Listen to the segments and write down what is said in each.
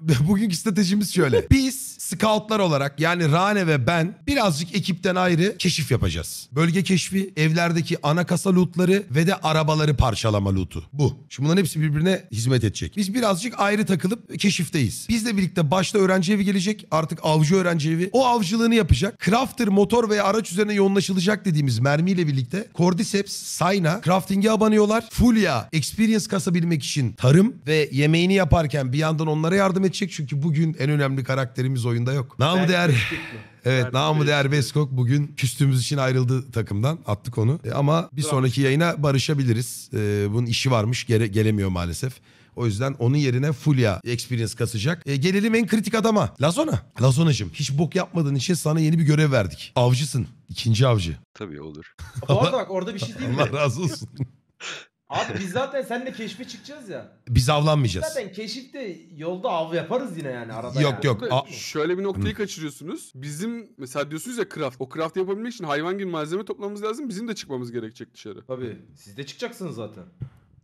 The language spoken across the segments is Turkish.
Bugünkü stratejimiz şöyle. Biz scoutlar olarak yani Rane ve ben birazcık ekipten ayrı keşif yapacağız. Bölge keşfi, evlerdeki ana kasa lootları ve de arabaları parçalama lootu. Bu. Şimdi bunların hepsi birbirine hizmet edecek. Biz birazcık ayrı takılıp keşifteyiz. Bizle birlikte başta öğrenci evi gelecek. Artık avcı öğrenci evi. O avcılığını yapacak. Crafter, motor veya araç üzerine yoğunlaşılacak dediğimiz mermiyle birlikte Cordyceps, Sayna, crafting'e abanıyorlar. Fulya, experience kasabilmek için tarım ve yemeğini yaparken bir yandan onlara yardım edecek. Çünkü bugün en önemli karakterimiz oyunda yok. Namı değer... Evet Belki namı değer Beskok bugün küstüğümüz için ayrıldı takımdan. Attık onu. E, ama bir sonraki yayına barışabiliriz. E, bunun işi varmış gele- gelemiyor maalesef. O yüzden onun yerine Fulya experience kasacak. E, gelelim en kritik adama. Lazona. Lazonacığım hiç bok yapmadığın için sana yeni bir görev verdik. Avcısın. İkinci avcı. Tabii olur. Bu arada bak orada bir şey değil mi? Allah razı olsun. Abi biz zaten seninle keşfe çıkacağız ya. Biz avlanmayacağız. Zaten keşifte yolda av yaparız yine yani arada Yok, yani. yok. A- şöyle bir noktayı kaçırıyorsunuz. Bizim mesela diyorsunuz ya craft. O craft yapabilmek için hayvan gibi malzeme toplamamız lazım. Bizim de çıkmamız gerekecek dışarı. Tabii siz de çıkacaksınız zaten.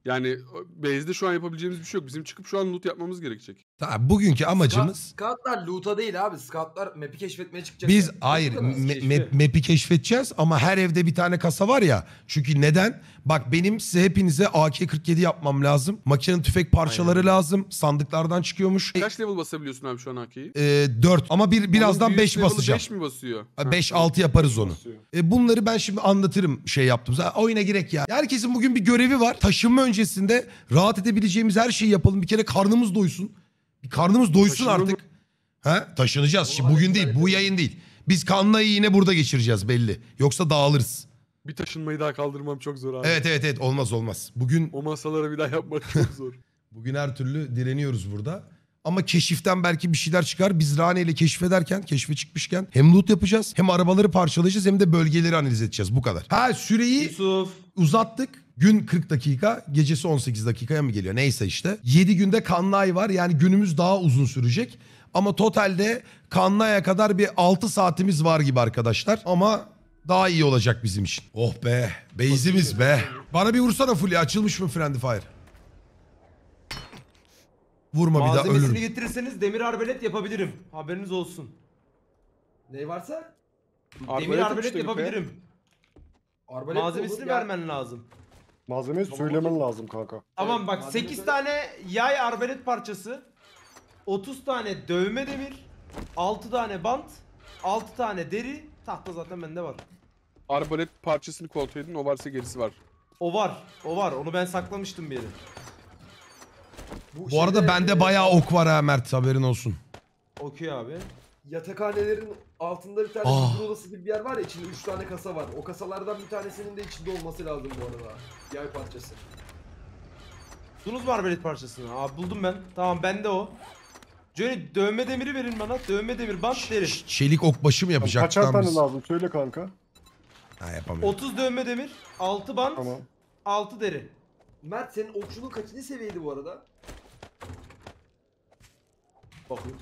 Yani base'de şu an yapabileceğimiz bir şey yok. Bizim çıkıp şu an loot yapmamız gerekecek. Tamam, bugünkü amacımız... Scoutlar loot'a değil abi. Scoutlar map'i keşfetmeye çıkacak. Biz yani. hayır keşfi. me- map'i keşfedeceğiz ama her evde bir tane kasa var ya. Çünkü neden? Bak benim size hepinize AK-47 yapmam lazım. Makinenin tüfek parçaları lazım. Sandıklardan çıkıyormuş. Kaç level basabiliyorsun abi şu an AK'yi? E, 4 ama bir, birazdan 5 basacağım. 5 mi basıyor? 5-6 yaparız onu. E, bunları ben şimdi anlatırım şey yaptım. Zaten oyuna girek ya. Herkesin bugün bir görevi var. Taşınma öncesinde rahat edebileceğimiz her şeyi yapalım. Bir kere karnımız doysun. Bir karnımız doysun Taşınma artık. Ha? Taşınacağız. Şimdi bugün değil. Bu yayın değil. Biz Kanla'yı yine burada geçireceğiz belli. Yoksa dağılırız. Bir taşınmayı daha kaldırmam çok zor abi. Evet evet evet olmaz olmaz. Bugün O masalara bir daha yapmak çok zor. bugün her türlü direniyoruz burada. Ama keşiften belki bir şeyler çıkar. Biz Rane ile keşfederken, keşfe çıkmışken hem loot yapacağız, hem arabaları parçalayacağız hem de bölgeleri analiz edeceğiz. Bu kadar. Ha süreyi Yusuf. uzattık. Gün 40 dakika, gecesi 18 dakikaya mı geliyor? Neyse işte. 7 günde kanlı ay var. Yani günümüz daha uzun sürecek. Ama totalde kanlı aya kadar bir 6 saatimiz var gibi arkadaşlar. Ama daha iyi olacak bizim için. Oh be. Beyzimiz be. Bana bir vursana Fulya. Açılmış mı Friendly Fire? Vurma bir daha Malzemesini ölürüm. getirirseniz demir arbelet yapabilirim. Haberiniz olsun. Ne varsa Arbelet demir arbelet yapabilirim. arbalet de Malzemesini olur ya. vermen lazım. Malzemeyi söylemen lazım kanka. Tamam bak malzeme 8 söyle. tane yay arbelet parçası, 30 tane dövme demir, 6 tane bant, 6 tane deri, tahta zaten bende var. Arbalet parçasını kontrol edin. O varsa gerisi var. O var, o var. Onu ben saklamıştım bir yere. Bu arada şeyde, bende e, bayağı ok var ha Mert haberin olsun. Okey abi. Yatakhanelerin altında bir tane Ah. huzur odası gibi bir yer var ya içinde 3 tane kasa var. O kasalardan bir tanesinin de içinde olması lazım bu arada. Yay parçası. Buldunuz mu arbelet parçasını? Abi buldum ben. Tamam bende o. Johnny dövme demiri verin bana. Dövme demir, bant deri. Ş- Çelik okbaşı mı yapacak? Kaçar tane lazım söyle kanka. Ha yapamıyorum. 30 dövme demir, 6 bant, Tamam. 6 deri. Mert senin okçuluğun kaçıncı seviyeydi bu arada? Bakın.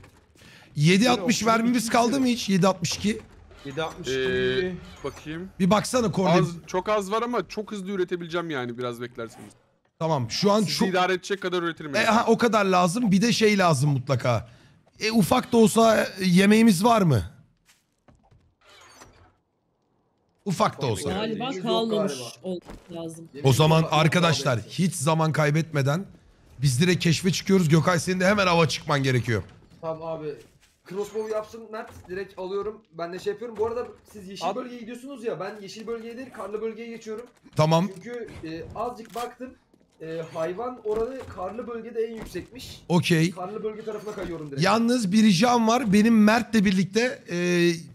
7.60 Yok, vermemiz kaldı mı hiç? 7.62. 762. Ee, bakayım. Bir baksana. Az, çok az var ama çok hızlı üretebileceğim yani biraz beklerseniz. Tamam şu an Sizi şu... idare edecek kadar üretirim. E, yani. ha, o kadar lazım. Bir de şey lazım mutlaka. E, ufak da olsa e, yemeğimiz var mı? Ufak da olsa. Galiba kalmamış olması lazım. O zaman arkadaşlar hiç zaman kaybetmeden biz direkt keşfe çıkıyoruz. Gökay senin de hemen hava çıkman gerekiyor. Tamam abi. Crossbow yapsın Mert. Direkt alıyorum. Ben de şey yapıyorum. Bu arada siz yeşil Abi- bölgeye gidiyorsunuz ya. Ben yeşil bölgeye değil karlı bölgeye geçiyorum. Tamam. Çünkü e, azıcık baktım. E, hayvan oranı karlı bölgede en yüksekmiş. Okey. Karlı bölge tarafına kayıyorum direkt. Yalnız bir ricam var. Benim Mert'le birlikte e,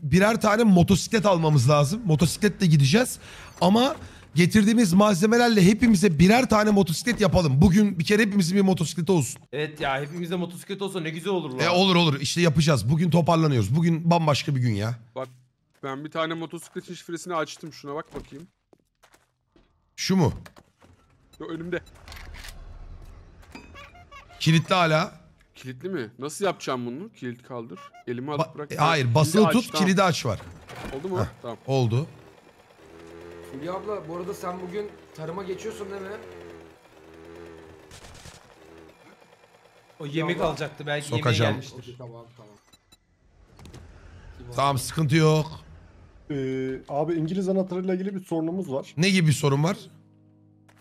birer tane motosiklet almamız lazım. Motosikletle gideceğiz. Ama getirdiğimiz malzemelerle hepimize birer tane motosiklet yapalım. Bugün bir kere hepimizin bir motosikleti olsun. Evet ya hepimizde motosiklet olsa ne güzel olur lan. E, olur olur işte yapacağız. Bugün toparlanıyoruz. Bugün bambaşka bir gün ya. Ben bir tane motosikletin şifresini açtım. Şuna bak bakayım. Şu mu? Yo, önümde. Kilitli hala. Kilitli mi? Nasıl yapacağım bunu? Kilit kaldır. Elimi alıp Ba- bırak. e, hayır Kilidi basılı aç, tut tamam. kilidi aç var. Oldu mu? Tamam. Oldu. Fulya abla bu arada sen bugün tarıma geçiyorsun değil mi? O yemek Tamam. alacaktı belki Sokacağım. yemeğe gelmiştir. Okey tamam tamam. Tamam var? sıkıntı yok. Ee, abi İngiliz anahtarıyla ilgili bir sorunumuz var. Ne gibi bir sorun var?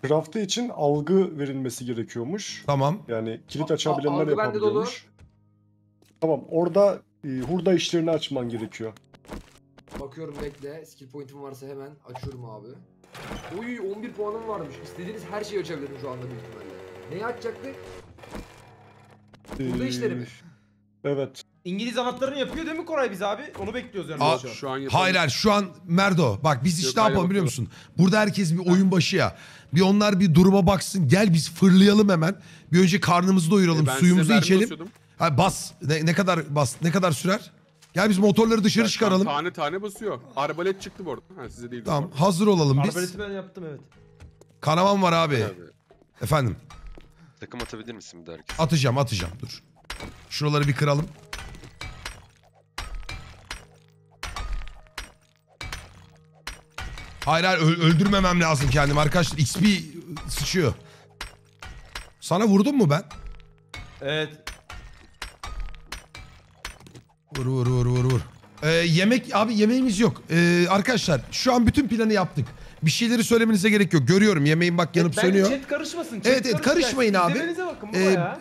Craft'ı için algı verilmesi gerekiyormuş. Tamam. Yani kilit A- açabilenler algı bende dolu. yapabiliyormuş. Tamam orada e, hurda işlerini açman gerekiyor. Bakıyorum bekle. Skill point'im varsa hemen açıyorum abi. Oy 11 puanım varmış. İstediğiniz her şeyi açabilirim şu anda büyük ihtimalle. Neyi açacaktık? Ee, işleri mi? Evet. İngiliz anahtarını yapıyor değil mi Koray biz abi? Onu bekliyoruz yani. Aa, şu an. Yapalım. Hayır hayır şu an Merdo bak biz Yok, işte ne yapalım biliyor musun? Burada herkes bir oyun başı ya. Bir onlar bir duruma baksın. Gel biz fırlayalım hemen. Bir önce karnımızı doyuralım, E, ben suyumuzu içelim. Ha, bas. Ne, ne kadar bas? Ne kadar sürer? Gel biz motorları dışarı Ya, çıkaralım. Tane tane basıyor. Arbalet çıktı bu arada. Ha, size değil. Tamam hazır olalım biz. Arbaleti ben yaptım evet. Kanaman var abi. Abi, Efendim takım atabilir misin bir de herkes? atacağım atacağım dur. Şuraları bir kıralım. Hayır hayır öldürmemem lazım kendimi arkadaşlar. XP sıçıyor. Sana vurdum mu ben? Evet. Vur vur vur vur vur. Ee, yemek abi yemeğimiz yok. Ee, arkadaşlar şu an bütün planı yaptık. Bir şeyleri söylemenize gerek yok. Görüyorum yemeğin bak yanıp Bence sönüyor. chat karışmasın. Chat Evet, evet, karışmasın. karışmayın abi. İzlemenize bakın baba Ee, ya.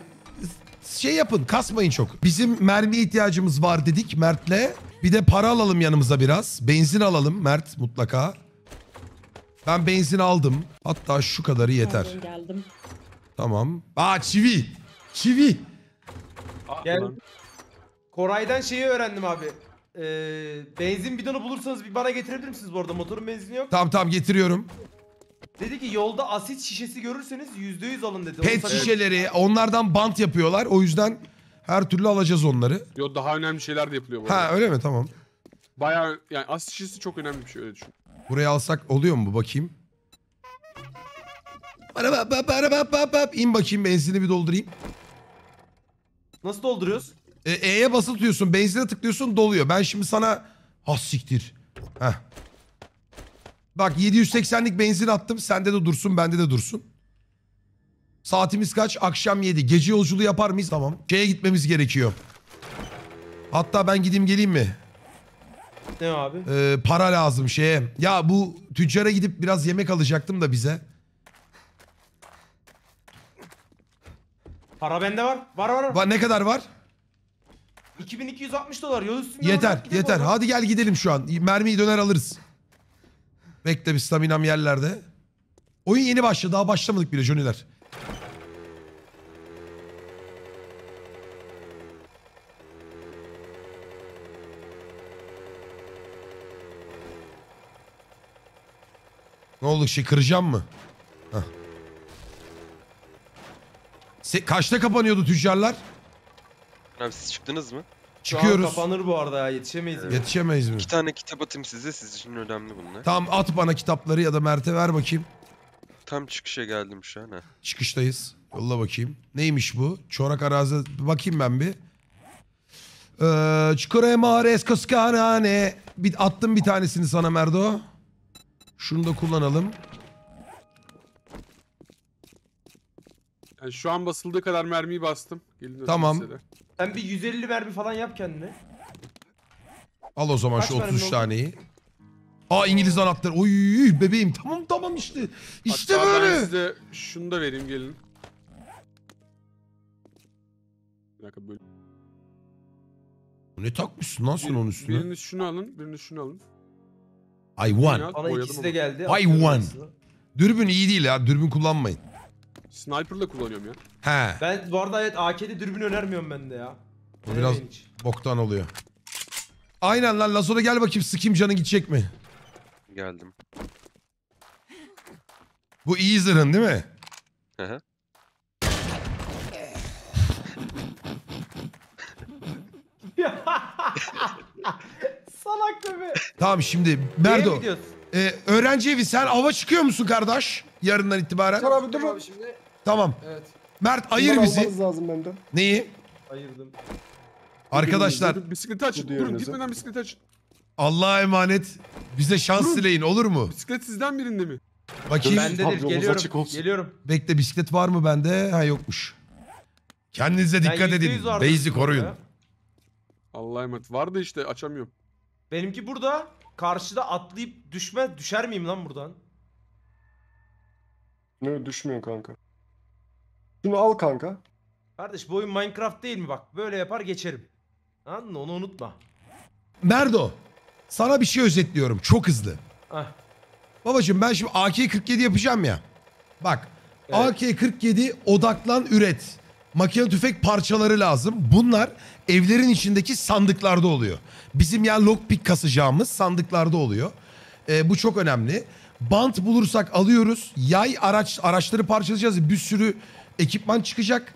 Şey yapın kasmayın çok. Bizim mermiye ihtiyacımız var dedik Mert'le. Bir de para alalım yanımıza biraz. Benzin alalım Mert mutlaka. Ben benzin aldım. Hatta şu kadarı yeter. Pardon, geldim. Tamam. Aa çivi. Çivi. Gel. Koray'dan şeyi öğrendim abi. Ee, benzin bidonu bulursanız bir bana getirebilir misiniz bu arada? Motorun benzini yok. Tamam tamam getiriyorum. Dedi ki yolda asit şişesi görürseniz %100 alın dedi. Pet sakın- şişeleri onlardan bant yapıyorlar. O yüzden her türlü alacağız onları. Yo daha önemli şeyler de yapılıyor bu arada. Ha öyle mi? Tamam. Bayağı yani as şişesi çok önemli bir şey öyle düşün. Buraya alsak oluyor mu bu bakayım. Bara ba ba bara ba ba ba. İn bakayım benzini bir doldurayım. Nasıl dolduruyoruz? E, E'ye basılı tutuyorsun, benzine tıklıyorsun doluyor. Ben şimdi sana... Ha siktir. Heh. Bak 780'lik benzin attım. Sende de dursun, bende de dursun. Saatimiz kaç? Akşam 7. Gece yolculuğu yapar mıyız? Tamam. Şeye gitmemiz gerekiyor. Hatta ben gideyim geleyim mi? Ne abi? Ee, para lazım şeye. Ya bu tüccara gidip biraz yemek alacaktım da bize. Para bende var. Var var. var. Va ne kadar var? 2260 dolar yol üstünde. Yeter, olarak gidelim yeter. oradan. Hadi gel gidelim şu an. Mermiyi döner alırız. Bekle bir staminam yerlerde. Oyun yeni başladı. Daha başlamadık bile Johnny'ler. Ne oldu? Şey kıracağım mı? Hah. Se- kaçta kapanıyordu tüccarlar? Abi siz çıktınız mı? Şu an Çıkıyoruz. kapanır bu arada ya yetişemeyiz. ya. Yetişemeyiz mi? İki tane kitap atayım size. Siz için önemli bunlar. Tamam at bana kitapları ya da Mert'e ver bakayım. Tam çıkışa geldim şu an ha. Çıkıştayız. Yolla bakayım. Neymiş bu? Çorak arazi. Bir Bakayım ben bir. Ee, Çukura Mares Koskanane. Bir attım bir tanesini sana Merdo. Şunu da kullanalım. Yani şu an basıldığı kadar mermiyi bastım. Gelin öteki Tamam. size de. Sen bir 150 mermi falan yap kendine. Al o zaman Kaç şu mermi 33 oldu? taneyi. Aa İngiliz anahtarı. Oy bebeğim. Tamam tamam işte. İşte Hatta ben böyle. size şunu da vereyim gelin. Bir dakika böyle. Ne takmışsın lan sen onun üstüne? Biriniz şunu alın, biriniz şunu alın. I won. Bana boyadım ikisi ama. de geldi. Vay Atıyorum one. aslında. Dürbün iyi değil ya. Dürbün kullanmayın. Sniper'la kullanıyorum ya. He. Ben bu arada evet AK'de dürbün önermiyorum ben de ya. Bu biraz hiç. boktan oluyor. Aynen lan Lazona gel bakayım sıkayım canın gidecek mi? Geldim. Bu iyi zırhın değil mi? Hı hı. Salak bebe. Tamam şimdi Neye Merdo. gidiyoruz? e, öğrenci evi sen ava çıkıyor musun kardeş? Yarından itibaren. Sen abi dur. Tamam abi şimdi. Tamam. Evet. Mert ayır Bunları bizi. almanız lazım benden. Neyi? Ayırdım. Arkadaşlar Dur, bisikleti açın. Durun diğerinize. gitmeden bisikleti açın. Allah'a emanet. Bize şans Durun. dileyin olur mu? Bisiklet sizden birinde mi? Bakayım. Bendedir geliyorum. açık olsun. Geliyorum. Bekle bisiklet var mı bende? Ha yokmuş. Kendinize Ben dikkat %100 edin. vardım Base'i koruyun. ya. Allah'a emanet. Vardı işte açamıyorum. Benimki burada. Karşıda atlayıp düşme düşer miyim lan buradan? Ne düşmüyor kanka. Şunu al kanka. Kardeş bu oyun Minecraft değil mi bak? Böyle yapar geçerim. Anladın mı? Onu unutma. Merdo. Sana bir şey özetliyorum. Çok hızlı. Heh. Babacım ben şimdi AK-47 yapacağım ya. Bak. Evet. AK-47 odaklan üret. Makine tüfek parçaları lazım. Bunlar evlerin içindeki sandıklarda oluyor. Bizim yani lockpick kasacağımız sandıklarda oluyor. Ee, bu çok önemli. Bant bulursak alıyoruz. Yay araç araçları parçalayacağız. Bir sürü ekipman çıkacak.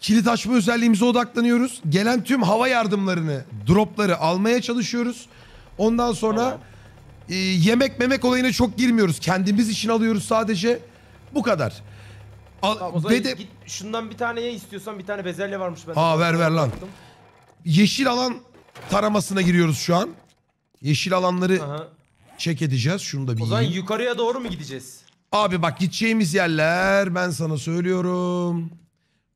Kilit açma özelliğimize odaklanıyoruz. Gelen tüm hava yardımlarını, dropları almaya çalışıyoruz. Ondan sonra Tamam. e, yemek memek olayına çok girmiyoruz. Kendimiz için alıyoruz sadece. Bu kadar. Al, Tamam, o zaman ve de git şundan bir tane ye istiyorsan bir tane bezelye varmış bende. Aa, ver, ver lan. Baktım. yeşil alan taramasına giriyoruz şu an. Yeşil alanları Aha. check edeceğiz. Şunu da bir O zaman yiyeyim. yukarıya doğru mu gideceğiz? Abi bak gideceğimiz yerler ben sana söylüyorum.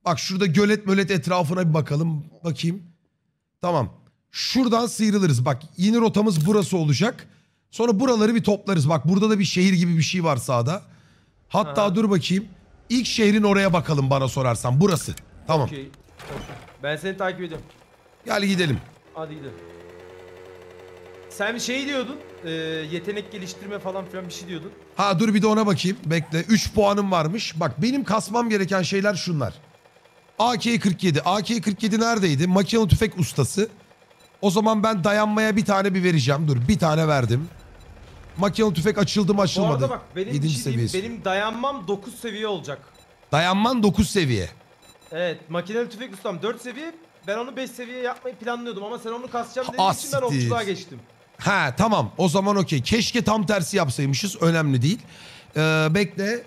Bak şurada gölet mölet etrafına bir bakalım. Bakayım. Tamam. Şuradan sıyrılırız. Bak yeni rotamız burası olacak. Sonra buraları bir toplarız. Bak burada da bir şehir gibi bir şey var sağda. Hatta Ha. dur bakayım. İlk şehrin oraya bakalım bana sorarsan. Burası. Tamam. Okey. Okey. Ben seni takip ediyorum. Gel gidelim. Hadi gidelim. Sen şey diyordun. E, yetenek geliştirme falan filan bir şey diyordun. Ha dur bir de ona bakayım. Bekle. 3 puanım varmış. Bak benim kasmam gereken şeyler şunlar. AK-47. AK-47 neredeydi? Makinalı tüfek ustası. O zaman ben dayanmaya bir tane bir vereceğim. Dur bir tane verdim. Makinalı tüfek açıldı mı Bu açılmadı. arada bak benim bir Yedinci şey diyeyim, seviyesi. benim dayanmam 9 seviye olacak. Dayanman 9 seviye. Evet makineli tüfek ustam 4 seviye. Ben onu 5 seviye yapmayı planlıyordum ama sen onu kasacağım dediğin için ben siktir. okçuluğa geçtim. Ha tamam o zaman okey. Keşke tam tersi yapsaymışız. Önemli değil. Ee, bekle.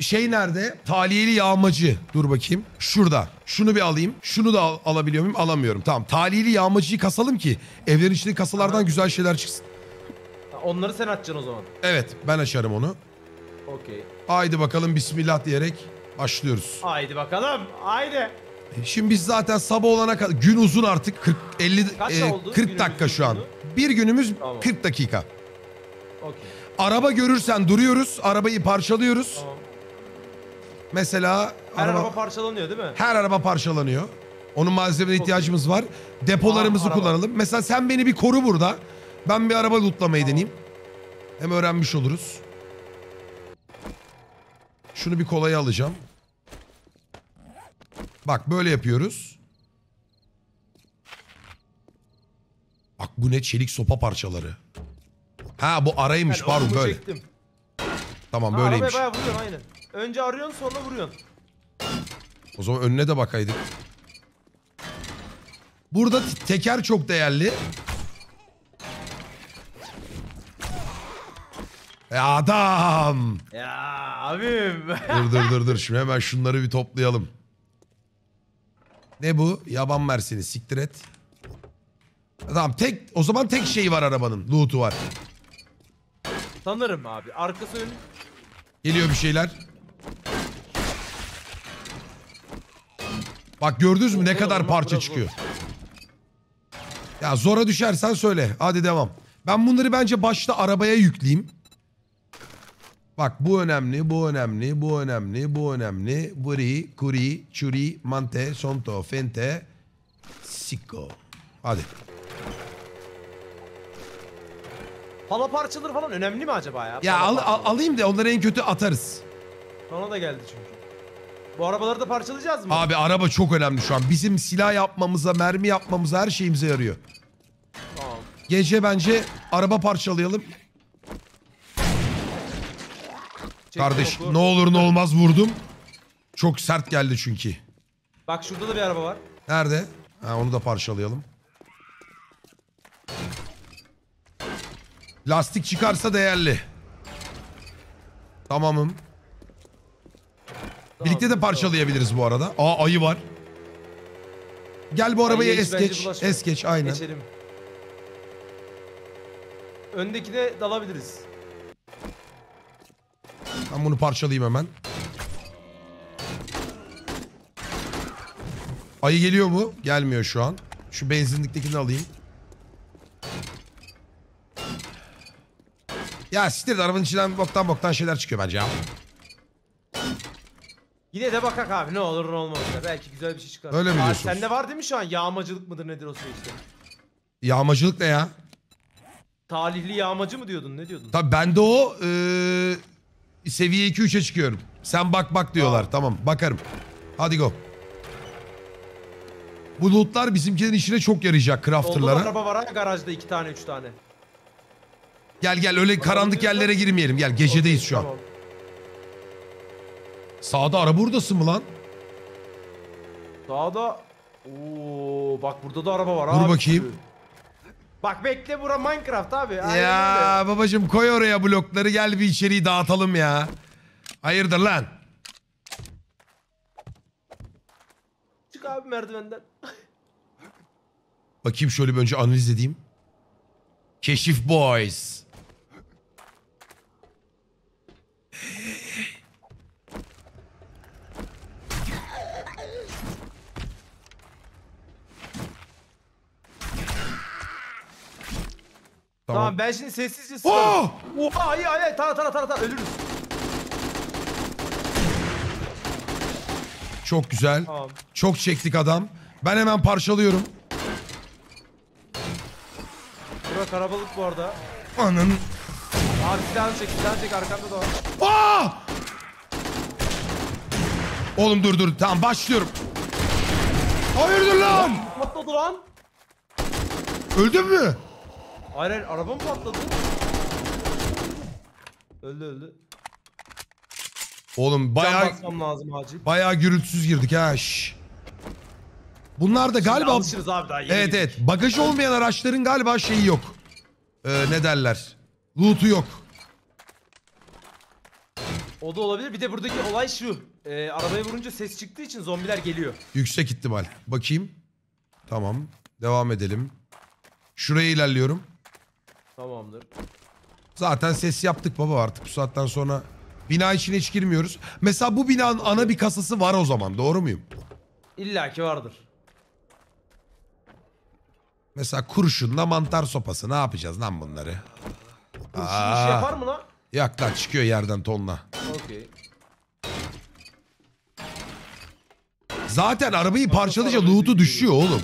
Şey nerede? Taliyeli yağmacı. Dur bakayım. Şurada. Şunu bir alayım. Şunu da al- alabiliyor muyum? Alamıyorum. Tamam. Taliyeli yağmacıyı kasalım ki evlerin içindeki kasalardan Aha. güzel şeyler çıksın. Onları sen açacaksın o zaman. Evet ben açarım onu. Okey. Haydi bakalım bismillah diyerek başlıyoruz. Haydi bakalım. Haydi. Şimdi biz zaten sabah olana kadar gün uzun artık 40 50 Kaç e, oldu 40 dakika şu an. uzunluğu? Bir günümüz Tamam. 40 dakika. Okey. Araba görürsen duruyoruz. Arabayı parçalıyoruz. Tamam. Mesela Her araba, araba parçalanıyor değil mi? her araba parçalanıyor. Onun malzemeye ihtiyacımız var. Depolarımızı araba. kullanalım. Mesela sen beni bir koru burada. Ben bir araba lootlamayı deneyeyim. Hem öğrenmiş oluruz. Şunu bir kolaya alacağım. Bak böyle yapıyoruz. Bak bu ne çelik sopa parçaları. Ha bu araymış Ben pardon böyle. çektim. Tamam Ha, böyleymiş. Arabaya bayağı vuruyorsun aynen. Önce arıyorsun sonra vuruyorsun. O zaman önüne de bakaydık. Burada teker çok değerli. E adam. Ya abim. Dur dur dur dur. Şimdi hemen şunları bir toplayalım. Ne bu? Yaban mersini siktir et. Tamam tek o zaman tek şey var arabanın. Loot'u var. Sanırım abi. Arkası ön. Geliyor bir şeyler. Bak gördünüz mü ne kadar parça çıkıyor. Ya zora düşersen söyle. Hadi devam. Ben bunları bence başta arabaya yükleyeyim. Bak bu önemli, bu önemli, bu önemli, bu önemli. Buri, kuri, churi, mante, sonto, fente, sikko. Hadi. Pala parçaları falan önemli mi acaba ya? Ya Pala al, parçaları. al- alayım da onları en kötü atarız. Bana da geldi çünkü. Bu arabaları da parçalayacağız mı? Abi araba çok önemli şu an. Bizim silah yapmamıza, mermi yapmamıza her şeyimize yarıyor. Tamam. Gece bence araba parçalayalım. Çektim Kardeş oku. ne olur ne olmaz vurdum. Çok sert geldi çünkü. Bak şurada da bir araba var. Nerede? Ha, onu da parçalayalım. Lastik çıkarsa değerli. Tamamım. Tamam, Birlikte de tamam. parçalayabiliriz bu arada. Aa ayı var. Gel bu arabayı es geç. bulaşma. Es geç aynen. Geçelim. Öndekine dalabiliriz. Ben bunu parçalayayım hemen. Ayı geliyor mu? Gelmiyor şu an. Şu benzinliktekini alayım. Ya siktir de arabanın içinden boktan boktan şeyler çıkıyor bence ya. Yine de bakak abi ne olur ne olmaz. ya. Belki güzel bir şey çıkar. Öyle mi Aa, diyorsunuz? Sende var değil mi şu an yağmacılık mıdır nedir o süreçte? Yağmacılık ne ya? Talihli yağmacı mı diyordun ne diyordun? Tabii ben de o eee, seviye 2-3'e çıkıyorum. Sen bak bak diyorlar. Tamam bakarım. Hadi go. Bu lootlar bizimkilerin işine çok yarayacak Solda da crafter'lara. araba var ha garajda iki tane üç tane. Gel gel öyle karanlık yerlere girmeyelim. Gel gecedeyiz şu an. Sağda araba buradasın mı lan? Sağda Oo bak burada da araba var Dur abi. bakayım. Bak bekle bura Minecraft abi. Aynen ya öyle. babacım koy oraya blokları gel bir içeriği dağıtalım ya. Hayırdır lan? Çık abi merdivenden. Bakayım şöyle bir önce analiz edeyim. Keşif Boys. Tamam, Tamam. ben şimdi sessizce sıkarım. Oh! Oha ay ay ay tara tara tara tara ölürüz. Çok güzel. Tamam. Çok çektik adam. Ben hemen parçalıyorum. Bura karabalık bu arada. Anın. Abi silahını çek silahını çek arkamda da var. Aa! Oğlum dur dur. Tamam başlıyorum. Hayırdır lan? Patladı lan. Öldün mü? Hayır hayır araba mı patladı? Öldü öldü. Oğlum Can bayağı basmam lazım acil. bayağı gürültüsüz girdik ha. şş. Bunlar da galiba alışırız abi daha yeni Evet girdik. evet. Bagajı olmayan araçların galiba şeyi yok. Ee, ne derler? Loot'u yok. O da olabilir. Bir de buradaki olay şu. Ee, arabaya vurunca ses çıktığı için zombiler geliyor. Yüksek ihtimal. Bakayım. Tamam. Devam edelim. Şuraya ilerliyorum. Tamamdır. Zaten ses yaptık baba artık bu saatten sonra. Bina içine hiç girmiyoruz. Mesela bu binanın ana bir kasası var o zaman. Doğru muyum? İlla ki vardır. Mesela kurşunla mantar sopası. Ne yapacağız lan bunları? Kurşun iş Aa. yapar mı lan? Yak lan çıkıyor yerden tonla. Okey. Zaten arabayı parçalayınca loot'u düşüyor oğlum.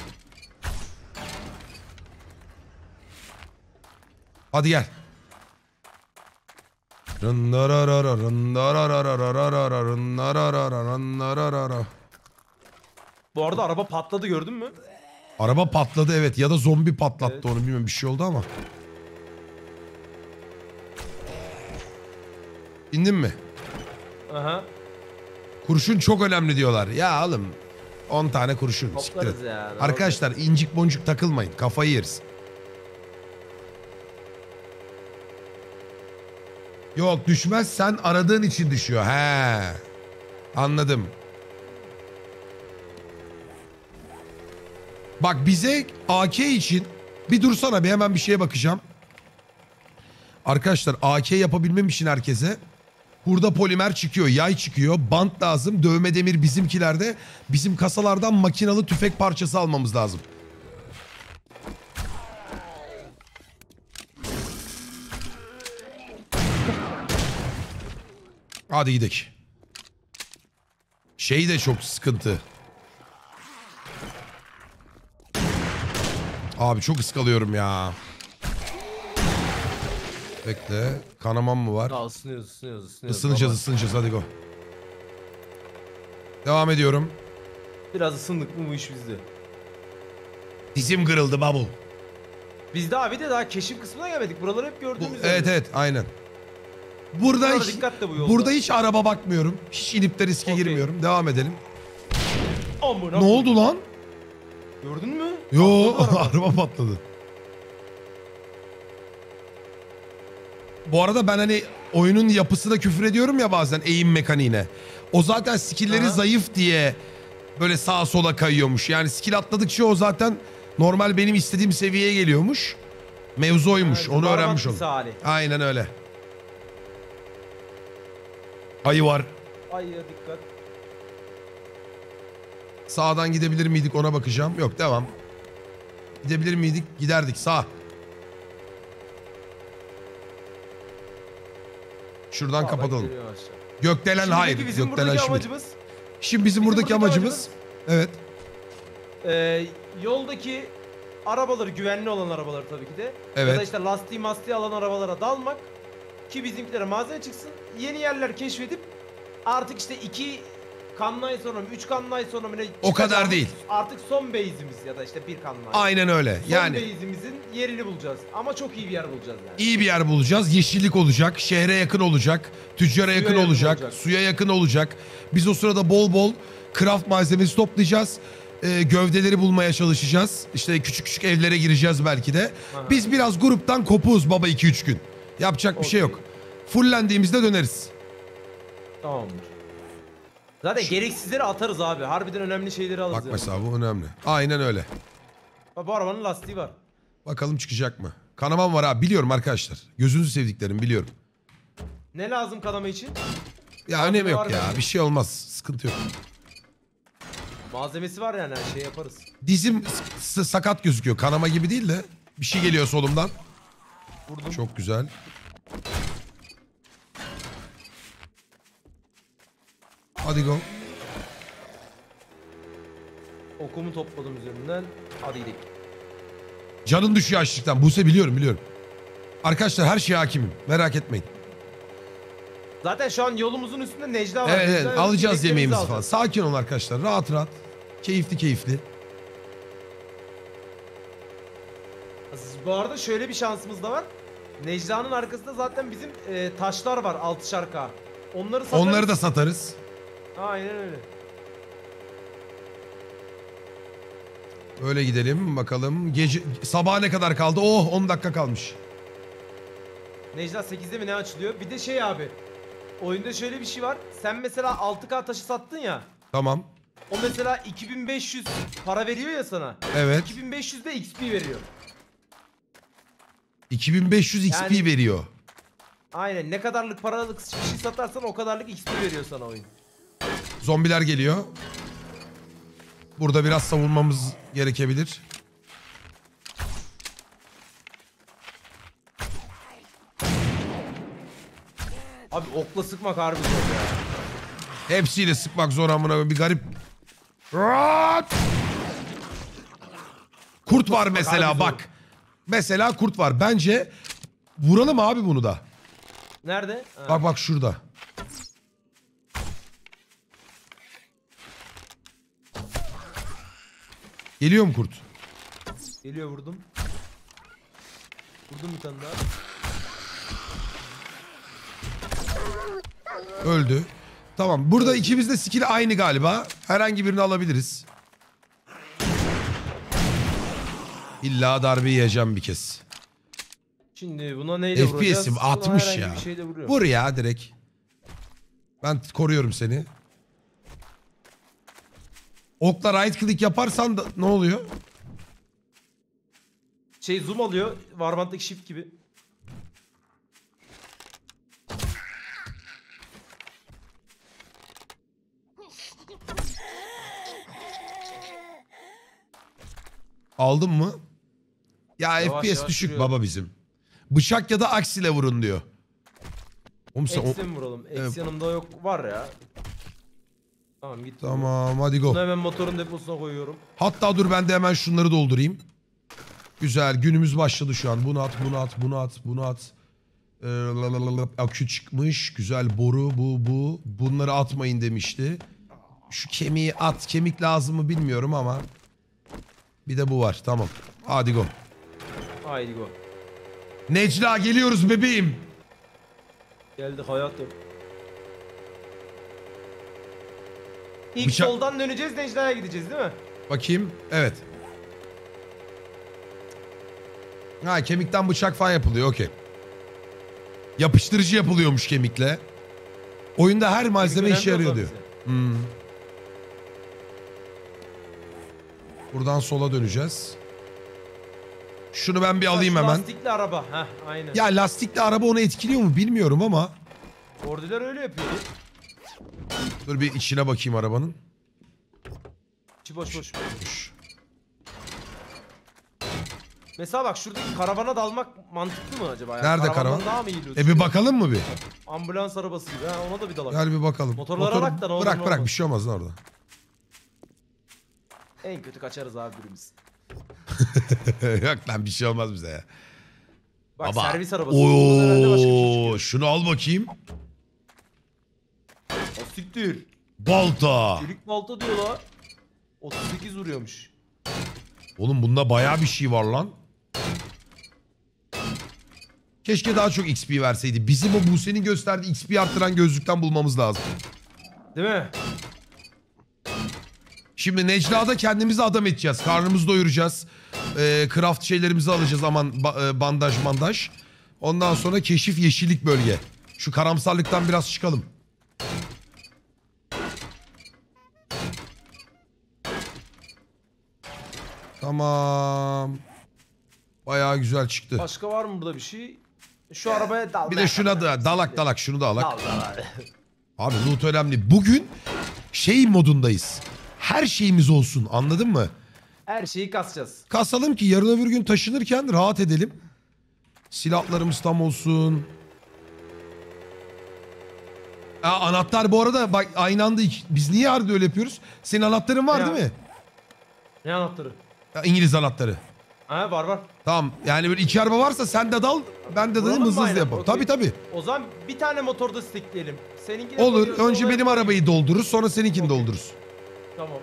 Hadi gel. Bu arada araba patladı gördün mü? Araba patladı evet ya da zombi patlattı Evet. onu bilmiyorum bir şey oldu ama. İndin mi? Aha. Kurşun çok önemli diyorlar. Ya oğlum 10 tane kurşun. Toplarız ya. Arkadaşlar incik boncuk takılmayın. Kafayı yeriz. Yok düşmez sen aradığın için düşüyor. He. Anladım. Bak bize AK için bir dursana bir hemen bir şeye bakacağım. Arkadaşlar AK yapabilmem için herkese Burada polimer çıkıyor, yay çıkıyor, bant lazım, dövme demir bizimkilerde. Bizim kasalardan makinalı tüfek parçası almamız lazım. Hadi gidelim. Şey de çok sıkıntı. Abi çok ıskalıyorum ya. Bekle. Kanamam mı var? Daha ısınıyoruz ısınıyoruz ısınıyoruz. Isınacağız Baba, ısınacağız hadi go. Devam ediyorum. Biraz ısındık mı bu iş bizde. Dizim kırıldı babu. Biz de abi de daha keşif kısmına gelmedik. Buraları hep Bu, gördüğümüz evet evet aynen. Burada hiç, de bu yolda. burada hiç araba bakmıyorum. Hiç inip de riske Okey. girmiyorum. Devam edelim. Amına Ne oldu lan? Gördün mü? Yo Patladı araba. araba patladı. Bu arada ben hani oyunun yapısına küfür ediyorum ya bazen eğim mekaniğine. O zaten skill'leri Aha. zayıf diye böyle sağa sola kayıyormuş. Yani skill atladıkça o zaten normal benim istediğim seviyeye geliyormuş. Mevzu oymuş. Evet, Onu barbat öğrenmiş oldum. misali. Aynen öyle. Ayı var. Ay ya dikkat. Sağdan gidebilir miydik ona bakacağım. Yok devam. Gidebilir miydik? Giderdik sağ. Şuradan Sağdan kapatalım. Gökdelen Şimdiki hayır. bizim Gökdelen buradaki şimdi. amacımız Şimdi bizim, bizim buradaki buradaki amacımız, evet. e, yoldaki arabaları güvenli olan arabaları tabii ki de ya da Evet. işte lastiği mastiği alan arabalara dalmak ki bizimkilere malzeme çıksın. Yeni yerler keşfedip artık işte iki kanlı ay sonra mı, üç kanlı ay sonra mı ne O kadar değil. Artık son base'imiz ya da işte bir kanlı ay. Aynen öyle. Son Yani base'imizin yerini bulacağız. Ama çok iyi bir yer bulacağız yani. iyi bir yer bulacağız. Yeşillik olacak. Şehre yakın olacak. Tüccara yakın yakın olacak, olacak. Suya yakın olacak. Biz o sırada bol bol craft malzemesi toplayacağız. Ee, gövdeleri bulmaya çalışacağız. İşte küçük küçük evlere gireceğiz belki de. Aha. Biz biraz gruptan kopuğuz baba 2-3 gün. Yapacak bir şey yok. Fullendiğimizde döneriz. Tamamdır. Zaten gereksizleri atarız abi. Harbiden önemli şeyleri alırız. Bak yani. mesela bu önemli. Aynen öyle. Bak bu arabanın lastiği var. Bakalım çıkacak mı? Kanamam var ha biliyorum arkadaşlar. Gözünüzü sevdiklerim biliyorum. Ne lazım kanama için? Ya önemi yok var ya. bende. Bir şey olmaz. Sıkıntı yok. Malzemesi var yani her şey yaparız. Dizim s- sakat gözüküyor. Kanama gibi değil de bir şey geliyor solumdan. Vurdum. Çok güzel. Hadi go. Okumu topladım üzerinden. Hadi gidelim. Canın düşüyor açlıktan. Buse biliyorum biliyorum. Arkadaşlar her şeye hakimim. Merak etmeyin. Zaten şu an yolumuzun üstünde Necla var. Evet, evet alacağız yemeğimizi falan. Sakin olun arkadaşlar. Rahat rahat. Keyifli keyifli. Bu arada şöyle bir şansımız da var. Necla'nın arkasında zaten bizim e, taşlar var altışar K. Onları satarız. Onları da satarız. Aynen öyle. Öyle gidelim bakalım. Gece sabaha ne kadar kaldı? Oh 10 dakika kalmış. Necla 8'de mi ne açılıyor? Bir de şey abi. Oyunda şöyle bir şey var. Sen mesela 6K taşı sattın ya. Tamam. O mesela 2500 para veriyor ya sana. Evet. 2500 de XP veriyor. 2500 XP Yani- veriyor. Aynen ne kadarlık paralık bir şey satarsan o kadarlık XP veriyor sana oyun. Zombiler geliyor. Burada biraz savunmamız gerekebilir. Abi okla sıkmak harbi zor ya. Hepsiyle sıkmak zor amına koyayım. bir garip. Rahat! Kurt var mesela bak. Mesela kurt var. Bence vuralım abi bunu da. Nerede? Ha. Bak bak şurada. Geliyor mu kurt? Geliyor vurdum. Vurdum bir tane daha. Öldü. Tamam. Burada ikimiz de skill aynı galiba. Herhangi birini alabiliriz. İlla darbe yiyeceğim bir kez. Şimdi buna neyle vuracağız? FPS'im Buna 60 herhangi ya. Vur ya direkt. Ben koruyorum seni. Okla right click yaparsan da ne oluyor? Şey zoom alıyor. Warband'daki shift gibi. Aldın mı? Ya Yavaş FPS yavaş düşük vuruyor. baba bizim. Bıçak ya da aksiyle vurun diyor. Oğlum sen o- mi vuralım? X Evet. yanımda yok. Var ya. Tamam git. Tamam hadi go. Bunu hemen motorun deposuna koyuyorum. Hatta dur ben de hemen şunları doldurayım. Güzel günümüz başladı şu an. Bunu at, bunu at, bunu at, bunu at. Ee, lalalala, akü çıkmış. Güzel boru bu bu. Bunları atmayın demişti. Şu kemiği at. Kemik lazım mı bilmiyorum ama. Bir de bu var. Tamam. Hadi go. Haydi go. Necla geliyoruz bebeğim. Geldik hayatım. İlk Bıçak- soldan döneceğiz Necla'ya gideceğiz değil mi? Bakayım. Evet. Ha kemikten bıçak falan yapılıyor. Okey. Yapıştırıcı yapılıyormuş kemikle. Oyunda her malzeme Önemli işe yarıyor diyor. bize. Hmm. Buradan sola döneceğiz. Şunu ben bir alayım Şu hemen. Lastikli araba. Heh aynen. Ya lastikli araba onu etkiliyor mu bilmiyorum ama. Ordular öyle yapıyor. Dur bir içine bakayım arabanın. İçi boş boş. Boş. Mesela bak şuradaki karavana dalmak mantıklı mı acaba? Yani Nerede karavan? daha mı iyi E bir bakalım mı bir? Ambulans arabası gibi. Ha, ona da bir dalak. Gel bir bakalım. Motorlara bak da ne olur Bırak bırak bir şey olmaz lan orada. En kötü kaçarız abi birimiz. Yok lan bir şey olmaz bize ya. Bak Baba. servis arabası. Bundan herhalde başka bir şey Oo, şunu al bakayım. O siktir. Balta. Çelik balta diyor la. 38 vuruyormuş. Oğlum bunda bayağı bir şey var lan. Keşke daha çok XP verseydi. Bizim o Buse'nin gösterdiği XP arttıran gözlükten bulmamız lazım. Değil mi? Şimdi Necla'da kendimizi adam edeceğiz. Karnımızı doyuracağız. Ee, craft şeylerimizi alacağız aman ba- e, bandaj mandaj. Ondan sonra keşif yeşillik bölge. Şu karamsarlıktan biraz çıkalım. Tamam. Bayağı güzel çıktı. Başka var mı burada bir şey? Şu arabaya dal. Bir de şuna da dalak dalak şunu da alak. Dal dal abi. Abi loot önemli. Bugün şey modundayız. Her şeyimiz olsun anladın mı? Her şeyi kasacağız. Kasalım ki yarın öbür gün taşınırken rahat edelim. Silahlarımız tam olsun. Aa, anahtar bu arada bak aynı anda iki- biz niye harbi öyle yapıyoruz? Senin anahtarın var Ya. değil mi? Ne anahtarı? Ya, İngiliz anahtarı. Ha var var. Tamam yani böyle iki araba varsa sen de dal ben de dalayım Vuralım hızlı mı hızlı aynen? yapalım. Okey. Tabii tabii. O zaman bir tane motorda stekleyelim. Seninkine Olur koyuyoruz, önce benim arabayı doldururuz sonra seninkini Okey. doldururuz. Tamam.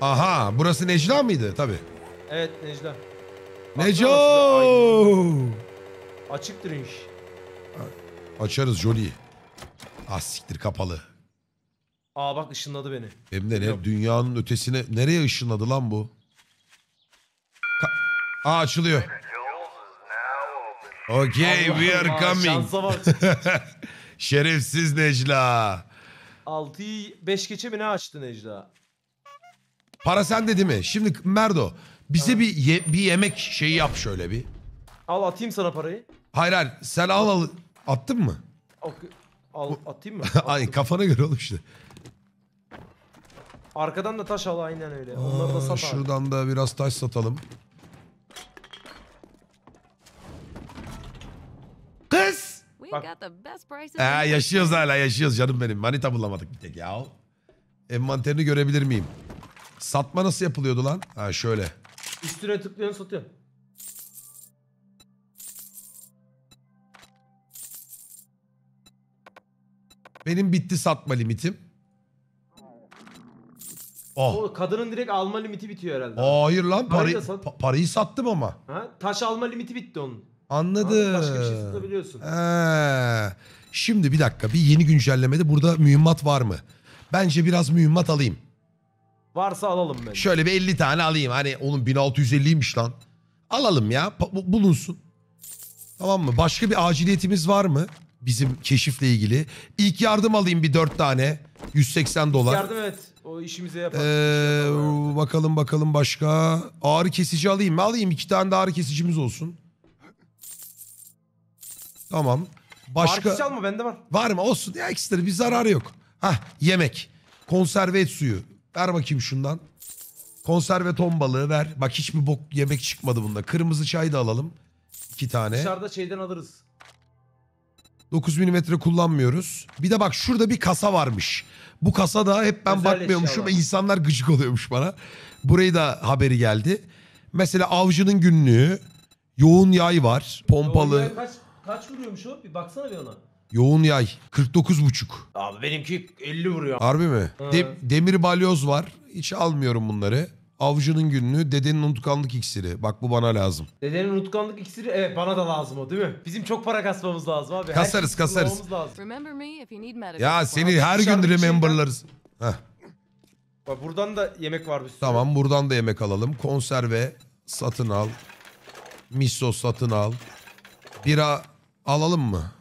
Aha burası Necla mıydı? Tabii. Evet Necla. Neco! Açıktır inş. Açarız Jolie. Ah siktir kapalı. Aa bak ışınladı beni. Hem de ne Yok. dünyanın ötesine nereye ışınladı lan bu? Ka- Aa açılıyor. Okay we are Aa, coming. Şansa bak. Şerefsiz Necla. 6'yı 5 geçe mi ne açtı Necla? Para sende değil mi? Şimdi Merdo bize bir ye- bir yemek şeyi yap şöyle bir. Al atayım sana parayı. Hayır hayır sen al al. Attın mı? Ok- Al atayım mı? Ay kafana göre oğlum işte. Arkadan da taş al aynen öyle. Onları da Aa, sat abi. şuradan da biraz taş satalım. Bak. Ee, the yaşıyoruz hala yaşıyoruz canım benim. Manita bulamadık bir tek ya. Envanterini görebilir miyim? Satma nasıl yapılıyordu lan? Ha şöyle. Üstüne tıklıyorsun satıyorsun. Benim bitti satma limitim. Oh. O kadının direkt alma limiti bitiyor herhalde. Hayır lan Parayı parayı, sat. pa- parayı sattım ama. Ha? Taş alma limiti bitti onun. Anladım. Başka bir şey satabiliyorsun. He. Şimdi bir dakika bir yeni güncellemede burada mühimmat var mı? Bence biraz mühimmat alayım. Varsa alalım bence. Şöyle bir 50 tane alayım. Hani onun 1650'ymiş lan. Alalım ya pa- bu- bulunsun. Tamam mı? Başka bir aciliyetimiz var mı? Bizim keşifle ilgili. İlk yardım alayım bir 4 tane. 180 dolar. Yardım et. O işimize yapar. Ee, bakalım bakalım başka. Ağrı kesici alayım mı? Alayım iki tane de ağrı kesicimiz olsun. Tamam. Başka Arkası alma bende var. var mı? Olsun ya ekstra bir zararı yok. Hah yemek. Konserve et suyu. Ver bakayım şundan. Konserve ton balığı ver. Bak hiçbir bok yemek çıkmadı bunda. Kırmızı çay da alalım. İki tane. Dışarıda şeyden alırız. 9 milimetre kullanmıyoruz. Bir de bak şurada bir kasa varmış. Bu kasada hep ben Özel bakmıyormuşum eşyalar. insanlar gıcık oluyormuş bana. Burayı da haberi geldi. Mesela avcının günlüğü, yoğun yay var, pompalı, O ya Kaç, kaç vuruyormuş o? Bir baksana bir ona. yoğun yay 49 buçuk. Abi benimki 50 vuruyor. Harbi mi? De- demir balyoz var. Hiç almıyorum bunları. Avcının günlüğü, dedenin unutkanlık iksiri. Bak bu bana lazım. Dedenin unutkanlık iksiri evet bana da lazım o değil mi? Bizim çok para kasmamız lazım abi. Her Kasarız, şeyi kasarız. kullanmamız lazım. Remember me if you need medical. Ya seni her gün şeyden- rememberlarız. Heh. Bak buradan da yemek var bir sürü. Tamam buradan da yemek alalım. Konserve satın al. Miso satın al. Bira alalım mı?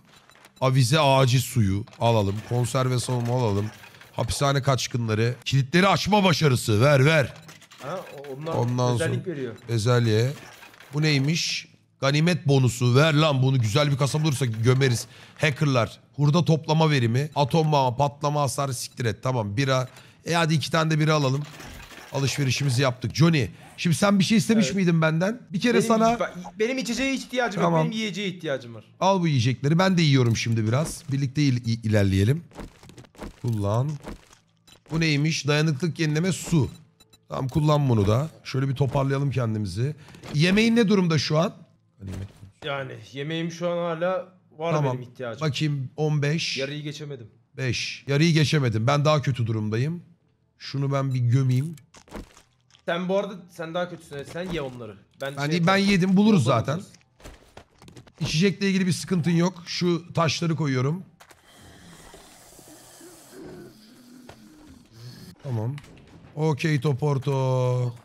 Avize ağacı suyu alalım. Konserve salımı alalım. Hapishane kaçkınları. Kilitleri açma başarısı. Ver ver. Ha, onlar Ondan özellik sonra- veriyor. Bezelye. Bu neymiş? Ganimet bonusu ver lan bunu güzel bir kasa bulursak gömeriz. Hackerlar. Hurda toplama verimi. Atom bomba patlama hasarı siktir et. Tamam bira. E hadi iki tane de bira alalım. Alışverişimizi yaptık. Johnny şimdi sen bir şey istemiş Evet. miydin benden? Bir kere Benim, sana bak, benim içeceğe ihtiyacım Tamam. yok. Benim yiyeceğe ihtiyacım var. al bu yiyecekleri. Ben de yiyorum şimdi biraz. Birlikte il- il- ilerleyelim. Kullan. Bu neymiş? Dayanıklık yenileme su. Tamam kullan bunu da. Şöyle bir toparlayalım kendimizi. Yemeğin ne durumda şu an? Yani yemeğim şu an hala var Tamam. benim ihtiyacım. Bakayım 15. Yarıyı geçemedim. 5. Yarıyı geçemedim. Ben daha kötü durumdayım. Şunu ben bir gömeyim. Sen bu arada sen daha kötüsün. Sen ye onları. Ben Hani şey ben yaparım. yedim buluruz zaten. buluruz. İçecekle ilgili bir sıkıntın yok. Şu taşları koyuyorum. Tamam. Okey Toporto.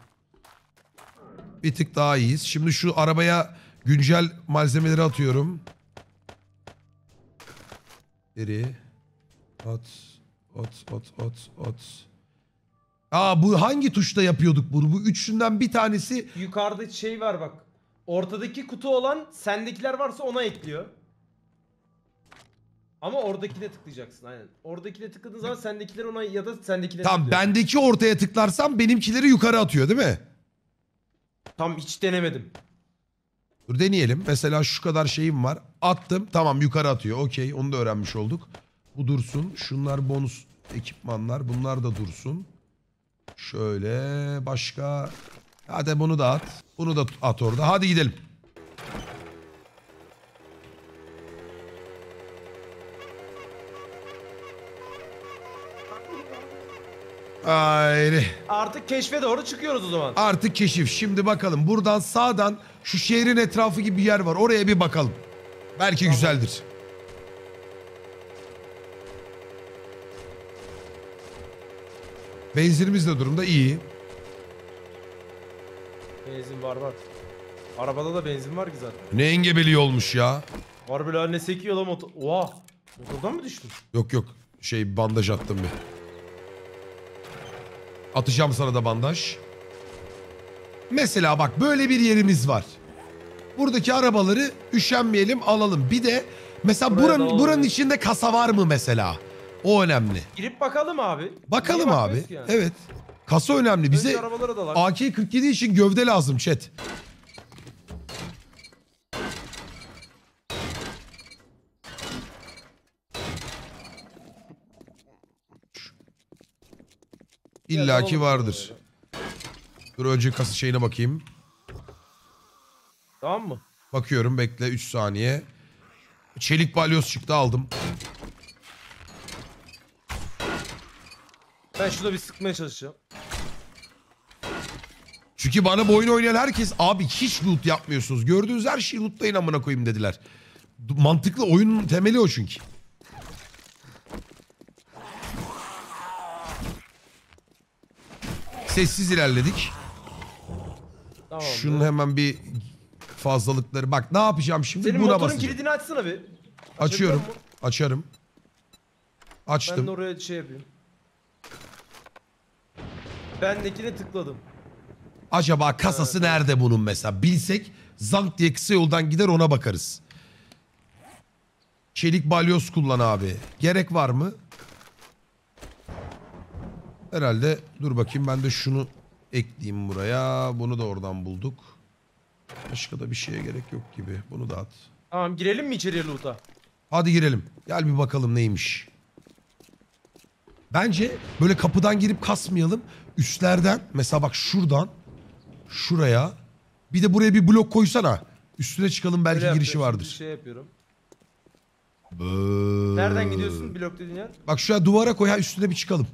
Bir tık daha iyiyiz. Şimdi şu arabaya güncel malzemeleri atıyorum. Deri. At. At, at, at, at. Aa bu hangi tuşta yapıyorduk bunu? Bu üçünden bir tanesi Yukarıda şey var bak. Ortadaki kutu olan sendekiler varsa ona ekliyor. Ama oradakine tıklayacaksın aynen. Oradakine tıkladığın zaman sendekiler ona ya da sendekine Tamam tıklıyor. bendeki ortaya tıklarsam benimkileri yukarı atıyor değil mi? Tam hiç denemedim. Dur deneyelim. Mesela şu kadar şeyim var. Attım. Tamam yukarı atıyor. Okey onu da öğrenmiş olduk. Bu dursun. Şunlar bonus ekipmanlar. Bunlar da dursun. Şöyle başka. Hadi bunu da at. Bunu da at orada. Hadi gidelim. Haydi. Artık keşfe doğru çıkıyoruz o zaman. Artık keşif. Şimdi bakalım. Buradan sağdan şu şehrin etrafı gibi bir yer var. Oraya bir bakalım. Belki güzeldir. Benzinimiz de durumda iyi. Benzin var var. Arabada da benzin var ki zaten. Ne engebeli olmuş ya. Harbi lan ne sekiyor lan motor. Oha. Motordan mı düştün? Yok yok. Şey bandaj attım bir. Atacağım sana da bandaj. Mesela bak böyle bir yerimiz var. Buradaki arabaları üşenmeyelim alalım. Bir de mesela Buraya buranın buranın içinde kasa var mı mesela? O önemli. Girip bakalım abi. Bakalım Niye abi. yani? Evet. Kasa önemli. Bize arabalara dalak. AK-47 için gövde lazım chat. İlla ki Dalalım vardır. Dur önce kasa şeyine bakayım. Tamam mı? Bakıyorum bekle 3 saniye. Çelik balyoz çıktı aldım. Ben şurada bir sıkmaya çalışacağım. Çünkü bana bu oyunu oynayan herkes abi hiç loot yapmıyorsunuz. Gördüğünüz her şeyi lootlayın amına koyayım dediler. Mantıklı oyunun temeli o çünkü. Sessiz ilerledik. Tamam. Şunun hemen bir fazlalıkları. Bak ne yapacağım şimdi? Senin Buna motorun basacağım. kilidini açsana bir. Açıyorum. Açarım. Ben Açtım. de oraya şey yapayım. Bendekine tıkladım. Acaba kasası nerede bunun mesela? Bilsek zank diye kısa yoldan gider ona bakarız. Çelik balyoz kullan abi. Gerek var mı? Herhalde dur bakayım ben de şunu ekleyeyim buraya. Bunu da oradan bulduk. Başka da bir şeye gerek yok gibi. Bunu da at. Tamam girelim mi içeriye loot'a? Hadi girelim. Gel bir bakalım neymiş. Bence böyle kapıdan girip kasmayalım. Üstlerden mesela bak şuradan şuraya bir de buraya bir blok koysana. Üstüne çıkalım belki Öyle girişi yapıyorum, vardır. şimdi Şey yapıyorum. Böyle. Nereden gidiyorsun blok dediğin yer? Bak şuraya duvara koy ha üstüne bir çıkalım.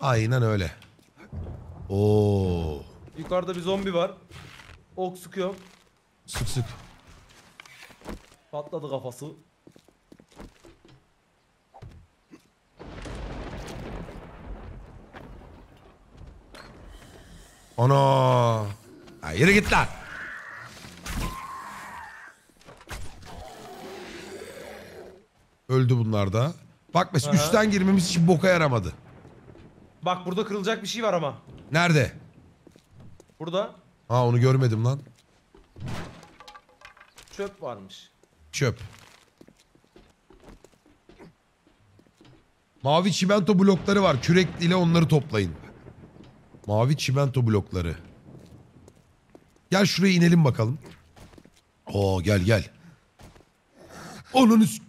Aynen öyle. Oo. Yukarıda bir zombi var. Ok sıkıyorum. Sık sık. Patladı kafası. Ana. Ha, yürü git lan. Öldü bunlar da. Bak mesela Aha. üstten girmemiz için boka yaramadı. Bak burada kırılacak bir şey var ama. Nerede? Burada. Ha onu görmedim lan. çöp varmış. Çöp. Mavi çimento blokları var. Kürek ile onları toplayın. Mavi çimento blokları. Gel şuraya inelim bakalım. Oo gel gel. Onun üst...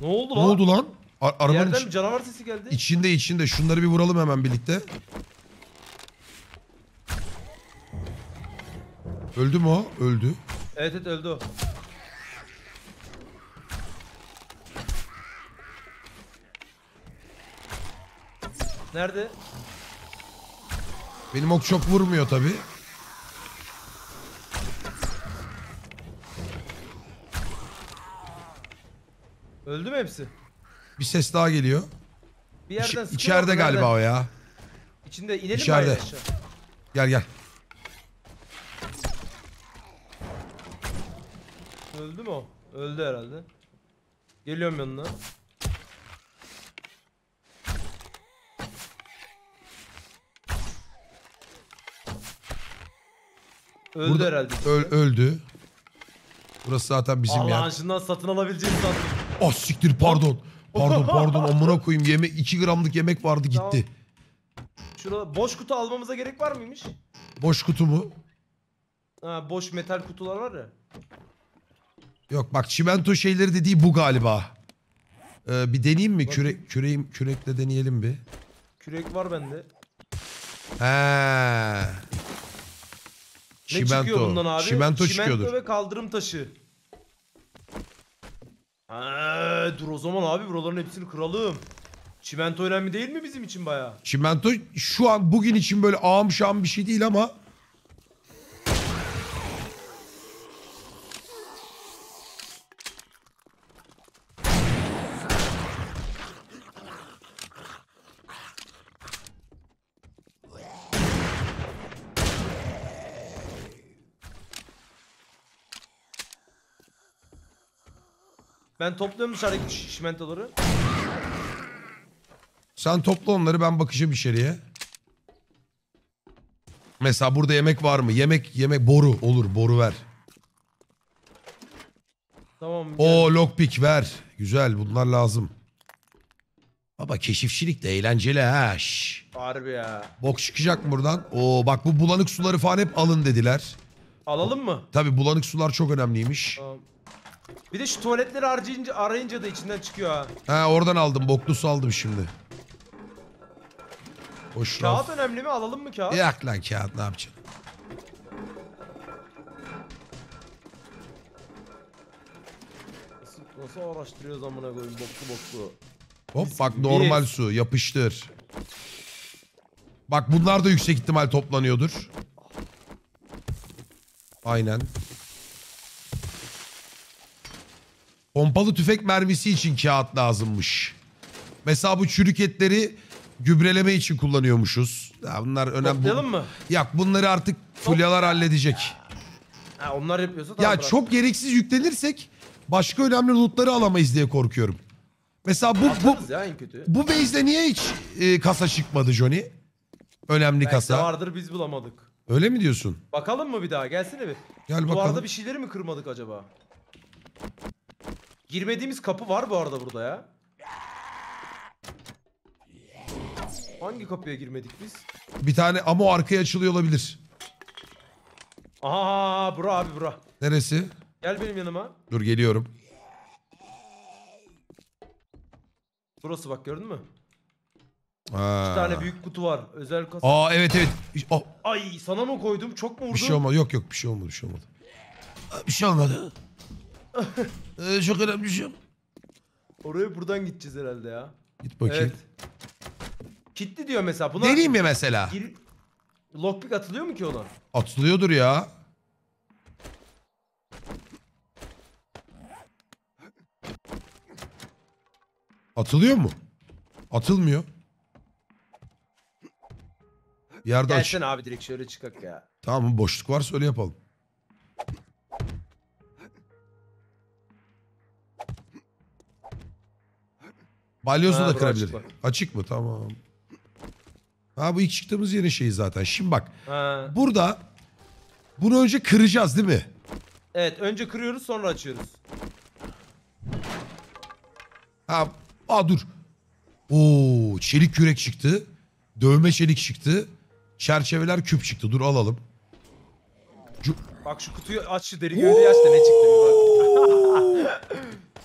Ne oldu Ne lan? oldu lan? A- Bir arabanın yerden iç- bir canavar sesi geldi. içinde içinde. Şunları bir vuralım hemen birlikte. Öldü mü o? Öldü. Evet evet öldü o. Nerede? Benim ok çok vurmuyor tabi. Öldü mü hepsi? Bir ses daha geliyor. Bir İç- yerden sıkıyor içeride galiba o ya. İçinde inelim İçeride. mi aşağı? Gel gel. Öldü mü o? Öldü herhalde. Geliyorum yanına. Öldü Burada- herhalde. Öl- öldü. Burası zaten bizim Allah'ın yer. şundan satın alabileceğini sandım. Oh siktir pardon. Pardon pardon amına koyayım yemek 2 gramlık yemek vardı Tamam. gitti. Şurada boş kutu almamıza gerek var mıymış? Boş kutu mu? Ha boş metal kutular var ya. Yok bak çimento şeyleri dediği bu galiba. Ee, bir deneyeyim mi? Kürek, küreğim, kürekle deneyelim bir. Kürek var bende. He. Ne çıkıyor bundan abi? Çimento çıkıyordur. ve kaldırım taşı. Ha, dur o zaman abi buraların hepsini kıralım. Çimento önemli değil mi bizim için bayağı? Çimento şu an bugün için böyle ağım şam bir şey değil ama Ben topluyorum dışarıdaki şi- çimentoları. sen topla onları ben bakacağım içeriye. Mesela burada yemek var mı? Yemek yemek boru olur boru ver. Tamam. O lockpick ver. Güzel bunlar lazım. Baba keşifçilik de eğlenceli ha. şş. Harbi ya. Bok çıkacak mı buradan? Oo bak bu bulanık suları falan hep alın dediler. Alalım mı? Tabi bulanık sular çok önemliymiş. Tamam. Bir de şu tuvaletleri harcayınca, arayınca da içinden çıkıyor ha. Ha oradan aldım. Boklu su aldım şimdi. Boş raf. Kağıt önemli mi? Alalım mı kağıt? Yak lan kağıt ne yapacaksın? Nasıl, nasıl araştırıyoruz amına koyayım boklu boklu. Hop bak normal su yapıştır. Bak bunlar da yüksek ihtimal toplanıyordur. Aynen. Pompalı tüfek mermisi için kağıt lazımmış. Mesela bu çürük etleri gübreleme için kullanıyormuşuz. Ya bunlar önemli. Toplayalım mı? Ya bunları artık fulyalar halledecek. Ha onlar yapıyorsa tamam Ya bırak. çok gereksiz yüklenirsek başka önemli lootları alamayız diye korkuyorum. Mesela bu bu Atarız ya en kötü. bu base'de niye hiç e, kasa çıkmadı Johnny? Önemli Belki de kasa. vardır biz bulamadık. Öyle mi diyorsun? Bakalım mı bir daha? Gelsene bir. Gel Duvarda bakalım. bir şeyleri mi kırmadık acaba? Girmediğimiz kapı var bu arada burada ya. Hangi kapıya girmedik biz? Bir tane ama o arkaya açılıyor olabilir. Aha bura abi bura. Neresi? Gel benim yanıma. Dur geliyorum. Burası bak gördün mü? Aa. Bir tane büyük kutu var. Özel kasa. Aa evet evet. Oh, Ay sana mı koydum? Çok mu vurdum? bir şey olmadı. Yok yok bir şey olmadı. Bir şey olmadı. Aa, Bir şey olmadı. ee, çok önemli bir şey yok. Oraya buradan gideceğiz herhalde ya. Git bakayım. Evet. Kitli diyor mesela. Buna Deneyeyim mi mesela? Gir... Lockpick atılıyor mu ki ona? Atılıyordur ya. Atılıyor mu? Atılmıyor. Yerde aç. Abi direkt şöyle çıkak ya. Tamam boşluk varsa öyle yapalım. Balyozla Ha, da bura kırabilir. açık Açık, mı? Tamam. Ha bu ilk çıktığımız yerin şeyi zaten. Şimdi bak. Ha. Burada bunu önce kıracağız değil mi? Evet önce kırıyoruz sonra açıyoruz. Ha, aa dur. Oo, çelik kürek çıktı. Dövme çelik çıktı. Çerçeveler küp çıktı. Dur alalım. Bak şu kutuyu aç şu deri gövdeyi aç da ne çıktı bir bak.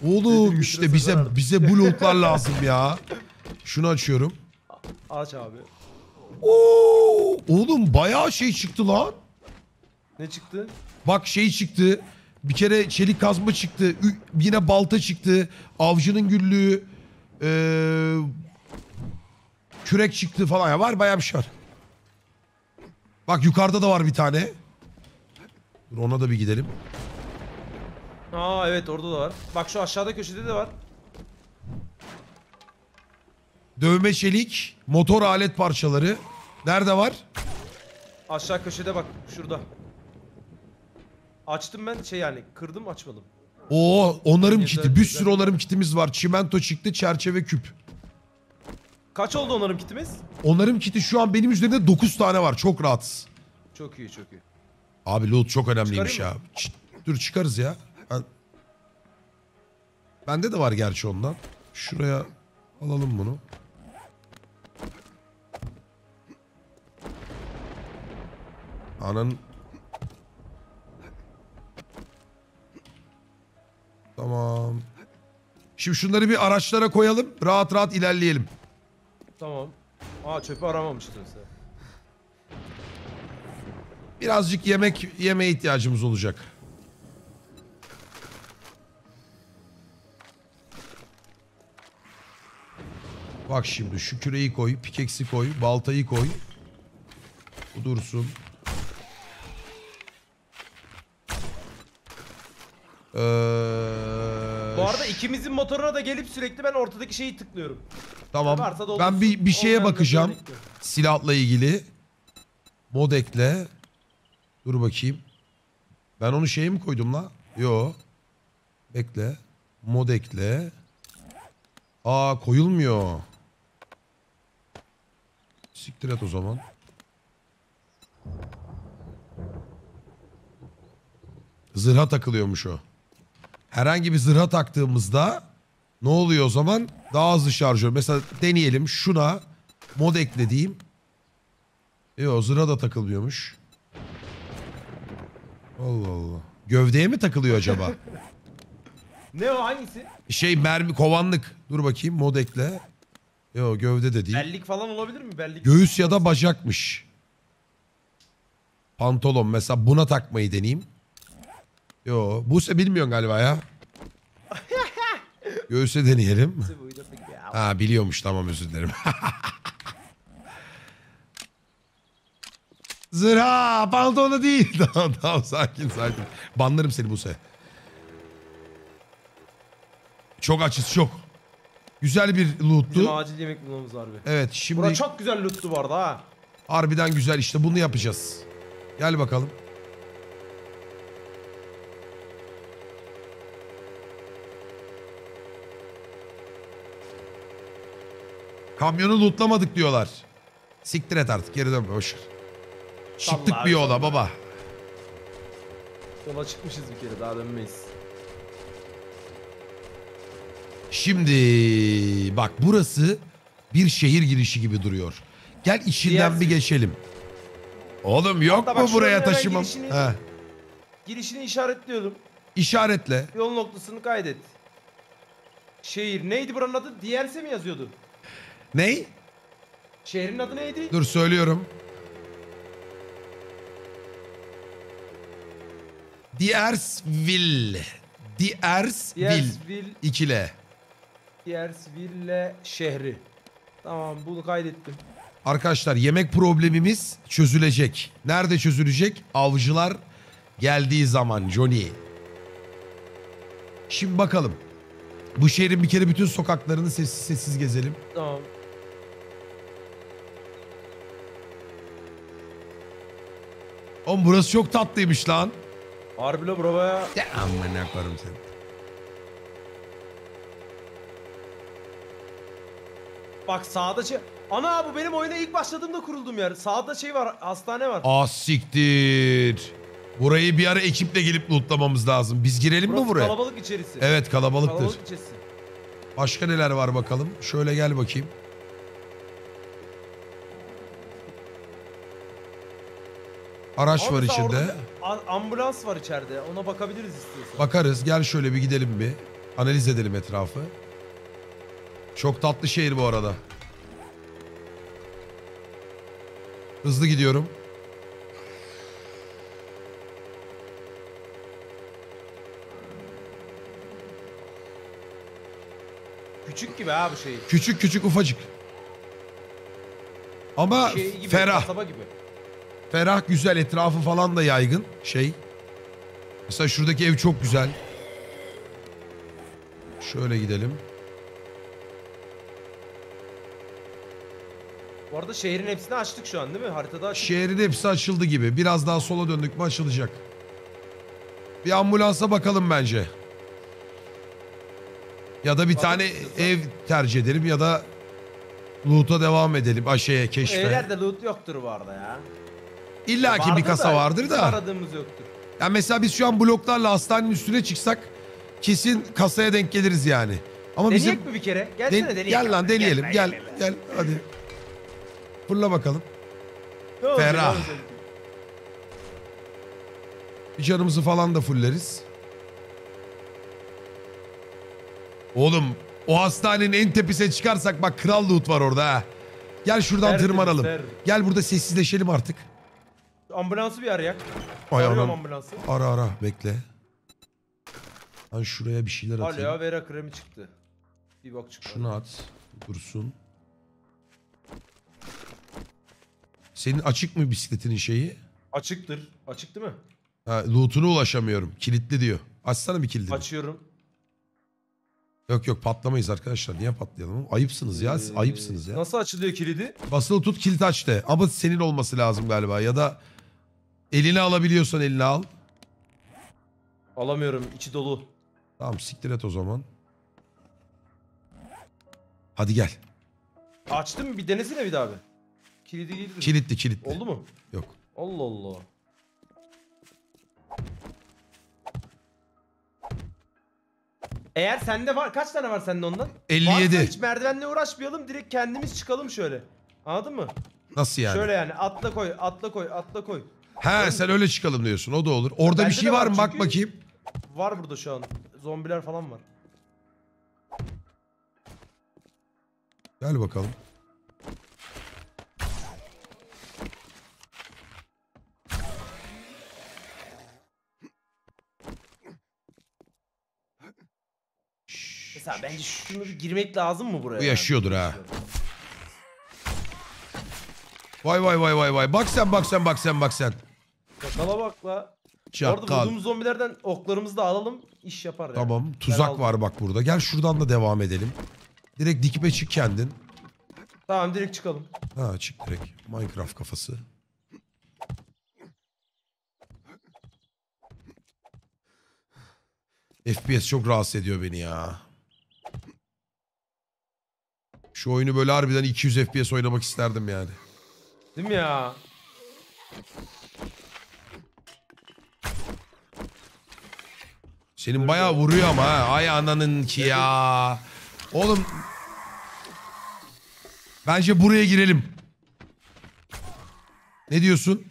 Oğlum işte bize bize bu lootlar lazım ya. Şunu açıyorum. Aç abi. Oo, oğlum bayağı şey çıktı lan. Ne çıktı? Bak şey çıktı. Bir kere çelik kazma çıktı. Ü- Yine balta çıktı. Avcının güllüğü. ee, kürek çıktı falan. Ya var bayağı bir şey var. Bak yukarıda da var bir tane. Dur ona da bir gidelim. Aa evet orada da var. Bak şu aşağıda köşede de var. Dövme çelik. Motor alet parçaları. Nerede var? Aşağı köşede bak şurada. Açtım ben şey yani kırdım açmadım. Oo onarım kiti. Bir sürü onarım kitimiz var. Çimento çıktı. Çerçeve küp. Kaç oldu onarım kitimiz? Onarım kiti şu an benim üzerinde 9 tane var. Çok rahatsız. Çok iyi çok iyi. Abi loot çok önemliymiş ya. Ç- dur çıkarız ya. Ben... Bende de var gerçi ondan. Şuraya alalım bunu. Anın... Tamam. Şimdi şunları bir araçlara koyalım. Rahat rahat ilerleyelim. Tamam. Aa çöpü aramamıştın sen. Birazcık yemek yemeye ihtiyacımız olacak. Bak şimdi şu küreği koy, pikeksi koy, baltayı koy. Bu dursun. Ee, Bu arada ikimizin motoruna da gelip sürekli ben ortadaki şeyi tıklıyorum. tamam. Varsa da Ben bir, bir şeye olmayan da bakacağım. ekle. Silahla ilgili. Mod ekle. Dur bakayım. Ben onu şeye mi koydum la? Yo. Bekle. Mod ekle. Aa koyulmuyor. Siktir et o zaman. Zırha takılıyormuş o. Herhangi bir zırha taktığımızda ne oluyor o zaman? Daha hızlı şarjör. Mesela deneyelim şuna mod eklediğim. Yok zırha da takılmıyormuş. Allah Allah. Gövdeye mi takılıyor acaba? Ne o hangisi? şey mermi kovanlık. Dur bakayım mod ekle. Yok gövde de değil. Bellik falan olabilir mi? Bellik. Göğüs ya da bacakmış. Pantolon mesela buna takmayı deneyeyim. Yo Buse bilmiyorsun galiba ya. Göğüse deneyelim. Ha biliyormuş tamam özür dilerim. Zırha pantolonu değil. tamam tamam sakin sakin. Banlarım seni Buse. Çok açız çok. Güzel bir Bizim loot'tu. acil yemek bulmamız var bir. Evet şimdi Bura çok güzel loot'tu bu arada ha. harbiden güzel işte bunu yapacağız. Gel bakalım. Kamyonu lootlamadık diyorlar. Siktir et artık geri dönme boşver. Çıktık Vallahi bir yola baba. Yola çıkmışız bir kere daha dönmeyiz. Şimdi bak burası bir şehir girişi gibi duruyor. Gel içinden bir geçelim. Oğlum yok Hatta mu bak buraya hemen taşımam? girişini-. Girişini işaretliyorum. İşaretle. Yol noktasını kaydet. Şehir neydi buranın adı? Diyerse mi yazıyordu? Ney? Şehrin adı neydi? Dur söylüyorum. Diersville. Diersville. Diersville, İkile. Diersville şehri. Tamam bunu kaydettim. Arkadaşlar yemek problemimiz çözülecek. Nerede çözülecek? Avcılar geldiği zaman Johnny. Şimdi bakalım. Bu şehrin bir kere bütün sokaklarını sessiz sessiz gezelim. Tamam. Oğlum burası çok tatlıymış lan. Harbi la bravo ya. Ya amına koyarım seni. Bak sağda şey... Ana bu benim oyuna ilk başladığımda kuruldum yer. Sağda şey var, hastane var. Ah siktir. Burayı bir ara ekiple gelip lootlamamız lazım. Biz girelim mi Burası buraya? kalabalık içerisi. Evet kalabalıktır. Kalabalık içerisi. Başka neler var bakalım. Şöyle gel bakayım. Araç Ama var mesela içinde. orada bir a- ambulans var içeride. Ona bakabiliriz istiyorsan. Bakarız. Gel şöyle bir gidelim bir. Analiz edelim etrafı. Çok tatlı şehir bu arada. Hızlı gidiyorum. Küçük gibi ha bu şey. Küçük küçük ufacık. Ama Şey gibi, ferah. kasaba gibi. Ferah güzel etrafı falan da yaygın şey. Mesela şuradaki ev çok güzel. Şöyle gidelim. Bu arada şehrin hepsini açtık şu an değil mi? Haritada açtık. Şehrin hepsi açıldı gibi. Biraz daha sola döndük mü açılacak. Bir ambulansa bakalım bence. Ya da bir Bakalım tane istiyorsan. ev tercih edelim ya da loot'a devam edelim. Şeye keşfe. Evlerde loot yoktur bu arada ya. İlla ki bir kasa da, vardır bizim da. aradığımız yoktur. Ya mesela biz şu an bloklarla hastanenin üstüne çıksak kesin kasaya denk geliriz yani. Ama bizim Deneyek mi bir kere? Gelsene Den- deneyek. gel lan deneyelim. Gel, Gel gel, gel, hadi. Fırla bakalım. Ne olacak Ferah. Bir canımızı falan da fulleriz. Oğlum o hastanenin en tepesine çıkarsak bak kral loot var orada ha. Gel şuradan Tertemiz, tırmanalım. ter. Gel burada sessizleşelim artık. Ambulansı bir arayak. Ay Arıyorum anam. ambulansı. Ara ara bekle. Ben şuraya bir şeyler atayım. Aloe vera kremi çıktı. Bir bak çıktı. Şunu at. Dursun. Senin açık mı bisikletinin şeyi? Açıktır. Açık değil mi? Ha, loot'una ulaşamıyorum. Kilitli diyor. Açsana bir kilidini. Açıyorum. Yok yok patlamayız arkadaşlar. Niye patlayalım? Ayıpsınız ya. Ee, Ayıpsınız ya. Nasıl açılıyor kilidi? Basılı tut kilit aç de. Ama senin olması lazım galiba. Ya da eline alabiliyorsan eline al. Alamıyorum. içi dolu. Tamam siktir et o zaman. Hadi gel. Açtım bir denesene bir daha abi. Kilidi gelir. Kilitli kilitli. Oldu mu? Yok. Allah Allah. Eğer sende var kaç tane var sende ondan? 57. Varsa hiç merdivenle uğraşmayalım direkt kendimiz çıkalım şöyle. Anladın mı? Nasıl yani? Şöyle yani atla koy atla koy atla koy. He sen öyle çıkalım diyorsun. O da olur. Orada bir Bende şey de var var mı? Bak çünkü. bakayım. Var burada şu an. Zombiler falan var. Gel bakalım. Mesela bence şunu bir girmek lazım mı buraya? Bu yani? yaşıyordur ha. Vay vay vay vay vay. Bak sen bak sen bak sen bak sen. Çakala bak la. Bu arada Çakal. bulduğumuz zombilerden oklarımızı da alalım. iş yapar ya. Tamam. Ben Tuzak aldım. var bak burada. Gel şuradan da devam edelim. Direkt dikime çık kendin. Tamam direkt çıkalım. Ha çık direkt. Minecraft kafası. FPS çok rahatsız ediyor beni ya. Şu oyunu böyle harbiden 200 FPS oynamak isterdim yani. Değil mi ya? Senin bayağı vuruyor ama ha. Ay ananın ki ya. Oğlum. Bence buraya girelim. Ne diyorsun?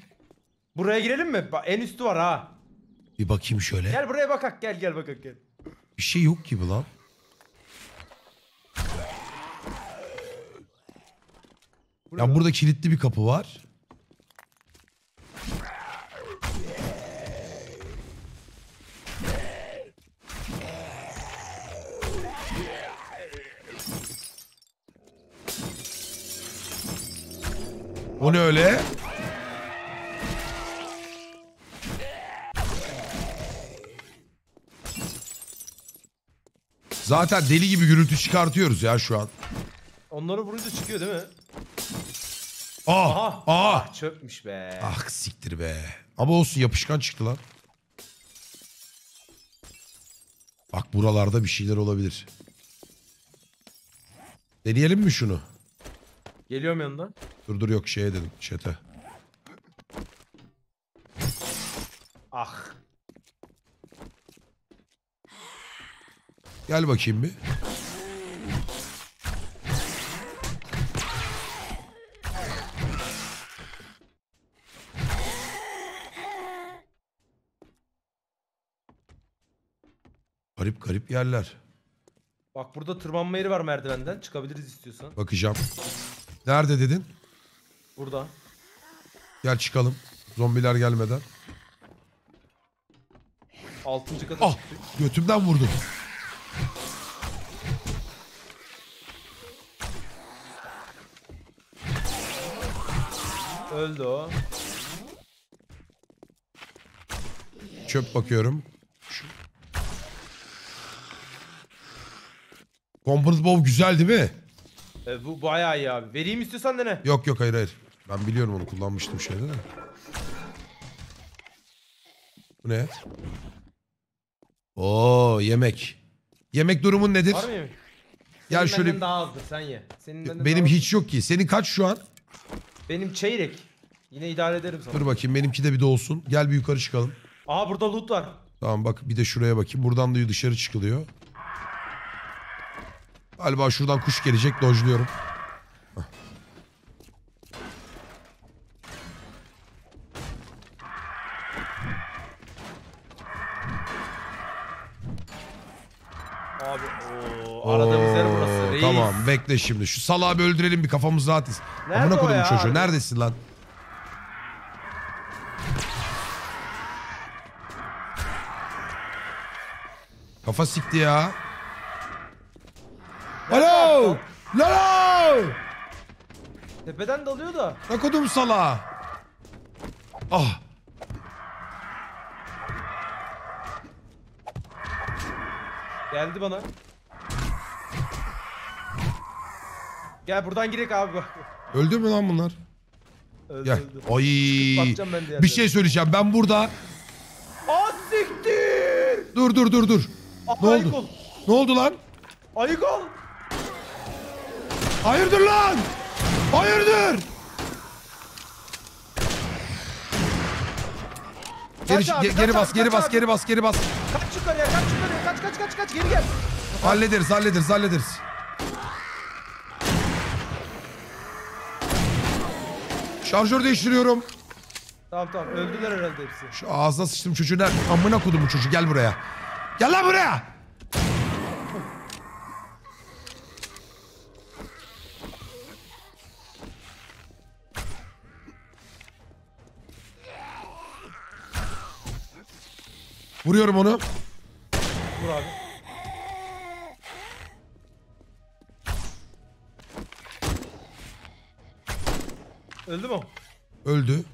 Buraya girelim mi? En üstü var ha. Bir bakayım şöyle. Gel buraya bakak gel gel bakak gel. Bir şey yok gibi lan. Ya burada kilitli bir kapı var. O ne öyle? Zaten deli gibi gürültü çıkartıyoruz ya şu an. Onları vurunca çıkıyor değil mi? Ah, Aha. ah. Ah, çöpmüş be. Ah siktir be. Ama olsun yapışkan çıktı lan. Bak buralarda bir şeyler olabilir. Deneyelim mi şunu? Geliyorum yanına. Dur dur yok şeye dedim chat'e. Ah. Gel bakayım bir. Garip garip yerler. Bak burada tırmanma yeri var merdivenden. Çıkabiliriz istiyorsan. Bakacağım. Nerede dedin? Burada. Gel çıkalım. Zombiler gelmeden. Altıncı kata Ah çıktık. götümden vurdu. Öldü o. Çöp bakıyorum. Comfort Bow güzel değil mi? E, bu bayağı iyi abi. Vereyim istiyorsan dene. Yok yok hayır hayır. Ben biliyorum onu kullanmıştım şeyde de. Bu ne? Oo yemek. Yemek durumun nedir? Var mı yemek? Senin şöyle- benden daha azdır sen ye. Senin benden Benim daha hiç yok ki. Senin kaç şu an? Benim çeyrek. Yine idare ederim sana. Dur bakayım benimki de bir de olsun. Gel bir yukarı çıkalım. Aa burada loot var. Tamam bak bir de şuraya bakayım. Buradan da dışarı çıkılıyor. Galiba şuradan kuş gelecek. Dojluyorum. Abi ooo aradığımız yer burası. Reis. Tamam bekle şimdi. Şu salağı bir öldürelim bir kafamız rahat etsin. Nerede Amına o koydum ya? çocuğu. Neredesin lan? Kafa sikti ya. Alo! aptal? Alo! Tepeden dalıyor da. Ne kodum salağı? Ah. Geldi bana. Gel buradan girek abi bak. Öldü mü lan bunlar? Öldü Gel. öldü. Ay. Bakacağım ben diğerlerine. Bir şey söyleyeceğim. Ben burada... Aa siktir! Dur dur dur dur. Aa, Ne ayık oldu? ol. Ne oldu lan? Ayık ol. Hayırdır lan? Hayırdır? Geri, Kaç abi, ge- kaç geri abi, bas, geri kaç bas, abi? geri bas, geri bas. Kaç yukarıya kaç yukarıya kaç kaç kaç kaç geri gel. Hallederiz, hallederiz, hallederiz. Şarjör değiştiriyorum. Tamam tamam öldüler herhalde hepsi. Şu ağzına sıçtım çocuğu nerede? Amına kodum bu çocuğu gel buraya. Gel lan buraya. Vuruyorum onu. Vur abi. Öldü mü? Öldü.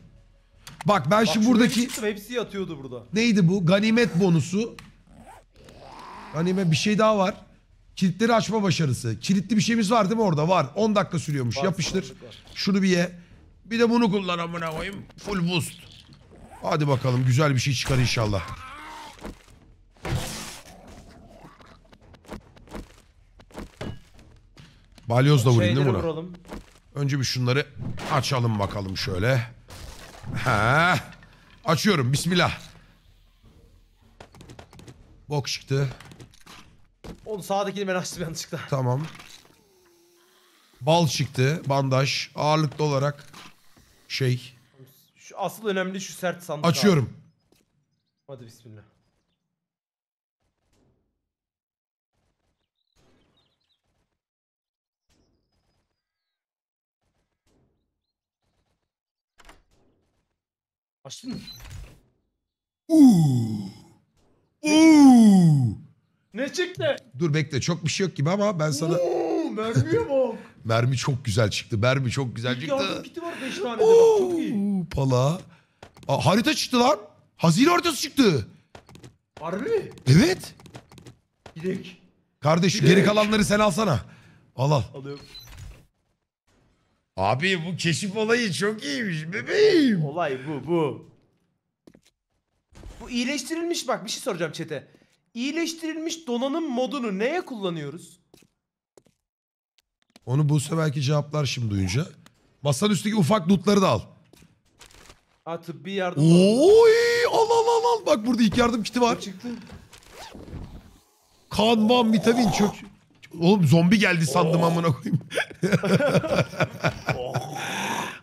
Bak ben Bak şimdi buradaki çıktım, hepsi yatıyordu burada. neydi bu? Ganimet bonusu. Ganimet bir şey daha var. Kilitleri açma başarısı. Kilitli bir şeyimiz var değil mi orada? Var. 10 dakika sürüyormuş. Var, Yapıştır. var. Şunu bir ye. Bir de bunu kullan amına koyayım. Full boost. Hadi bakalım güzel bir şey çıkar inşallah. Balyozla vurayım değil mi Şeyleri buna? vuralım. Önce bir şunları açalım bakalım şöyle. Ha. Açıyorum bismillah. Bok çıktı. Oğlum sağdakini ben açtım yanlışlıkla. Tamam. Bal çıktı. Bandaj. Ağırlıklı olarak şey. Şu asıl önemli şu sert sandık. abi. Açıyorum. Hadi bismillah. Açtın mı? Uuu. Uuu. Ne çıktı? Dur bekle çok bir şey yok gibi ama ben sana... Oo, mermiye bak. Mermi çok güzel çıktı. Mermi çok güzel çıktı. kiti var 5 tane de bak çok iyi. Pala. Aa, harita çıktı lan. Hazine haritası çıktı. Harbi mi? Evet. Gidek. Kardeş Direkt. geri kalanları sen alsana. Al al. Alıyorum. Abi bu keşif olayı çok iyiymiş bebeğim. Olay bu bu. Bu iyileştirilmiş bak bir şey soracağım çete. İyileştirilmiş donanım modunu neye kullanıyoruz? Onu Buse belki cevaplar şimdi duyunca. Masanın üstteki ufak lootları da al. Ha tıbbi yardım. Oy al al al al. Bak burada ilk yardım kiti var. Çıktı. Kan, man, vitamin çök. Oğlum zombi geldi sandım amına koyayım.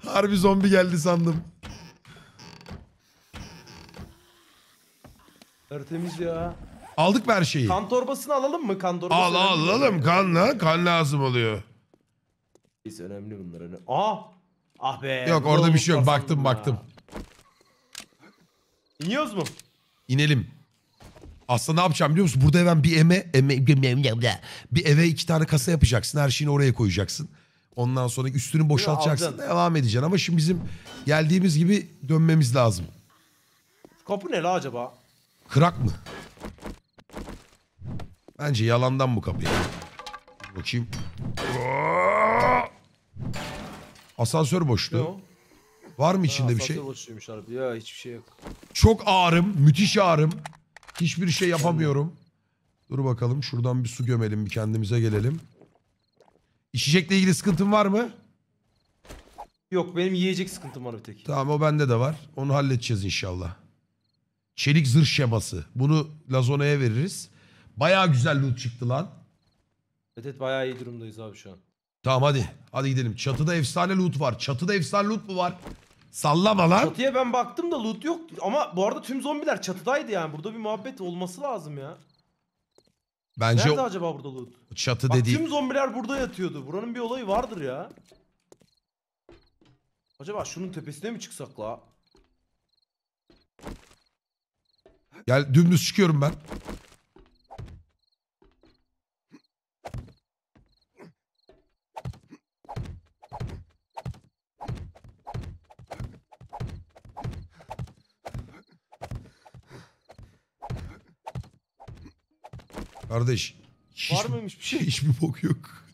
Harbi zombi geldi sandım. Tertemiz ya. Aldık mı her şeyi? Kan torbasını alalım mı? Kan torbası Al alalım kan lan. Kan lazım oluyor. Neyse önemli bunlar önemli. Aa! Ah be. Yok, orada da bir şey yok. Baktım, baktım. İniyoruz mu? İnelim. Aslında ne yapacağım biliyor musun? Burada hemen bir eme, eme bir eve iki tane kasa yapacaksın. Her şeyini oraya koyacaksın. Ondan sonra üstünü boşaltacaksın. alacaksın. Devam edeceksin. Ama şimdi bizim geldiğimiz gibi dönmemiz lazım. Kapı ne la acaba? Kırak mı? Bence yalandan bu kapı ya. Bakayım. Asansör boştu. o? Var mı içinde bir şey? asansör boşluğuymuş harbi. Ya hiçbir şey yok. Çok ağrım. Müthiş ağrım. Hiçbir şey yapamıyorum. Dur bakalım. Şuradan bir su gömelim. Bir kendimize gelelim. İçecekle ilgili sıkıntın var mı? Yok benim yiyecek sıkıntım var bir tek. Tamam o bende de var. Onu halledeceğiz inşallah. Çelik zırh şeması. Bunu Lazona'ya veririz. Baya güzel loot çıktı lan. Evet evet bayağı iyi durumdayız abi şu an. Tamam hadi. Hadi gidelim. Çatıda efsane loot var. Çatıda efsane loot mu var? Sallama lan. Çatıya ben baktım da loot yok. Ama bu arada tüm zombiler çatıdaydı yani. Burada bir muhabbet olması lazım ya. Bence Nerede o acaba burada loot? çatı Bak dediği... tüm zombiler burada yatıyordu. Buranın bir olayı vardır ya. Acaba şunun tepesine mi çıksak la? Gel dümdüz çıkıyorum ben. Kardeş. Hiç, Var mıymış bir şey? Hiçbir bok yok.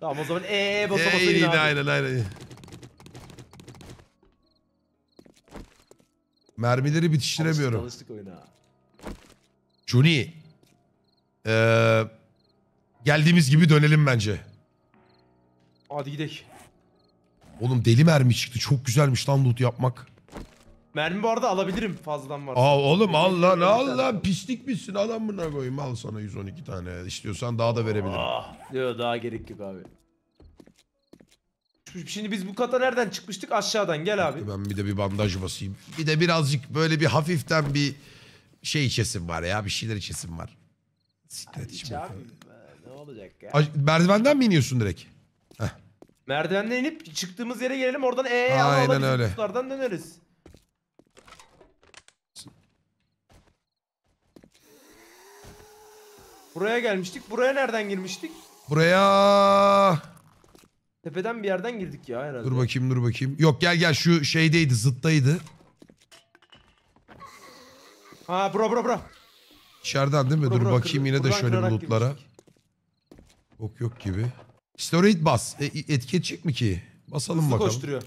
Tamam o zaman eee basa basa Ey, in abi. aynen aynen. Mermileri bitiştiremiyorum. Alıştık, alıştık oyuna. Johnny. Ee, geldiğimiz gibi dönelim bence. Hadi gidelim. Oğlum deli mermi çıktı. Çok güzelmiş lan loot yapmak. Mermi bu arada alabilirim fazladan varsa. Aa oğlum al lan al lan var. pislik misin al amına koyayım al sana 112 tane istiyorsan daha da verebilirim. Ah, yok daha gerek yok abi. Şimdi biz bu kata nereden çıkmıştık? Aşağıdan gel abi. Ben bir de bir bandaj basayım. Bir de birazcık böyle bir hafiften bir şey içesim var ya bir şeyler içesim var. Siklet abi, Ne olacak ya? Merdivenden mi iniyorsun direkt? Merdivenden inip çıktığımız yere gelelim oradan eee Aynen Aynen öyle. Kutulardan döneriz. Buraya gelmiştik. Buraya nereden girmiştik? Buraya Tepeden bir yerden girdik ya herhalde. dur bakayım dur bakayım. Yok gel gel şu şeydeydi zıttaydı. Ha bura bura bura. İçeriden değil mi? Bura, dur bura, bakayım kırdı- yine de buradan şöyle bir kırarak lootlara. girmiştik. Yok yok gibi. Storage bas. E, etki edecek mi ki? Basalım Hızlı bakalım. koşturuyor.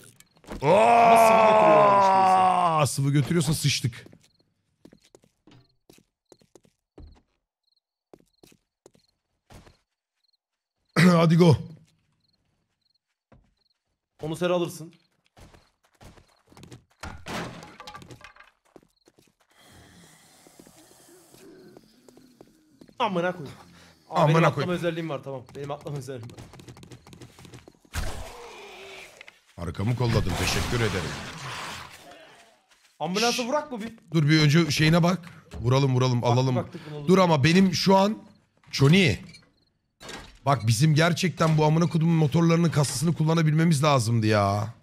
Aa, sıvı götürüyorsa sıçtık. Hadi go. Onu sen alırsın. Amına koy. Aa, Amına benim koy. atlama özelliğim var tamam. Benim atlama özelliğim var. Arkamı kolladım. Teşekkür ederim. Ambulansa vurak mı bir? Dur bir önce şeyine bak. Vuralım vuralım alalım. baktık Dur ama benim şu an Johnny. Bak bizim gerçekten bu amına kodumun motorlarının kasasını kullanabilmemiz lazımdı ya.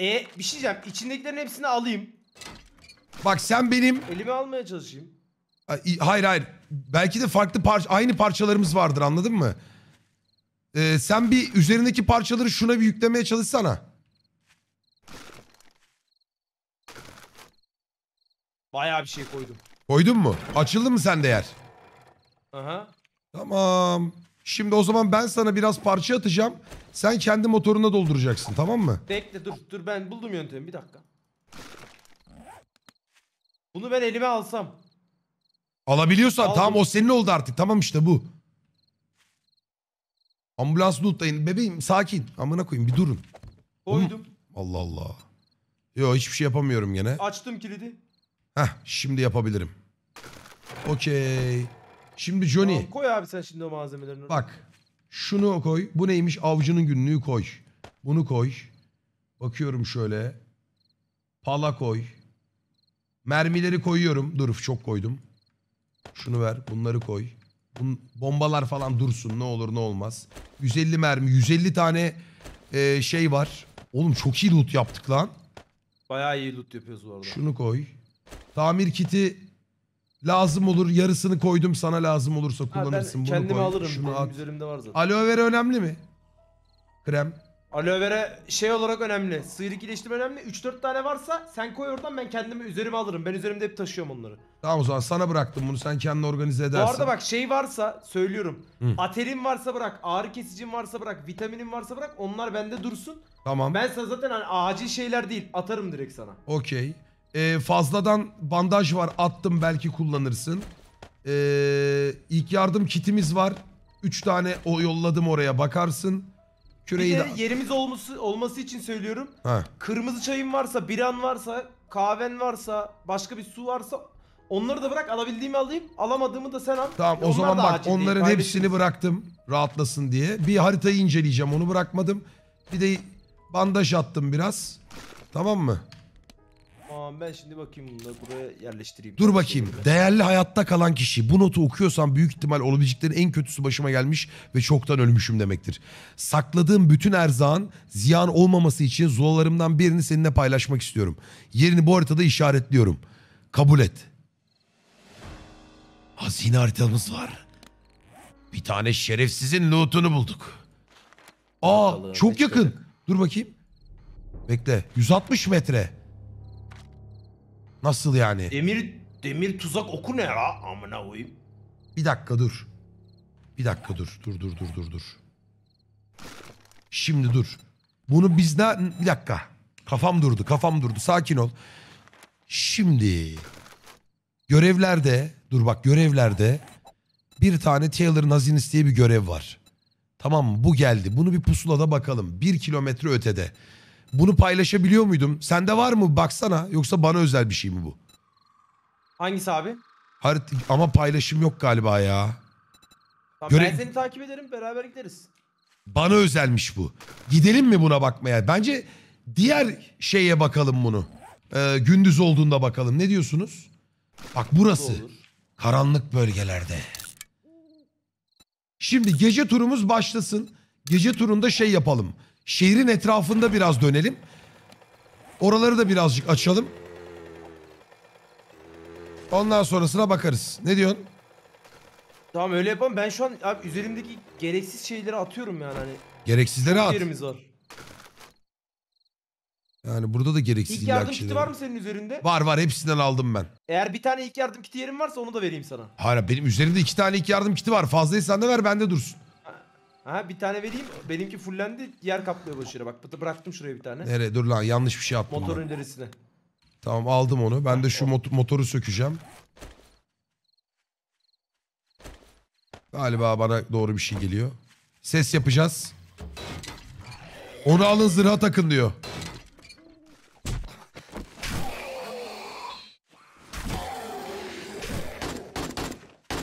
E bir şey diyeceğim. İçindekilerin hepsini alayım. Bak sen benim Elime almaya çalışayım. Ay, Hayır hayır. Belki de farklı parça aynı parçalarımız vardır anladın mı? Ee, sen bir üzerindeki parçaları şuna bir yüklemeye çalışsana. Bayağı bir şey koydum. Koydun mu? Açıldı mı sende yer? Aha. Tamam. Şimdi o zaman ben sana biraz parça atacağım. Sen kendi motoruna dolduracaksın tamam mı? Bekle dur dur ben buldum yöntemi bir dakika. Bunu ben elime alsam. Alabiliyorsan Aldım. tamam o senin oldu artık. Tamam işte bu. Ambulans lootlayın. Bebeğim sakin. Amına koyayım bir durun. Koydum. Allah Allah. Yo hiçbir şey yapamıyorum gene. Açtım kilidi. Heh şimdi yapabilirim. Okey. Şimdi Johnny Tamam, koy abi sen şimdi o malzemelerini. bak. Şunu koy. Bu neymiş? Avcının günlüğü koy. Bunu koy. Bakıyorum şöyle. Pala koy. Mermileri koyuyorum. Dur çok koydum. Şunu ver. Bunları koy. Bun, bombalar falan dursun. Ne olur ne olmaz. 150 mermi. 150 tane e, şey var. Oğlum çok iyi loot yaptık lan. Bayağı iyi loot yapıyoruz bu arada. Şunu koy. Tamir kiti lazım olur. Yarısını koydum sana lazım olursa Ha, kullanırsın. ben Bunu kendimi koy. alırım. Şunu Benim at. üzerimde var zaten. Aloe vera önemli mi? Krem. Aloe vera şey olarak önemli. Sıyrık iyileştirme önemli. 3-4 tane varsa sen koy oradan ben kendimi üzerime alırım. Ben üzerimde hep taşıyorum onları. Tamam o zaman sana bıraktım bunu. Sen kendin organize edersin. Bu arada bak şey varsa söylüyorum. Hı. Aterin varsa bırak, ağrı kesicin varsa bırak, vitaminin varsa bırak. Onlar bende dursun. Tamam. Ben sana zaten hani acil şeyler değil. Atarım direkt sana. Okey. Ee, fazladan bandaj var. Attım belki kullanırsın. Ee, ilk yardım kitimiz var. Üç tane o yolladım oraya bakarsın. Bir Küreyi de de... yerimiz olması olması için söylüyorum. Ha. Kırmızı çayın varsa, biran varsa, kahven varsa, başka bir su varsa onları da bırak alabildiğimi alayım. Alamadığımı da sen al. Tamam o Onlar zaman da bak acil değil, onların hepsini bıraktım rahatlasın diye. Bir haritayı inceleyeceğim onu bırakmadım. Bir de bandaj attım biraz. Tamam mı? Tamam ben şimdi bakayım bunları buraya yerleştireyim. Dur bakayım. Değerli hayatta kalan kişi. Bu notu okuyorsam büyük ihtimal olabileceklerin en kötüsü başıma gelmiş ve çoktan ölmüşüm demektir. Sakladığım bütün erzağın ziyan olmaması için zulalarımdan birini seninle paylaşmak istiyorum. Yerini bu haritada işaretliyorum. Kabul et. Hazine haritamız var. Bir tane şerefsizin lootunu bulduk. Aa Bakalım, çok yakın. Dur bakayım. Bekle. 160 metre. Nasıl yani? Demir demir tuzak oku ne la? Amına koyayım. Bir dakika dur. Bir dakika dur. Dur dur dur dur dur. Şimdi dur. Bunu biz ne... Bir dakika. Kafam durdu. Kafam durdu. Sakin ol. Şimdi görevlerde dur bak görevlerde bir tane Taylor'ın hazinesi diye bir görev var. Tamam mı? Bu geldi. Bunu bir pusulada bakalım. Bir kilometre ötede. Bunu paylaşabiliyor muydum? Sende var mı? Baksana. Yoksa bana özel bir şey mi bu? Hangisi abi? Harit ama paylaşım yok galiba ya. Tamam, Göre- Ben seni takip ederim beraber gideriz. Bana özelmiş bu. Gidelim mi buna bakmaya? Bence diğer şeye bakalım bunu. Ee, gündüz olduğunda bakalım. Ne diyorsunuz? Bak burası. Olur. Karanlık bölgelerde. Şimdi gece turumuz başlasın. Gece turunda şey yapalım. Şehrin etrafında biraz dönelim. Oraları da birazcık açalım. Ondan sonrasına bakarız. Ne diyorsun? Tamam öyle yapalım. Ben şu an abi üzerimdeki gereksiz şeyleri atıyorum yani hani. Gereksizleri at. Yerimiz var. Yani burada da gereksiz İlk yardım kiti var mı senin üzerinde? Var var hepsinden aldım ben. Eğer bir tane ilk yardım kiti yerim varsa onu da vereyim sana. Hayır benim üzerimde iki tane ilk yardım kiti var. Fazlaysan da ver bende dursun. Ha bir tane vereyim. Benimki fullendi. Yer kaplıyor yere. Bak bı- bıraktım şuraya bir tane. Nereye dur lan yanlış bir şey ben. Motorun ilerisine. Tamam aldım onu. Ben de şu mot- motoru sökeceğim. Galiba bana doğru bir şey geliyor. Ses yapacağız. Onu alın zırha takın diyor.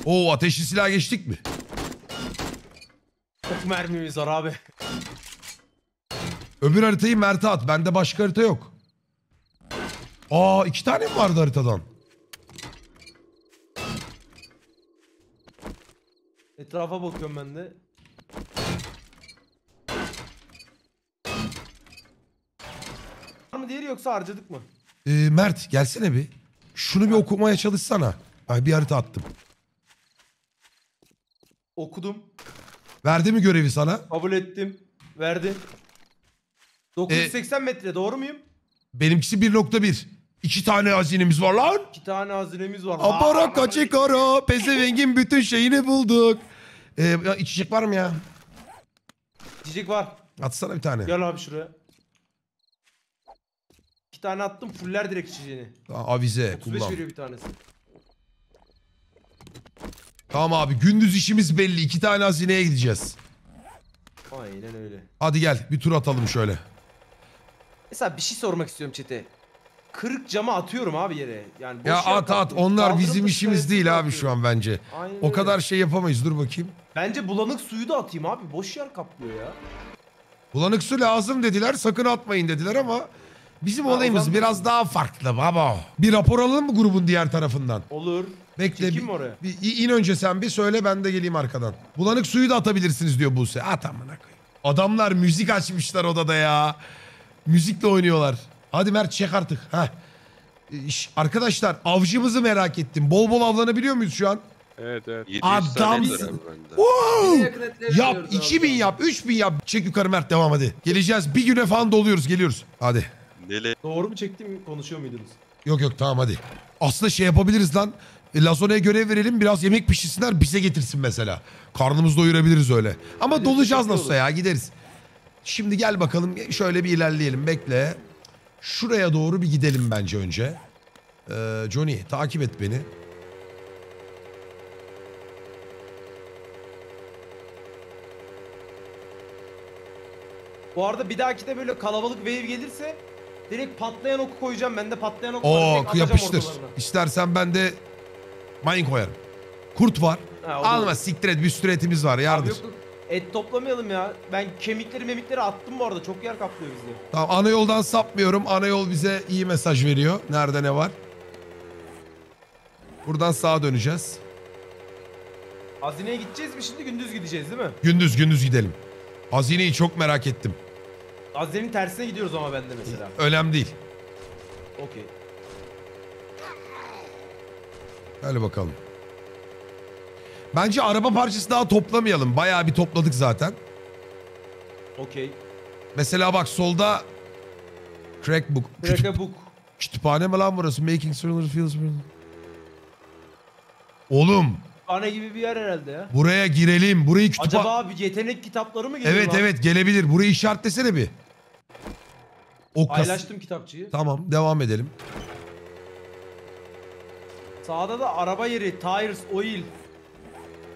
Oo ateşli silah geçtik mi? Çok mermimiz var abi. Öbür haritayı Mert'e at. Bende başka harita yok. Aa iki tane mi vardı haritadan? Etrafa bakıyorum ben de. Var mı diğeri yoksa harcadık mı? Ee, Mert gelsene bir. Şunu bir okumaya çalışsana. Ay bir harita attım. Okudum. Verdi mi görevi sana? Kabul ettim. Verdi. 980 metre doğru muyum? Benimkisi 1.1. İki tane hazinemiz var lan. İki tane hazinemiz var. Apara kaçı kara. Pezevengin bütün şeyini bulduk. Ee, ya içecek var mı ya? Cicik var. Atsana bir tane. Gel abi şuraya. İki tane attım fuller direkt içeceğini. Aa, Avize 35 kullan. veriyor bir tanesi. Tamam abi gündüz işimiz belli. İki tane hazineye gideceğiz. Aynen öyle. Hadi gel bir tur atalım şöyle. Mesela bir şey sormak istiyorum çete. kırık camı atıyorum abi yere. Yani boş Ya yer at at kaplıyor. onlar Kaldırıp bizim işimiz değil abi atıyorum. şu an bence. Aynen O öyle. kadar şey yapamayız dur bakayım. Bence bulanık suyu da atayım abi. Boş yer kaplıyor ya. Bulanık su lazım dediler sakın atmayın dediler ama bizim Ha, o olayımız zaman- biraz daha farklı baba. Bir rapor alalım mı grubun diğer tarafından? Olur. Bekle Çekeyim bir, mi oraya? bir in önce sen bir söyle ben de geleyim arkadan. Bulanık suyu da atabilirsiniz diyor Buse. At amına koyayım. Adamlar müzik açmışlar odada ya. Müzikle oynuyorlar. Hadi Mert çek artık. Heh. İş- Arkadaşlar avcımızı merak ettim. Bol bol avlanabiliyor muyuz şu an? Evet evet. 700 Adam- tane yeter abi bende. Wow! Yine yakın etleri Yap biliyoruz abi 2000 şu an. yap 3000 yap. Çek yukarı Mert devam hadi. Geleceğiz bir güne falan doluyoruz geliyoruz. Hadi. Nele Doğru mu çektim konuşuyor muydunuz? Yok yok tamam hadi. Aslında şey yapabiliriz lan. E, Lazona'ya görev verelim biraz yemek pişirsinler bize getirsin mesela. Karnımızı doyurabiliriz öyle. Ama Öyle dolacağız olur. ya gideriz. Şimdi gel bakalım şöyle bir ilerleyelim bekle. Şuraya doğru bir gidelim bence önce. Ee, Johnny takip et beni. Bu arada bir dahaki de böyle kalabalık wave gelirse direkt patlayan oku koyacağım. Ben de patlayan oku var, Oo direkt atacağım yapıştır. ortalarına. İstersen ben de mayın koyarım. Kurt var. Ha. Alma siktir et bir sürü etimiz var Abi yardır. yok yok. Et toplamayalım ya. Ben kemikleri memikleri attım bu arada. Çok yer kaplıyor bizde. Tamam ana yoldan sapmıyorum. Ana yol bize iyi mesaj veriyor. Nerede ne var? Buradan sağa döneceğiz. Hazineye gideceğiz mi şimdi gündüz gideceğiz değil mi? Gündüz gündüz gidelim. Hazineyi çok merak ettim. Hazinenin tersine gidiyoruz ama bende mesela. Önemli değil. Okey. Hadi bakalım. Bence araba parçası daha toplamayalım. Bayağı bir topladık zaten. Okey. Mesela bak solda Crackbook. Kütüp, Crack a book. kütüphane mi lan burası? Making Thriller Feels Oğlum Kütüphane gibi bir yer herhalde ya. buraya girelim. Burayı kütüphane... Acaba bir yetenek kitapları mı geliyor Evet lan? evet gelebilir. Burayı işaretlesene bir. O kas... Paylaştım kitapçıyı. Tamam devam edelim. Sağda da araba yeri, tires, oil.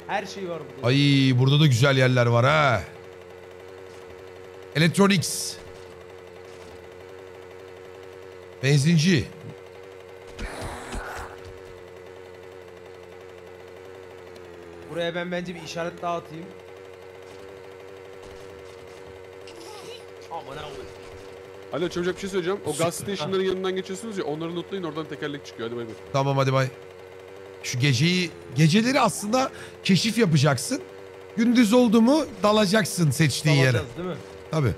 Her şey var burada. Ay burada da güzel yerler var ha. Electronics. Benzinci. Buraya ben bence bir işaret daha atayım. Aman abi. Alo çabucak bir şey söyleyeceğim. O gaz station'ların yanından geçiyorsunuz ya onları lootlayın oradan tekerlek çıkıyor. Hadi bay bay. Tamam hadi bay. Şu geceyi, geceleri aslında keşif yapacaksın. Gündüz oldu mu dalacaksın seçtiğin yere. Dalacağız değil mi? Tabii.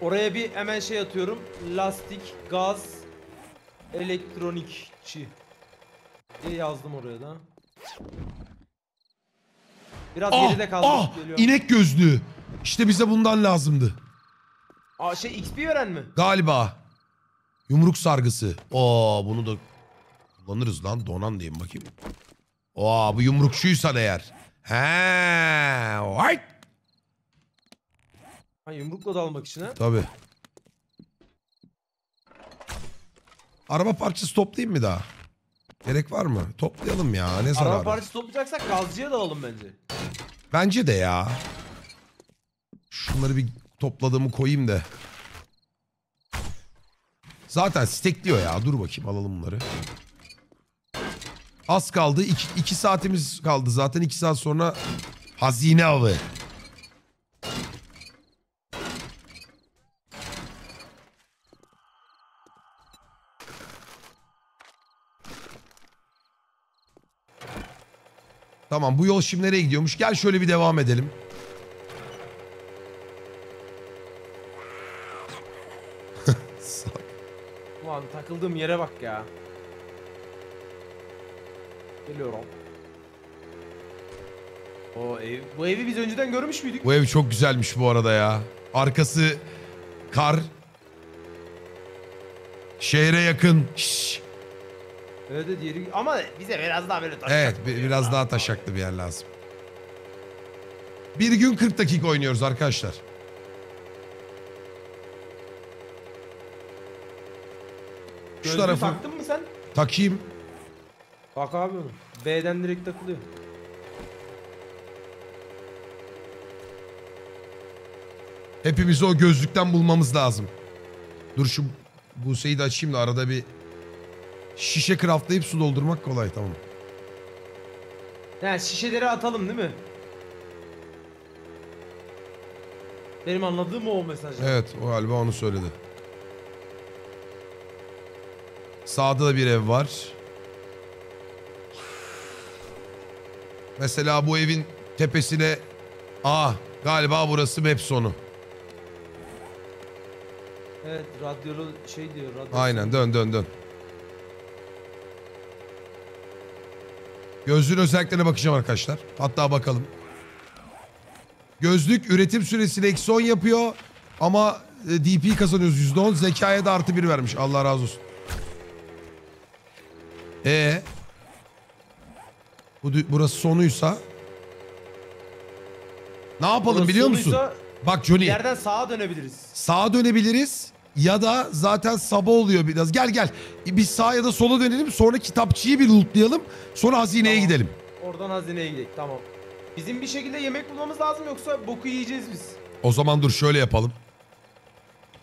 Oraya bir hemen şey atıyorum. Lastik, gaz, elektronikçi. diye yazdım oraya da. Biraz Ah, geride kaldı. ah, Geliyor. inek gözlüğü. İşte bize bundan lazımdı. Aa, şey XP veren mi? Galiba. Yumruk sargısı. Oo bunu da kullanırız lan. Donan diyeyim bakayım. Oo bu yumrukçuysan eğer. He, vay. Ha, yumrukla dalmak için ha. Tabii. Araba parçası toplayayım mı daha? Gerek var mı? Toplayalım ya. Ne Araba zararı? parçası toplayacaksak gazcıya dalalım bence. Bence de ya. Şunları bir topladığımı koyayım da. Zaten stekliyor ya. Dur bakayım alalım bunları. Az kaldı. 2 saatimiz kaldı. Zaten 2 saat sonra hazine avı. Tamam bu yol şimdi nereye gidiyormuş? Gel şöyle bir devam edelim. Ulan takıldığım yere bak ya. Geliyorum. O ev, bu evi biz önceden görmüş müydük? bu ev çok güzelmiş bu arada ya. Arkası kar. Şehre yakın. Şşş. Evet yeri ama bize biraz daha böyle taş. Evet bi- biraz daha taşaklı bir yer lazım. Bir gün 40 dakika oynuyoruz arkadaşlar. Şu Gözlüğü tarafı taktın mı sen? takayım. Bak abi onu. B'den direkt takılıyor. Hepimizi o gözlükten bulmamız lazım. Dur şu Buse'yi de açayım da arada bir şişe craftlayıp su doldurmak kolay tamam. Yani şişeleri atalım değil mi? Benim anladığım o, mesaj. Evet o galiba onu söyledi. Sağda da bir ev var. Mesela bu evin tepesine... Aa galiba burası map sonu. Evet radyolu şey diyor. Radyo Aynen dön dön dön. Gözlüğün özelliklerine bakacağım arkadaşlar. Hatta bakalım. Gözlük üretim süresini eksi 10 yapıyor. Ama e, DP kazanıyoruz %10. Zekaya da artı 1 vermiş. Allah razı olsun. E bu burası sonuysa ne yapalım Burası biliyor musun? sonuysa Bak Johnny. Yerden sağa dönebiliriz. Sağa dönebiliriz ya da zaten sabah oluyor biraz. Gel gel. Biz sağa ya da sola dönelim. Sonra kitapçıyı bir lootlayalım. Sonra hazineye Tamam. gidelim. Oradan hazineye gidelim. Tamam. Bizim bir şekilde yemek bulmamız lazım yoksa boku yiyeceğiz biz. O zaman dur şöyle yapalım.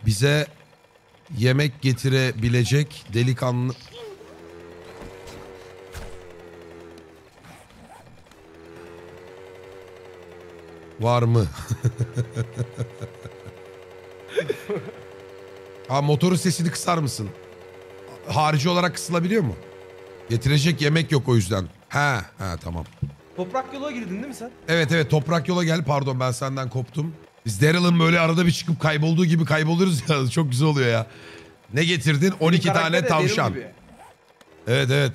Bize yemek getirebilecek delikanlı... Var mı? ha motorun sesini kısar mısın? Harici olarak kısılabiliyor mu? Getirecek yemek yok o yüzden. Ha, ha tamam. Toprak yola girdin değil mi sen? Evet evet toprak yola gel. Pardon ben senden koptum. Biz Daryl'ın böyle arada bir çıkıp kaybolduğu gibi kayboluruz ya. Çok güzel oluyor ya. Ne getirdin? 12 Karakter tane de Daryl tavşan. gibi. Evet evet.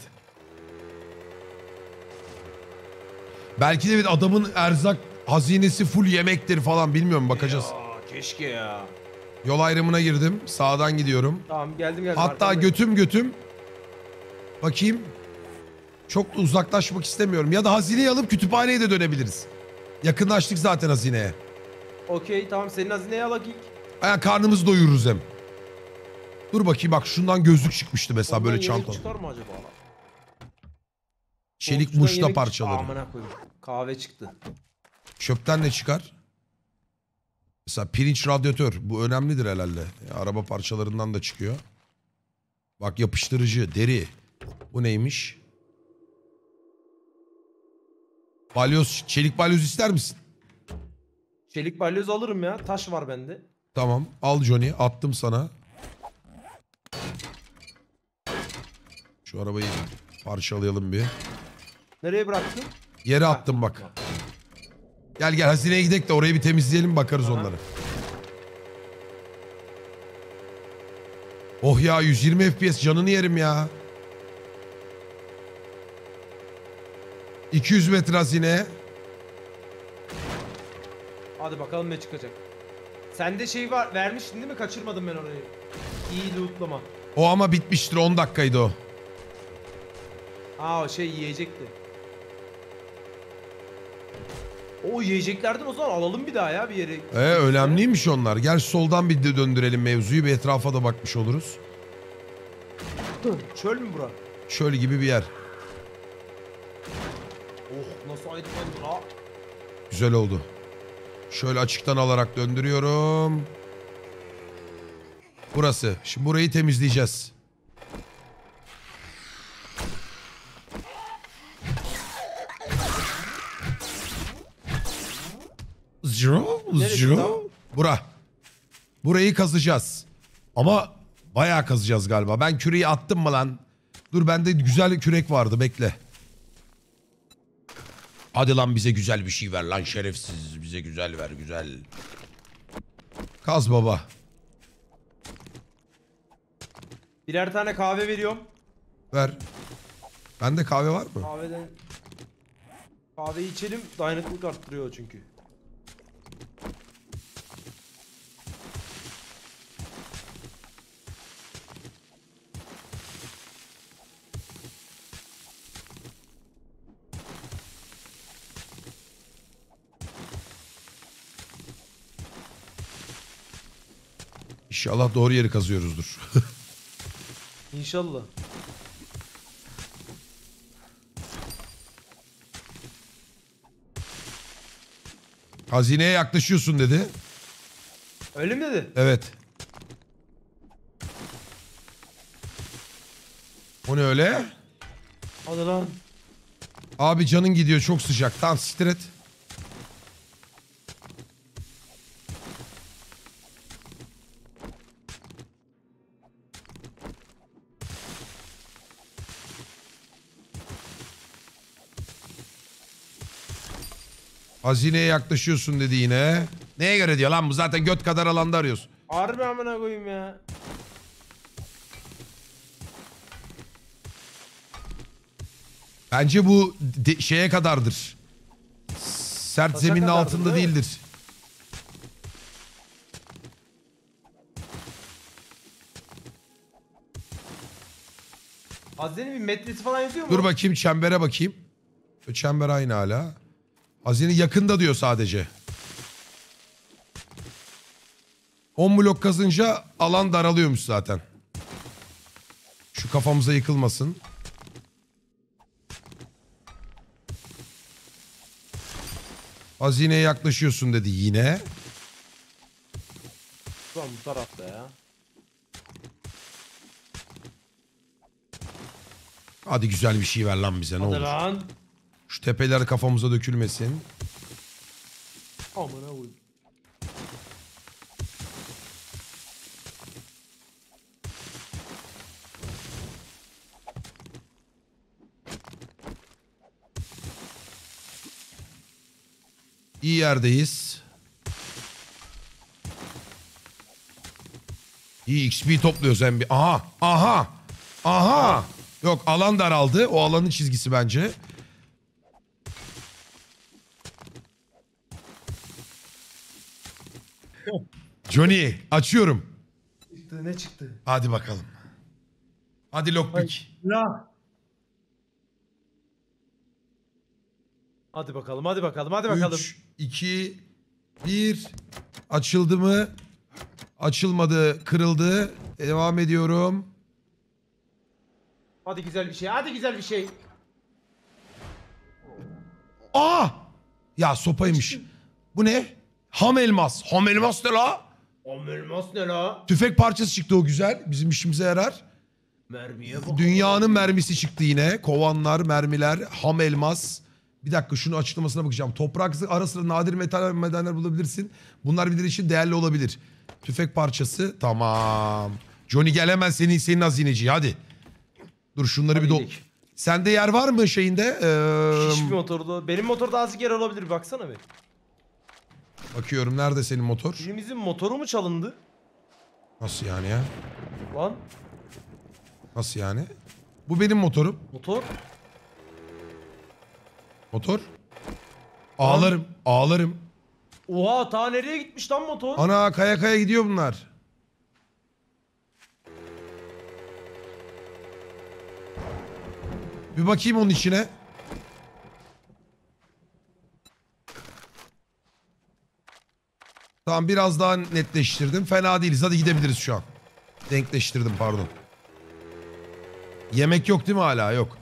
Belki de bir adamın erzak hazinesi full yemektir falan bilmiyorum bakacağız. Ya keşke ya. Yol ayrımına girdim. Sağdan gidiyorum. Tamam geldim geldim. Hatta götüm götüm. Bakayım. Çok da uzaklaşmak istemiyorum. Ya da hazineyi alıp kütüphaneye de dönebiliriz. Yakınlaştık zaten hazineye. Okey tamam senin hazineye alak ilk. Yani karnımızı doyururuz hem. Dur bakayım bak şundan gözlük çıkmıştı mesela Ondan böyle çanta. çıkar mı acaba? Çelik yemek- parçaları. Koyayım. Kahve çıktı. Çöpten ne çıkar? Mesela pirinç radyatör. Bu önemlidir herhalde. Ya, araba parçalarından da çıkıyor. Bak yapıştırıcı, deri. Bu neymiş? Balyoz, çelik balyoz ister misin? Çelik balyoz alırım ya. Taş var bende. Tamam. Al Johnny. Attım sana. Şu arabayı parçalayalım bir. Nereye bıraktın? Yere attım bak. Gel gel hazineye gidelim de orayı bir temizleyelim bakarız Tamam. onlara. Oh ya 120 FPS canını yerim ya. 200 metre hazine. Hadi bakalım ne çıkacak. Sende şey var vermiştin değil mi? Kaçırmadım ben orayı. İyi lootlama. O ama bitmiştir 10 dakikaydı o. Aa o şey yiyecekti. O yiyeceklerden o zaman alalım bir daha ya bir yere. E önemliymiş onlar. Gel soldan bir de döndürelim mevzuyu bir etrafa da bakmış oluruz. Çöl mü bura? Şöyle gibi bir yer. Oh nasıl aydınlandı la. Güzel oldu. Şöyle açıktan alarak döndürüyorum. Burası. Şimdi burayı temizleyeceğiz. Zro. tam? Bura. Burayı kazacağız. Ama bayağı kazacağız galiba. Ben küreği attım mı lan? Dur bende güzel kürek vardı bekle. Hadi lan bize güzel bir şey ver lan şerefsiz. Bize güzel ver güzel. Kaz baba. Birer tane kahve veriyorum. Ver. Bende kahve var mı? Kahveden Kahveyi içelim dayanıklılık arttırıyor çünkü. İnşallah doğru yeri kazıyoruzdur. İnşallah. Hazineye yaklaşıyorsun dedi. Öyle mi dedi? Evet. O ne öyle? Hadi lan. Abi canın gidiyor çok sıcak. Tamam siktir et. Hazineye yaklaşıyorsun dedi yine. Neye göre diyor lan bu zaten göt kadar alanda arıyorsun. Harbi amına koyayım ya. Bence bu şeye kadardır. Sert Taşa zeminin kadardır, altında değil değildir. Hazinenin bir metresi falan yazıyor mu? Dur bakayım çembere bakayım. Çember aynı hala. Hazine yakında diyor sadece. 10 blok kazınca alan daralıyormuş zaten. Şu kafamıza yıkılmasın. Hazineye yaklaşıyorsun dedi yine. Şu an bu tarafta ya. Hadi güzel bir şey ver lan bize ne Hadi olur. lan. Şu tepeler kafamıza dökülmesin. Amına koyayım. İyi yerdeyiz. İyi XP topluyoruz hem bir. Aha, aha, aha. Yok alan daraldı. O alanın çizgisi bence. Johnny açıyorum. Çıktı ne çıktı? Hadi bakalım. Hadi lockpick. La. Hadi bakalım hadi bakalım hadi bakalım. 3, 2, 1. Açıldı mı? Açılmadı, kırıldı. Devam ediyorum. Hadi güzel bir şey hadi güzel bir şey. Aa! Ya sopaymış. Bu ne? Ham elmas. Ham elmas ne la? Am elmas ne la? Tüfek parçası çıktı o güzel. Bizim işimize yarar. Mermiye bak. Dünyanın mermisi çıktı yine. Kovanlar, mermiler, ham elmas. Bir dakika şunu açıklamasına bakacağım. Toprak ara sıra nadir metal metaller bulabilirsin. Bunlar bilir için değerli olabilir. Tüfek parçası tamam. Johnny gel hemen senin senin hazineci hadi. Dur şunları bir dol. Hadi gidelim. Sende yer var mı şeyinde? Ee, Hiçbir motorda. Benim motorda azıcık yer olabilir baksana bir. Bakıyorum nerede senin motor? Birimizin motoru mu çalındı? Nasıl yani ya? Lan Nasıl yani? Bu benim motorum. motor. Motor. Ağlarım. Ağlarım. Oha ta nereye gitmiş lan motor? Ana kaya kaya gidiyor bunlar. Bir bakayım onun içine. Tamam biraz daha netleştirdim. Fena değiliz. Hadi gidebiliriz şu an. Denkleştirdim pardon. Yemek yok değil mi hala? Yok.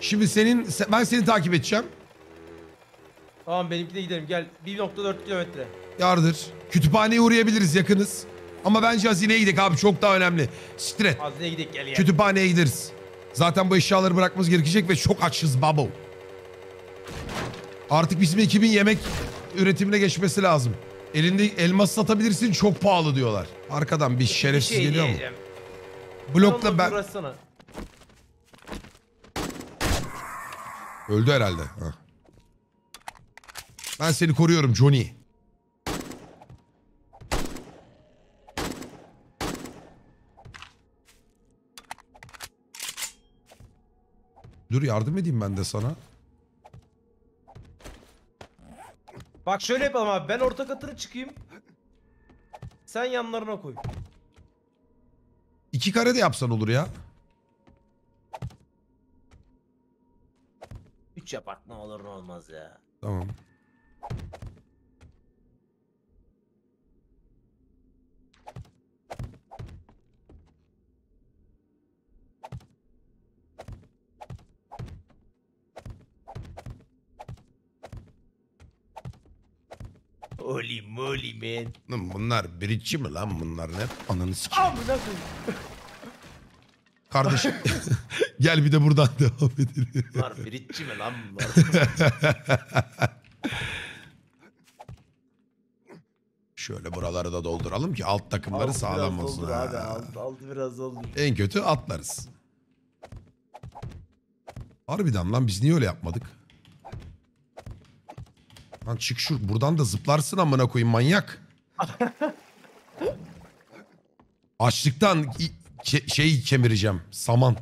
Şimdi senin se- ben seni takip edeceğim. Tamam benimki de gidelim gel. 1.4 kilometre. Yardır. Kütüphaneye uğrayabiliriz yakınız. Ama bence hazineye gidelim abi çok daha önemli. Siktir et. Hazineye gidelim gel ya. Kütüphaneye gideriz. Zaten bu eşyaları bırakmamız gerekecek ve çok açız babo. Artık bizim ekibin yemek üretimine geçmesi lazım. Elinde elmas satabilirsin çok pahalı diyorlar. Arkadan bir şerefsiz şey geliyor mu? diyeceğim. Blokla Onunla ben... uğraşsana. Öldü herhalde. Ha. Ben seni koruyorum Johnny. Dur yardım edeyim ben de sana. Bak şöyle yapalım abi ben orta katına çıkayım. Sen yanlarına koy. İki kare de yapsan olur ya. 3 yapak ne olur ne olmaz ya. Tamam. Holy moly man. Lan bunlar bridge mi lan bunlar ne? Ananı sikeyim. Amına koyayım. Kardeşim gel bir de buradan devam edelim. Bunlar bridge mi lan bunlar? Şöyle buraları da dolduralım ki alt takımları Altı sağlam biraz olsun. doldur Abi, altı, altı biraz doldur. En kötü atlarız. Harbiden lan biz niye öyle yapmadık? Lan çık şu buradan da zıplarsın amına koyayım manyak. Açlıktan ke- şey kemireceğim. Saman.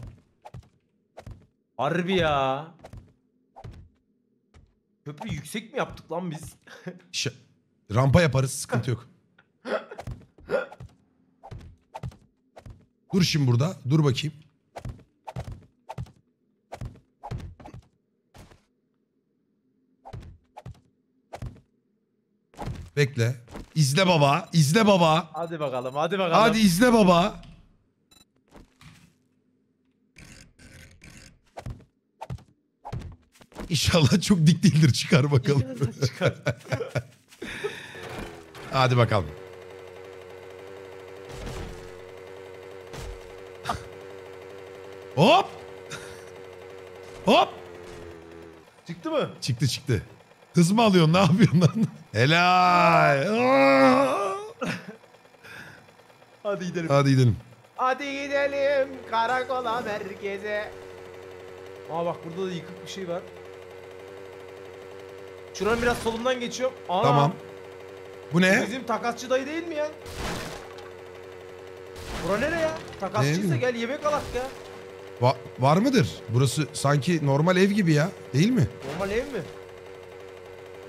Harbi ya. Köprü yüksek mi yaptık lan biz? Ş- rampa yaparız sıkıntı yok. Dur şimdi burada. Dur bakayım. Bekle. İzle baba. İzle baba. Hadi bakalım hadi bakalım. Hadi izle baba. İnşallah çok dik değildir çıkar bakalım. Çıkar. Hadi bakalım. Hop! Hop! Çıktı mı? Çıktı çıktı. Hız mı alıyorsun? Ne yapıyorsun lan? Helal. Aa! Hadi gidelim. Hadi gidelim. Hadi gidelim karakola merkeze. Aa bak burada da yıkık bir şey var. Şuranın biraz solundan geçiyorum. Ana, Tamam. Bu ne? Bizim takasçı dayı değil mi ya? Bura nere ya? Takasçıysa gel yemek alak ya. Va- var mıdır? Burası sanki normal ev gibi ya. Değil mi? Normal ev mi?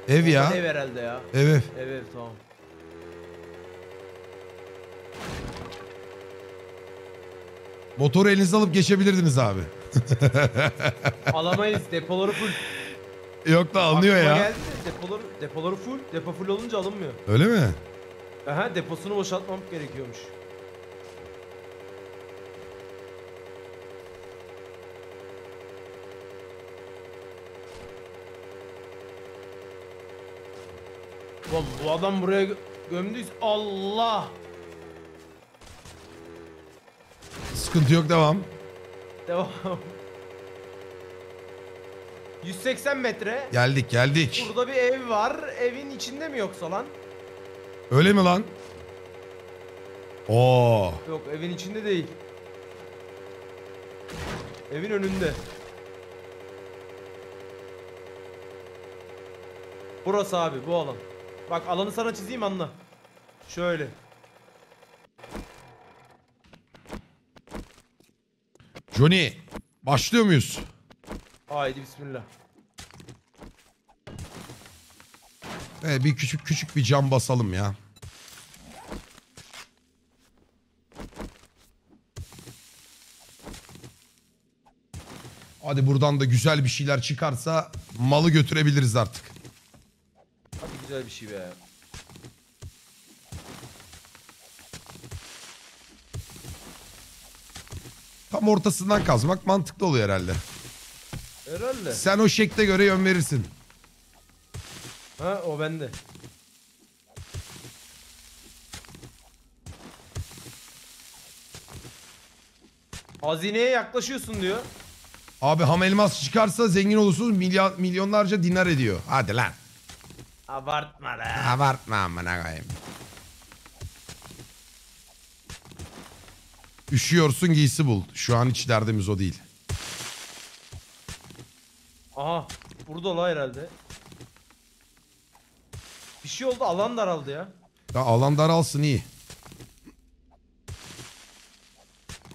Ev ya. Ev herhalde ya. Ev ev. Ev ev tamam. Motoru elinize alıp geçebilirdiniz abi. Alamayız depoları full. Yok da alınıyor Aklıma ya. Geldi de depoları, depoları full. Depo full olunca alınmıyor. Öyle mi? Aha deposunu boşaltmam gerekiyormuş. Ulan bu adam buraya gö- gömdüyse Allah! Sıkıntı yok devam. Devam. 180 metre. Geldik geldik. Burada bir ev var. Evin içinde mi yoksa lan? Öyle mi lan? Oo. Yok evin içinde değil. Evin önünde. Burası abi bu alan. Bak alanı sana çizeyim anla. Şöyle. Johnny. Başlıyor muyuz? Haydi bismillah. Evet, bir küçük küçük bir cam basalım ya. Hadi buradan da güzel bir şeyler çıkarsa malı götürebiliriz artık. Güzel bir şey be. Tam ortasından kazmak mantıklı oluyor herhalde. Herhalde. Sen o şekle göre yön verirsin. Ha o bende. Hazineye yaklaşıyorsun diyor. Abi ham elmas çıkarsa zengin olursunuz milyon, milyonlarca dinar ediyor. Hadi lan. Abartma lan. Abartma amına koyayım. Üşüyorsun giysi bul. Şu an hiç derdimiz o değil. Aha burada la herhalde. Bir şey oldu alan daraldı ya. Ya alan daralsın iyi.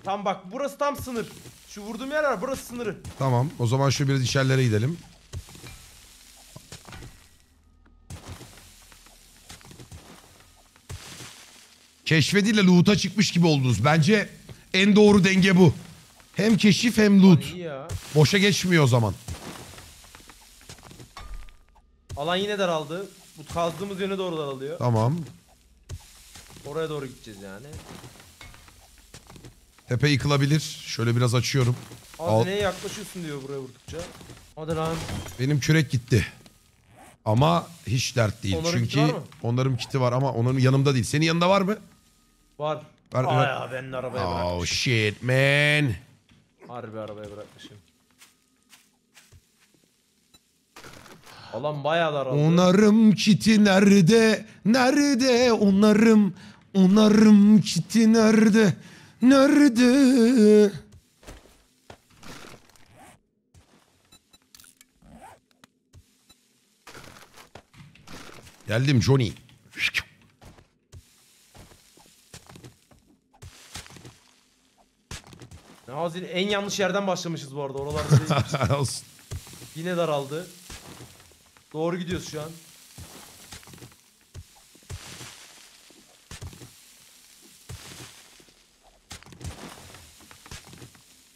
Tam bak burası tam sınır. Şu vurduğum yer var burası sınırı. Tamam o zaman şu biraz içerilere gidelim. Keşfediyle loot'a çıkmış gibi oldunuz. Bence en doğru denge bu. Hem keşif hem loot. Boşa geçmiyor o zaman. Alan yine daraldı. Bu kazdığımız yöne doğru daralıyor. Tamam. Oraya doğru gideceğiz yani. Tepe yıkılabilir. Şöyle biraz açıyorum. Al. Hazineye yaklaşıyorsun diyor buraya vurdukça. Hadi lan. Benim kürek gitti. Ama hiç dert değil. Onların kiti Çünkü mı? onların kiti var ama onun yanımda değil. Senin yanında var mı? Var. Var, Aa evet. ya ben de arabaya Oh bırakmışım. shit man. Harbi arabaya bırakmışım. Alan bayağı daraldı. Onarım kiti nerede? Nerede onarım? Onarım kiti nerede? Nerede? Geldim Johnny. Nazil en yanlış yerden başlamışız bu arada. Oralarda değilmiş. Olsun. Yine daraldı. Doğru gidiyoruz şu an.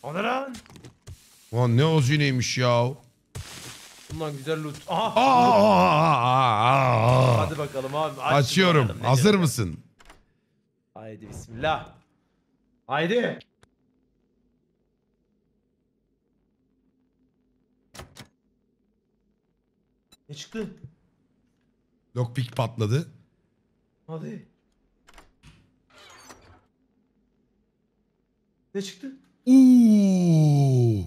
O ne lan? Lan ne ozineymiş ya. Bundan güzel loot. Aha. Aa! Hadi bakalım abi. aç Açıyorum. bakalım, Hazır mısın? Haydi bismillah. Haydi. Ne çıktı? Lockpick patladı. Hadi. Ne çıktı? Uuu.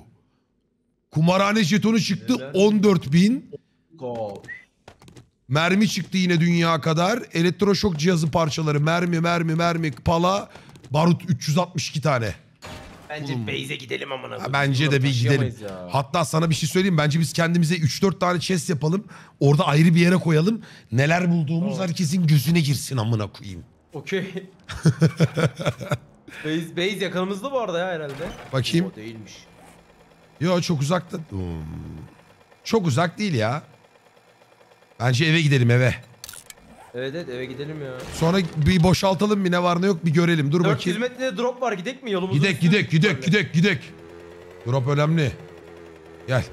Kumarhane jetonu çıktı Neler? 14 bin. Go. Mermi çıktı yine dünya kadar. Elektroşok cihazı parçaları. Mermi, mermi, mermi, pala. Barut 362 tane. Bence base'e gidelim amına Ha, koyayım. bence de bir gidelim. taşıyamayız ya. Hatta sana bir şey söyleyeyim. Bence biz kendimize 3-4 tane chest yapalım. Orada ayrı bir yere koyalım. Neler bulduğumuz herkesin gözüne girsin amına koyayım. Okey. base, base yakınımızda bu arada ya herhalde. Bakayım. O değilmiş. Yo çok uzakta. Hmm. Çok uzak değil ya. Bence eve gidelim eve. Evet evet eve gidelim ya. Sonra bir boşaltalım bir ne var ne yok bir görelim. Dur 400 bakayım. metrede drop var gidek mi yolumuzun Gidek gidek gidek gidek gidek. Drop önemli. Gel.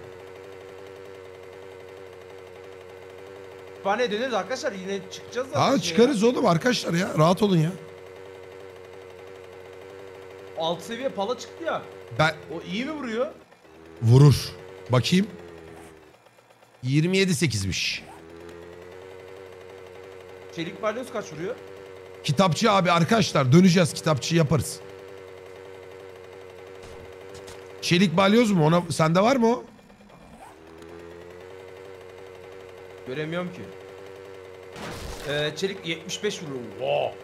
Kütüphaneye döneriz arkadaşlar yine çıkacağız zaten. Aa çıkarız ya. oğlum arkadaşlar ya. Rahat olun ya. Alt seviye pala çıktı ya. Ben O iyi mi vuruyor? vurur. Bakayım. 27 8'miş. Çelik balyoz kaç vuruyor? Kitapçı abi arkadaşlar döneceğiz kitapçı yaparız. Çelik balyoz mu? Ona sende var mı o? Göremiyorum ki. Ee, çelik 75 vuruyor. Wow.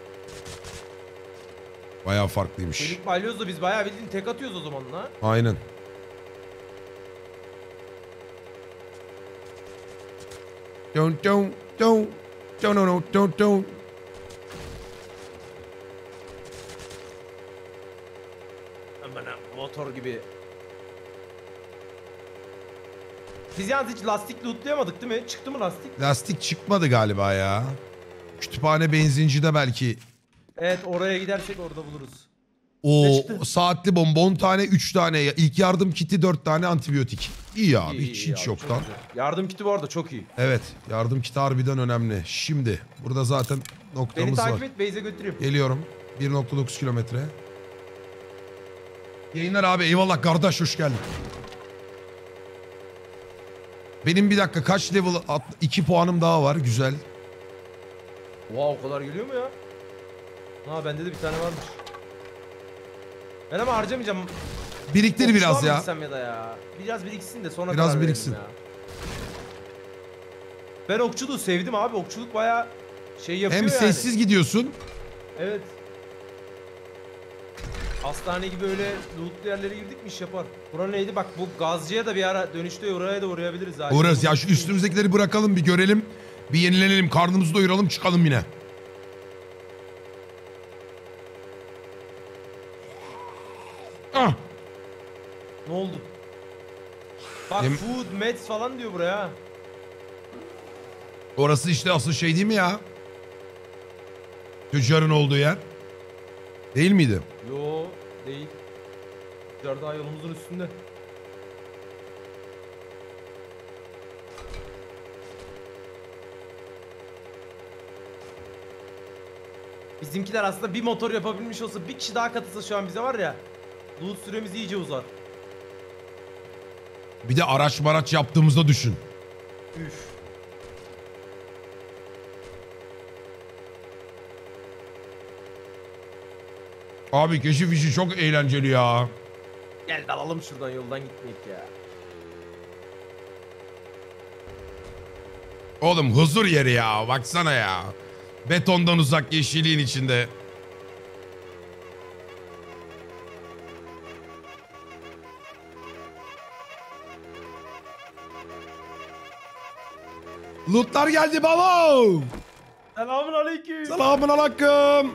Bayağı farklıymış. Çelik balyoz da biz bayağı bildiğin tek atıyoruz o zaman la. Aynen. Don't don't don't don't don't don't don't. Aman ha, motor gibi. Biz yalnız hiç lastik lootlayamadık değil mi? Çıktı mı lastik? Lastik çıkmadı galiba ya. Kütüphane benzincide belki. Evet oraya gidersek orada buluruz. O saatli bomba 10 tane 3 tane ilk yardım kiti 4 tane antibiyotik. İyi abi İyi, hiç iyi hiç abi, yoktan. güzel. Yardım kiti bu arada çok iyi. Evet yardım kiti harbiden önemli. Şimdi burada zaten Beni noktamız var. takip et base'e götüreyim. Geliyorum. 1.9 kilometre. Yayınlar abi eyvallah kardeş hoş geldin. Benim bir dakika kaç level 2 puanım daha var güzel. Oha o kadar geliyor mu ya? Ha bende de bir tane varmış. Ben ama harcamayacağım. Biriktir Okçuluğa biraz ya. ya da ya. Biraz biriksin de sonra Biraz biriksin. ya. Ben okçuluğu sevdim abi. Okçuluk baya şey yapıyor Hem yani. sessiz gidiyorsun. Evet. Hastane gibi öyle lootlu yerlere girdik mi iş yapar. Bura neydi? Bak bu gazcıya da bir ara dönüşte oraya da uğrayabiliriz abi. Uğrarız ya şu üstümüzdekileri bırakalım bir görelim. Bir yenilenelim karnımızı doyuralım çıkalım yine. Ah, Ne oldu? Bak Yem- food, meds falan diyor buraya. orası işte asıl şey değil mi ya? Tüccarın olduğu yer. Değil miydi? Yo değil. Tüccar daha yolumuzun üstünde. Bizimkiler aslında bir motor yapabilmiş olsa bir kişi daha katılsa şu an bize var ya. Loot süremizi iyice uzar. Bir de araç maraç yaptığımızda düşün. Üf. Abi keşif işi çok eğlenceli ya. Gel dalalım şuradan yoldan gitmek ya. Oğlum huzur yeri ya baksana ya. Betondan uzak yeşilliğin içinde. Lootlar geldi baba. Selamun aleyküm. Selamun aleyküm.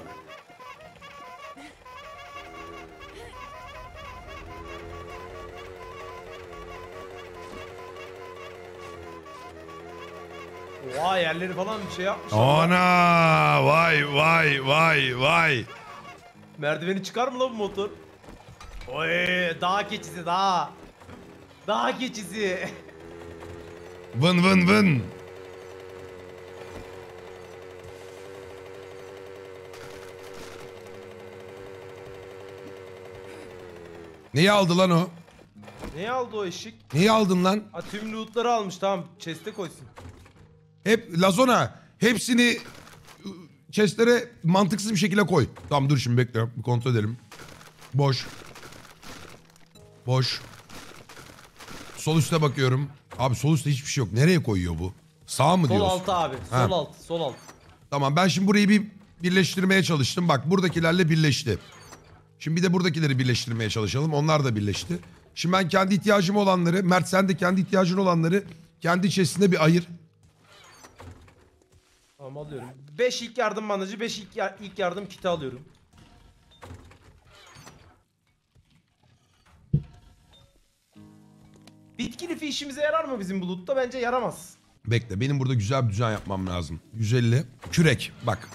Oha yerleri falan bir şey yapmış. Ana vay vay vay vay. Merdiveni çıkar mı lan bu motor? Oy dağ keçisi dağ. Dağ keçisi. Vın vın vın. Neyi aldı lan o? ne aldı o eşik? Neyi aldın lan? Ha tüm lootları almış tamam chest'e koysun. Hep Lazona hepsini ıı, chestlere mantıksız bir şekilde koy. Tamam dur şimdi bekle bir kontrol edelim. Boş. Boş. Sol üste bakıyorum. Abi sol üstte hiçbir şey yok. Nereye koyuyor bu? Sağ mı Sol diyorsun? altı abi. Ha. Sol alt. Sol alt. Tamam ben şimdi burayı bir birleştirmeye çalıştım. Bak buradakilerle birleşti. Şimdi bir de buradakileri birleştirmeye çalışalım. Onlar da birleşti. Şimdi ben kendi ihtiyacım olanları, Mert sen de kendi ihtiyacın olanları kendi içerisinde bir ayır. Tamam alıyorum. 5 ilk yardım bandajı, 5 ilk, ya- ilk yardım kiti alıyorum. Bitki lifi işimize yarar mı bizim bulutta? Bence yaramaz. Bekle benim burada güzel bir düzen yapmam lazım. 150. Kürek bak.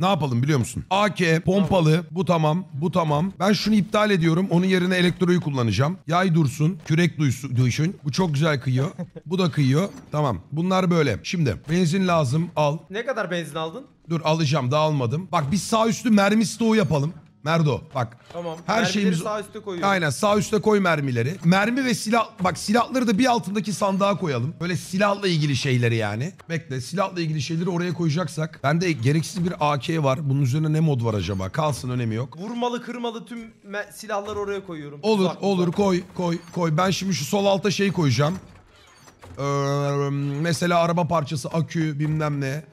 Ne yapalım biliyor musun? AK, pompalı, bu tamam, bu tamam. Ben şunu iptal ediyorum. Onun yerine elektroyu kullanacağım. Yay dursun, kürek duysu, duysun. Bu çok güzel kıyıyor. bu da kıyıyor. Tamam. Bunlar böyle. Şimdi benzin lazım. Al. Ne kadar benzin aldın? Dur alacağım daha almadım. Bak biz sağ üstü mermi stoğu yapalım. Merdo bak. Tamam. Her Mermileri şeyimiz... sağ üstte koyuyorum. Aynen sağ üstte koy mermileri. Mermi ve silah... Bak silahları da bir altındaki sandığa koyalım. Böyle silahla ilgili şeyleri yani. Bekle silahla ilgili şeyleri oraya koyacaksak. Bende gereksiz bir AK var. Bunun üzerine ne mod var acaba? Kalsın önemi yok. Vurmalı kırmalı tüm silahları oraya koyuyorum. Olur Tuzak, olur tuzak. koy koy koy. Ben şimdi şu sol alta şey koyacağım. Ee, mesela araba parçası, akü bilmem ne.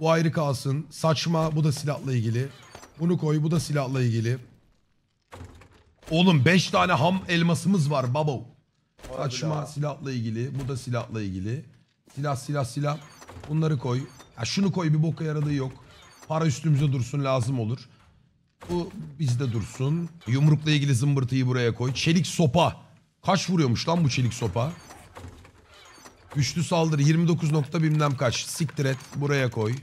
Bu ayrı kalsın. Saçma bu da silahla ilgili. Bunu koy bu da silahla ilgili. Oğlum 5 tane ham elmasımız var babo. Saçma ya. silahla ilgili. Bu da silahla ilgili. Silah silah silah. Bunları koy. Ha, şunu koy bir boka yaradığı yok. Para üstümüze dursun lazım olur. Bu bizde dursun. Yumrukla ilgili zımbırtıyı buraya koy. Çelik sopa. Kaç vuruyormuş lan bu çelik sopa? Güçlü saldırı 29 nokta bilmem kaç. Siktir et buraya koy.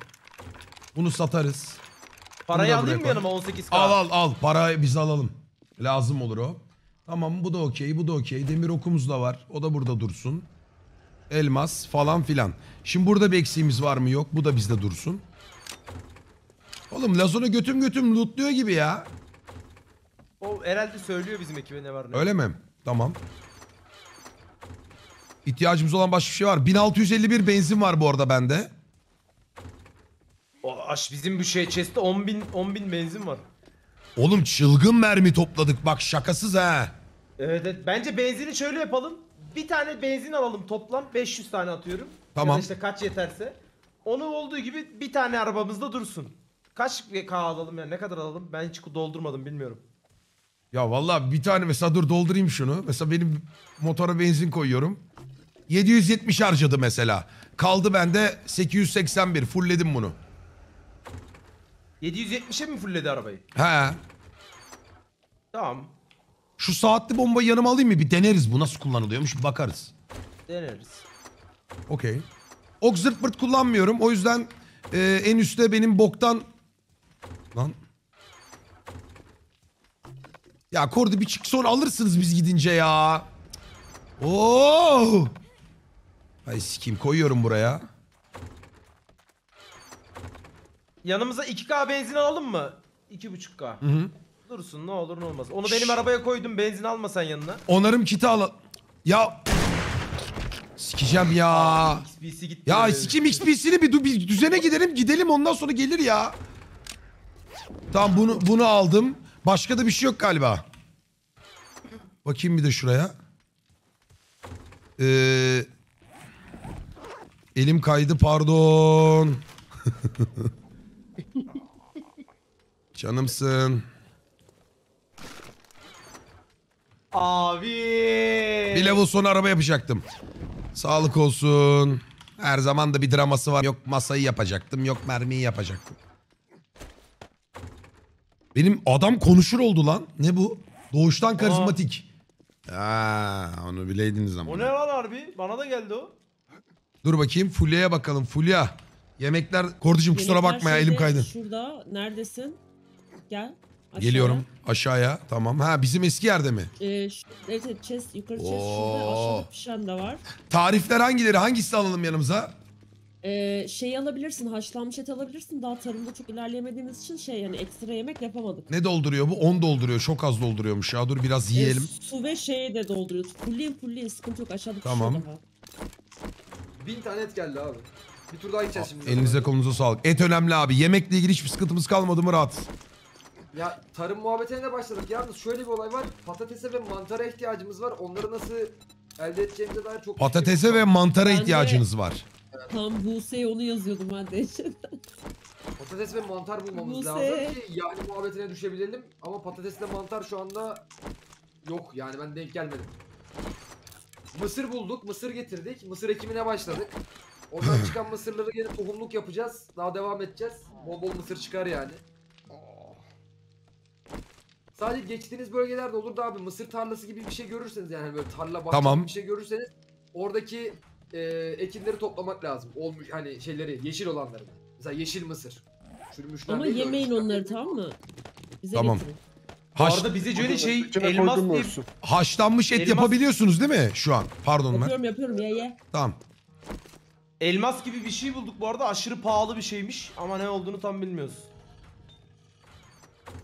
Bunu satarız. Parayı da alayım mı yanıma 18k? Al al al parayı biz alalım. Lazım olur o. Tamam bu da okey bu da okey. Demir okumuz da var. O da burada dursun. Elmas falan filan. Şimdi burada bir eksiğimiz var mı yok. Bu da bizde dursun. Oğlum Lazona götüm götüm lootluyor gibi ya. O herhalde söylüyor bizim ekibe ne var ne. Öyle mi? Tamam. İhtiyacımız olan başka bir şey var. 1651 benzin var bu arada bende. O aş bizim bu şey chest'te 10 bin, 10 bin benzin var. Oğlum çılgın mermi topladık. Bak şakasız ha. Evet, evet. Bence benzini şöyle yapalım. Bir tane benzin alalım toplam 500 tane atıyorum. Tamam. Ya da işte kaç yeterse. Onu olduğu gibi bir tane arabamızda dursun. Kaç K alalım yani ne kadar alalım? Ben hiç doldurmadım bilmiyorum. Ya vallahi bir tane mesela dur doldurayım şunu. Mesela benim motora benzin koyuyorum. 770 harcadı mesela. Kaldı bende 881. Fullledim bunu. 770'e mi fullledi arabayı? He. Tamam. Şu saatli bombayı yanıma alayım mı? Bir deneriz bu nasıl kullanılıyormuş bir bakarız. Deneriz. Okey. Ok zırt pırt kullanmıyorum. O yüzden e, en üstte benim boktan... Lan. Ya Kordi bir çık sonra alırsınız biz gidince ya. Oo. Ay sikeyim koyuyorum buraya. Yanımıza 2K benzin alalım mı? 2.5K. Hı hı. Dursun ne olur ne olmaz. Onu benim arabaya koydum benzin alma sen yanına. Onarım kiti al. Ya. Sikeceğim ya. Gitti. Ya sikim XP'sini bir, du- bir düzene gidelim gidelim ondan sonra gelir ya. Tamam bunu bunu aldım. Başka da bir şey yok galiba. Bakayım bir de şuraya. Ee, elim kaydı pardon. Canımsın. Abi. Bir level sonu araba yapacaktım. Sağlık olsun. Her zaman da bir draması var. Yok masayı yapacaktım. Yok mermiyi yapacaktım. Benim adam konuşur oldu lan. Ne bu? Doğuştan karizmatik. Aa, onu bileydiniz ama. O ne lan harbi? Bana da geldi o. Dur bakayım Fulya'ya bakalım. Fulya. Yemekler... Korducum kusura Yemekler bakma ya şeyde, elim kaydı. Şurada. Neredesin? Gel. Aşağıya. Geliyorum aşağıya. Tamam. Ha bizim eski yerde mi? Ee, şu- evet, evet chest, yukarı chest Oo. şurada. Aşağıda pişen de var. Tarifler hangileri? Hangisini alalım yanımıza? Ee, şey alabilirsin, haşlanmış et alabilirsin. Daha tarımda çok ilerleyemediğimiz için şey yani ekstra yemek yapamadık. Ne dolduruyor bu? 10 dolduruyor. Çok az dolduruyormuş ya. Dur biraz Ee, yiyelim. su ve şeye de dolduruyoruz. Fulleyin fulleyin sıkıntı yok aşağıda Tamam. pişiyor daha. Bin tane et geldi abi. Bir tur daha gideceğiz şimdi. Elinize kolunuza sağlık. Et önemli abi. Yemekle ilgili hiçbir sıkıntımız kalmadı mı rahat. Ya tarım muhabbetine de başladık. Yalnız şöyle bir olay var. Patatese ve mantara ihtiyacımız var. Onları nasıl elde edeceğimize dair çok Patatese ve mantara Ben de- ihtiyacınız var. Tam Buse'ye onu yazıyordum ben de. Patates ve mantar bulmamız Buse. lazım ki yani muhabbetine düşebilelim. Ama patatesle mantar şu anda yok yani ben denk gelmedim. Mısır bulduk, mısır getirdik. Mısır ekimine başladık. Oradan çıkan mısırları yine tohumluk yapacağız. Daha devam edeceğiz. Bol bol mısır çıkar yani. Sadece geçtiğiniz bölgelerde olur da abi mısır tarlası gibi bir şey görürseniz yani böyle tarla bahçe Tamam. gibi bir şey görürseniz oradaki e, ekinleri toplamak lazım. Olmuş hani şeyleri yeşil olanları. Mesela yeşil mısır. Çürümüşler Ama değil de yemeyin ölmüşler onları tamam mı? Bize Tamam. getirin. Haş, arada bize Johnny şey elmas diye haşlanmış et Elmas- yapabiliyorsunuz değil mi şu an? Pardon ben. Yapıyorum yapıyorum ye ye. Tamam. elmas gibi bir şey bulduk bu arada. Aşırı pahalı bir şeymiş ama ne olduğunu tam bilmiyoruz.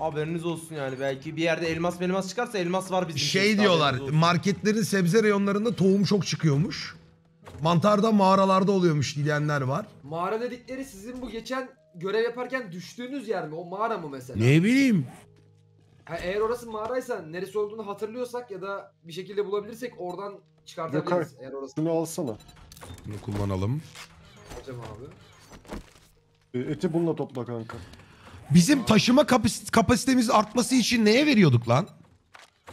Haberiniz olsun yani belki bir yerde elmas elmas çıkarsa elmas var bizim. Şey diyorlar haberiniz olsun. marketlerin sebze reyonlarında tohum çok çıkıyormuş. Mantarda mağaralarda oluyormuş diyenler var. Mağara dedikleri sizin bu geçen görev yaparken düştüğünüz yer mi? O mağara mı mesela? Ne bileyim. Ha, eğer orası mağaraysa neresi olduğunu hatırlıyorsak ya da bir şekilde bulabilirsek oradan çıkartabiliriz. Eğer orası Şunu alsana. Bunu kullanalım. hocam abi. E, eti bununla topla kanka. Bizim taşıma kapasite- kapasitemiz artması için neye veriyorduk lan?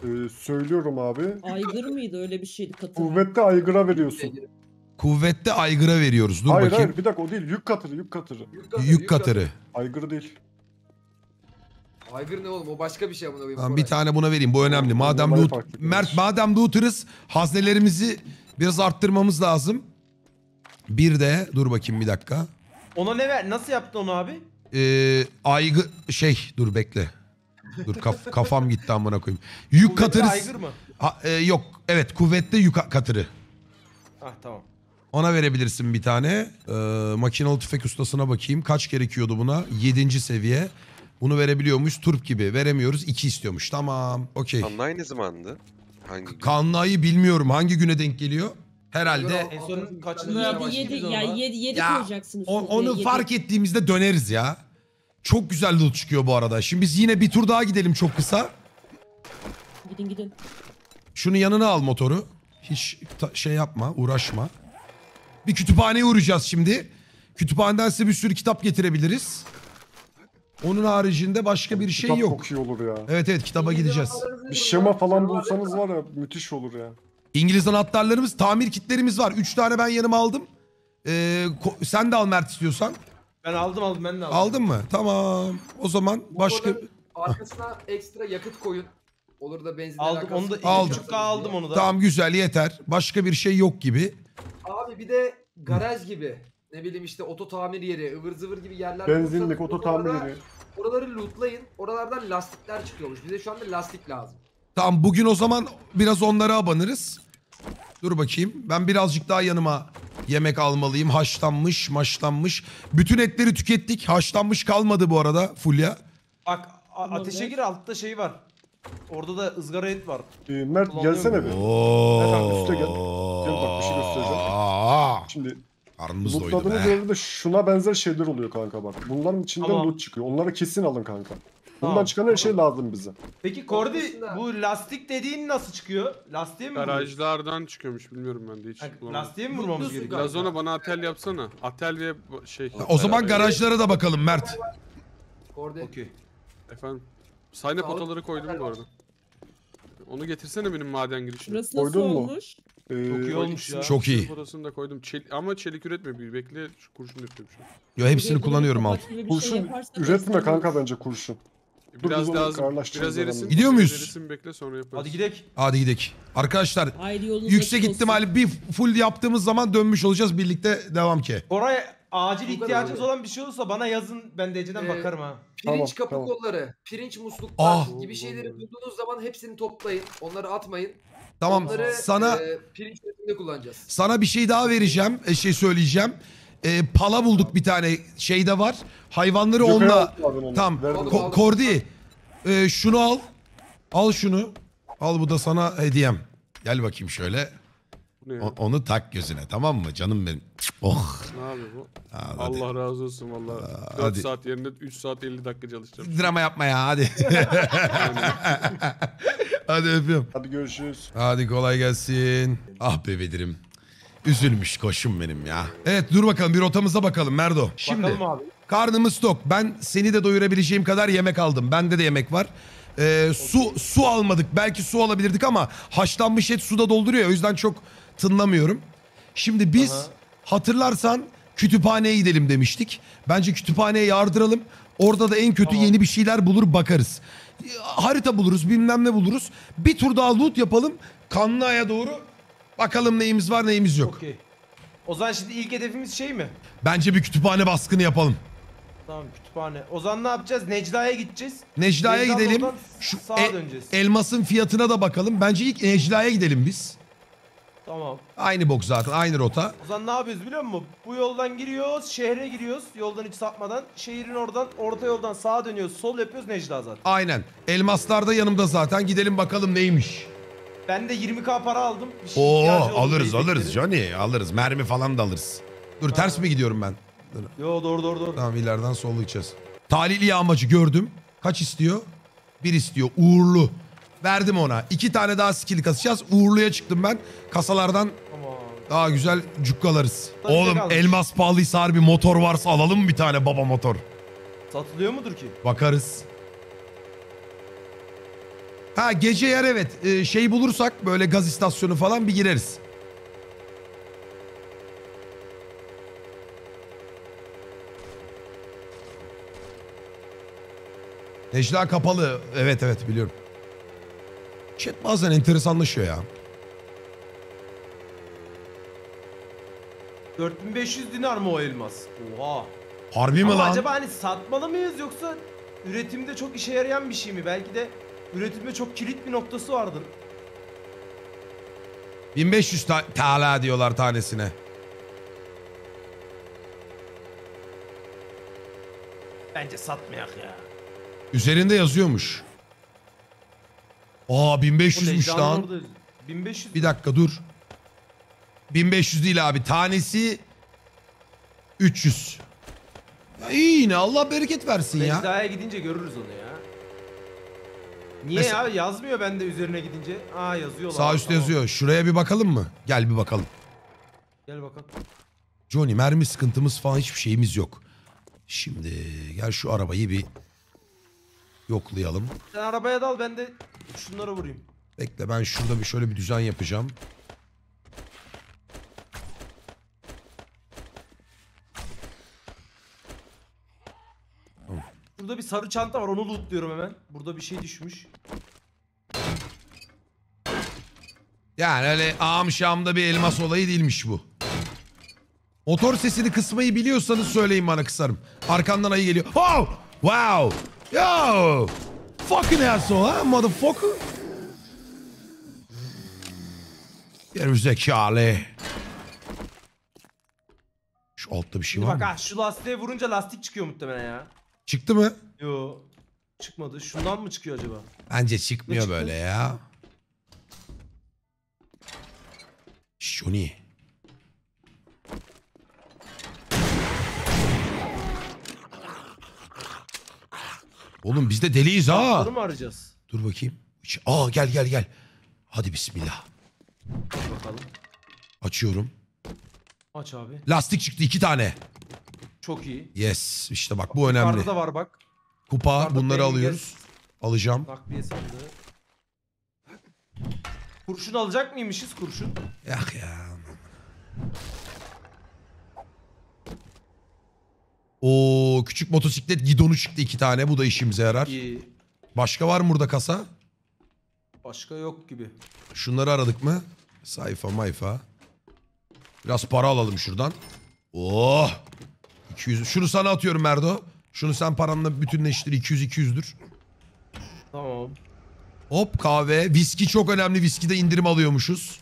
E, söylüyorum abi. Aygır mıydı öyle bir şeydi katı? Kuvvette aygıra veriyorsun. Kuvvette aygıra veriyoruz. Dur hayır bakayım. hayır bir dakika o değil. Yük katırı yük katırı. Yük katırı. Yük katırı. Aygır değil. Aygır ne oğlum o başka bir şey amına koyayım. Tamam, bir tane buna vereyim. Bu önemli. Madem loot. Mert madem looter'ız haznelerimizi biraz arttırmamız lazım. Bir de dur bakayım bir dakika. Ona ne ver? Nasıl yaptın onu abi? Ee, aygı şey dur bekle. Dur kaf- kafam gitti amına koyayım. Yük Kuvvetli katırı aygır mı? Ha, e, yok evet kuvvetli yük katırı. Ah tamam. Ona verebilirsin bir tane. Ee, makinalı tüfek ustasına bakayım. Kaç gerekiyordu buna? Yedinci seviye. Bunu verebiliyor muyuz? Turp gibi. Veremiyoruz. İki istiyormuş. Tamam. Okey. Kanlay ne zamandı? Hangi gün? Kanlı ayı bilmiyorum. Hangi güne denk geliyor? Herhalde En son savaş Yedi, yedi, ya yedi, yedi Ya, üstüne, onu yedi. fark ettiğimizde döneriz ya. Çok güzel loot çıkıyor bu arada. Şimdi biz yine bir tur daha gidelim çok kısa. Gidin gidin. Şunu yanına al motoru. Hiç şey yapma, uğraşma. Bir kütüphaneye uğrayacağız şimdi. Kütüphaneden size bir sürü kitap getirebiliriz. Onun haricinde başka bir şey Kitap yok. çok iyi olur ya. Evet evet kitaba gideceğiz. Bir şema falan bulsanız var ya müthiş olur ya. İngiliz anahtarlarımız, tamir kitlerimiz var. Üç tane ben yanıma aldım. Ee, sen de al Mert istiyorsan. Ben aldım aldım ben de aldım. Aldın mı? Tamam. O zaman başka... Motorun Arkasına ekstra yakıt koyun. Olur da benzinle Aldım onu da yok. Aldım. onu da. Tamam güzel yeter. Başka bir şey yok gibi. Abi bir de garaj gibi. Ne bileyim işte oto tamir yeri, ıvır zıvır gibi yerler. Benzinlik, bulursanız oto tamir oralara- yeri. Oraları lootlayın. Oralardan lastikler çıkıyormuş. Bize şu anda lastik lazım. Tamam bugün o zaman biraz onlara abanırız. Dur bakayım. Ben birazcık daha yanıma yemek almalıyım. Haşlanmış, maşlanmış. Bütün etleri tükettik. Haşlanmış kalmadı bu arada Fulya. Bak a- ateşe gir altta şey var. Orada da ızgara et var. E, Mert Kullanıyor gelsene bir. Oo. Efendim, üste gel. Gel bak, bir şey göstereceğim. Aa, Şimdi Karnımız doydu lootladığınız be. yerde şuna benzer şeyler oluyor kanka bak. Bunların içinden Tamam. loot çıkıyor. Onları kesin alın kanka. Bundan Tamam, çıkan her şey lazım bize. Peki Kordi bu lastik dediğin nasıl çıkıyor? Lastiğe mi vuruyoruz? Garajlardan çıkıyormuş bilmiyorum ben de hiç. Ha, bulamadım. Lastiğe mi vurmamız Mutlusun gerekiyor? Lazona bana atel yapsana. Atel ve şey. O zaman garajlara da bakalım Mert. Kordi. Okey. Efendim. Sayne Sağlık- potaları koydum bu arada. Onu getirsene benim maden girişine. Burası nasıl Koydun mu? olmuş? Ee, Çok iyi olmuş ya. Çok iyi. Potasını da koydum. Çel- ama çelik üretme bir bekle şu kurşun yapıyorum şu an. Yo hepsini kullanıyorum alt. şey kurşun üretme kanka bence kurşun. Biraz lazım. kararlaştırırız Biraz erisin. Gidiyor muyuz? Erisin bekle sonra yaparız. Hadi gidelim. Hadi gidelim. Arkadaşlar Haydi yolunuz yüksek açık olsun. ihtimal bir full yaptığımız zaman dönmüş olacağız birlikte devam ki. Koray acil ihtiyacınız olan bir şey olursa bana yazın ben de Ece'den Ee, bakarım ha. Pirinç Tamam, kapı tamam. kolları, pirinç musluklar Ah. gibi şeyleri bulduğunuz zaman hepsini toplayın. Onları atmayın. Tamam Onları sana e, pirinç üretiminde kullanacağız. sana bir şey daha vereceğim. e, Şey söyleyeceğim. E, pala bulduk bir tane şeyde var. Hayvanları Gökhan onunla abi onu. Verdim. Aldım, Ko- aldım. Kordi e, şunu al. Al şunu. Al bu da sana hediyem. Gel bakayım şöyle. Bu ne ya? O- onu tak gözüne tamam mı canım benim? Oh. Ne yapıyor bu? Ha, hadi. Allah razı olsun valla. 4 hadi. saat yerine 3 saat 50 dakika çalışacağım. Drama yapma ya hadi. hadi öpüyorum. Hadi görüşürüz. Hadi kolay gelsin. Ah be Bedir'im. Üzülmüş koşum benim ya. Evet dur bakalım bir rotamıza bakalım Merdo. Şimdi Bakalım abi. karnımız tok. Ben seni de doyurabileceğim kadar yemek aldım. Bende de yemek var. Ee, su su almadık. Belki su alabilirdik ama haşlanmış et suda dolduruyor. O yüzden çok tınlamıyorum. Şimdi biz Aha. hatırlarsan kütüphaneye gidelim demiştik. Bence kütüphaneye yardıralım. Orada da en kötü Tamam. yeni bir şeyler bulur bakarız. Harita buluruz bilmem ne buluruz. Bir tur daha loot yapalım. Kanlıaya doğru bakalım neyimiz var neyimiz yok. Okey. O zaman şimdi ilk hedefimiz şey mi? Bence bir kütüphane baskını yapalım. Tamam kütüphane. O zaman ne yapacağız? Necla'ya gideceğiz. Necla'ya Necla'dan gidelim. oradan Şu sağa e- döneceğiz. elmasın fiyatına da bakalım. Bence ilk Necla'ya gidelim biz. Tamam. Aynı bok zaten aynı rota. O zaman ne yapıyoruz biliyor musun? Bu yoldan giriyoruz, şehre giriyoruz. Yoldan hiç sapmadan. Şehrin oradan, orta yoldan sağa dönüyoruz. Sol yapıyoruz Necla zaten. Aynen. Elmaslar da yanımda zaten. Gidelim bakalım neymiş. Ben de 20k para aldım. Bir şey Oo ihtiyacı alırız alırız Johnny alırız. Mermi falan da alırız. Dur ters mi gidiyorum ben? Yo doğru doğru doğru. Tamam ileriden sollu gideceğiz. Talihli yağmacı gördüm. Kaç istiyor? Bir istiyor. Uğurlu. Verdim ona. İki tane daha skill kasacağız. Uğurluya çıktım ben. Kasalardan Tamam. daha güzel cukkalarız. Tabii Oğlum kalmış. elmas pahalıysa harbi motor varsa alalım bir tane baba motor? Satılıyor mudur ki? Bakarız. Ha gece yer evet. Ee, şey bulursak böyle gaz istasyonu falan bir gireriz. Necla kapalı. Evet evet biliyorum. Chat bazen enteresanlaşıyor ya. 4500 dinar mı o elmas? Oha. Harbi mi Ama lan? acaba hani satmalı mıyız yoksa üretimde çok işe yarayan bir şey mi? Belki de üretimde çok kilit bir noktası vardır. 1500 ta- TL diyorlar tanesine. Bence satmayak ya. Üzerinde yazıyormuş. Aa O 1500'müş Necla'nın lan. orada 1500 Bir dakika dur. 1500 değil abi. Tanesi 300. Ya iyi yine Allah bereket versin ya. Necla'ya gidince görürüz onu ya. Niye Mesela- ya? Yazmıyor bende üzerine gidince. Aa yazıyorlar. Sağ üstte yazıyor. Şuraya bir bakalım mı? Gel bir bakalım. Gel bakalım. Johnny mermi sıkıntımız falan hiçbir şeyimiz yok. Şimdi gel şu arabayı bir yoklayalım. Sen arabaya dal ben de şunlara vurayım. Bekle ben şurada bir şöyle bir düzen yapacağım. Burada bir sarı çanta var onu lootluyorum hemen. Burada bir şey düşmüş. Yani öyle ağam şamda bir elmas olayı değilmiş bu. Motor sesini kısmayı biliyorsanız söyleyin bana kısarım. Arkandan ayı geliyor. Oh! Wow! Yo! Fucking asshole ha motherfucker. Gerizekalı. Şu altta bir şey Şimdi var bak mı? ha şu lastiğe vurunca lastik çıkıyor muhtemelen ya. Çıktı mı? Yo. Çıkmadı. Şundan mı çıkıyor acaba? Bence çıkmıyor Ne çıktı? böyle ya. Johnny. Oğlum biz de deliyiz ha. Kartları mı arayacağız? Dur bakayım. İç- Aa gel gel gel. Hadi bismillah. Bakalım. Açıyorum. Aç abi. Lastik çıktı iki tane. Çok iyi. Yes işte bak bu önemli. Kartı da var bak. Kupa Yukarıda bunları alıyoruz. Alacağım. Nakliye sandığı. Kurşun alacak mıymışız kurşun? Yak ya. O küçük motosiklet gidonu çıktı iki tane. Bu da işimize yarar. İyi. Başka var mı burada kasa? Başka yok gibi. Şunları aradık mı? Sayfa mayfa. Biraz para alalım şuradan. Oh! 200. Şunu sana atıyorum Merdo. Şunu sen paranla bütünleştir. 200 200'dür. Tamam. Hop kahve. Viski çok önemli. Viskide indirim alıyormuşuz.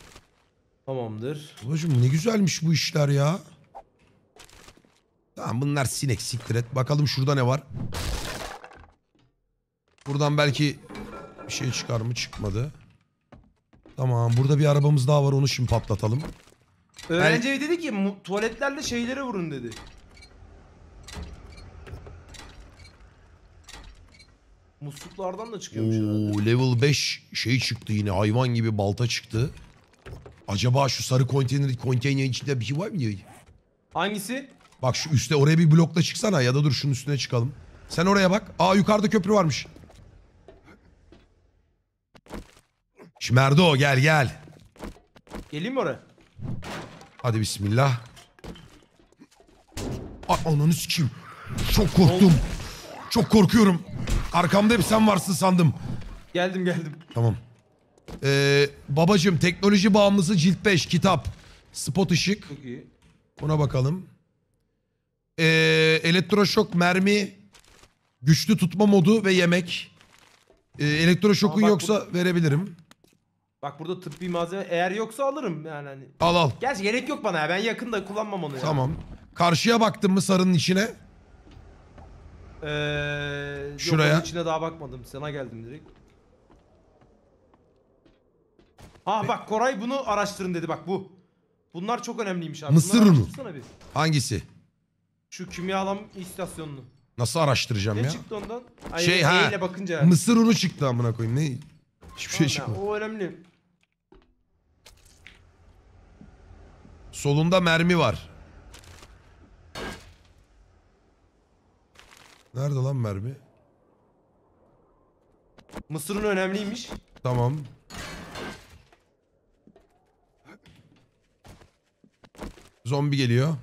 Tamamdır. Babacım ne güzelmiş bu işler ya. Tamam bunlar sinek siktir et. Bakalım şurada ne var. Buradan belki bir şey çıkar mı? Çıkmadı. Tamam burada bir arabamız daha var onu şimdi patlatalım. Öğrenci evi dedi ki mu- tuvaletlerle şeylere vurun dedi. Musluklardan da çıkıyormuş herhalde. Oo, level 5 şey çıktı yine hayvan gibi balta çıktı. Acaba şu sarı konteyner konteynerin içinde bir şey var mı diyor. Hangisi? Bak şu üstte oraya bir blokla çıksana ya da dur şunun üstüne çıkalım. Sen oraya bak. Aa yukarıda köprü varmış. Şimdi Merdo gel gel. Geleyim mi oraya? Hadi bismillah. Ay ananı sikeyim. Çok korktum. Çok korkuyorum. Arkamda hep sen varsın sandım. Geldim geldim. Tamam. Ee, babacım teknoloji bağımlısı cilt 5 kitap. Spot ışık. Çok iyi. Buna bakalım. Ee, elektroşok mermi. Güçlü tutma modu ve yemek. Ee, elektroşokun bak yoksa verebilirim. Bak burada tıbbi malzeme eğer yoksa alırım yani hani. Al al. Gerçi gerek yok bana ya ben yakında kullanmam onu ya. Tamam. Karşıya baktın mı sarının içine? Ee, Şuraya. Yok, içine daha bakmadım. Sana geldim direkt. Ha bak Koray bunu araştırın dedi bak bu. Bunlar çok önemliymiş abi. Mısır Bunları bir. Hangisi? Şu kimyalam istasyonunu. Nasıl araştıracağım Ne ya? çıktı ondan? Ay, Şey, ha. bakınca. Mısır unu çıktı amına koyayım. Ne? Hiçbir şey çıkmadı. O önemli. Solunda mermi var. Nerede lan mermi? Mısırın önemliymiş. Tamam. Zombi geliyor.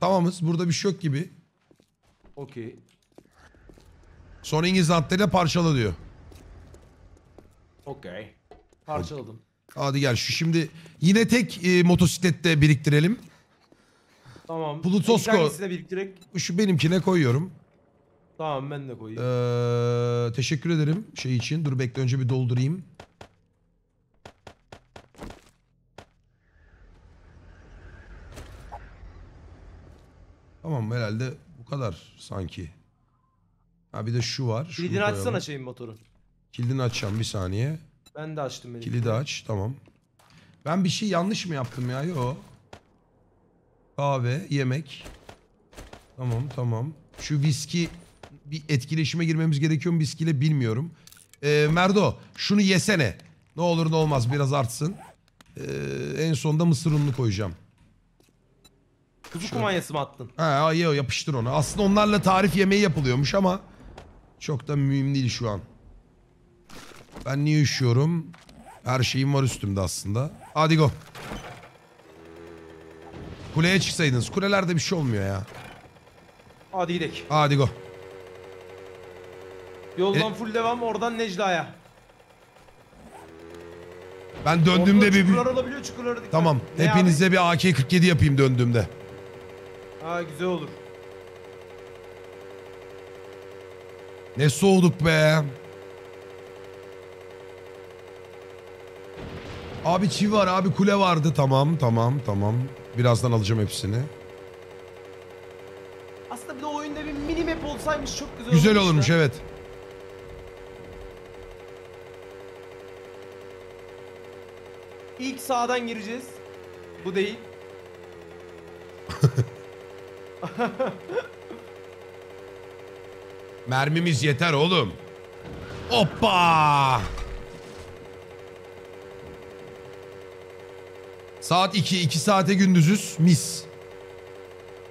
Tamamız. Burada bir şey yok gibi. Okey. Son İngiliz antıyla parçala diyor. Okey. Parçaladım. Hadi gel şu şimdi yine tek e, motosiklette biriktirelim. Tamam. Plutosko. Tanesine biriktirerek. Şu benimkine koyuyorum. Tamam ben de koyayım. Ee, teşekkür ederim şey için. Dur bekle önce bir doldurayım. Tamam herhalde bu kadar sanki. Ha bir de şu var. şunu Kilidini açsana şeyin motorun. Kilidini açacağım bir saniye. Ben de açtım benim. Kilidi aç tamam. Ben bir şey yanlış mı yaptım ya? Yo. Kahve, yemek. Tamam tamam. Şu viski bir etkileşime girmemiz gerekiyor mu viskiyle bilmiyorum. Ee, Merdo şunu yesene. Ne olur ne olmaz biraz artsın. Ee, en sonunda mısır ununu koyacağım. Kuzu kumanyası mı attın? Ha ye yapıştır onu. Aslında onlarla tarif yemeği yapılıyormuş ama çok da mühim değil şu an. Ben niye üşüyorum? Her şeyim var üstümde aslında. Hadi go. Kuleye çıksaydınız. Kulelerde bir şey olmuyor ya. Hadi gidelim. Hadi go. Yoldan E- full devam oradan Necla'ya. Ben döndüğümde bir... Çukurlar olabiliyor çukurlara dikkat. Tamam. Ne Hepinize bir AK-47 yapayım döndüğümde. Ha güzel olur. Ne soğuduk be. Abi çivi var abi kule vardı. Tamam tamam tamam. Birazdan alacağım hepsini. Aslında bir de oyunda bir mini map olsaymış çok güzel, Güzel olurmuş evet. İlk sağdan gireceğiz. Bu değil. Mermimiz yeter oğlum. Hoppa. Saat 2, 2 saate gündüzüz. Mis.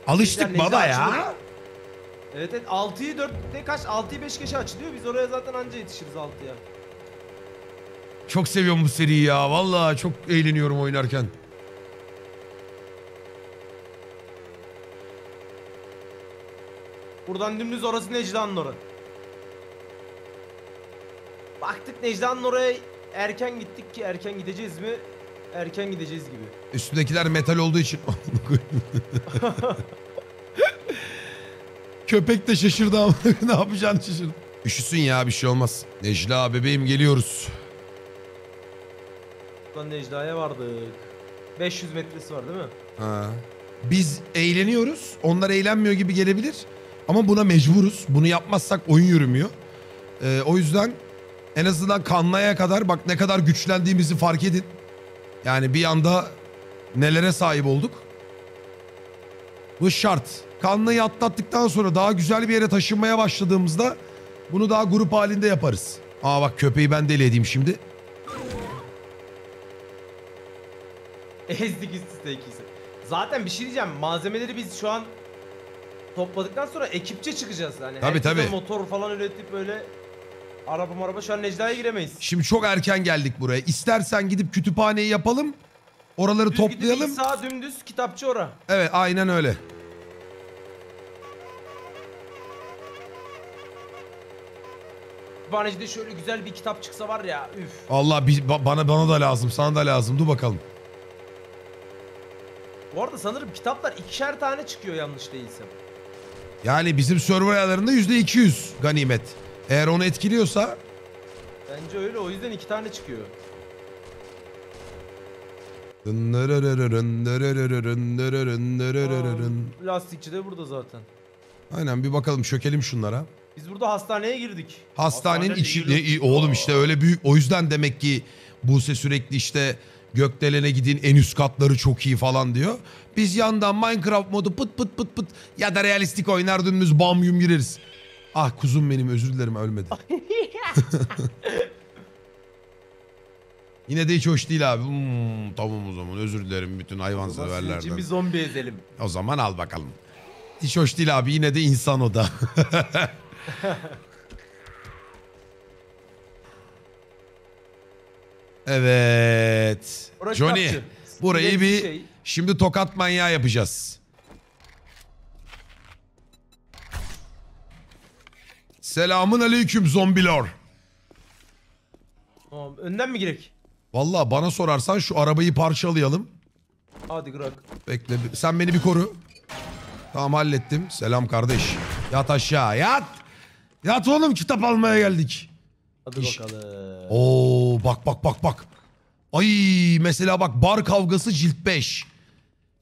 Alıştık Necla baba ya. Evet evet 6'yı 4'te kaç? 6'yı 5 geçe açılıyor. Biz oraya zaten anca yetişiriz 6'ya. Çok seviyorum bu seriyi ya. Vallahi çok eğleniyorum oynarken. Buradan dümdüz orası Necla'nın orası. Baktık Necla'nın oraya erken gittik ki erken gideceğiz mi? Erken gideceğiz gibi. Üstündekiler metal olduğu için. Köpek de şaşırdı ama ne yapacağını şaşırdı. Üşüsün ya bir şey olmaz. Necla bebeğim geliyoruz. Buradan Necla'ya vardık. 500 metresi var değil mi? Ha. Biz eğleniyoruz. Onlar eğlenmiyor gibi gelebilir. Ama buna mecburuz. Bunu yapmazsak oyun yürümüyor. Ee, o yüzden en azından kanlaya kadar bak ne kadar güçlendiğimizi fark edin. Yani bir anda nelere sahip olduk. Bu şart. Kanlayı atlattıktan sonra daha güzel bir yere taşınmaya başladığımızda bunu daha grup halinde yaparız. Aa bak köpeği ben deli edeyim şimdi. Ezdik üst üste ikisi. Zaten bir şey diyeceğim. Malzemeleri biz şu an topladıktan sonra ekipçe çıkacağız. Yani Tabii, herkese tabii. motor falan üretip böyle araba maraba şu an Necla'ya giremeyiz. Şimdi çok erken geldik buraya. İstersen gidip kütüphaneyi yapalım. Oraları Düz toplayalım. ilk Sağ dümdüz kitapçı ora. Evet aynen öyle. Kütüphanecide şöyle güzel bir kitap çıksa var ya üf. Allah bi- ba- bana bana da lazım, sana da lazım. Dur bakalım. Bu arada sanırım kitaplar ikişer tane çıkıyor yanlış değilsem. Yani bizim server ayarlarında yüzde 200 ganimet. Eğer onu etkiliyorsa Bence öyle o yüzden iki tane çıkıyor. Aa, lastikçi de burada zaten. Aynen bir bakalım çökelim şunlara. Biz burada hastaneye girdik. Hastanenin Hastane içi iyi ne- iyi- oğlum işte öyle büyük. O yüzden demek ki Buse sürekli işte gökdelene gidin en üst katları çok iyi falan diyor. Biz yandan Minecraft modu pıt pıt pıt pıt ya da realistik oynar dümdüz bam yum gireriz. Ah kuzum benim özür dilerim ölmedi. Yine de hiç hoş değil abi. Hmm, tamam o zaman özür dilerim bütün hayvan severlerden. bir zombi ezelim. O zaman al bakalım. Hiç hoş değil abi yine de insan o da. evet. Johnny burayı bir şey. şimdi tokat manyağı yapacağız. Selamun aleyküm zombiler. Tamam, önden mi girek? Vallahi bana sorarsan şu arabayı parçalayalım. Hadi bırak. Bekle sen beni bir koru. Tamam hallettim. Selam kardeş. Yat aşağı yat. Yat oğlum kitap almaya geldik. Hadi İş- bakalım. Oo bak bak bak bak. Ay mesela bak bar kavgası cilt 5.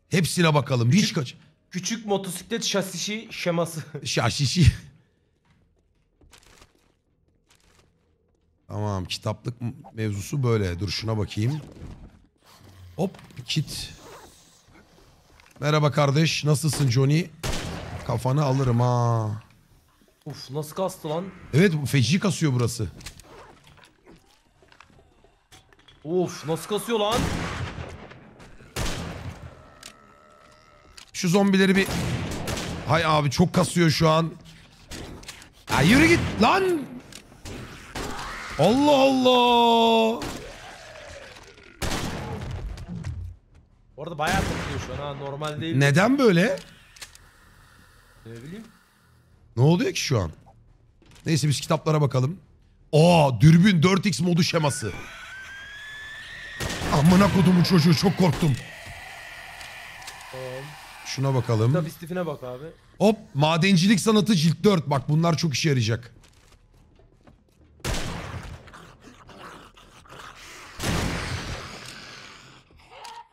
Hepsine bakalım. Hiç kaç. Küçük motosiklet şasisi şeması. Şaşişi. Tamam kitaplık mevzusu böyle. Dur şuna bakayım. Hop kit. Merhaba kardeş. Nasılsın Johnny? Kafanı alırım ha. Uf nasıl kastı lan? Evet bu feci kasıyor burası. Uf nasıl kasıyor lan? Şu zombileri bir... Hay abi çok kasıyor şu an. Ya yürü git lan. Allah Allah. Bu arada bayağı kasıyor şu an ha normal değil. Neden böyle? Ne bileyim. Ne oluyor ki şu an? Neyse biz kitaplara bakalım. Aa dürbün 4x modu şeması. Amına kodumun çocuğu çok korktum. Şuna bakalım. Kitap istifine bak abi. Hop madencilik sanatı cilt 4. Bak bunlar çok işe yarayacak.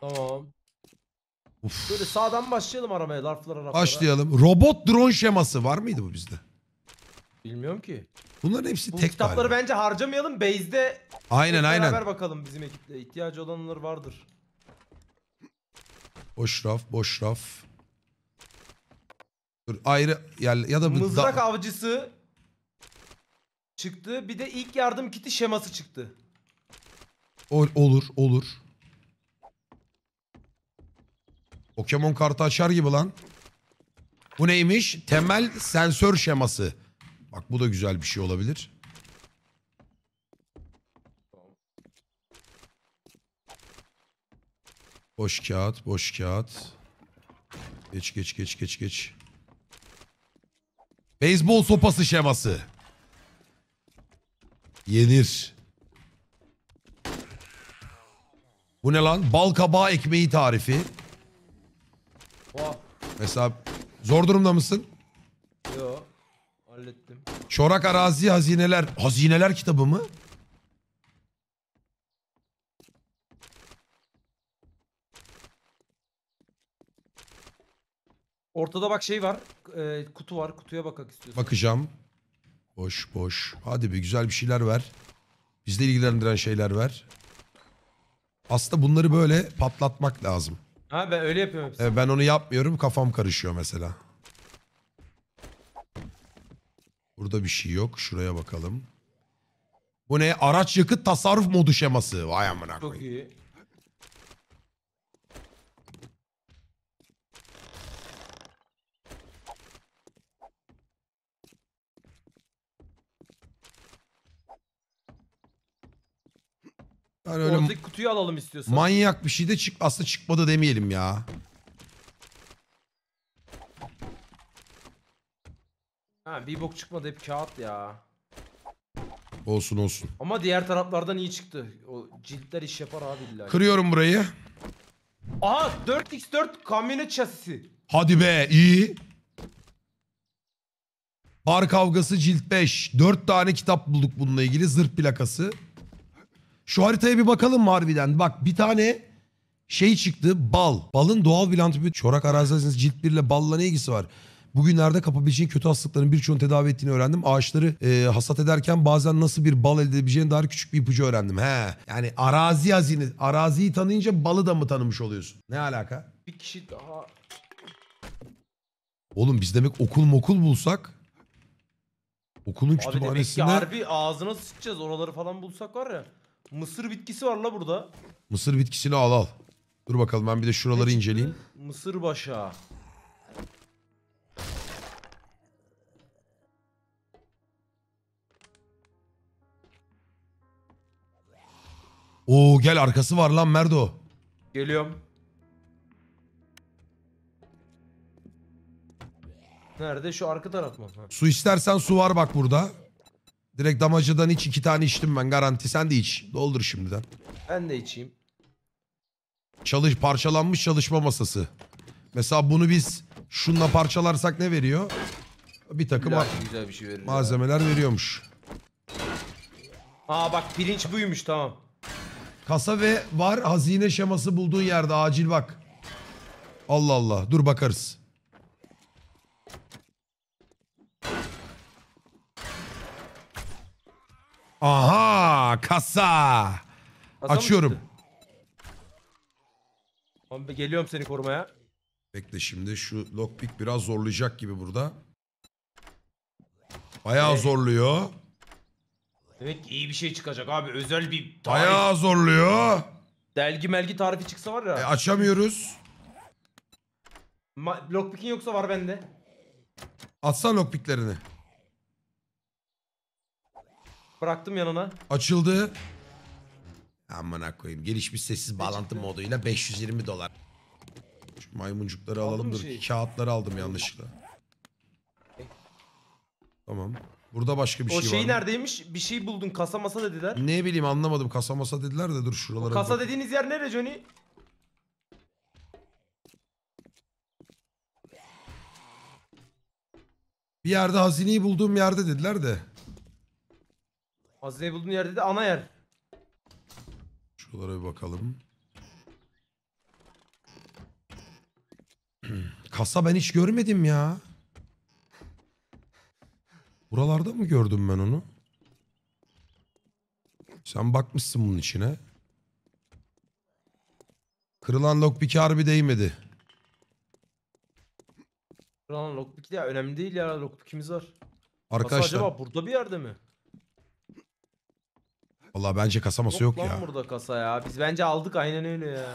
Tamam. Uf. Böyle sağdan başlayalım aramaya larflara raflara. Başlayalım. Robot drone şeması var mıydı bu bizde? Bilmiyorum ki. Bunların hepsi Bu tek kitapları galiba. bence harcamayalım. Base'de Aynen aynen. beraber bakalım bizim ekiple. İhtiyacı olanlar vardır. Boş raf, boş raf. Dur ayrı ya, ya da bu Mızrak da- avcısı çıktı. Bir de ilk yardım kiti şeması çıktı. Ol- olur olur. Pokemon kartı açar gibi lan. Bu neymiş? Temel sensör şeması. Bak bu da güzel bir şey olabilir. Boş kağıt, boş kağıt. Geç geç geç geç geç. Beyzbol sopası şeması. Yenir. Bu ne lan? Bal kabağı ekmeği tarifi. Oha. Mesela zor durumda mısın? Yo. Hallettim. Çorak arazi hazineler. Hazineler kitabı mı? Ortada bak şey var. e, kutu var. Kutuya bakak istiyorsan. Bakacağım. Boş boş. Hadi bir güzel bir şeyler ver. Bizde ilgilendiren şeyler ver. Aslında bunları böyle patlatmak lazım. Ha ben öyle yapıyorum hepsini. E, ben onu yapmıyorum kafam karışıyor mesela. Burada bir şey yok. Şuraya bakalım. Bu ne? Araç yakıt tasarruf modu şeması. Vay amına Çok koyayım. iyi. Yani öyle Ortadaki kutuyu alalım istiyorsan. manyak bir şey de çık aslında çıkmadı demeyelim ya. ha bir bok çıkmadı hep kağıt ya. Olsun olsun. Ama diğer taraflardan iyi çıktı. O ciltler iş yapar abi illa. Kırıyorum burayı. Aha 4x4 kamyonet şasisi. Hadi be iyi. Bar kavgası cilt 5. 4 tane kitap bulduk bununla ilgili. Zırh plakası. Şu haritaya bir bakalım mı harbiden? Bak bir tane şey çıktı. Bal. Balın doğal bir antibiyotik. Çorak arazisiniz cilt 1 ile balla ne ilgisi var? Bugünlerde kapabileceğin kötü hastalıkların birçoğunu tedavi ettiğini öğrendim. Ağaçları e, hasat ederken bazen nasıl bir bal elde edebileceğine dair küçük bir ipucu öğrendim. He. Yani arazi hazine. Araziyi tanıyınca balı da mı tanımış oluyorsun? Ne alaka? Bir kişi daha. Oğlum biz demek okul mokul bulsak okulun Abi demek ki kütüphanesinde harbi ağzına sıçacağız. Oraları falan bulsak var ya. Mısır bitkisi var la burada. mısır bitkisini al al. Dur bakalım ben bir de şuraları inceleyeyim. Mısır başağı. Oo gel arkası var lan Merdo. Geliyorum. Nerede? Şu arka taraf mı? Ha. Su istersen su var bak burada. Direkt damacıdan iç iki tane içtim ben garanti. Sen de iç. Doldur şimdiden. Ben de içeyim. Çalış parçalanmış çalışma masası. Mesela bunu biz şunla parçalarsak ne veriyor? Bir takım ma- güzel bir şey verir. malzemeler veriyormuş. Aa bak pirinç buymuş tamam. Kasa ve var hazine şeması bulduğun yerde acil bak. Allah Allah dur bakarız. Aha kasa. Kasa mı Açıyorum. çıktı? Tamam, ben geliyorum seni korumaya. Bekle şimdi şu lockpick biraz zorlayacak gibi burada. Bayağı Ne? zorluyor. Demek ki iyi bir şey çıkacak abi. Özel bir tarif. Bayağı zorluyor. Delgi melgi tarifi çıksa var ya. E, açamıyoruz. Ma- Lockpick'in yoksa var bende. Atsana lockpicklerini. Bıraktım yanına. Açıldı. Amına koyayım. Gelişmiş sessiz bağlantı moduyla 520 dolar. Şu maymuncukları Aldın alalım dur. şeyi? Kağıtları aldım yanlışlıkla. Tamam. Burada başka bir o şey şey var mı? neredeymiş? Bir şey buldun kasa masa dediler. Ne bileyim anlamadım. Kasa masa dediler de dur şuralara. O bir kasa bak- dediğiniz yer nere Johnny? Bir yerde hazineyi bulduğum yerde dediler de. Hazineyi bulduğun yer dedi ana yer. Şuralara bir bakalım. Kasa ben hiç görmedim ya. Buralarda mı gördüm ben onu? Sen bakmışsın bunun içine. Kırılan lockpick harbi değmedi. Lan lockpick ya önemli değil ya lockpick'imiz var. Kasa Arkadaşlar acaba burada bir yerde mi? Valla bence kasaması yok lan ya. burada kasa ya. Biz bence aldık aynen öyle ya.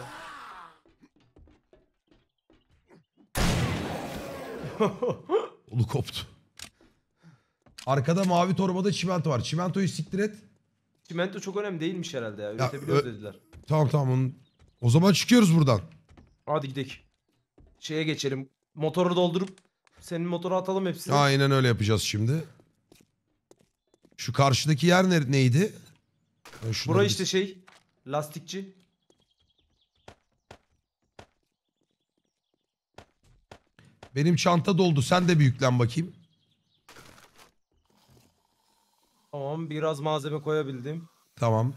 Ulu koptu. Arkada mavi torbada çimento var. Çimentoyu siktir et. Çimento çok önemli değilmiş herhalde ya. Üretebiliyoruz dediler. Tamam tamam. onun- O zaman çıkıyoruz buradan. Hadi gidelim. Şeye geçelim. Motoru doldurup senin motoru atalım hepsini. Aynen öyle yapacağız şimdi. Şu karşıdaki yer ne- neydi? Ben şunları Bura bir- işte şey. Lastikçi. Benim çanta doldu. Sen de bir yüklen bakayım. Tamam biraz malzeme koyabildim. Tamam.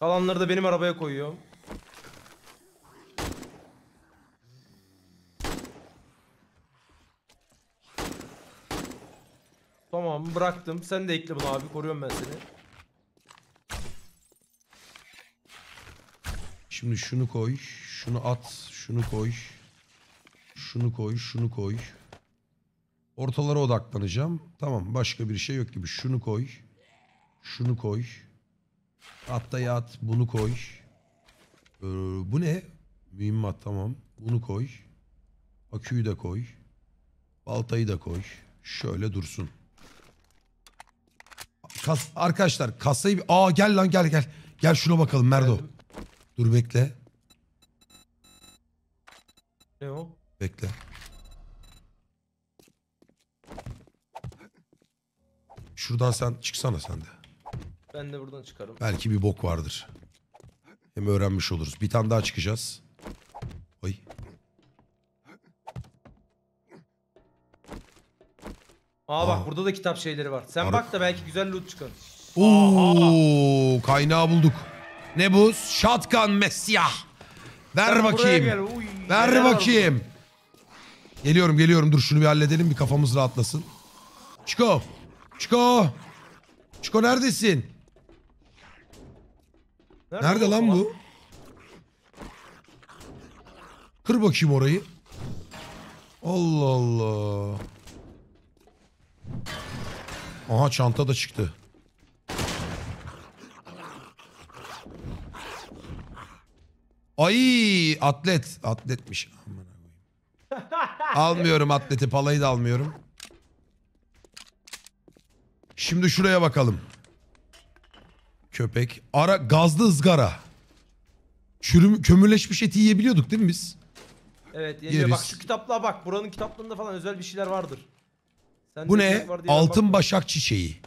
Kalanları da benim arabaya koyuyorum. Tamam bıraktım. Sen de ekle bunu abi. Koruyorum ben seni. Şimdi şunu koy. Şunu at. Şunu koy. Şunu koy. Şunu koy. Ortalara odaklanacağım. Tamam. Başka bir şey yok gibi. Şunu koy. Şunu koy. Hatta yat. Bunu koy. Ee, bu ne? Mühimmat tamam. Bunu koy. Aküyü de koy. Baltayı da koy. Şöyle dursun. Kas, arkadaşlar kasayı... Aa gel lan gel gel. Gel şuna bakalım Merdo. Geldim. Dur bekle. Ne o? Bekle. Şuradan sen çıksana sen de. Ben de buradan çıkarım. Belki bir bok vardır. Hem öğrenmiş oluruz. Bir tane daha çıkacağız. Ay. Aa Aa. bak burada da kitap şeyleri var. Sen Ara- bak da belki güzel loot çıkar. Oo, kaynağı bulduk. Ne bu? Shotgun Messiah. Ver Sen bakayım. gel, uy, Ver neler var bakayım. Geliyorum geliyorum. Dur şunu bir halledelim. Bir kafamız rahatlasın. Çiko. Çiko. Çiko neredesin? burada? Nerede lan bu? Kır bakayım orayı. Allah Allah. Aha çanta da çıktı. Ay atlet. Atletmiş. Almıyorum atleti. Palayı da almıyorum. Şimdi şuraya bakalım. Köpek. Ara gazlı ızgara. Çürüm, kömürleşmiş eti yiyebiliyorduk değil mi biz? Evet yenge bak şu kitaplığa bak. Buranın kitaplarında falan özel bir şeyler vardır. Sen Bu ne? ben Altın bakmadım. başak çiçeği.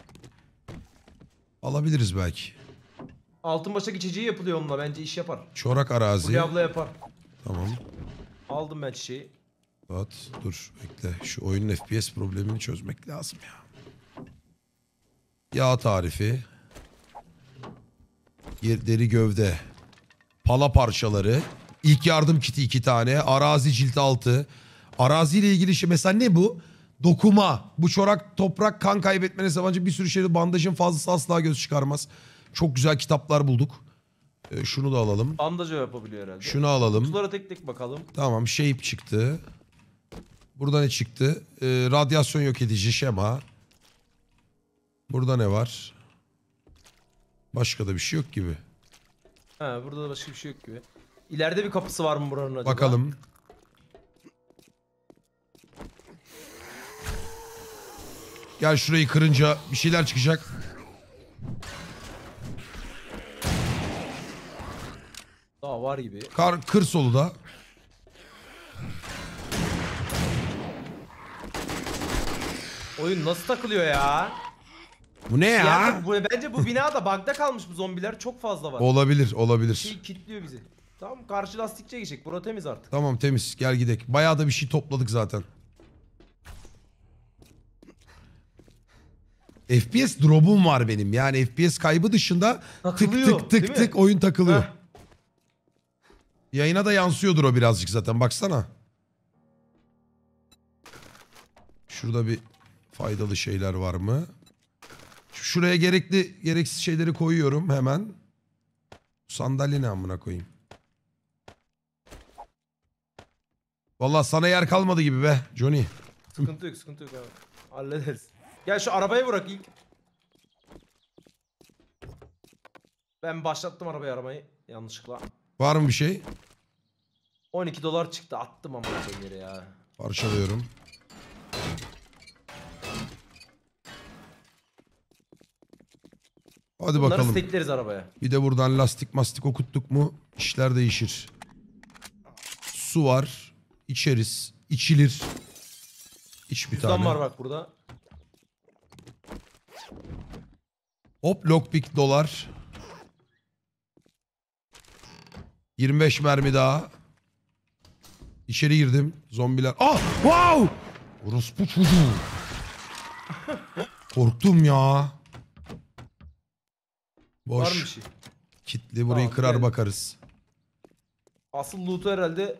Alabiliriz belki. Altın başak içeceği yapılıyor onunla bence iş yapar. Çorak arazi. Fulya abla yapar. Tamam. Aldım ben çiçeği. At. Dur bekle. Şu oyunun FPS problemini çözmek lazım ya. Yağ tarifi. Deri gövde. Pala parçaları. İlk yardım kiti iki tane. Arazi cilt altı. Araziyle ilgili şey mesela ne bu? Dokuma. Bu çorak toprak kan kaybetmene sabancı bir sürü şeyde bandajın fazlası asla göz çıkarmaz. Çok güzel kitaplar bulduk. Ee, şunu da alalım. Bandajı yapabiliyor herhalde. Şunu alalım. Kutulara tek tek bakalım. Tamam shape çıktı. Burada ne çıktı? Ee, radyasyon yok edici şema. Burada ne var? Başka da bir şey yok gibi. Ha burada da başka bir şey yok gibi. İleride bir kapısı var mı buranın acaba? Bakalım. Gel şurayı kırınca bir şeyler çıkacak. Daha var gibi. Kar, kır solu da. Oyun nasıl takılıyor ya? Bu ne ya? Yani bu, bence bu binada bug'da kalmış bu zombiler çok fazla var. Olabilir, olabilir. Şey kilitliyor bizi. Tamam karşı lastikçiye geçecek. Bura temiz artık. Tamam temiz. Gel gidek. Bayağı da bir şey topladık zaten. FPS drop'um var benim. Yani FPS kaybı dışında tık Takılıyor, tık tık mi? tık oyun takılıyor. Heh. Yayına da yansıyordur o birazcık zaten. Baksana. Şurada bir faydalı şeyler var mı? Şuraya gerekli gereksiz şeyleri koyuyorum hemen. Sandalye ne amına koyayım. Vallahi sana yer kalmadı gibi be Johnny. Sıkıntı yok sıkıntı yok abi. Hallederiz. Gel şu arabaya bırak ilk. Ben başlattım arabayı aramayı yanlışlıkla. Var mı bir şey? 12 dolar çıktı attım ama yere ya. Parçalıyorum. Hadi Bunları bakalım. stekleriz arabaya. Bir de buradan lastik mastik okuttuk mu işler değişir. Su var. İçeriz. içilir. İç bir Cüzdan tane. var bak burada. Hop lockpick dolar. 25 mermi daha. İçeri girdim. Zombiler. Ah! Wow! Orospu çocuğu. Korktum ya. Boş. Var mı bir şey? Kitli burayı Tamam, kırar gel. bakarız. Asıl loot'u herhalde...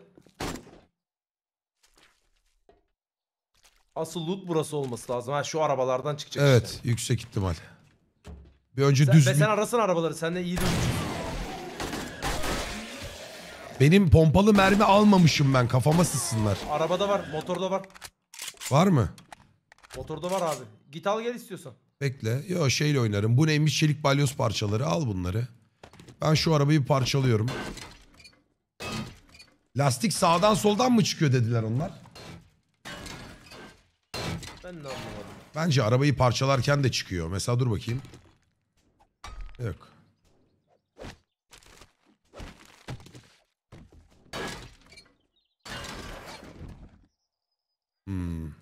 Asıl loot burası olması lazım. Ha şu arabalardan çıkacak Evet işte. yüksek ihtimal. Bir önce Sen, düz ve bir- sen arasın arabaları. Senden iyi dönüş. Benim pompalı mermi almamışım ben kafama sızsınlar. Arabada var, motorda var. Var mı? Motorda var abi. Git al gel istiyorsan. Bekle. Yo şeyle oynarım. Bu neymiş çelik balyoz parçaları. Al bunları. Ben şu arabayı parçalıyorum. Lastik sağdan soldan mı çıkıyor dediler onlar. Ben de anlamadım. Bence arabayı parçalarken de çıkıyor. Mesela dur bakayım. Yok. Hmm.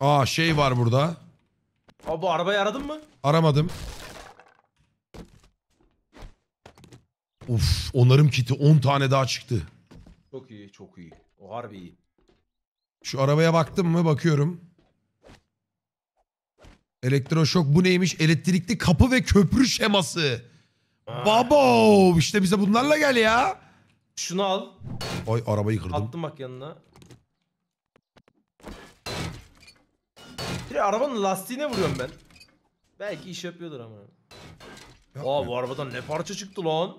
Aa şey var burada. Abi bu arabayı aradın mı? Aramadım. Uf, onarım kiti 10 tane daha çıktı. Çok iyi, çok iyi. O harbi iyi. Şu arabaya baktım mı? Bakıyorum. Elektroşok bu neymiş? Elektrikli kapı ve köprü şeması. Babo! İşte bize bunlarla gel ya. Şunu al. Ay arabayı kırdım. Attım bak yanına. De arabanın lastiğine vuruyorum ben. Belki iş yapıyordur ama. Aa bu arabadan ne parça çıktı lan?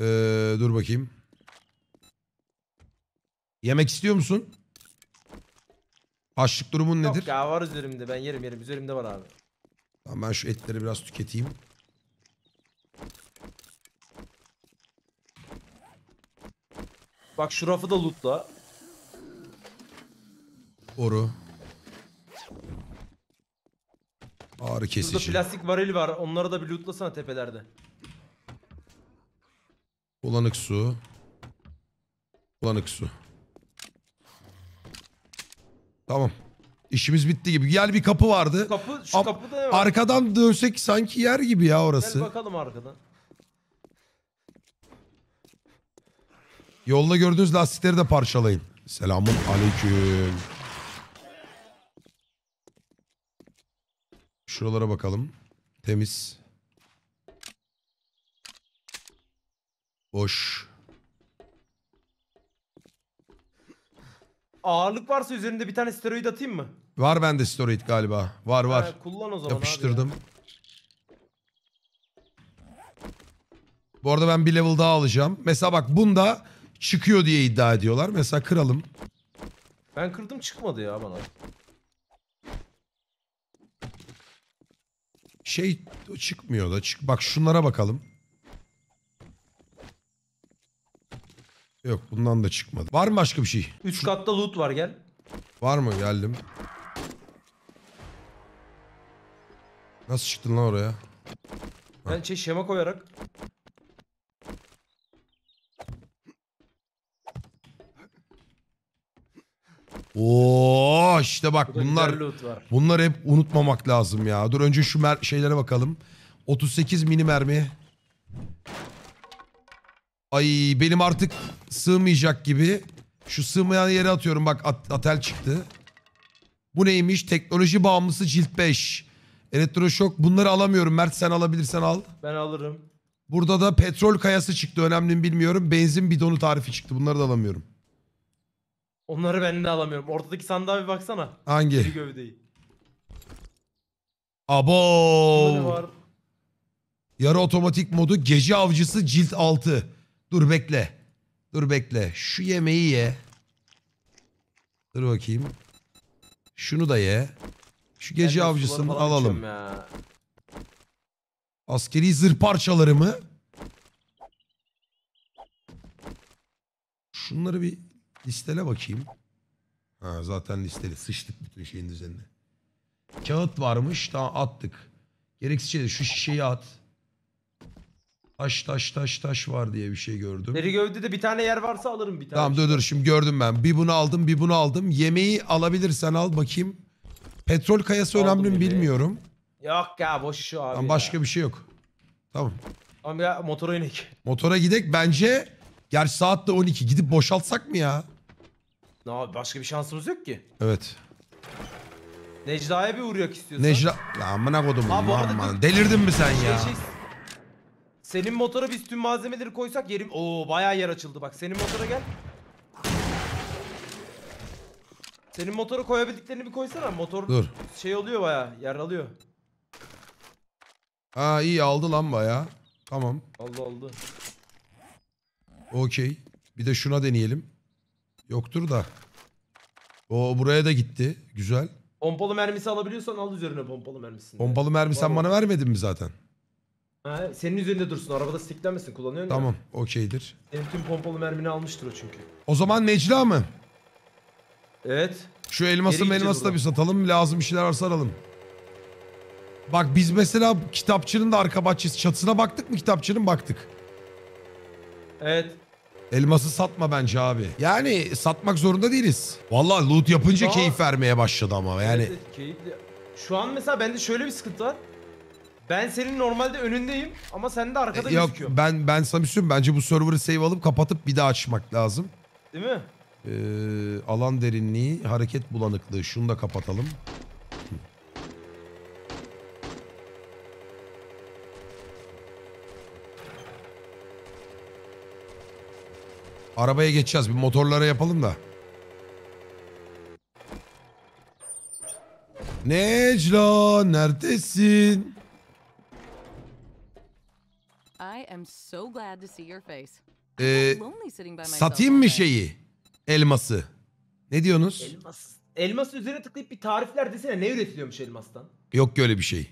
Ee, dur bakayım. Yemek istiyor musun? Açlık durumun nedir? Yok ya var üzerimde ben yerim yerim üzerimde var abi. Tamam ben şu etleri biraz tüketeyim. Bak şu rafı da lootla. Oru. Ağrı kesici. plastik varil var onları da bir lootlasana tepelerde. Bulanık su. Bulanık su. Tamam. İşimiz bitti gibi. Gel bir kapı vardı. Kapı şu Am- kapıda var? Arkadan dönsek sanki yer gibi ya Gel orası. bakalım arkadan. Yolda gördüğünüz lastikleri de parçalayın. Selamun aleyküm. Şuralara bakalım. Temiz. Boş. Ağırlık varsa üzerinde bir tane steroid atayım mı? Var bende steroid galiba. Var var. Ha, kullan o zaman Yapıştırdım. abi. Bu arada ben bir level daha alacağım. Mesela bak bunda çıkıyor diye iddia ediyorlar. Mesela kıralım. ya. Ben kırdım çıkmadı ya bana. Şey çıkmıyor da. Çık bak şunlara bakalım. Yok bundan da çıkmadı. Var mı başka bir şey? Üç katta loot var gel. Var mı? Geldim. Nasıl çıktın lan oraya? Ben şey şema koyarak. Oo işte bak Burada bunlar güzel loot var. bunlar hep unutmamak lazım ya. Dur önce şu mer- şeylere bakalım. 38 mini mermi. Ay benim artık sığmayacak gibi. Şu sığmayan yere atıyorum bak at- atel çıktı. Bu neymiş? Teknoloji bağımlısı cilt 5. Elektroşok bunları alamıyorum. Mert sen alabilirsen al. Ben alırım. Burada da petrol kayası çıktı. Önemli mi bilmiyorum. Benzin bidonu tarifi çıktı. Bunları da alamıyorum. Onları ben de alamıyorum. Ortadaki sandığa bir baksana. Bir Hangi? gövdeyi. Abo. Yarı otomatik modu gece avcısı cilt 6. Dur bekle. Dur bekle. Şu yemeği ye. Dur bakayım. Şunu da ye. Şu gece suları avcısını falan alalım. içiyorum Ya. Askeri zırh parçalarımı. Şunları bir listele bakayım. Ha zaten listeli. Sıçtık bütün şeyin düzenine. Kağıt varmış. Tamam attık. Gereksiz şey de şu şişeyi at. Taş taş taş taş var diye bir şey gördüm. Deri gövdede bir tane yer varsa alırım bir tane. Tamam dur dur şimdi gördüm ben. Bir bunu aldım bir bunu aldım. Yemeği alabilirsen al bakayım. Petrol kayası Aldım önemli mi yemeği. bilmiyorum. Yok ya boş şu abi Ama ya. başka bir şey yok. Tamam. Ama ya motora inek. Motora gidek bence. Gerçi saat de 12. Gidip boşaltsak mı ya? Ne abi başka bir şansımız yok ki. Evet. Necla'ya bir uğrayak istiyorsan. Necla... Ya amına kodum. Abi bu arada aman. dur. Delirdin mi sen Şey, ya? şey, senin motora biz tüm malzemeleri koysak yerim... Oo bayağı yer açıldı bak. Senin motora gel. Senin motora koyabildiklerini bir koysana. Motor Dur. şey oluyor bayağı. Yer alıyor. Ha iyi aldı lan baya. Tamam. Allah oldu. Okey. Bir de şuna deneyelim. Yoktur da. O buraya da gitti. Güzel. Pompalı mermisi alabiliyorsan al üzerine pompalı mermisini. Pompalı mermi sen Var bana vermedin mi zaten? Ha, senin üzerinde dursun. Arabada stiklenmesin. Kullanıyorsun ya. Tamam. Okeydir. Senin tüm pompalı mermini almıştır o çünkü. O zaman Necla mı? Evet. Şu elması Geri elması da bir satalım. Lazım bir şeyler varsa alalım. Bak biz mesela kitapçının da arka bahçesi çatısına baktık mı kitapçının baktık. Evet. Elması satma bence abi. Yani satmak zorunda değiliz. Vallahi loot yapınca Daha- keyif vermeye başladı ama yani. Evet, evet, keyifli. Şu an mesela bende şöyle bir sıkıntı var. Ben senin normalde önündeyim ama sen de arkada Yok gözüküyor. ben ben sana bir şey söyleyeyim. Bence bu server'ı save alıp kapatıp bir daha açmak lazım. Değil mi? Ee, alan derinliği, hareket bulanıklığı. Şunu da kapatalım. Arabaya geçeceğiz. Bir motorlara yapalım da. Necla neredesin? I am so glad to see your face. Ee, satayım mı şeyi? Elması. Ne diyorsunuz? Elmas. Elması üzerine tıklayıp bir tarifler desene ne üretiliyormuş elmastan? Yok ki öyle bir şey.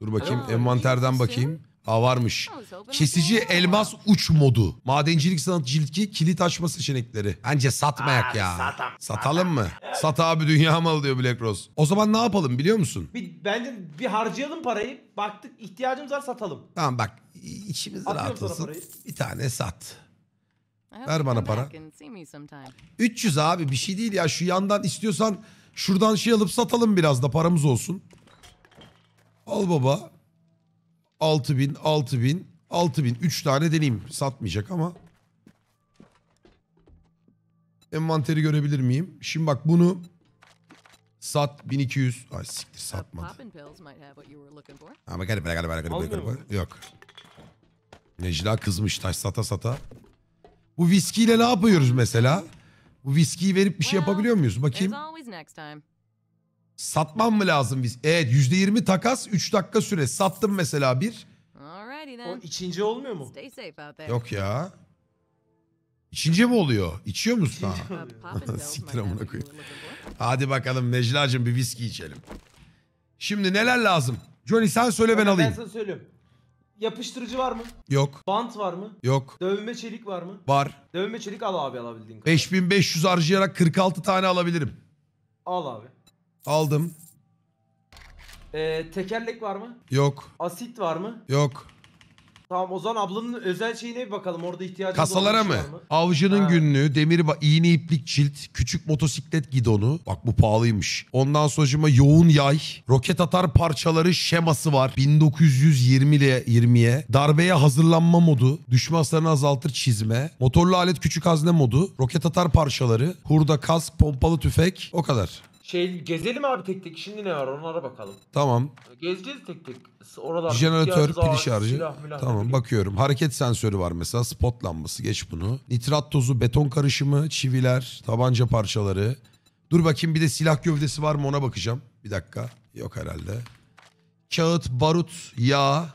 Dur bakayım Aa, envanterden bakayım. Aa varmış. I Kesici elmas uç modu. Madencilik sanat cilt 2 kilit açma seçenekleri. Bence satmayak Abi ya. satam, Satalım mı? Sat abi dünya malı diyor Black Rose. O zaman ne yapalım biliyor musun? Bir, bence bir harcayalım parayı. Baktık ihtiyacımız var satalım. Tamam bak içimiz Atıyorum rahat sana olsun. parayı. Bir tane sat. I Ver bana para. back and see me sometime. 300 abi bir şey değil ya. Şu yandan istiyorsan şuradan şey alıp satalım biraz da paramız olsun. Al baba. 6000, 6000, 6000. 3 tane deneyeyim. Satmayacak ama. Envanteri görebilir miyim? Şimdi bak bunu sat 1200. Ay siktir satmadı. Ama gel gel gel gel? Yok. Necla kızmış taş sata sata. Bu viskiyle ne yapıyoruz mesela? Bu viskiyi verip bir şey yapabiliyor muyuz? Bakayım. Satmam mı lazım biz? Evet %20 takas 3 dakika süre. Sattım mesela bir. O then. içinci olmuyor mu? Yok ya. İçince mi oluyor? İçiyor musun? Ha? İçince. Siktir amına koyayım. Hadi bakalım Necla'cığım bir viski içelim. Şimdi neler lazım? Johnny sen söyle ben alayım. Ben sana söylüyorum. Yapıştırıcı var mı? Yok. Bant var mı? Yok. Dövme çelik var mı? Var. Dövme çelik al abi alabildiğin kadar. 5500 harcayarak 46 tane alabilirim. Al abi. Aldım. Ee, tekerlek var mı? Yok. Asit var mı? Yok. Tamam o zaman ablanın özel şeyine bir bakalım. Orada ihtiyacımız Kasalara mı? şey var Avcının Ha. günlüğü, demir ba- iğne iplik cilt, küçük motosiklet gidonu. Bak bu pahalıymış. Ondan sonra yoğun yay, roket atar parçaları şeması var. 1920 ile 20'ye. Darbeye hazırlanma modu, düşme hasarını azaltır çizme, motorlu alet küçük hazne modu, roket atar parçaları, hurda kask, pompalı tüfek. O kadar. Şey gezelim abi tek tek. Şimdi ne var onlara bakalım. Tamam. Gezeceğiz tek tek. Oralar Jeneratör, pil şarjı. Silah, milah, Tamam ne bakıyorum. Hareket sensörü var mesela. Spot lambası geç bunu. Nitrat tozu, beton karışımı, çiviler, tabanca parçaları. Dur bakayım bir de silah gövdesi var mı ona bakacağım. Bir dakika. Yok herhalde. Kağıt, barut, yağ.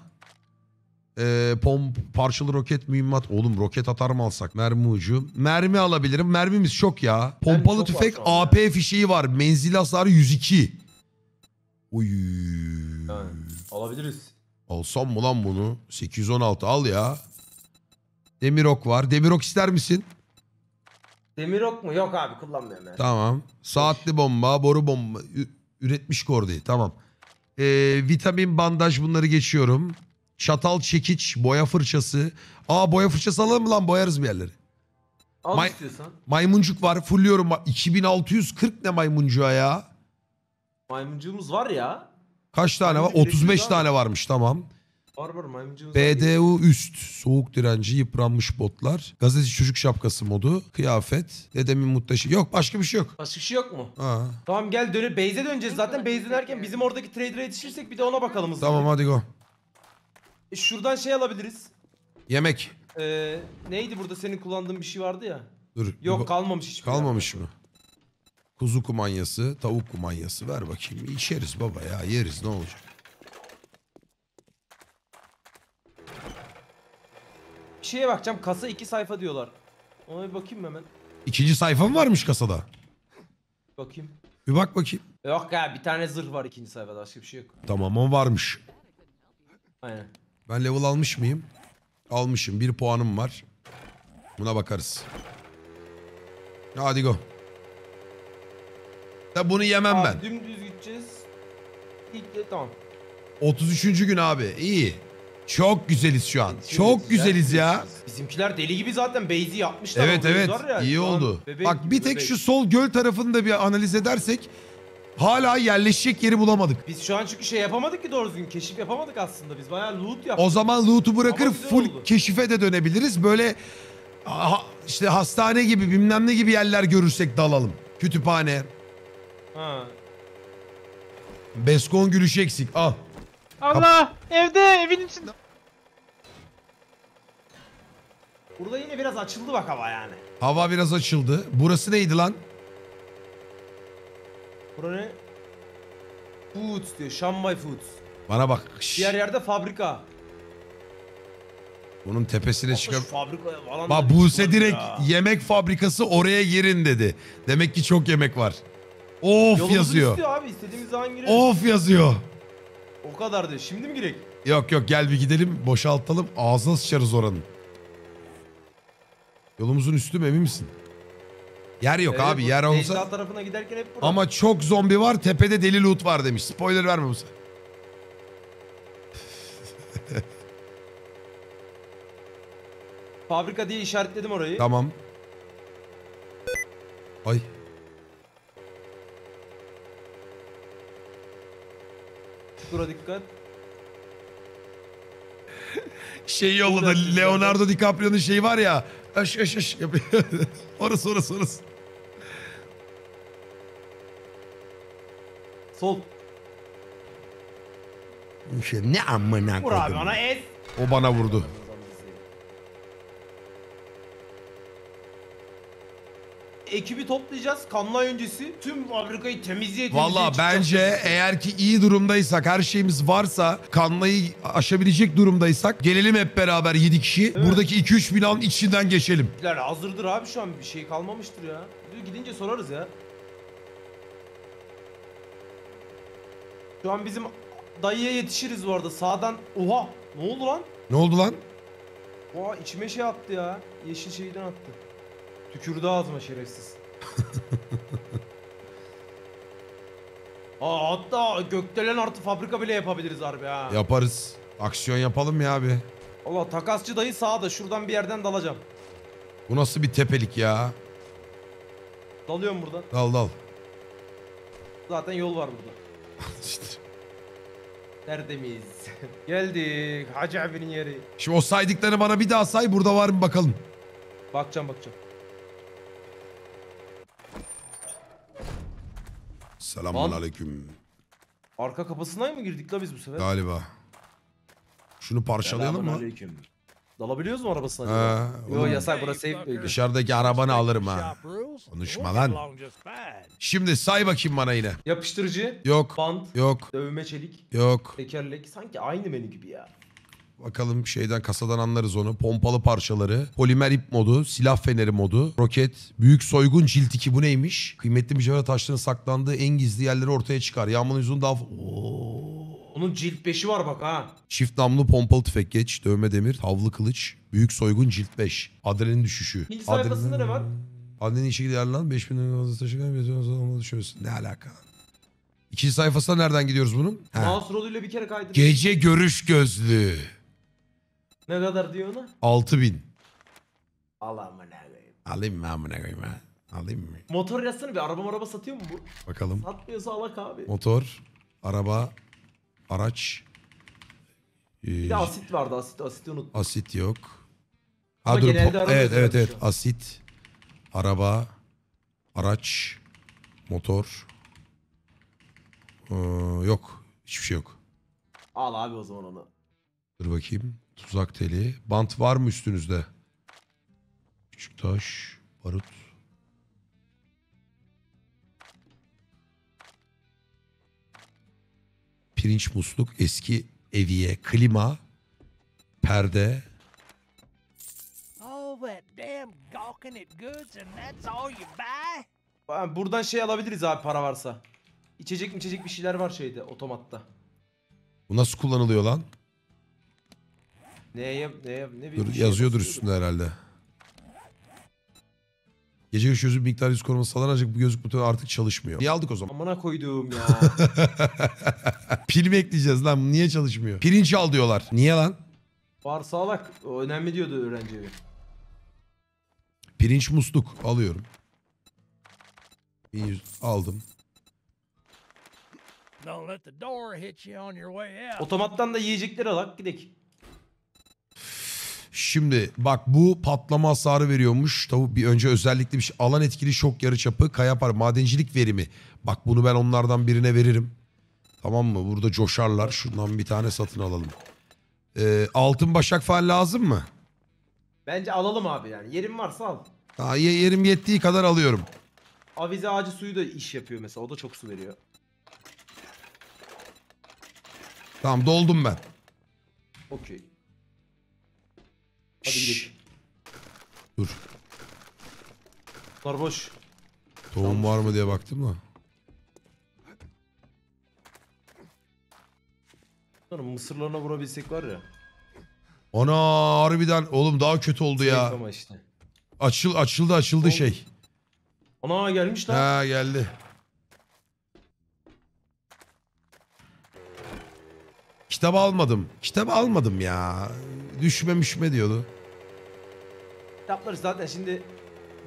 Ee, pomp, parçalı roket mühimmat. Oğlum roket atar mı alsak? Mermi ucu. Mermi alabilirim. Mermimiz çok ya. Pompalı çok var tüfek şu an ya. AP fişeği var. Menzil hasarı 102. Uy. Yani, alabiliriz. Alsam mı lan bunu? 816 al ya. Demirok var. Demirok ister misin? Demirok mu? Yok abi kullanmıyorum yani. Tamam. Saatli bomba, boru bomba. Ü- üretmiş kordi. Tamam. Ee, vitamin, bandaj bunları geçiyorum. Çatal, çekiç, boya fırçası. Aa boya fırçası alalım mı lan? Boyarız bir yerleri. Al May- istiyorsan. Maymuncuk var. Fulluyorum. Bak, 2640 ne maymuncuğa ya? Maymuncuğumuz var ya. Kaç tane var? Maymuncuk 35 üretiyoruz tane varmış. Tamam. Var var maymuncuğumuz var. BDU üst. Soğuk direnci, yıpranmış botlar. Gazeteci çocuk şapkası modu. Kıyafet. Dedemin muhteşem. Yok başka bir şey yok. Başka bir şey yok mu? Ha. Tamam gel dönüp base'e döneceğiz zaten. Base'e dönerken bizim oradaki trader'a yetişirsek bir de ona bakalım hızlı. Tamam hadi go. E, Şuradan şey alabiliriz. Yemek. Ee, neydi burada senin kullandığın bir şey vardı ya? Dur. Yok kalmamış hiçbir Kalmamış mı? Kuzu kumanyası, tavuk kumanyası ver bakayım. İçeriz baba ya yeriz ne olacak? Bir şeye bakacağım kasa iki sayfa diyorlar. Ona bir bakayım mı hemen? İkinci sayfa mı varmış kasada? Bakayım. Bir bak bakayım. Yok ya bir tane zırh var ikinci sayfada başka bir şey yok. Tamam o varmış. Aynen. Ben level almış mıyım? Almışım. Bir puanım var. Buna bakarız. Hadi go. Ya bunu yemem Abi ben. dümdüz gideceğiz. İlk de tamam. 33. gün abi. İyi. Çok güzeliz şu an. Çok güzeliz ya. Bizimkiler deli gibi zaten base'i yapmışlar. Evet evet. ya, İyi şu oldu. Bak bir tek bebek. şu sol göl tarafını da bir analiz edersek hala yerleşecek yeri bulamadık. Biz şu an çünkü şey yapamadık ki doğru düzgün. Keşif yapamadık aslında. Biz bayağı loot yaptık. O zaman loot'u bırakır Ama güzel full oldu. keşife de dönebiliriz. Böyle ha- işte hastane gibi bilmem ne gibi yerler görürsek dalalım. Kütüphane. Ha. Beskon gülüşü eksik. Al. Allah! Evde, evin içinde. Burada yine biraz açıldı bak hava yani. Hava biraz açıldı. Burası neydi lan? Bura ne? Foods diyor. Şambay Foods. Bana bak. Şş, Diğer yerde fabrika. Bunun tepesine Aslında çıkıp... fabrikaya falan Bak Buse direkt ya. yemek fabrikası oraya girin dedi. Demek ki çok yemek var. Of Yolumuzu yazıyor. istiyor abi. istediğimiz zaman gireriz. Of yazıyor. O kadar diyor. Şimdi mi girek? Yok yok gel bir gidelim boşaltalım ağzına sıçarız oranın. Yolumuzun üstü mü emin misin? Yer yok Evet, abi yer olsa. tarafına giderken hep burada. Ama çok zombi var tepede deli loot var demiş. Spoiler verme bu sefer. Fabrika diye işaretledim orayı. Tamam. Ay. Çukura dikkat. Şey yolladı Leonardo DiCaprio'nun şeyi var ya. Aş aş aş yapıyor. orası orası orası. Sol. Şey, ne amına Vur abi koydum. bana ez. O bana vurdu. Ekibi toplayacağız. Kanlay öncesi tüm fabrikayı temizleye temizleye Valla çıkacağız. bence eğer ki iyi durumdaysak, her şeyimiz varsa, kanlayı aşabilecek durumdaysak gelelim hep beraber 7 kişi. Buradaki 2-3 binanın içinden geçelim. Bizler hazırdır abi şu an bir şey kalmamıştır ya. Diyor, gidince sorarız ya. Şu an bizim dayıya yetişiriz bu arada. Sağdan oha ne oldu lan? Ne oldu lan? Oha içime şey attı ya. Yeşil şeyden attı. Tükürdü ağzıma şerefsiz. Aa hatta gökdelen artı fabrika bile yapabiliriz harbi ha. Yaparız. Aksiyon yapalım ya abi. Allah takasçı dayı sağda şuradan bir yerden dalacağım. Bu nasıl bir tepelik ya? Dalıyorum buradan. Dal dal. Zaten yol var burada. Tertemiz. Geldik. Hacı abinin yeri. Şimdi o saydıklarını bana bir daha say burada var mı bakalım. Bakacağım bakacağım. Selamun Lan. aleyküm. Arka kapısından mı girdik la biz bu sefer? Galiba. Şunu parçalayalım mı? Selamünaleyküm. Dalabiliyoruz mu arabasına? Ha, acaba? Yo oğlum. yasak burası safe bölge. Dışarıdaki arabanı alırım ha. Konuşma lan. Şimdi say bakayım bana yine. Yapıştırıcı, Yok. bant, Yok. dövme çelik, Yok. tekerlek. Sanki aynı menü gibi ya. Bakalım şeyden kasadan anlarız onu. Pompalı parçaları, polimer ip modu, silah feneri modu, roket, büyük soygun cilt 2 bu neymiş? Kıymetli mücevher taşların saklandığı en gizli yerleri ortaya çıkar. Yağmanın yüzünün daha... Oo. Onun cilt 5'i var bak ha. Çift namlu pompalı tüfek geç, dövme demir, tavlı kılıç, büyük soygun cilt 5. Adrenalin düşüşü. İlk sayfasında ne var? Adrenalin işi yararlanan 5000 lira fazla taşıyan bir olmalı düşüyorsun. Ne alaka? İkinci sayfasına nereden gidiyoruz bunun? Ha. Mouse rolüyle bir kere kaydırıyor. Gece görüş gözlüğü. Ne kadar diyor ona? 6000. Allah'ım ne koyayım. Alayım mı amına koyayım ha? Alayım mı? Motor yazsana bir araba araba satıyor mu bu? Bakalım. Satmıyorsa alak abi. Motor, araba, araç. Ee, Bir de asit vardı asit asiti unut. asit yok. Ama Ha dur. genelde po- araba evet evet evet. o. Asit, araba, araç, motor. Ee, yok. Hiçbir şey yok. Al abi o zaman onu. Dur bakayım. Tuzak teli. Bant var mı üstünüzde? Küçük taş, barut. Pirinç musluk, eski eviye, klima, perde. All that damn gawking at goods and that's all you buy? Ha, Buradan şey alabiliriz abi para varsa. İçecek mi içecek bir şeyler var şeyde otomatta. Bu nasıl kullanılıyor lan? Neye neye ne Dur, bir şey yazıyordur üstünde herhalde. Gece görüş gözü miktar yüz koruması sağlanan ancak bu gözlük butonu artık çalışmıyor. Niye aldık o zaman? Amına koyduğum ya. Pil mi ekleyeceğiz lan? Niye çalışmıyor? Pirinç al diyorlar. Niye lan? Varsa alak. O önemli diyordu öğrenci evi. Pirinç musluk alıyorum. 1100 aldım. Don't let the door hit you on your way out. Otomattan da yiyecekleri alak gidek. Şimdi bak bu patlama hasarı veriyormuş. Tabii bir önce özellikle bir şey. Alan etkili şok yarıçapı kaya par madencilik verimi. Bak bunu ben onlardan birine veririm. Tamam mı? Burada coşarlar. Şundan bir tane satın alalım. Ee, altın başak falan lazım mı? Bence alalım abi yani. Yerin varsa al. Ha, ye- yerim yettiği kadar alıyorum. Avize ağacı suyu da iş yapıyor mesela. O da çok su veriyor. Tamam doldum ben. Okey. Hadi gidelim. Dur. Bunlar boş. Tohum var mı diye baktım da. Sonra mısırlarına vurabilsek var ya. Ana harbiden oğlum daha kötü oldu ya. Ama işte. Açıl açıldı açıldı Oldu. şey. Ana gelmiş lan. Ha geldi. Kitabı almadım. Kitabı almadım ya. Düşme müşme diyordu. Kitapları zaten şimdi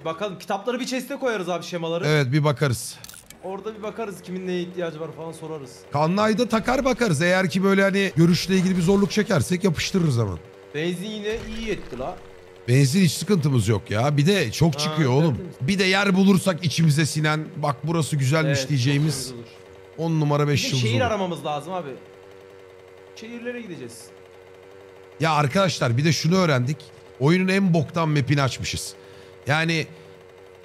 bakalım kitapları bir chest'e koyarız abi şemaları. Evet bir bakarız. Orada bir bakarız kimin neye ihtiyacı var falan sorarız. Kanlı ayda takar bakarız. Eğer ki böyle hani görüşle ilgili bir zorluk çekersek yapıştırırız hemen. Benzin yine iyi etti la. Benzin hiç sıkıntımız yok ya. Bir de çok Ha, çıkıyor oğlum. tertemiz. Bir de yer bulursak içimize sinen bak burası güzelmiş Evet, diyeceğimiz çok temiz olur. 10 numara 5 Bizim yıldız şehir olur. aramamız lazım abi. Şehirlere gideceğiz. Ya arkadaşlar bir de şunu öğrendik. Oyunun en boktan map'ini açmışız. Yani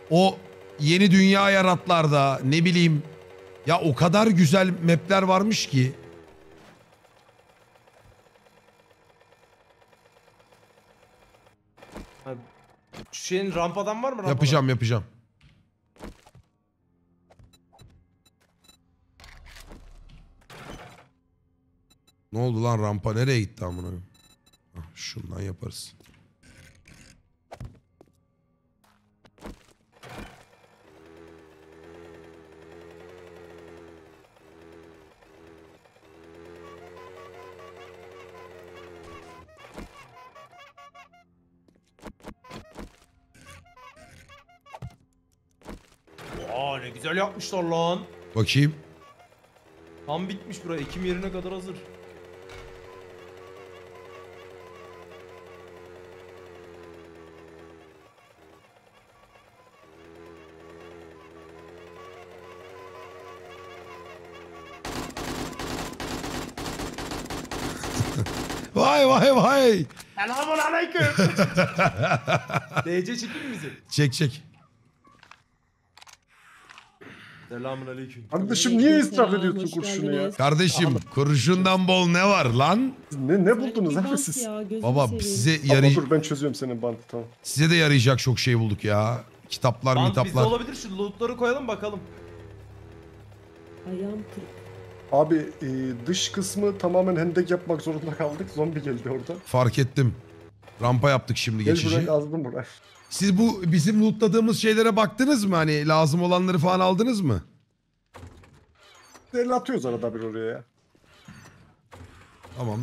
o yeni dünya yaratlarda ne bileyim ya o kadar güzel map'ler varmış ki. Şu şeyin rampadan var mı rampadan? Yapacağım yapacağım. Ne oldu lan rampa nereye gitti amına? Şundan yaparız. Aa ne güzel yapmışlar lan. Bakayım. Tam bitmiş buraya. Ekim yerine kadar hazır. Vay vay vay. Selamun aleyküm. DC çekeyim mi bizi? Çek çek. Selamun aleyküm. Kardeşim niye israf Aleykümselam, ediyorsun hoş kurşunu ya? geldiniz. Kardeşim kurşundan bol ne var lan? Ne, ne buldunuz abi siz? Baba seveyim. size Ama yarayacak dur ben çözüyorum senin bantı tamam. size de yarayacak çok şey bulduk ya. Kitaplar, Bant bizde mitaplar. olabilir şu lootları koyalım bakalım. Ayağım kırık. Abi e, dış kısmı tamamen hendek yapmak zorunda kaldık. Zombi geldi orada. Fark ettim. Rampa yaptık şimdi Gel geçici. buraya yazdım buraya. Siz bu bizim lootladığımız şeylere baktınız mı? Hani lazım olanları falan aldınız mı? El atıyoruz arada bir oraya ya. Tamam.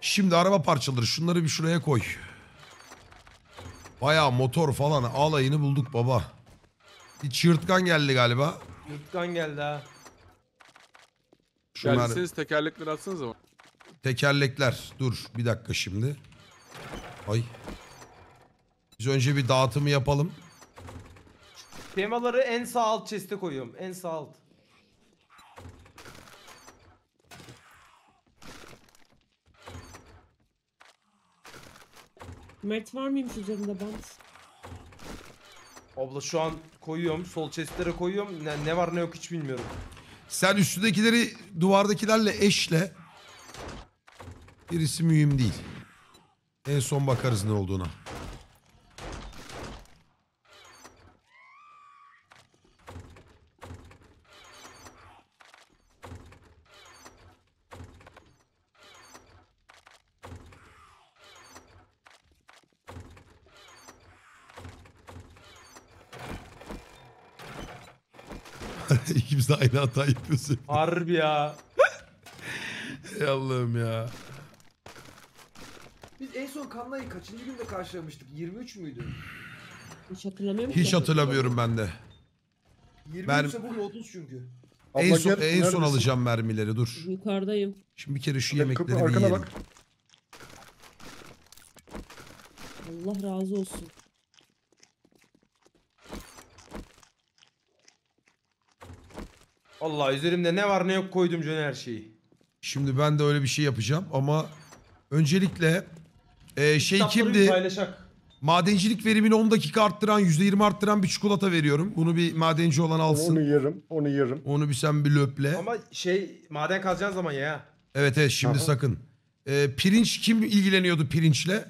Şimdi araba parçaları şunları bir şuraya koy. Bayağı motor falan alayını bulduk baba. Bir çığırtkan geldi galiba. Yurtkan geldi ha. Şunlar Geldiyseniz tekerlekleri atsanız ama. tekerlekler. Dur bir dakika şimdi. Ay. Biz önce bir dağıtımı yapalım. Temaları en sağ alt chest'e koyuyorum. En sağ alt. Mert var mıymış üzerinde bant? Abla şu an koyuyorum. Sol chest'lere koyuyorum. Ne, ne var ne yok hiç bilmiyorum. Sen üstündekileri duvardakilerle eşle. Birisi mühim değil. En son bakarız ne olduğuna. İkimiz de aynı hata yapıyoruz. Harbi ya. Ey Allah'ım ya. Biz en son Kanla'yı kaçıncı günde karşılamıştık? 23 müydü? Hiç hatırlamıyorum Hiç hatırlamıyorum ben de. 23 Ben- ise bugün 30 çünkü. Abla en son, gel, en son alacağım mermileri dur. Yukarıdayım. Şimdi bir kere şu yemekleri bir arkana yiyelim. bak. Allah razı olsun. Allah üzerimde ne var ne yok koydum Johnny her şeyi. Şimdi ben de öyle bir şey yapacağım ama öncelikle e, şey Kitapları bir kimdi? Paylaşak. Madencilik verimini 10 dakika arttıran, %20 arttıran bir çikolata veriyorum. Bunu bir madenci olan Onu alsın. yerim. Onu yerim. Onu bir sen bir löple. Ama şey maden kazacağın zaman ya. Evet evet şimdi Aha. sakın. E, pirinç kim ilgileniyordu pirinçle?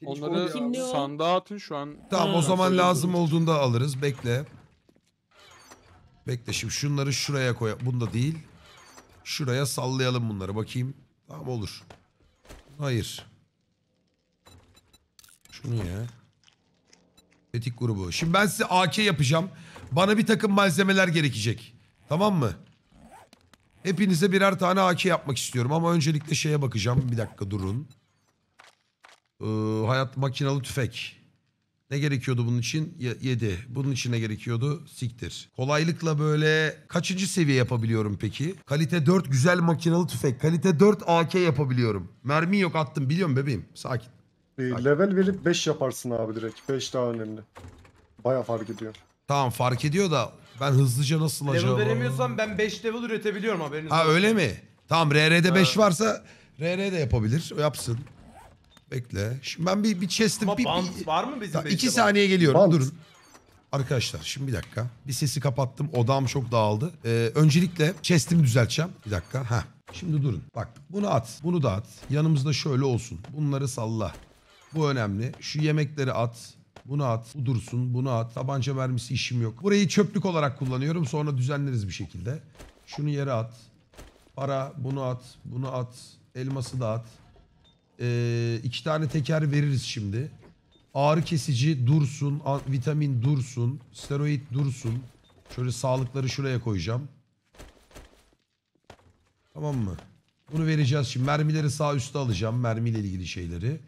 Pirinç Onları o? sandığa atın şu an. Tamam o zaman lazım olduğunda alırız. Bekle. Bekle şimdi şunları şuraya koy. Bunda değil. Şuraya sallayalım bunları bakayım. Tamam olur. Hayır. Şunu ya. Etik grubu. Şimdi ben size AK yapacağım. Bana bir takım malzemeler gerekecek. Tamam mı? Hepinize birer tane AK yapmak istiyorum ama öncelikle şeye bakacağım. Bir dakika durun. Ee, hayat makinalı tüfek. Ne gerekiyordu bunun için? 7. Bunun için ne gerekiyordu? Siktir. Kolaylıkla böyle kaçıncı seviye yapabiliyorum peki? Kalite 4 güzel makinalı tüfek. Kalite 4 AK yapabiliyorum. Mermi yok attım biliyorum bebeğim. Sakin. E, level verip 5 yaparsın abi direkt. 5 daha önemli. Baya fark ediyor. Tamam fark ediyor da ben hızlıca nasıl Level acaba? veremiyorsam ben 5 level üretebiliyorum haberiniz Ha olsun. öyle mi? Tamam RR'de 5 varsa RR de yapabilir. O yapsın. Bekle. Şimdi ben bir, bir chest'im Ama bir, bant bir, var mı bizim Tamam, iki saniye geliyorum Bant. durun. Arkadaşlar şimdi bir dakika. Bir sesi kapattım. Odağım çok dağıldı. Ee, öncelikle chest'imi düzelteceğim. Bir dakika. Ha. Şimdi durun. Bak bunu at. Bunu da at. Yanımızda şöyle olsun. Bunları salla. Bu önemli. Şu yemekleri at. Bunu at. Bu dursun. Bunu at. Tabanca mermisi işim yok. Burayı çöplük olarak kullanıyorum. Sonra düzenleriz bir şekilde. Şunu yere at. Para. Bunu at. Bunu at. Elması da at. Ee, iki tane teker veririz şimdi. Ağrı kesici dursun, vitamin dursun, steroid dursun. Şöyle sağlıkları şuraya koyacağım. Tamam mı? Bunu vereceğiz şimdi. Mermileri sağ üstte alacağım. Mermiyle ilgili şeyleri.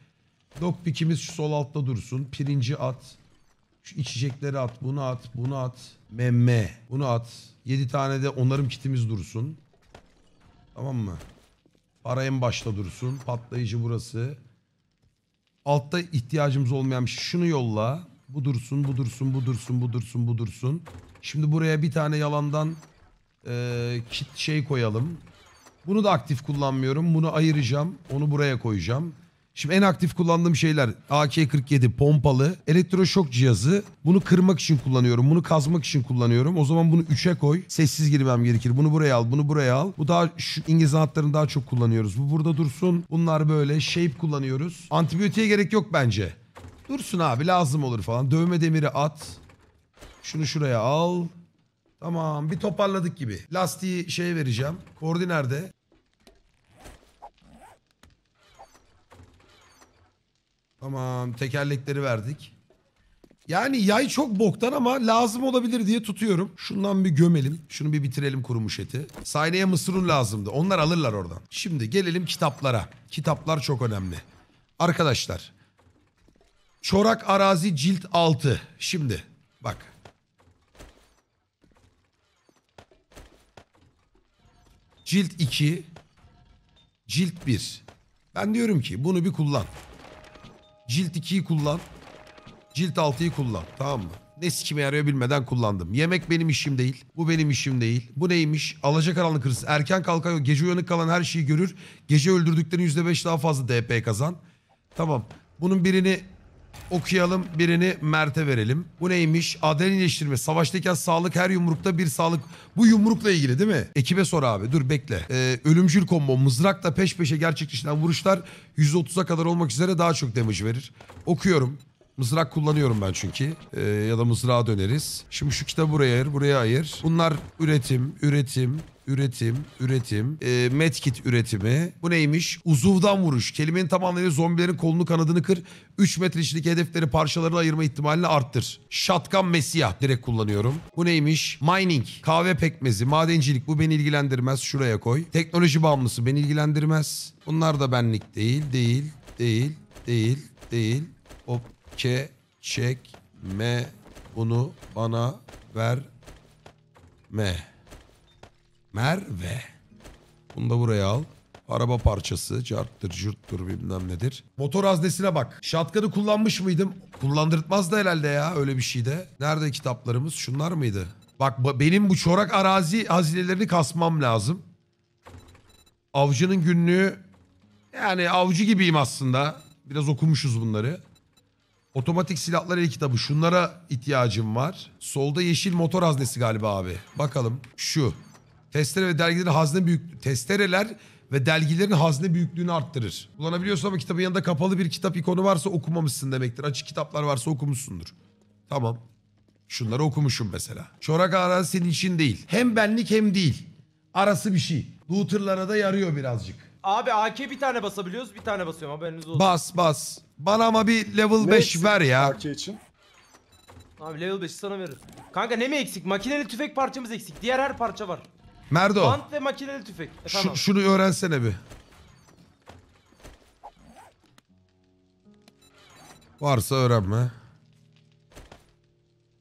Lockpick'imiz şu sol altta dursun. Pirinci at. Şu içecekleri at. Bunu at. Bunu at. Memme. Bunu at. 7 tane de onarım kitimiz dursun. Tamam mı? Para en başta dursun. Patlayıcı burası. Altta ihtiyacımız olmayan bir şey. Şunu yolla. Bu dursun, bu dursun, bu dursun, bu dursun, bu dursun. Şimdi buraya bir tane yalandan eee, kit şey koyalım. Bunu da aktif kullanmıyorum. Bunu ayıracağım. Onu buraya koyacağım. Şimdi en aktif kullandığım şeyler AK-47 pompalı, elektroşok cihazı. Bunu kırmak için kullanıyorum. Bunu kazmak için kullanıyorum. O zaman bunu 3'e koy. Sessiz girmem gerekir. Bunu buraya al, bunu buraya al. Bu daha şu İngiliz anahtarını daha çok kullanıyoruz. Bu burada dursun. Bunlar böyle shape kullanıyoruz. Antibiyotiğe gerek yok bence. Dursun abi lazım olur falan. Dövme demiri at. Şunu şuraya al. Tamam bir toparladık gibi. Lastiği şeye vereceğim. Kordi Tamam tekerlekleri verdik. Yani yay çok boktan ama lazım olabilir diye tutuyorum. Şundan bir gömelim. Şunu bir bitirelim kurumuş eti. Sahneye mısır un lazımdı. Onlar alırlar oradan. Şimdi gelelim kitaplara. Kitaplar çok önemli. Arkadaşlar. Çorak Arazi Cilt 6. Şimdi bak. Cilt 2. Cilt 1. Ben diyorum ki bunu bir kullan. Cilt 2'yi kullan. Cilt 6'yı kullan. Tamam mı? Ne sikime yarıyor bilmeden kullandım. Yemek benim işim değil. Bu benim işim değil. Bu neymiş? Alacakaranlık hırsız. Erken kalkan. Gece uyanık kalan her şeyi görür. Gece öldürdüklerin %5 daha fazla DP kazan. Tamam. Bunun birini okuyalım. Birini Mert'e verelim. Bu neymiş? Adrenalin. Savaştayken sağlık her yumrukta bir sağlık. Bu yumrukla ilgili değil mi? Ekibe sor abi. Dur bekle. Ee, ölümcül combo. Mızrakla peş peşe gerçekleştirilen vuruşlar %30'a kadar olmak üzere daha çok damage verir. Okuyorum. Mızrak kullanıyorum ben çünkü. Ee, ya da mızrağa döneriz. Şimdi şu kitabı buraya ayır, buraya ayır. Bunlar üretim, üretim, üretim, üretim. Ee, medkit üretimi. Bu neymiş? Uzuvdan vuruş. Kelimenin tam anlamıyla zombilerin kolunu kanadını kır. 3 metre içindeki hedefleri parçalarına ayırma ihtimalini arttır. Shotgun Mesiyah direkt kullanıyorum. Bu neymiş? Mining. Kahve pekmezi, madencilik. Bu beni ilgilendirmez. Şuraya koy. Teknoloji bağımlısı beni ilgilendirmez. Bunlar da benlik değil, değil, değil, değil, değil. Hop ke çek me bunu bana ver me Merve. Bunu da buraya al. Araba parçası, carttır, cırttır bilmem nedir. Motor haznesine bak. Shotgun'ı kullanmış mıydım? Kullandırtmaz da herhalde ya öyle bir şeyde. Nerede kitaplarımız? Şunlar mıydı? Bak benim bu çorak arazi hazinelerini kasmam lazım. Avcının günlüğü yani avcı gibiyim aslında. Biraz okumuşuz bunları. Otomatik silahlar el kitabı. Şunlara ihtiyacım var. Solda yeşil motor haznesi galiba abi. Bakalım. Şu. Testere ve dergilerin hazne büyük testereler ve dergilerin hazne büyüklüğünü arttırır. Kullanabiliyorsun ama kitabın yanında kapalı bir kitap ikonu varsa okumamışsın demektir. Açık kitaplar varsa okumuşsundur. Tamam. Şunları okumuşum mesela. Çorak arazi senin için değil. Hem benlik hem değil. Arası bir şey. Looter'lara da yarıyor birazcık. Abi AK bir tane basabiliyoruz bir tane basıyorum haberiniz olsun. Bas bas. Bana ama bir level Ne 5 eksik ver ya. AK için. Abi level 5'i sana veririm. Kanka ne mi eksik? Makineli tüfek parçamız eksik. Diğer her parça var. Merdo. Bant ve makineli tüfek. E, Şu, tamam. şunu öğrensene bir. Varsa öğrenme.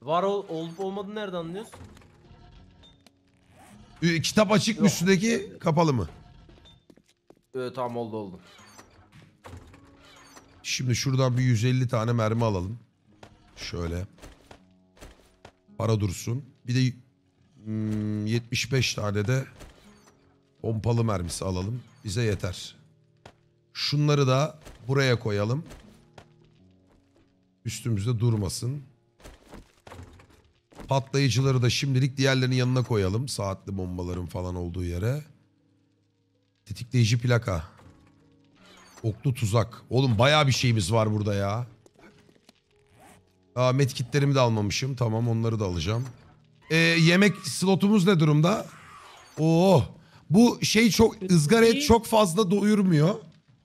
Var ol, olup olmadığını nereden anlıyoruz? Ü- Kitap açık mı Yok. üstündeki kapalı mı? Ee, tamam oldu oldu. Şimdi şuradan bir 150 tane mermi alalım. Şöyle. Para dursun. Bir de hmm, 75 tane de pompalı mermisi alalım. Bize yeter. Şunları da buraya koyalım. Üstümüzde durmasın. Patlayıcıları da şimdilik diğerlerinin yanına koyalım. Saatli bombaların falan olduğu yere. Tetikleyici plaka. Oklu tuzak. Oğlum bayağı bir şeyimiz var burada ya. Aa, medkitlerimi de almamışım. Tamam onları da alacağım. Ee, yemek slotumuz ne durumda? Oo. Bu şey çok ızgara et çok fazla doyurmuyor.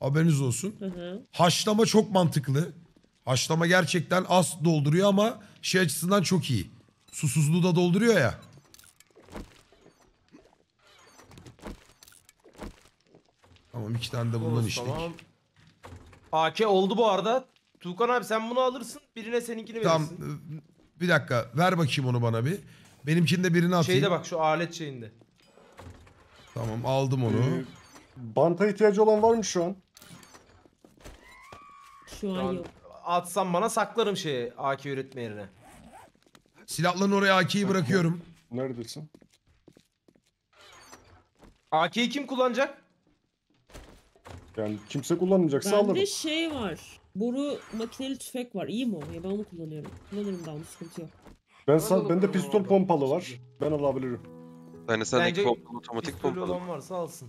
Haberiniz olsun. Hı hı. Haşlama çok mantıklı. Haşlama gerçekten az dolduruyor ama şey açısından çok iyi. Susuzluğu da dolduruyor ya. Tamam iki tane de bundan Olsun, içtik. Tamam. AK oldu bu arada. Tuğkan abi sen bunu alırsın. Birine seninkini verirsin. Tamam e, bir dakika ver bakayım onu bana bir. Benimkini de birini atayım. Şeyde bak şu alet şeyinde. Tamam aldım onu. Ee, banta ihtiyacı olan var mı şu an? Şu an yok. Atsam bana saklarım şeye AK üretme yerine. Silahların oraya AK'yi bırakıyorum. Neredesin? AK'yi kim kullanacak? Yani kimse kullanmayacaksa alırım. Bende şey var. Boru makineli tüfek var. İyi mi o? Ya ben onu kullanıyorum. Kullanırım daha sıkıntı yok. Ben Ben sa- de bende pistol orada. pompalı var. Ben alabilirim. Yani sendeki Bence pompalı otomatik pompalı. olan varsa alsın.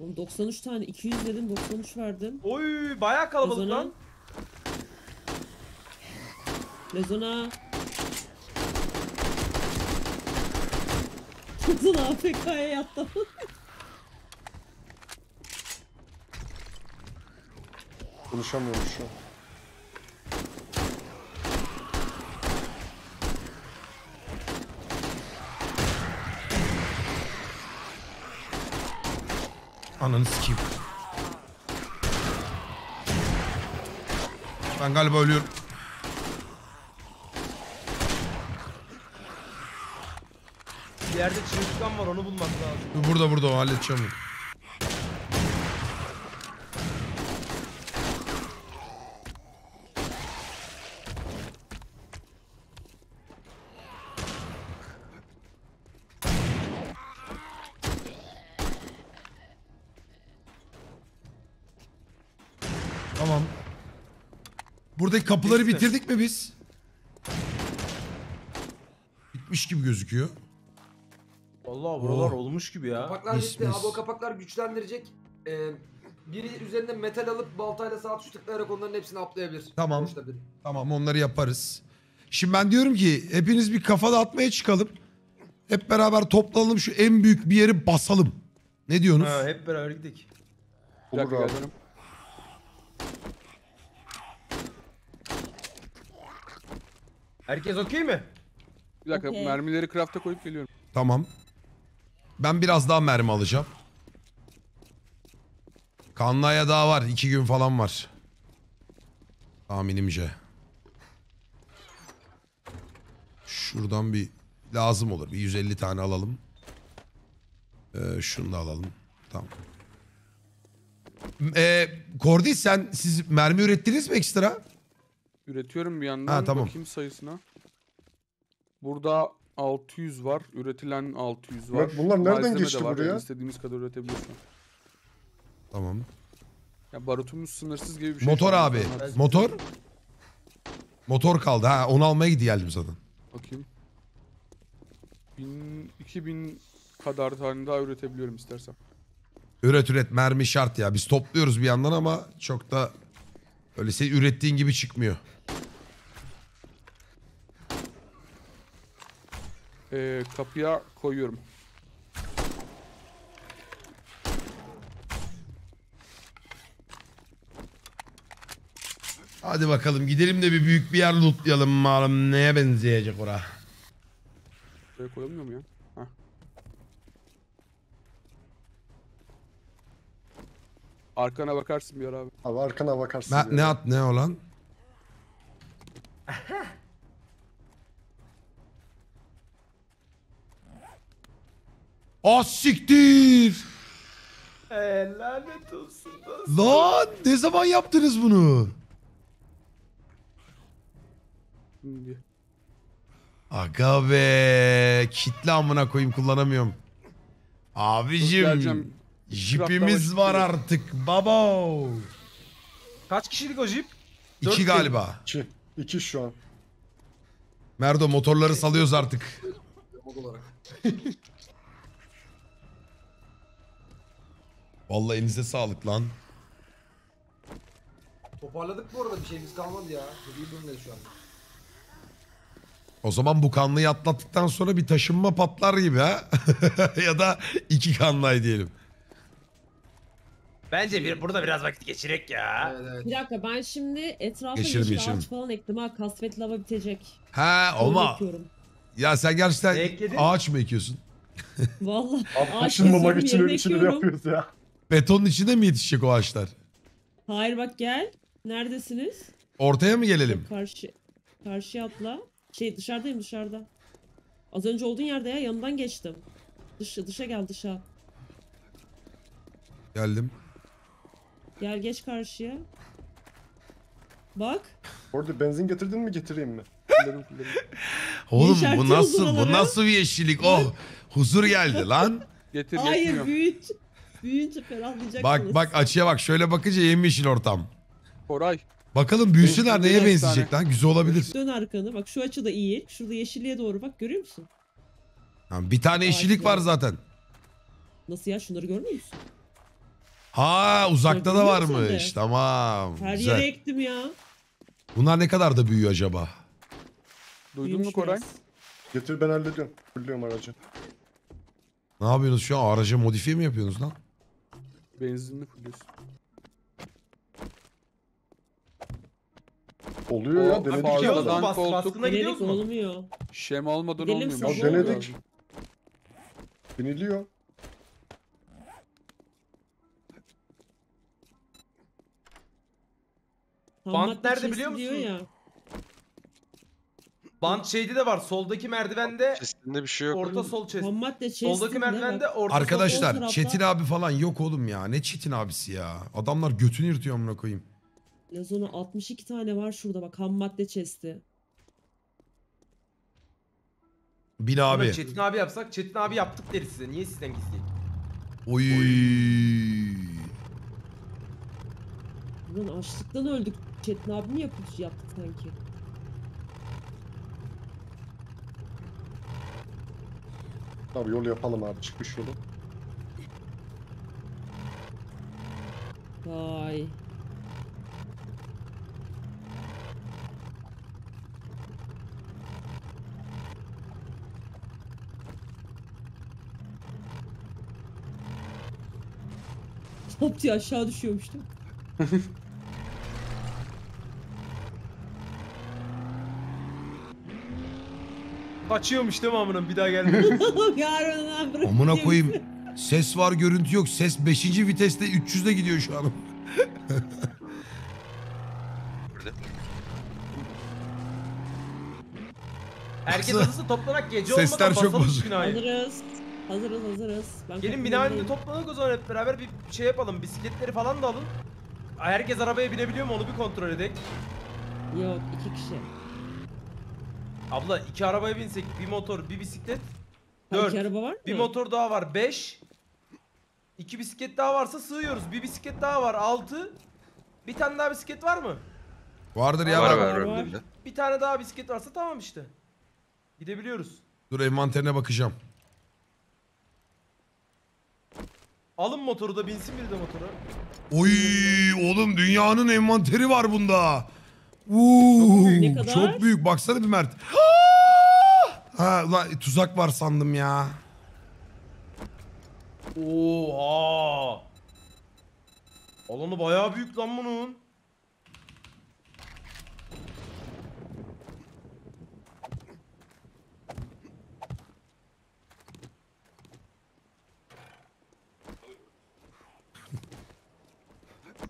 Oğlum 93 tane 200 dedim 93 verdim. Oy bayağı kalabalık Rezona. lan. Rezona. Rezona AFK'ya yattı. Konuşamıyorum şu an. Ananı sikeyim. Ben galiba ölüyorum. Bir yerde çırılçıkan var onu bulmak lazım. Burada burada o halledeceğim Buradaki kapıları Bitti. bitirdik mi biz? Bitmiş gibi gözüküyor. Vallahi buralar Oh. olmuş gibi ya. Kapaklar Mis, bitti. mis. Abi o kapaklar güçlendirecek. Ee, biri üzerinde metal alıp baltayla sağ tuş tıklayarak onların hepsini aplayabilir. Tamam. Boşta. Tamam onları yaparız. Şimdi ben diyorum ki hepiniz bir kafa dağıtmaya çıkalım. Hep beraber toplanalım şu en büyük bir yeri basalım. Ne diyorsunuz? Ha, hep beraber. Bir Olur abi. Herkes okey mi? Bir dakika Okey. mermileri craft'a koyup geliyorum. Tamam. Ben biraz daha mermi alacağım. Kanlaya daha var. iki gün falan var. Tahminimce. Şuradan bir lazım olur. Bir 150 tane alalım. Ee, şunu da alalım. Tamam. Ee, Kordi sen siz mermi ürettiniz mi ekstra? Üretiyorum bir yandan. Ha, tamam. Bakayım sayısına. Burada 600 var. Üretilen 600 var. Mert, bunlar nereden Malzeme geçti var. buraya? Yani istediğimiz kadar üretebiliyorsun. Tamam. Ya barutumuz sınırsız gibi bir şey. Motor abi. zaten. Motor? Motor kaldı. Ha onu almaya gidiyorum zaten. Bakayım. 1000, 2000 kadar tane daha üretebiliyorum istersen. Üret üret mermi şart ya. Biz topluyoruz bir yandan ama çok da öyle senin ürettiğin gibi çıkmıyor. Ee, kapıya koyuyorum. Hadi bakalım gidelim de bir büyük bir yer lootlayalım malum neye benzeyecek ora. Buraya koyulmuyor mu ya? Hah. Arkana bakarsın bir ara abi. Abi arkana bakarsın. Ne, ya. ne at ne olan? Ah siktir. Eee lanet olsun. Lan ne zaman yaptınız bunu? Şimdi. Aga be. Kitle amına koyayım kullanamıyorum. Abicim. Jipimiz var artık babo. Kaç kişilik o jip? İki galiba. İki. İki şu an. Merdo motorları salıyoruz artık. Olarak. Vallahi elinize sağlık lan. Toparladık bu arada bir şeyimiz kalmadı ya. İyi durumdayız şu an. O zaman bu kanlıyı atlattıktan sonra bir taşınma patlar gibi ha. ya da iki kanlay diyelim. Bence bir, burada biraz vakit geçirek ya. Evet evet. Bir dakika ben şimdi etrafa Geçirim, yeşil geçirim. ağaç falan ektim ha. Kasvet lava bitecek. Ha Onu. Ya sen gerçekten Ne ekledin? ağaç mı ekiyorsun? Valla. Abi Ağaç taşınmamak kesiyorum, için yerine öyle şeyler ekiyorum. yapıyoruz ya. Betonun içinde mi yetişecek o ağaçlar? Hayır bak gel. Neredesiniz? Ortaya mı gelelim? Karşı karşıya atla. Şey dışarıdayım dışarıda. Az önce olduğun yerde ya yanından geçtim. Dış, dışa gel dışa. Geldim. Gel geç karşıya. Bak. Orada benzin getirdin mi getireyim mi? Oğlum bu Yeşertiyoruz nasıl bu nasıl bir yeşillik? Oh huzur geldi lan. Getir Hayır yetmiyor. büyüt. Büyüyünce ferahlayacaksınız. Bak bak açıya bak şöyle bakınca yemyeşil ortam. Koray. Bakalım büyüsünler Beş- neye beş benzeyecek tane. lan güzel olabilir. Dön arkanı. Bak şu açı da iyi. Şurada yeşilliğe doğru bak görüyor musun? Ha, bir tane yeşillik var zaten. Nasıl ya şunları görmüyor musun? Ha uzakta da Görüyor musun varmış. de? Tamam. Her Güzel. yere ektim ya. Bunlar ne kadar da büyüyor acaba? Duydun mu Büyümüş Koray? biraz. Getir ben hallediyorum. Fulluyorum aracı. Ne yapıyorsunuz şu an? Araca modifiye mi yapıyorsunuz lan? Benzinli fulluyorsun. Oluyor O- ya denedik Fazladan ya. Gidiyoruz mu? Bas, koltuk- baskına gidiyoruz Denedik mu? olmuyor. Şem olmadan Gidelim olmuyor. sabah. Ya denedik. Biniliyor. Bant nerede biliyor diyor musun? Ya. Bant şeyde de var. Soldaki merdivende Chest'inde bir şey yok. orta sol chest. Ham madde chest Soldaki merdivende orta sol Arkadaşlar tarafta- Çetin abi falan yok oğlum ya. Ne Çetin abisi ya? Adamlar götünü yırtıyor amına koyayım. Lazona 62 tane var şurada bak ham madde chest'i. Bin Abi. abi. Çetin abi yapsak Çetin abi yaptık deriz size. Niye sizden gizleyeyim? Oy. Ulan açlıktan öldük. Çetin abi mi yapıp yaptık sanki? Abi yol yapalım abi çıkış yolu. Vay. Hop diye aşağı düşüyormuştum. Kaçıyormuş değil mi amına bir daha gelmiyor. Yarın bırak. Amına koyayım. Ses var görüntü yok. Ses 5. viteste 300'de gidiyor şu an. Herkes Baksana. toplanak gece Sesler olmadan çok basalım bozuk. binayı. Hazırız. Hazırız hazırız. Ben Gelin kapının bina önünde toplanık o zaman hep beraber bir şey yapalım. Bisikletleri falan da alın. Herkes arabaya binebiliyor mu onu bir kontrol edek. Yok iki kişi. Abla iki arabaya binsek bir motor bir bisiklet. Ha, Dört. iki araba var mı? Bir motor daha var 5. İki bisiklet daha varsa sığıyoruz. Bir bisiklet daha var 6. Bir tane daha bisiklet var mı? Vardır ya. Var var var. önünde. Bir tane daha bisiklet varsa tamam işte. Gidebiliyoruz. Dur envanterine bakacağım. Alın motoru da binsin biri de motora. Oy oğlum dünyanın envanteri var bunda. Uuu, Ne kadar? çok büyük. Baksana bir Mert. ha ulan tuzak var sandım ya. Oha! Alanı bayağı büyük lan bunun.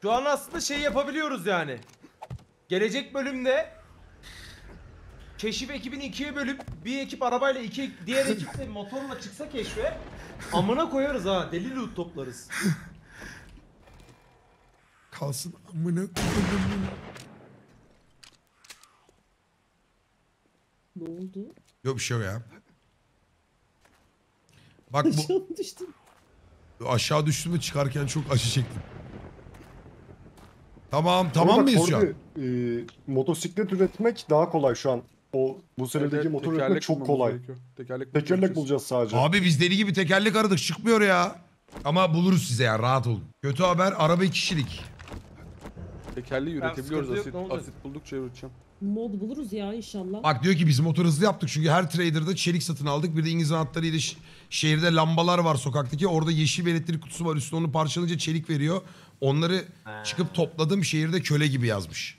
Şu an aslında şey yapabiliyoruz yani. Gelecek bölümde keşif ekibini ikiye bölüp bir ekip arabayla iki diğer ekip de motorla çıksa keşfe amına koyarız ha deli loot toplarız. Kalsın amına koyayım. Ne oldu? Yok bir şey yok ya. Bak bu Aşağı düştüm. aşağı düştüm mü çıkarken çok acı çektim. Tamam Ama tamam mıyız şu an? E, motosiklet üretmek daha kolay şu an. O bu senedeki Evet, motor tekerlek üretmek çok kolay. gerekiyor. Tekerlek, Tekerlek bulacağız. bulacağız sadece. Abi biz deli gibi tekerlek aradık çıkmıyor ya. Ama buluruz size ya rahat olun. Kötü haber araba iki kişilik. Tekerleği üretebiliyoruz. yok, Asit, asit buldukça üreteceğim. Mod buluruz ya inşallah. Bak diyor ki biz motor hızlı yaptık çünkü her trader'da çelik satın aldık. Bir de İngiliz anahtarıyla şehirde lambalar var sokaktaki. Orada yeşil bir elektrik kutusu var üstüne onu parçalayınca çelik veriyor. Onları çıkıp topladım şehirde köle gibi yazmış.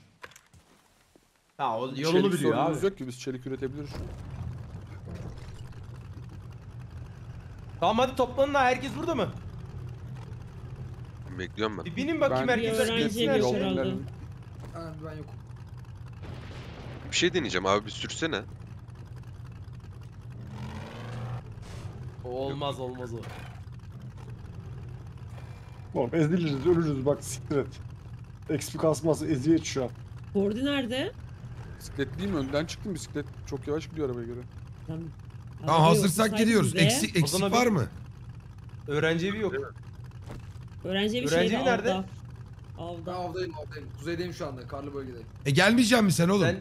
Ha o Çelik yolunu biliyor sorunumuz abi. yok ki biz çelik üretebiliriz. Tamam hadi toplanın ha herkes burada mı? Bekliyorum ben. Bir binin bakayım Ben- herkes öğrenci herkes evi her yok şey. herhalde. Ha, ben yokum. Bir şey deneyeceğim abi bir sürsene. Olmaz olmaz o. Oğlum eziliriz ölürüz bak siktir et. XP kasması eziyet şu an. Fordi nerede? Bisiklet değil mi? Önden çıktım bisiklet. Çok yavaş gidiyor arabaya göre. Tamam. Tamam Araba hazırsak gidiyoruz. bize. Eksik, eksik zaman var bir- mı? Öğrenci evi yok. Öğrenci evi Öğrenci şeyde evi nerede? avda. Ben Avda. avdayım avdayım. Kuzeydeyim şu anda karlı bölgedeyim. E gelmeyecek misin sen oğlum? Sen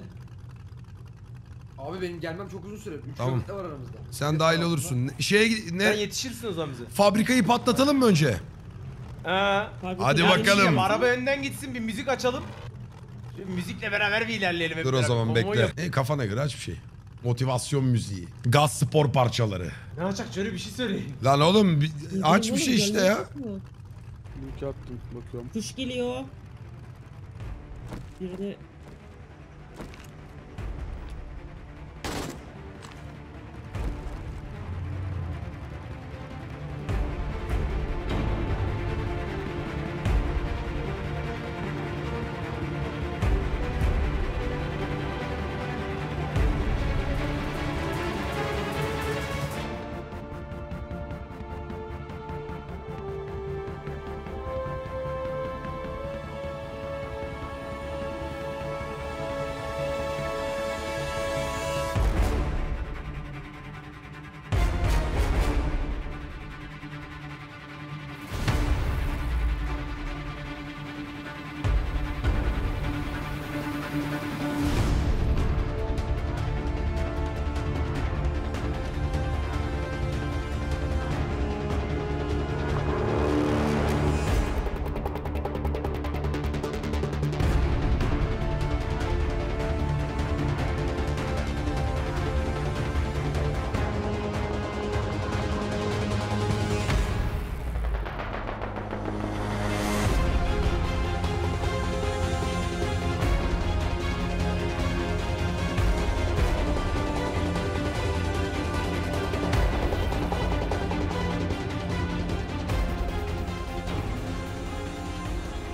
Abi benim gelmem çok uzun süre. 3 Tamam. kilometre var aramızda. Sen Bir dahil tarafta. olursun. Şeye sen ne? yetişirsin o zaman bize. Fabrikayı patlatalım mı önce? Ha. Fabrika- Hadi Yani bakalım. Araba önden gitsin bir müzik açalım. Müzikle beraber bir ilerleyelim. hep Dur o beraber. zaman Konvoy bekle. yap- E, kafana göre aç bir şey. Motivasyon müziği. Gaz spor parçaları. Ne yapacak şöyle bir şey söyleyin. Lan oğlum bir- aç bir şey işte ya. Link attım bakıyorum. Kuş geliyor. Birini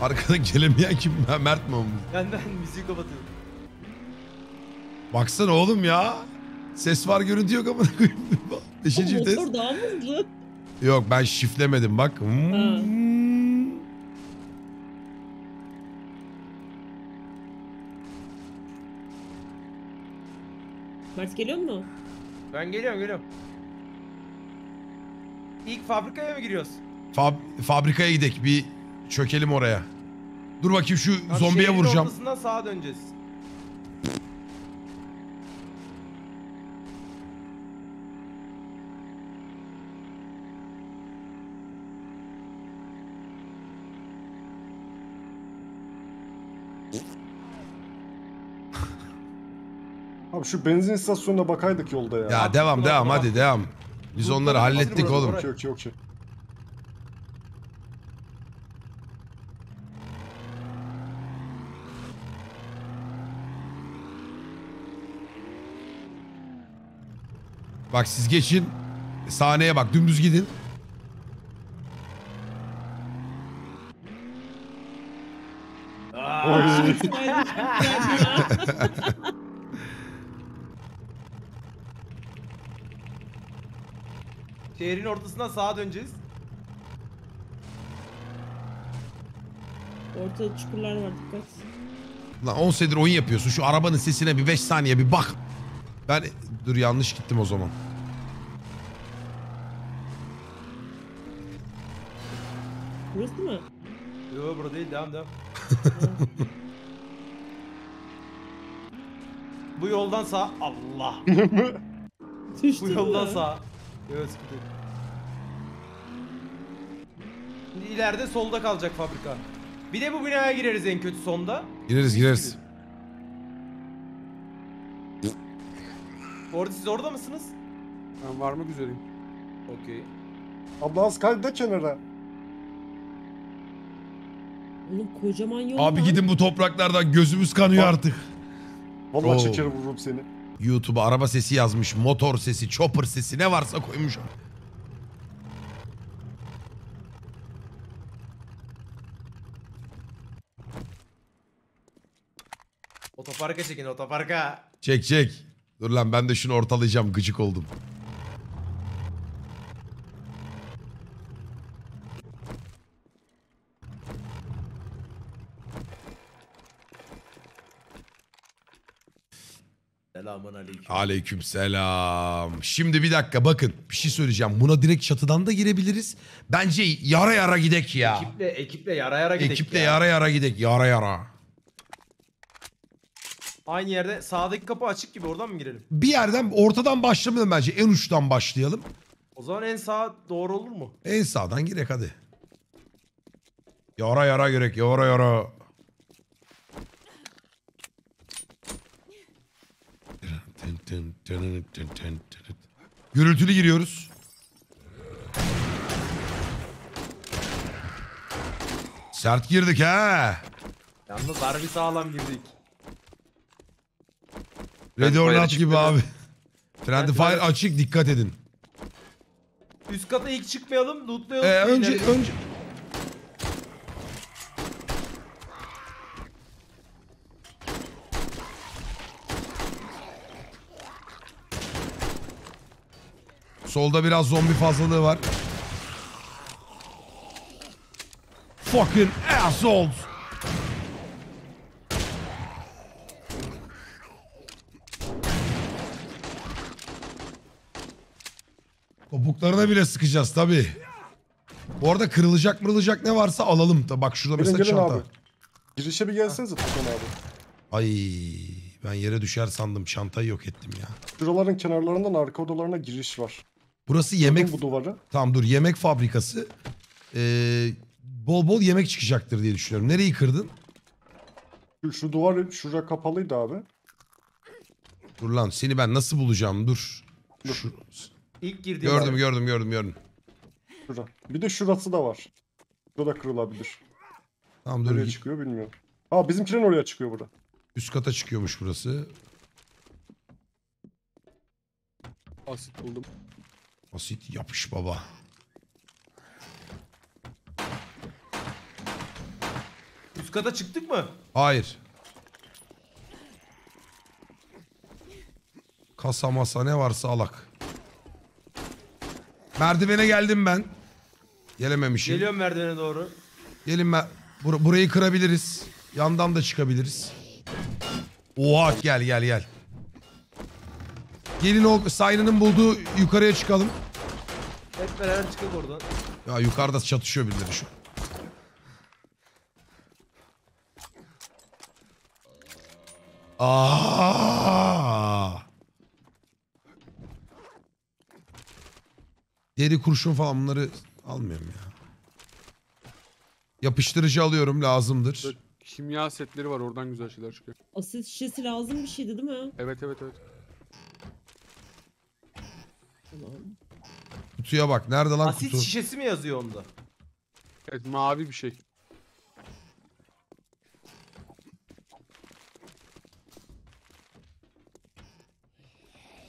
Arkada gelemeyen kim? Mert mi olmuş? Benden müziği kapatıyorum. Baksana oğlum ya. Ses var görüntü yok ama. Beşinci vites. motor daha mı hızlı? Yok ben şiflemedim bak. Hmm. Mert geliyor mu? Ben geliyorum geliyorum. İlk fabrikaya mı giriyoruz? Fab- fabrikaya gidek bir çökelim oraya. Dur bakayım şu Abi zombiye şehrin vuracağım. ortasından sağa döneceğiz. Abi şu benzin istasyonuna bakaydık yolda ya. Ya devam devam hadi devam. Biz onları hallettik oğlum. Yok yok yok. Bak siz geçin. Sahneye bak dümdüz gidin. Oy. Şehrin ortasından sağa döneceğiz. Ortada çukurlar var dikkat. Lan 10 senedir oyun yapıyorsun. Şu arabanın sesine bir 5 saniye bir bak. Ben dur yanlış gittim o zaman. Burası mı? Yo burada değil devam devam. Bu yoldan sağ Allah. Bu mü? yoldan sağ. Evet sıkıntı yok. İleride solda kalacak fabrika. Bir de bu binaya gireriz en kötü sonda. Gireriz gireriz. Orada siz orada mısınız? Ben varmak üzereyim. Okey. Abla az kaydı da kenara. Oğlum kocaman yol Abi gidin bu topraklardan gözümüz kanıyor Bak. artık. Vallahi Oo. çeker vururum seni. YouTube'a araba sesi yazmış. Motor sesi, chopper sesi ne varsa koymuş. Otoparka çekin otoparka. Çek çek. Dur lan ben de şunu ortalayacağım. Gıcık oldum. Selamun aleyküm. Aleyküm selam. Şimdi bir dakika bakın bir şey söyleyeceğim. Buna direkt çatıdan da girebiliriz. Bence yara yara gidek ya. Ekiple, ekiple yara yara gidelim. Ekiple yara yara gidek. Yara yara. Aynı yerde sağdaki kapı açık gibi oradan mı girelim? Bir yerden ortadan başlamayalım bence. En uçtan başlayalım. O zaman en sağa doğru olur mu? En sağdan girek hadi. Yara yara gerek. Yara yara. Gürültülü giriyoruz. Sert girdik ha. Yalnız harbi sağlam girdik. Ready Friendly or fire not açık gibi abi. Friendly fire açık dikkat edin. Üst kata ilk çıkmayalım, lootlayalım. Ee, önce önce Solda biraz zombi fazlalığı var. Fucking assholes. Topuklarına bile sıkacağız tabii. Bu arada kırılacak mırılacak ne varsa alalım. Da bak şurada Gelin mesela gelin çanta. abi. Girişe bir gelsenize Tukan abi. Ay ben yere düşer sandım. Çantayı yok ettim ya. Şuraların kenarlarından arka odalarına giriş var. Burası yemek... Bu duvarı. Tamam dur yemek fabrikası. Ee, bol bol yemek çıkacaktır diye düşünüyorum. Nereyi kırdın? Şu, şu duvar şurada kapalıydı abi. Dur lan seni ben nasıl bulacağım dur. Şu... İlk girdiğim Gördüm gördüm gördüm gördüm. Şurada. Bir de şurası da var. Şurada kırılabilir. Tamam dur Nereye git. çıkıyor bilmiyorum. Ha bizimkilerin oraya çıkıyor bura. Üst kata çıkıyormuş burası. Asit buldum. Asit yapış baba. Üst kata çıktık mı? Hayır. Kasa masa ne varsa alak. Merdivene geldim ben. Gelememişim. Geliyorum merdivene doğru. Gelin ben. Bur- burayı kırabiliriz. Yandan da çıkabiliriz. Oha gel gel gel. Gelin o Sayna'nın bulduğu yukarıya çıkalım. Hep beraber çıkalım oradan. Ya yukarıda çatışıyor birileri şu. Aa! Deri kurşun falan bunları almıyorum ya. Yapıştırıcı alıyorum lazımdır. Kimya setleri var oradan güzel şeyler çıkıyor. Asit şişesi lazım bir şeydi değil mi? Evet evet evet. Tamam. Kutuya bak. Nerede lan Asit kutu? şişesi mi yazıyor onda? Evet mavi bir şey.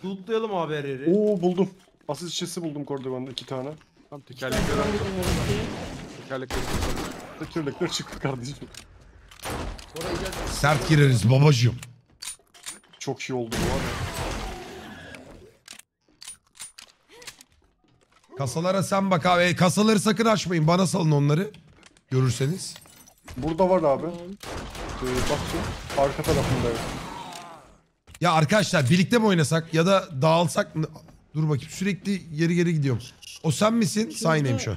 Lootlayalım abi her yeri. Oo buldum. Asit şişesi buldum kordivanda iki tane. Tam tekerlekleri aldım. Tekerlekler çıktı kardeşim. Sert gireriz babacığım. Çok iyi oldu bu ya. Kasalara sen bak abi. E, Kasaları sakın açmayın. Bana salın onları. Görürseniz. Burada var abi. Ee, bak şu arka tarafında. Ya arkadaşlar birlikte mi oynasak ya da dağılsak mı? Dur bakayım sürekli geri geri gidiyorum. O sen misin? Şurada- Sayneymiş o.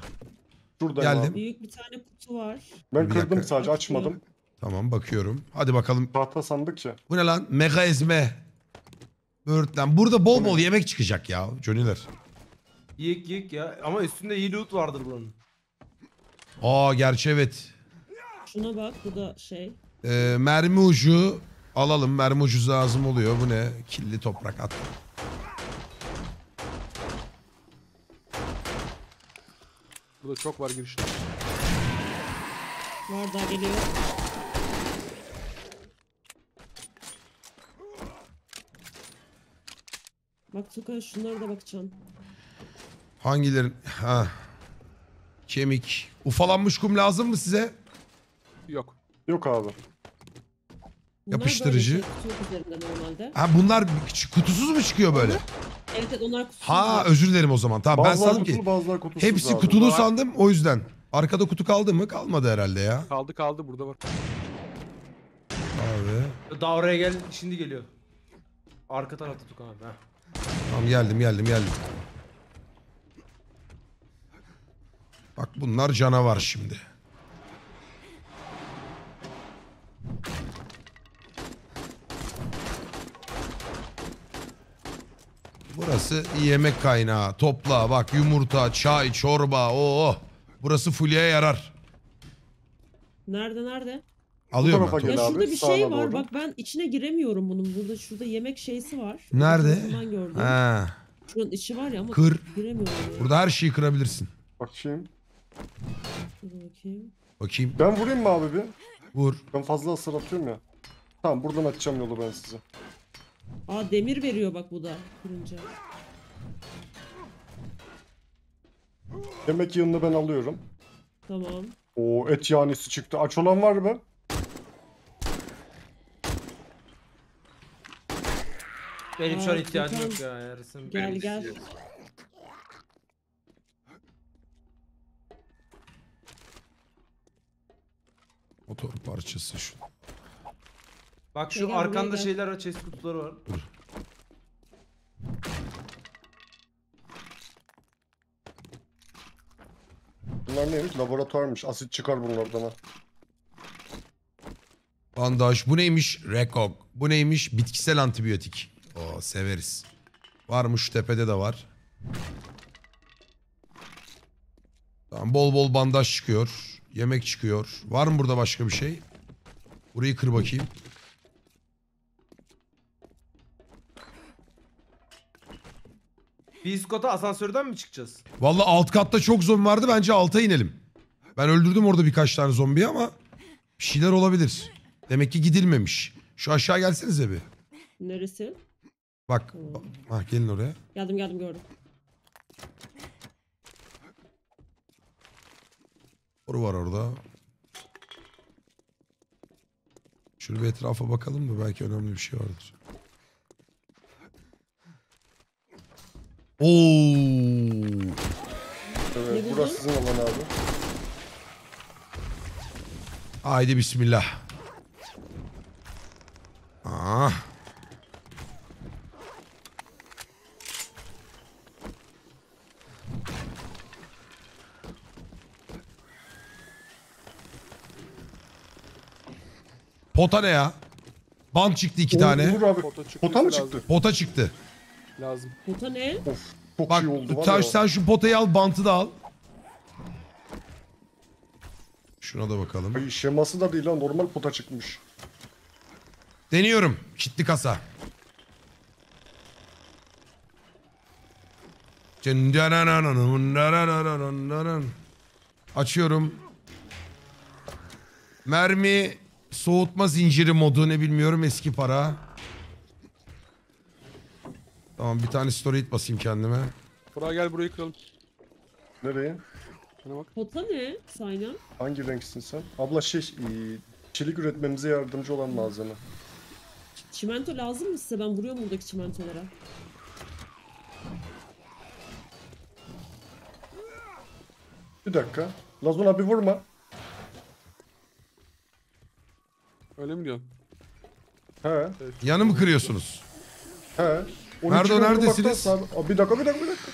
Şurada Geldim. abi. Büyük bir tane kutu var. Ben Bir kırdım dakika. sadece açmadım. Tamam bakıyorum. Hadi bakalım. Tahta sandık ya. Bu ne lan? Mega ezme. Böğürtlen. Burada bol bol yemek çıkacak ya. Johnny'ler. Yiyek yiyek ya. Ama üstünde iyi loot vardır buranın. Aa gerçi evet. Şuna bak bu da şey. Ee, mermi ucu alalım. Mermi ucu lazım oluyor. Bu ne? Killi toprak at. Burada çok var girişte. Var daha geliyor. Bak Tuka şunlara da bakacağım. Hangilerin? Ha. Kemik. Ufalanmış kum lazım mı size? Yok. Yok abi. Bunlar Yapıştırıcı. Böyle şey. Ha bunlar küçük- kutusuz mu çıkıyor böyle? Evet evet onlar kutusuz. Ha var. özür dilerim o zaman. Tamam ben sandım kutulu ki bazıları kutusuz hepsi abi. kutulu Var. sandım o yüzden. Arkada kutu kaldı mı? Kalmadı herhalde ya. Kaldı kaldı burada var. Abi. Daha oraya gel şimdi geliyor. Arka tarafta Tukan abi. heh. Tamam geldim geldim geldim. Bak bunlar canavar şimdi. Burası yemek kaynağı. Topla bak yumurta, çay, çorba. Oo. Burası Fulya'ya yarar. Nerede nerede? Alıyorum ben. Ya abi, şurada bir sağına şey var. doğru. Bak ben içine giremiyorum bunun. Burada şurada yemek şeysi var. Nerede? Ben gördüm. Ha. Şuranın içi var ya ama Kır. giremiyorum. Burada her şeyi kırabilirsin. Bakayım. Dur bakayım. Bakayım. Ben vurayım mı abi bir? Vur. Ben fazla hasar atıyorum ya. Tamam buradan açacağım yolu ben size. Aa demir veriyor bak bu da kırınca. Yemek yığını ben alıyorum. Tamam. Oo et yanisi çıktı. Aç olan var mı? Benim şu an Aa, ihtiyacım yok ya yarısın. Gel Benim gel. ihtiyacım. Motor parçası şu. Bak şu Gel, arkanda buraya gel. şeyler var, chest kutuları var. Bunlar neymiş? Laboratuvarmış. Asit çıkar bunlardan ha. Bandaj. Bu neymiş? Rekok. Bu neymiş? Bitkisel antibiyotik. Oo severiz. Varmış şu tepede de var. Tamam bol bol bandaj çıkıyor. Yemek çıkıyor. Var mı burada başka bir şey? Burayı kır bakayım. Kata asansörden mi çıkacağız? Vallahi alt katta çok zombi vardı. Bence alta inelim. Ben öldürdüm orada birkaç tane zombi ama bir şeyler olabilir. Demek ki gidilmemiş. Şu aşağı gelsenize bir. Neresi? Bak. Ha, gelin oraya. Geldim geldim gördüm. Boru var orada. Şöyle bir etrafa bakalım da belki önemli bir şey vardır. Oo. Evet, burası sizin alan abi. Haydi bismillah. Ah. Pota ne ya? Bant çıktı iki tane. Olur abi. Pota çıktı, Pota mı çıktı? Pota çıktı. Lazım. Pota ne? Of. Çok Bak iyi oldu var sen, ya. sen şu potayı al bantı da al. Şuna da bakalım. Ay, şeması da değil ha. Normal pota çıkmış. Deniyorum. Kitli kasa. Açıyorum. Mermi soğutma zinciri modu ne bilmiyorum eski para. Tamam bir tane story basayım kendime. Burak gel burayı kıralım. Nereye? Bana bak. Pota ne? Sayna. Hangi renksin sen? Abla şey, e, çelik üretmemize yardımcı olan malzeme. Çimento lazım mı size? Ben vuruyorum buradaki çimentolara. Bir dakika. Lazon abi vurma. Öyle mi diyorsun? He. Yanı mı kırıyorsunuz? He. Nerede o, 12'den neredesiniz? sağ- Aa, Bir dakika bir dakika bir dakika.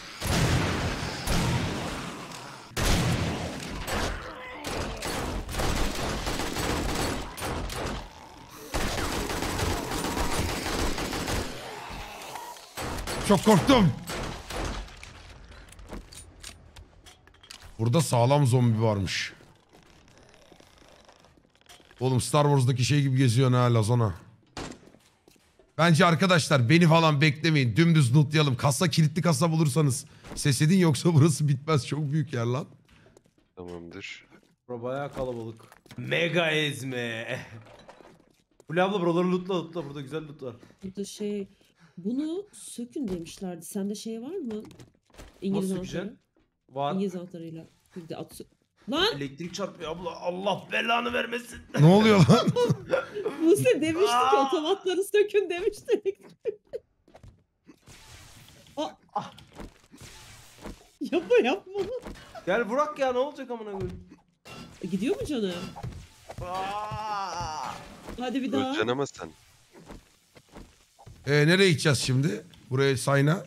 Çok korktum. Burada sağlam zombi varmış. Oğlum Star Wars'daki şey gibi geziyor ha Lazona. Bence arkadaşlar beni falan beklemeyin. Dümdüz lootlayalım. Kasa kilitli kasa bulursanız ses edin yoksa burası bitmez. Çok büyük yer lan. Tamamdır. Bro bayağı kalabalık. Mega ezme. Fulya abla buraları lootla lootla burada güzel loot var. Burada şey... Bunu sökün demişlerdi. Sende şey var mı? İngiliz Nasıl anahtarı. sökeceksin? Var. İngiliz anahtarıyla. Bir de at... Lan! Elektrik çarpıyor abla. Allah belanı vermesin. Ne oluyor lan? Buse demişti ki otomatları sökün demişti. Aa. yapma yapma. Gel Burak ya ne olacak amına koyayım. E, Gidiyor mu canım? Aa! Hadi bir daha. Öleceksin ama sen. Ee, nereye gideceğiz şimdi? Buraya sayna.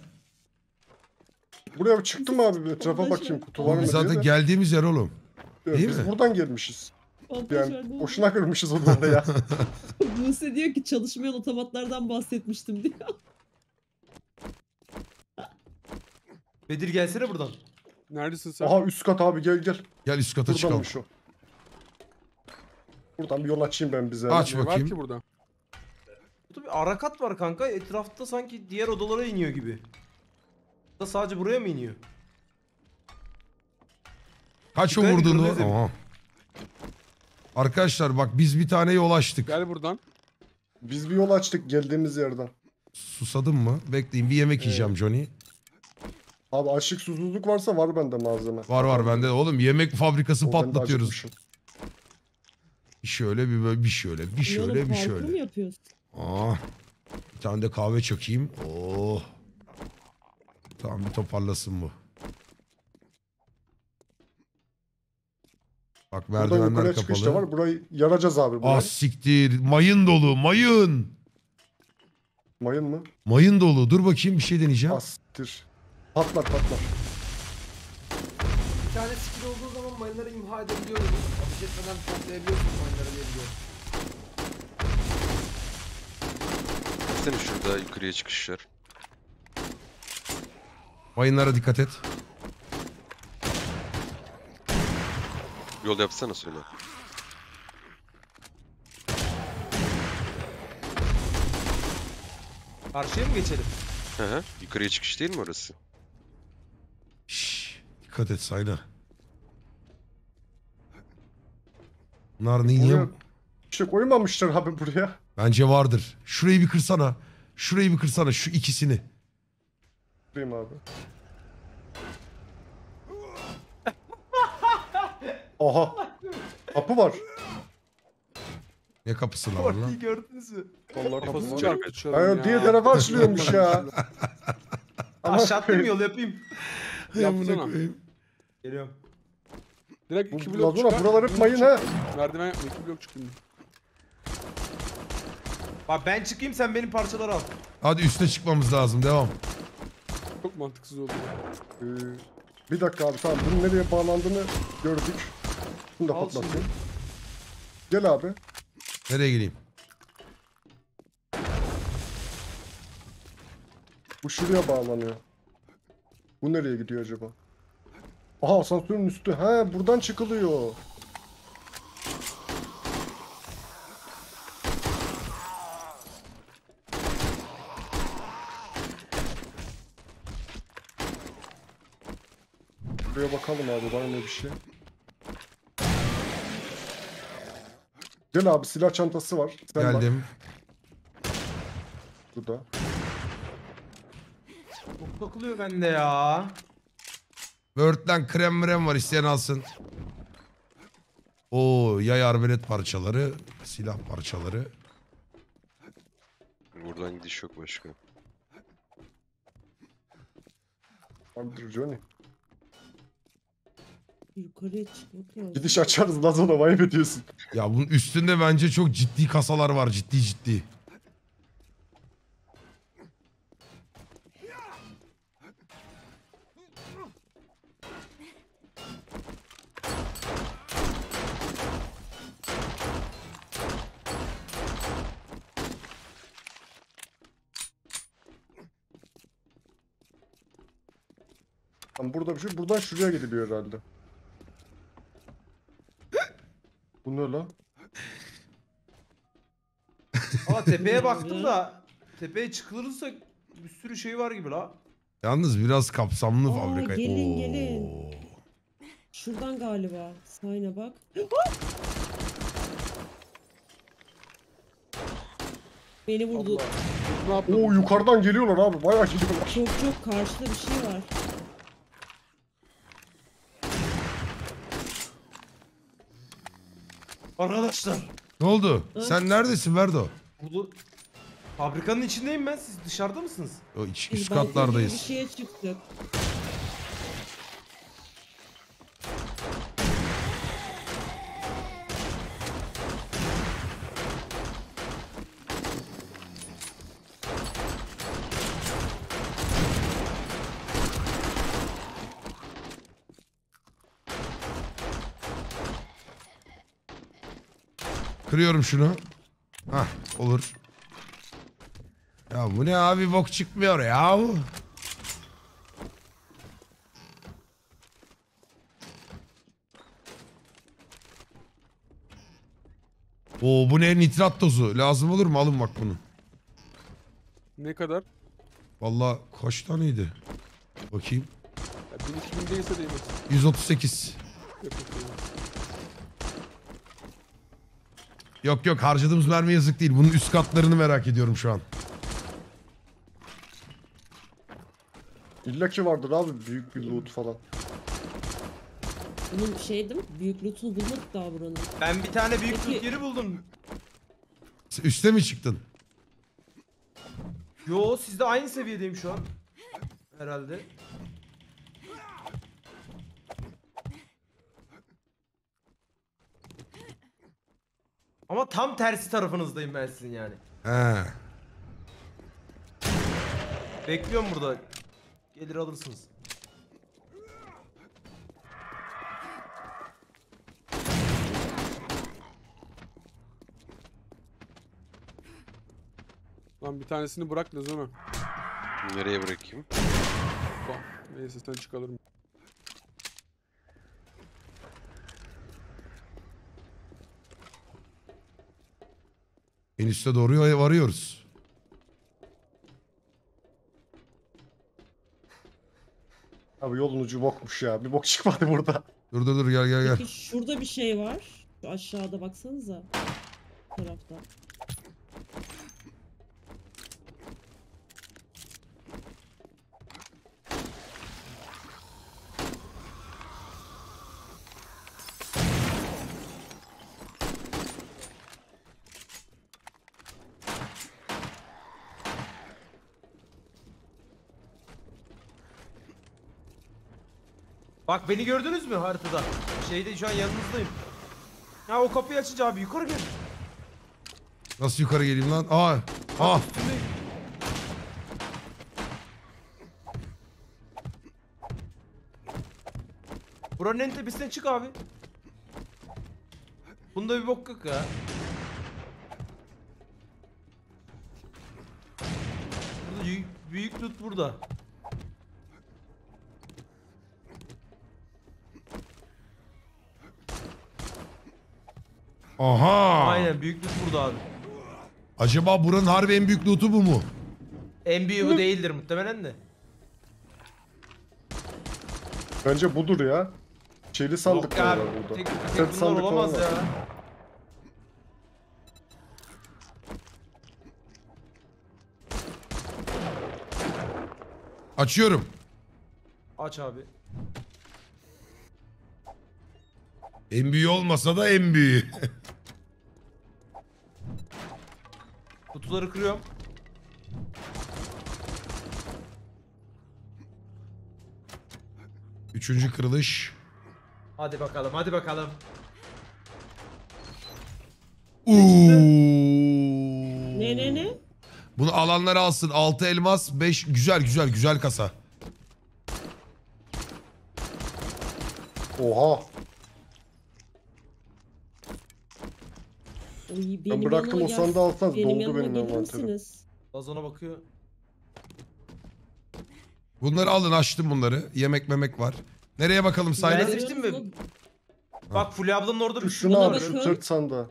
Buraya çıktım abi bir etrafa bakayım kutu var mı Biz diye zaten geldiğimiz yer oğlum. Evet, değil Biz mi? buradan gelmişiz. Montaj Yani boşuna kırmışız onları ya. Buse diyor ki çalışmayan otomatlardan bahsetmiştim diyor. Bedir gelsene buradan. Neredesin sen? Aha üst kat abi gel gel. Gel üst kata çıkalım. Buradanmış o. Buradan bir yol açayım ben bize. Aç Ne var bakayım. ki burada? Burada bir ara kat var kanka. Etrafta sanki diğer odalara iniyor gibi. Da sadece buraya mı iniyor? Kaç o Dikkat edin, vurduğunu? Aha. Arkadaşlar bak biz bir tane yol açtık. Gel buradan. Biz bir yol açtık geldiğimiz yerden. Susadım mı? Bekleyin bir yemek yiyeceğim Johnny. Abi açlık susuzluk varsa var bende malzeme. Var var bende. Oğlum yemek fabrikası O ben de patlatıyoruz. acıkmışım. Bir şöyle bir böyle bir şöyle bir şöyle bir parkur mu şöyle. yapıyorsun? Aa. Bir tane de kahve çakayım. Oh. Tamam bir toparlasın bu. Bak merdivenler yukarıya çıkış da kapalı. var. Burayı yaracağız abi. Burayı. Ah siktir. Mayın dolu. Mayın. Mayın mı? Mayın dolu. Dur bakayım bir şey deneyeceğim. Astir. Patlar patlar. Bir tane skill olduğu zaman mayınları imha edebiliyoruz. Ateş etmeden toplayabiliyorsunuz mayınları diye biliyorum. Şurada yukarıya çıkışlar. Mayınlara dikkat et. Yol yapsana söyle. Karşıya mı geçelim? Hı hı. Yukarıya çıkış değil mi orası? Şşş. Dikkat et Sayna. Bunlar ne Buraya şey koymamışlar abi buraya. Bence vardır. Şurayı bir kırsana. Şurayı bir kırsana. Şu ikisini. Kırayım abi. Aha. Kapı var. Ne kapısı lan lan? gördünüz mü? Vallahi kapı Kafası var. çarptı ya. diğer tarafa açılıyormuş ya. Ama Aşağı atlayayım yol yapayım. Yapsana. Geliyorum. Direkt Bu iki blok Lazona çıkar. buralar hep mayın ha. Merdiven yapma iki blok çıkın. Bak ben çıkayım sen benim parçaları al. Hadi üste çıkmamız lazım. Devam. Çok mantıksız oldu. Ee, bir dakika abi tamam bunun nereye bağlandığını gördük. Bunu da Al patlatayım. şimdi. Gel abi. Nereye geleyim? Bu şuraya bağlanıyor. Bu nereye gidiyor acaba? Aha asansörün üstü. Ha buradan çıkılıyor. Buraya bakalım abi var mı bir şey? Gel abi silah çantası var. Sen bak Geldim. burada. Çok takılıyor bende ya. Word'den krem mrem var isteyen alsın. Oo yay arbelet parçaları, silah parçaları. Buradan gidiş yok başka. Tamamdır Johnny. Yukarıya çıkmak lazım. Gidiş açarız Lazona vay be diyorsun. Ya bunun üstünde bence çok ciddi kasalar var ciddi ciddi. Tamam burada bir şey. Buradan şuraya gidiliyor herhalde. Bu ne la? Ama tepeye baktım da tepeye çıkılırsa bir sürü şey var gibi la. Yalnız biraz kapsamlı Aa, fabrika. gelin, Oo. gelin. Şuradan galiba. Sayna bak. Beni vurdu. Ne yaptın? Oo yukarıdan geliyorlar abi. Bayağı geliyorlar. Çok çok karşıda bir şey var. Arkadaşlar. Ne oldu? Sen neredesin Verdo? Burada fabrikanın içindeyim ben. Siz dışarıda mısınız? O iç, Biz üst balkon gibi Bir katlardayız. şeye çıktık. Kırıyorum şunu. Hah olur. Ya bu ne abi bok çıkmıyor ya. Oo bu ne nitrat tozu. Lazım olur mu? Alın bak bunu. Ne kadar? Vallahi kaç taneydi? Bakayım. Ya 1000 değilse değmez. 138. Yok yok harcadığımız mermi yazık değil. Bunun üst katlarını merak ediyorum şu an. İlla ki vardır abi büyük bir loot falan. Bunun şey değil mi? Büyük loot'unu bulmadık daha buranın. Ben bir tane büyük Peki- loot yeri buldum. Üste mi çıktın? Yo sizde aynı seviyedeyim şu an. Herhalde. Ama tam tersi tarafınızdayım ben sizin yani. He. Bekliyorum burada. Gelir alırsınız. Lan bir tanesini bırak Lazona. Nereye bırakayım? Neyse sen çıkalım. En üste doğru varıyoruz. Abi yolun ucu bokmuş ya. Bir bok çıkmadı burada. Dur dur dur gel gel gel. Peki şurada bir şey var. Şu aşağıda baksanıza. Bu tarafta. Bak beni gördünüz mü haritada? Şeyde şu an yanınızdayım. Ya o kapıyı açınca abi yukarı gel. Nasıl yukarı geleyim lan? Aa. Aa. Üstündeyim. Buranın en tepesine çık abi. Bunda bir bok yok ya. Burada büyük loot burada. Aha. Aynen büyük loot burada abi. Acaba buranın harbi en büyük loot'u bu mu? En büyüğü bu değildir muhtemelen de. Bence budur ya. Şeyli sandık Yok var abi. burada. Tek, Set tek bunlar sandık olamaz falan var. ya. Açıyorum. Aç abi. En büyüğü olmasa da en büyüğü. Kutuları kırıyorum. Üçüncü kırılış. Hadi bakalım hadi bakalım. Uuu. Ne ne ne? Bunu alanlar alsın. 6 elmas, 5 güzel güzel güzel kasa. Oha. Oy, benim Ben bıraktım o sandığı alsanız Benim doldu benim envanterim. Lazona bakıyor. Bunları alın açtım bunları. Yemek memek var. Nereye bakalım Ben Sayla? seçtim mi? Bak Fulya ablanın orada bir Şunu var. şu bakın. sırt sandığı.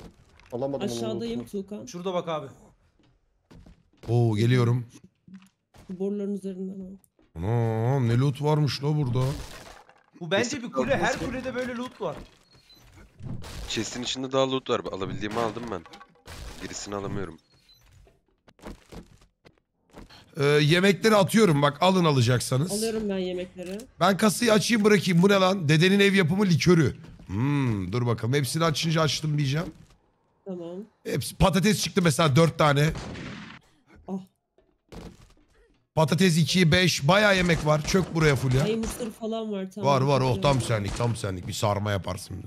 Alamadım onu. Aşağıdayım. Tuğkan. Şurada bak abi. Oo geliyorum. Bu boruların üzerinden al. Anam ne loot varmış la burada. Bu bence bir kule. Her kulede böyle loot var. Chest'in içinde daha loot var. Alabildiğimi aldım ben. Gerisini alamıyorum. Ee, yemekleri atıyorum bak alın alacaksanız. Alıyorum ben yemekleri. Ben kasayı açayım bırakayım. Bu ne lan? Dedenin ev yapımı likörü. Hmm, dur bakalım. Hepsini açınca açtım diyeceğim. Tamam. Hepsi patates çıktı mesela dört tane. Ah. Patates 2, 5. Bayağı yemek var. Çök buraya full ya. Ay mısır falan var tamam. Var var oh tam senlik tam senlik. Bir sarma yaparsın.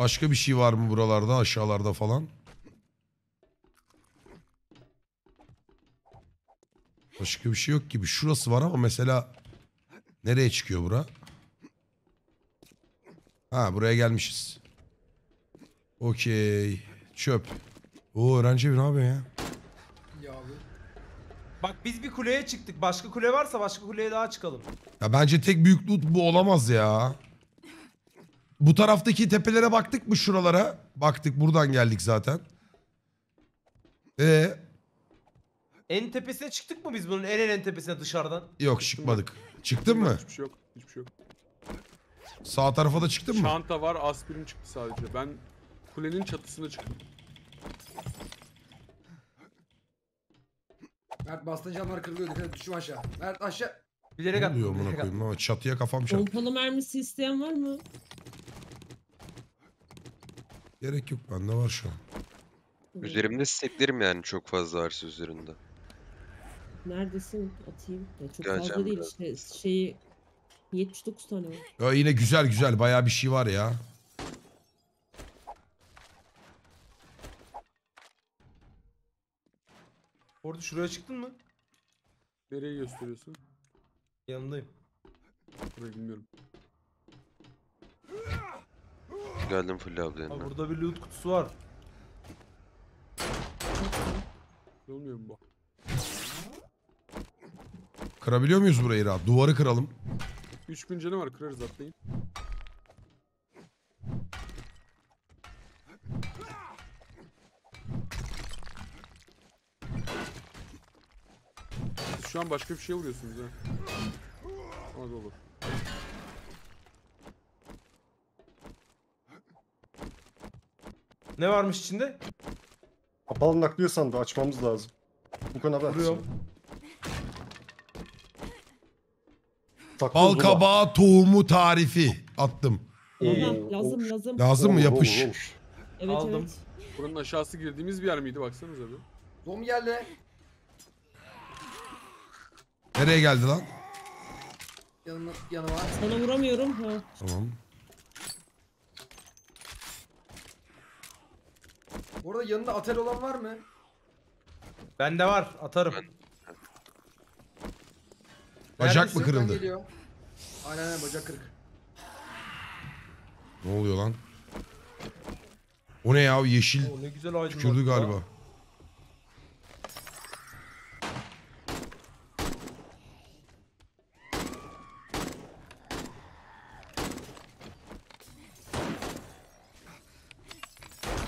Başka bir şey var mı buralarda aşağılarda falan? Başka bir şey yok gibi. Şurası var ama mesela nereye çıkıyor bura? Ha buraya gelmişiz. Okey. Çöp. Oo öğrenci evi ne yapıyor ya? Ya abi. Bak biz bir kuleye çıktık. Başka kule varsa başka kuleye daha çıkalım. Ya bence tek büyük loot bu olamaz ya. Bu taraftaki tepelere baktık mı şuralara? Baktık buradan geldik zaten. Ee, En tepesine çıktık mı biz bunun en en en tepesine dışarıdan? yok çıkmadık. Çıktın mı? Hiçbir şey yok. Hiçbir şey yok. Sağ tarafa da çıktın mı? Çanta var, aspirin çıktı sadece. Ben kulenin çatısına çıktım. Mert bastığın camlar kırılıyor. Dikkat et düşme aşağı. Mert aşağı. Bilerek Ne attım. oluyor amına bilerek koyayım attım. ama çatıya kafam çarptı. Pompalı mermisi isteyen var mı? Gerek yok bende var şu an. Üzerimde steklerim yani çok fazla varsa üzerinde. Neredesin? Atayım. Ya çok Geleceğim fazla değil biraz. işte. Şeyi 79 tane var. Ya yine güzel güzel bayağı bir şey var ya. Orada şuraya çıktın mı? Nereye gösteriyorsun? Yanındayım. Burayı bilmiyorum. Geldim full Ha, yanına. burada bir loot kutusu var. Ne olmuyor mu bu? Kırabiliyor muyuz burayı rahat? Duvarı kıralım. 3000 canı var kırarız atlayın. Siz şu an başka bir şeye vuruyorsunuz ha. Hadi olur. Ne varmış içinde? Kapalı nakliye sandığı açmamız lazım. Bu kana ver. Vuruyorum. Bal kabağı tohumu tarifi attım. Oo, lazım lazım. Lazım mı yapış? olur, olur. Evet Aldım. evet. Buranın aşağısı girdiğimiz bir yer miydi baksanıza bir. Zombi geldi. Nereye geldi lan? Yanına, yanıma. Sana vuramıyorum. Ha. Tamam. Bu arada yanında atel olan var mı? Bende var. Atarım. Bacak mı? Ben kırıldı? geliyor. Aynen aynen bacak kırık. Ne oluyor lan? O ne ya o yeşil Oo, ne güzel aydınlattı. tükürdü la. galiba.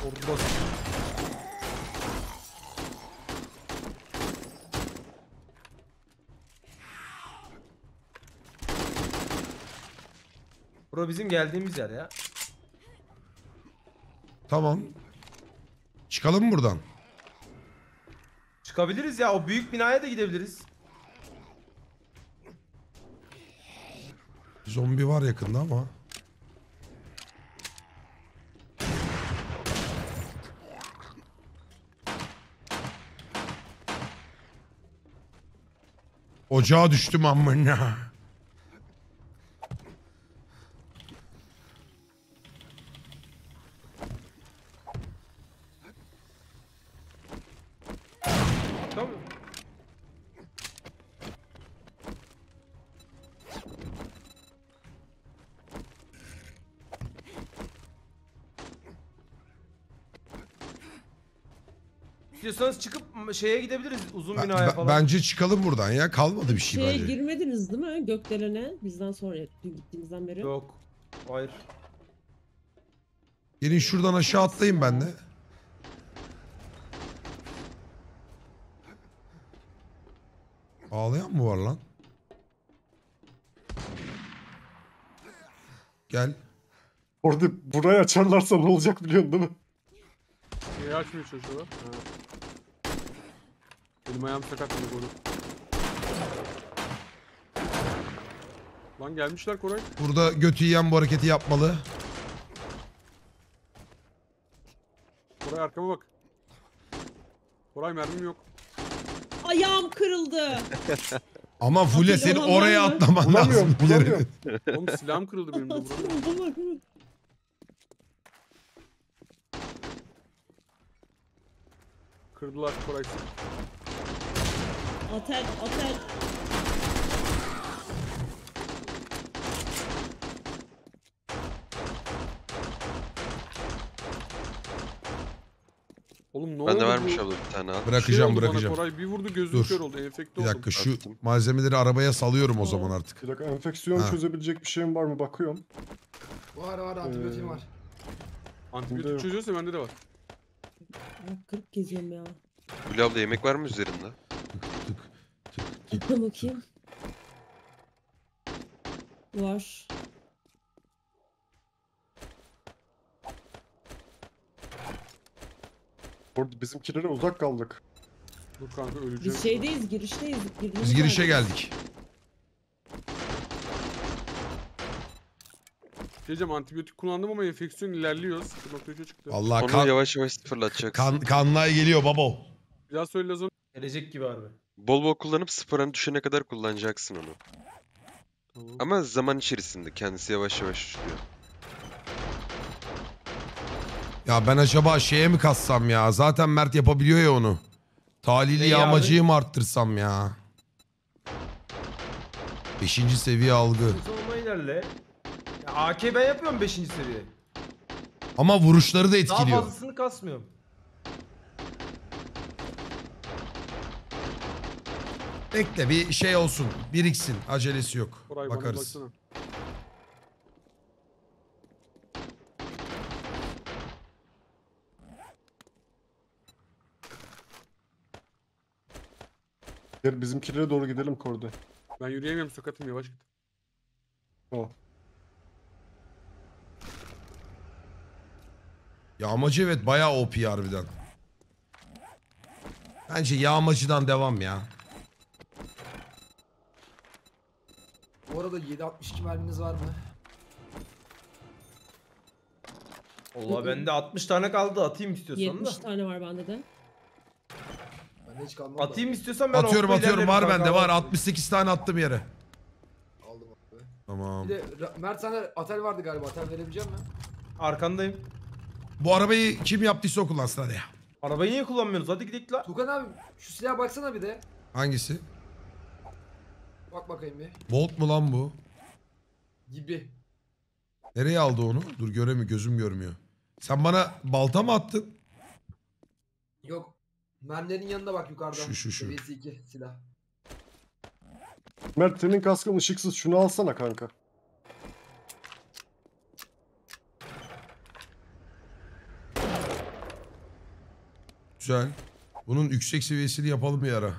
Ordu bas. Bura bizim geldiğimiz yer ya. Tamam. Çıkalım mı buradan? Çıkabiliriz ya. O büyük binaya da gidebiliriz. Zombi var yakında ama. Ocağa düştüm amına. Şeye gidebiliriz uzun Ben- binaya ben- falan. bence çıkalım buradan ya. Kalmadı bir şey Şeye bence. girmediniz değil mi? Gökdelene. Bizden sonra dün gittiğimizden beri. Yok. Hayır. Gelin şuradan aşağı atlayayım ben de. Ağlayan mı var lan? Gel. Orada burayı açarlarsa ne olacak biliyorsun değil mi? Neyi açmaya çalışıyorlar? Ha. Benim ayağım sakat koru? Lan gelmişler Koray. Burada götü yiyen bu hareketi yapmalı. Koray arkama bak. Koray mermim yok. Ayağım kırıldı. Ama Fule senin oraya mı? atlaman Bulamıyorum, lazım. bir yere. bulamıyorum. Oğlum silahım kırıldı benim de bak. Kırdılar Koray. Atel, atel. Oğlum ne Bende oldu varmış bu? abla bir tane al. Şey Bırakacağım oldu bana, bırakacağım. Koray bir vurdu gözüm Dur. kör oldu. Enfekte Bir oldum. dakika şu Attım. malzemeleri arabaya salıyorum o zaman artık. Bir dakika enfeksiyon Ha. çözebilecek bir şeyim var mı bakıyorum. Var var antibiyotiğim Ee, var. Antibiyotik Bende çözüyorsa bende de var. Ya, kırık geziyorum ya. Gül abla yemek var mı üzerinde? Bakayım. Var. Orada bizimkilere uzak kaldık. Dur kanka öleceğim. Biz şeydeyiz, girişteyiz. girdiğimiz Biz girişe geldik. Diyeceğim antibiyotik kullandım ama enfeksiyon ilerliyor. 0.3'e çıktı. Allah Onu kan, yavaş yavaş sıfırlatacaksın. kan, kanlay geliyor babo. Bir daha söyle Lazon. Gelecek gibi harbi. Bol bol kullanıp sıfıra düşene kadar kullanacaksın onu. Tamam. Ama zaman içerisinde kendisi yavaş yavaş düşüyor. Ya ben acaba şeye mi kassam ya? Zaten Mert yapabiliyor ya onu. Talili Neyi yağmacıyı mı arttırsam ya? Beşinci seviye algı. Sonuna ilerle. Ya AK ben yapıyorum 5. seviye. Ama vuruşları da Daha etkiliyor. fazlasını kasmıyorum. Bekle bir şey olsun. Biriksin. Acelesi yok. Bana Bakarız. baksana. Gel bizimkilere doğru gidelim Kordi. Ben yürüyemiyorum sakatım yavaş git. Tamam. Yağmacı evet bayağı OP harbiden. Bence yağmacıdan devam ya. Bu arada 7.62 merminiz var mı? Allah bende 60 tane kaldı atayım istiyorsan 70 da. tane var bende de. Bende hiç kalmadı. Atayım istiyorsan ben Atıyorum atıyorum var bende var. ama- 68 tane attım yere. Aldım abi. Tamam. Bir de Mert sana atel vardı galiba. Atel verebilecek misin? Arkandayım. Bu arabayı kim yaptıysa o kullansın hadi. Arabayı niye kullanmıyoruz? Hadi gidelim la. Tukan abi şu silaha baksana bir de. Hangisi? Bak bakayım bir. Bolt mu lan bu? Gibi. Nereye aldı onu? Dur göremiyor gözüm görmüyor. Sen bana balta mı attın? Yok. Mermilerin yanında bak yukarıda. Şu, şu, şu. Seviyesi 2 silah. Mert senin kaskın ışıksız şunu alsana kanka. Güzel. Bunun yüksek seviyesini yapalım bir ara.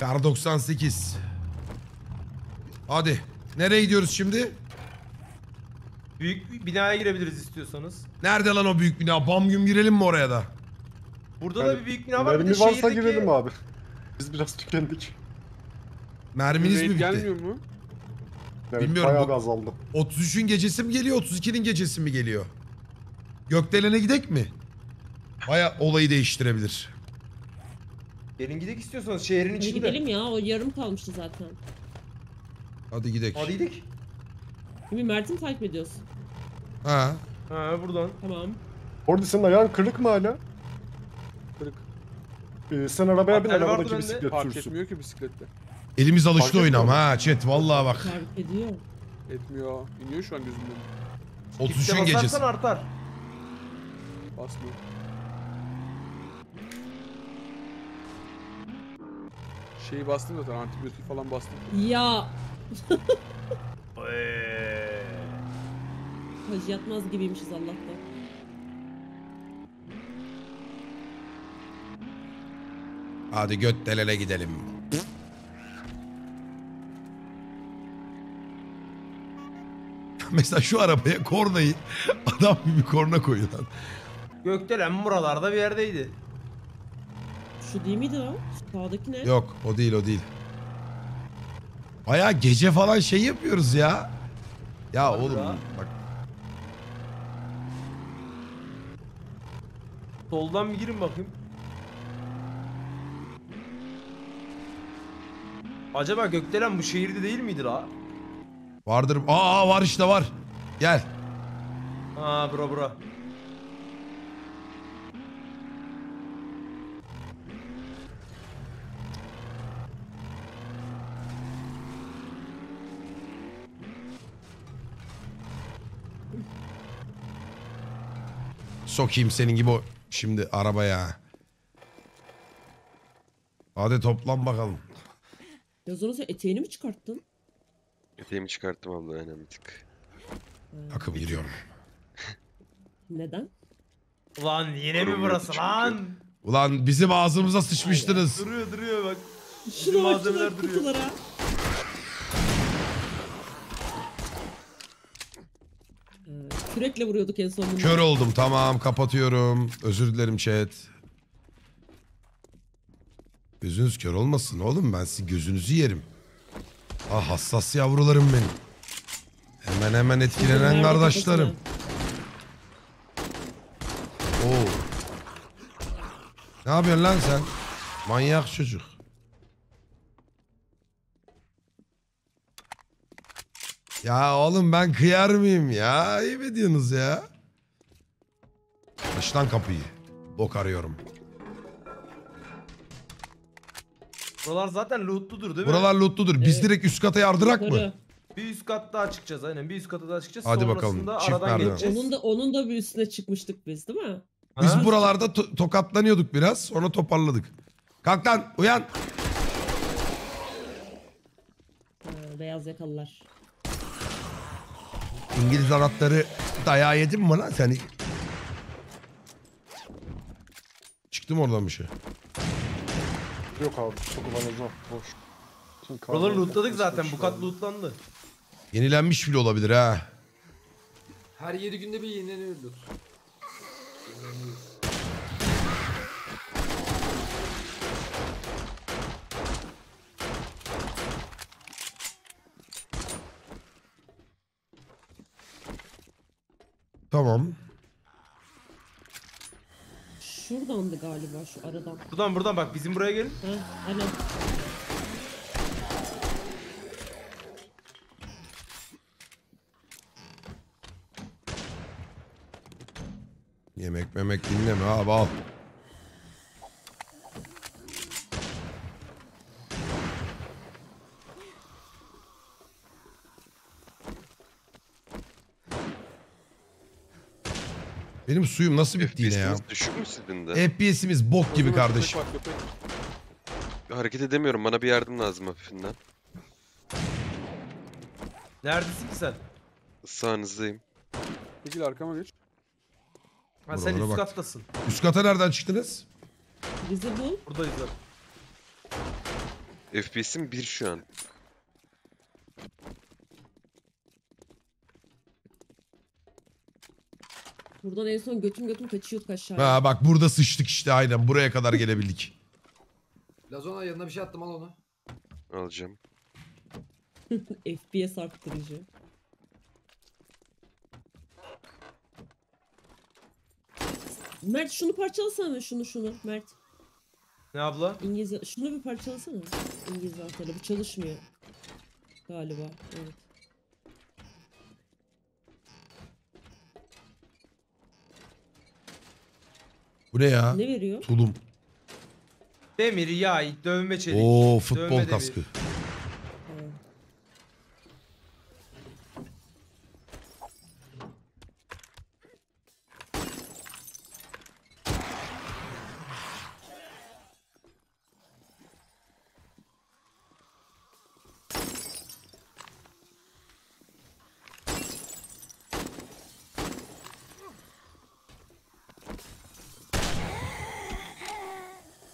Kar 98. Hadi. Nereye gidiyoruz şimdi? Büyük bir binaya girebiliriz istiyorsanız. Nerede lan o büyük bina? Bam gün girelim mi oraya da? Burada Yani da bir büyük bina var. Bir de Mermi varsa şehirdeki... girelim abi. Biz biraz tükendik. Merminiz mi Raid bitti? gelmiyor mu? Evet, Bilmiyorum, bayağı bu- bir azaldı. 33'ün gecesi mi geliyor 32'nin gecesi mi geliyor? Gökdelen'e gidek mi? Baya olayı değiştirebilir. Gelin gidelim istiyorsanız şehrin Hadi içinde. gidelim ya o yarım kalmıştı zaten. Hadi gidek. Hadi gidelim. Şimdi Mert'i mi takip ediyorsun? Ha. Ha buradan. Tamam. Orada senin ayağın kırık mı hala? Kırık. Ee, sen arabaya bin Atel vardı arabadaki bende. bisiklet Fark sürsün. etmiyor ki bisiklette. Elimiz alıştı etmiyor ama ha chat vallahi bak. Fark ediyor. Etmiyor. İniyor şu an gözümden. 33'ün Çifte gecesi. basarsan artar. Basmıyor. Şeyi bastım zaten antibiyotik falan bastım. Ya hacı yatmaz gibiymişiz Allah'tan. Hadi götdelele gidelim. Mesela şu arabaya kornayı adam gibi korna koyuyor lan. Gökdelen buralarda bir yerdeydi. Şu değil miydi o? Sağdaki ne? Yok o değil o değil. Baya gece falan şey yapıyoruz ya. Ya Harbi oğlum ha. bak Soldan bir girin bakayım. Acaba Gökdelen bu şehirde değil miydi la? vardır. Aa aa, var işte var. Gel. Ha bura bura. Sokayım senin gibi o şimdi arabaya. Hadi toplan bakalım. Yazını sen eteğini mi çıkarttın? Eteğimi çıkarttım abla aynen bir tık. Akım giriyorum. Neden? Ulan yine mi burası çünkü. lan? Ulan bizim ağzımıza sıçmıştınız. Duruyor duruyor bak. Şuna bak malzemeler şuna duruyor. kutulara. Ee, Kürekle vuruyorduk en son bunu. Kör oldum tamam kapatıyorum. Özür dilerim chat. Gözünüz kör olmasın oğlum ben sizin gözünüzü yerim. Ah hassas yavrularım benim. Hemen hemen etkilenen kardeşlerim. Oo. Ne yapıyorsun lan sen? Manyak çocuk. Ya oğlum ben kıyar mıyım ya? Ayıp ediyorsunuz ya. Aç lan kapıyı. Bok arıyorum. Buralar zaten lootludur değil mi? Buralar lootludur. Biz Evet. direkt üst kata yardırak mı? Yukarı. Bir üst kat daha çıkacağız aynen. Bir üst kata daha çıkacağız. Hadi Sonrasında bakalım. Çift aradan merdiven. geçeceğiz. Onun da onun da bir üstüne çıkmıştık biz değil mi? Biz Ha? buralarda to- tokatlanıyorduk biraz. Sonra toparladık. Kalk lan uyan. Ha, beyaz yakalılar. İngiliz anahtarı dayağı yedin mi lan sen? Çıktı mı oradan bir şey? Yok abi çok kullanacağım. Boş. Şimdi Buraları lootladık zaten. Bu kat lootlandı. Yenilenmiş bile olabilir ha. Her 7 günde bir yenileniyor Tamam. Şuradandı galiba şu aradan. Buradan buradan bak bizim buraya gelin. Ha, aynen. Yemek memek dinleme abi al. Benim suyum nasıl bitti yine ya? FPS'iniz düşük mü sizin de? FPS'imiz bok gibi Köpek kardeşim. var, köpek. Hareket edemiyorum. Bana bir yardım lazım hafifinden. Neredesin ki sen? Sağınızdayım. Çekil arkama geç. Ha sen Buralara üst bak. kattasın. Üst kata nereden çıktınız? Bizi bul. Buradayız. FPS'im 1 şu an. Buradan en son götüm götüm kaçıyorduk aşağıya. Ha bak burada sıçtık işte aynen buraya kadar gelebildik. Lazona yanına bir şey attım al onu. Alacağım. FPS arttırıcı. Mert şunu parçalasana şunu şunu Mert. Ne abla? İngiliz şunu bir parçalasana. İngiliz anahtarı bu çalışmıyor. Galiba evet. Bu ne ya? Ne veriyor? Tulum. Demir, yay, dövme çelik. Oo futbol dövme demir. kaskı. Ha.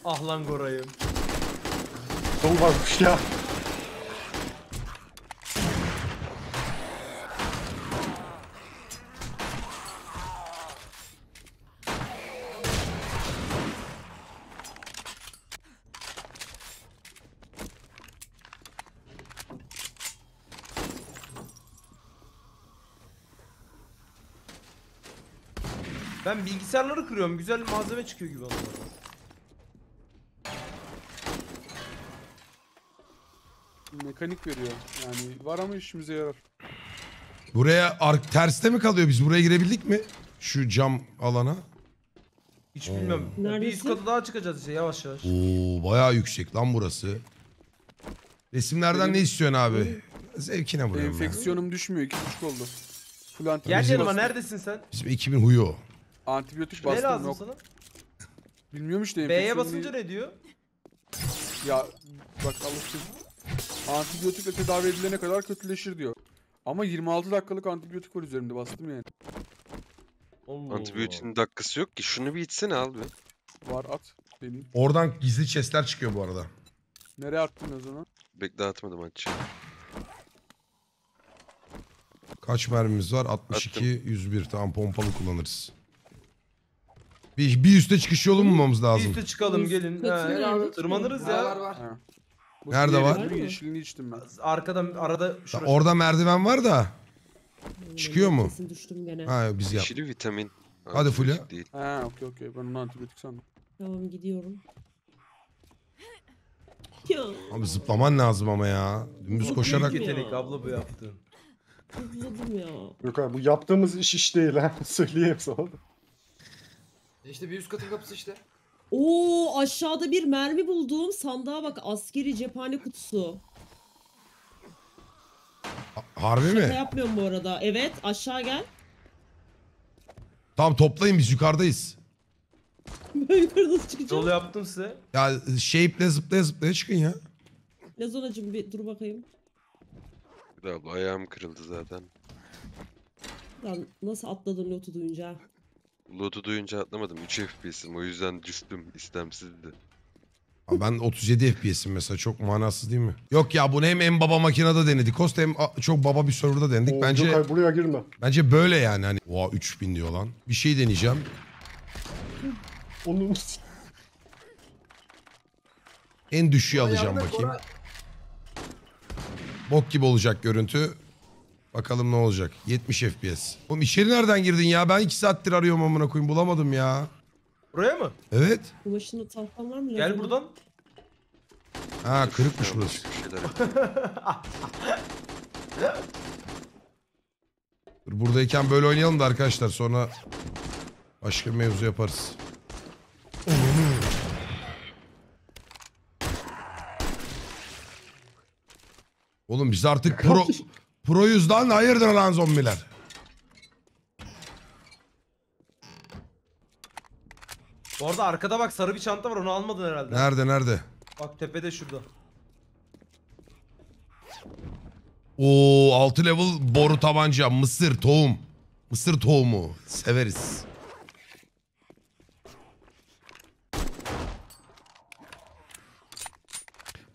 Ah lan Goray'ım. Çok varmış ya. Ben bilgisayarları kırıyorum. Güzel malzeme çıkıyor gibi onlardan. Mekanik veriyor. Yani var ama işimize yarar. Buraya ark terste mi kalıyor biz? Buraya girebildik mi? Şu cam alana. Hiç bilmem. Bir üst Neredesin? kata daha çıkacağız işte yavaş yavaş. Oo bayağı yüksek lan burası. Resimlerden Benim- ne istiyorsun abi? Zevkine vuruyorum ben. Enfeksiyonum düşmüyor. 2.5 oldu. Full Gel antibiyotik yanıma bastım. neredesin sen? Bizim ekibin huyu o. Antibiyotik Ne bastım lazım yok. sana? Bilmiyorum işte. B'ye basınca değil. ne diyor? Ya bak alıştım. Antibiyotikle tedavi edilene kadar kötüleşir diyor. Ama 26 dakikalık antibiyotik var üzerimde bastım yani. Allah Antibiyotiğin dakikası yok ki. Şunu bir içsene abi. Var at. Deneyim. Oradan gizli chestler çıkıyor bu arada. Nereye attın o zaman? Bekle atmadım açı. Kaç mermimiz var? 62, 101. Tamam pompalı kullanırız. Bir, bir üste çıkış yolu mu bulmamız Bir lazım? üste çıkalım gelin. He. Tırmanırız Var var ya. var. Ha. Bu Nerede diğeri- var? bunun Yeşilini içtim ben. Arkadan arada şurası. Orada merdiven var da. Çıkıyor mu? Kesin düştüm gene. Ha biz yap. Yeşili vitamin. Hadi Fulya. Antibiyotik Değil. Ha okey okey ben onu antibiyotik sandım. Tamam gidiyorum. Ya Abi zıplaman lazım ama ya. Dümdüz koşarak. Büyük yetenek abla bu yaptığın. uzadım ya. Yok abi bu yaptığımız iş iş değil ha. Söyleyeyim sana. İşte bir üst katın kapısı işte. Oo aşağıda bir mermi buldum. Sandığa bak askeri cephane kutusu. Harbi Şaka mi? yapmıyorum bu arada. Evet aşağı gel. Tamam toplayın biz yukarıdayız. Ben yukarı nasıl çıkacağım? Yolu yaptım size. Ya shape'le zıplaya zıplaya çıkın ya. Lazonacım bir dur bakayım. Bir daha abla ayağım kırıldı zaten. Lan nasıl atladın lotu duyunca? Loot'u duyunca atlamadım. 3 FPS'im o yüzden düştüm. istemsizdi. Abi ben 37 FPS'im mesela çok manasız değil mi? Yok ya bunu hem en baba makinede denedik. Host hem a- çok baba bir serverda denedik. Oo, Bence Gökay buraya girme. bence böyle yani hani. Oha 3000 diyor lan. Bir şey deneyeceğim. Onun En düşüğü alacağım bakayım. Bok gibi olacak görüntü. Bakalım ne olacak. 70 FPS. Oğlum içeri nereden girdin ya? Ben 2 saattir arıyorum amına koyayım bulamadım ya. Buraya mı? Evet. Bu başında tahtan var mı? Gel buradan. Ha kırıkmış burası. Dur, buradayken böyle oynayalım da arkadaşlar sonra başka bir mevzu yaparız. Oğlum biz artık pro proyuz lan hayırdır lan zombiler. Bu arada arkada bak sarı bir çanta var onu almadın herhalde. Nerede nerede? Bak tepede şurada. Oo 6 level boru tabanca mısır tohum. Mısır tohumu severiz.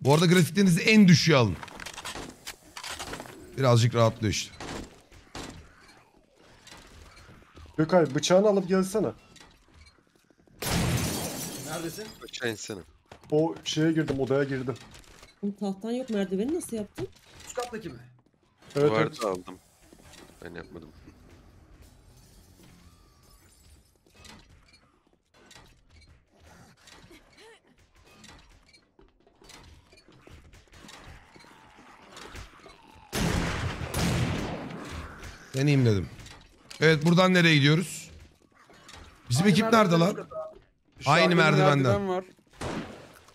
Bu arada grafiklerinizi en düşüğe alın. Birazcık rahatlıyor işte. Gökay bıçağını alıp gelsene. Neredesin? Aşağı insene. O şeye girdim odaya girdim. Oğlum tahtan yok merdiveni nasıl yaptın? Üst kattaki mi? Evet, Vardı evet. aldım. Ben yapmadım. Deneyeyim dedim. Evet buradan nereye gidiyoruz? Bizim Aynı ekip nerede lan? Aynı Dışarıda bir merdivenden. merdiven var.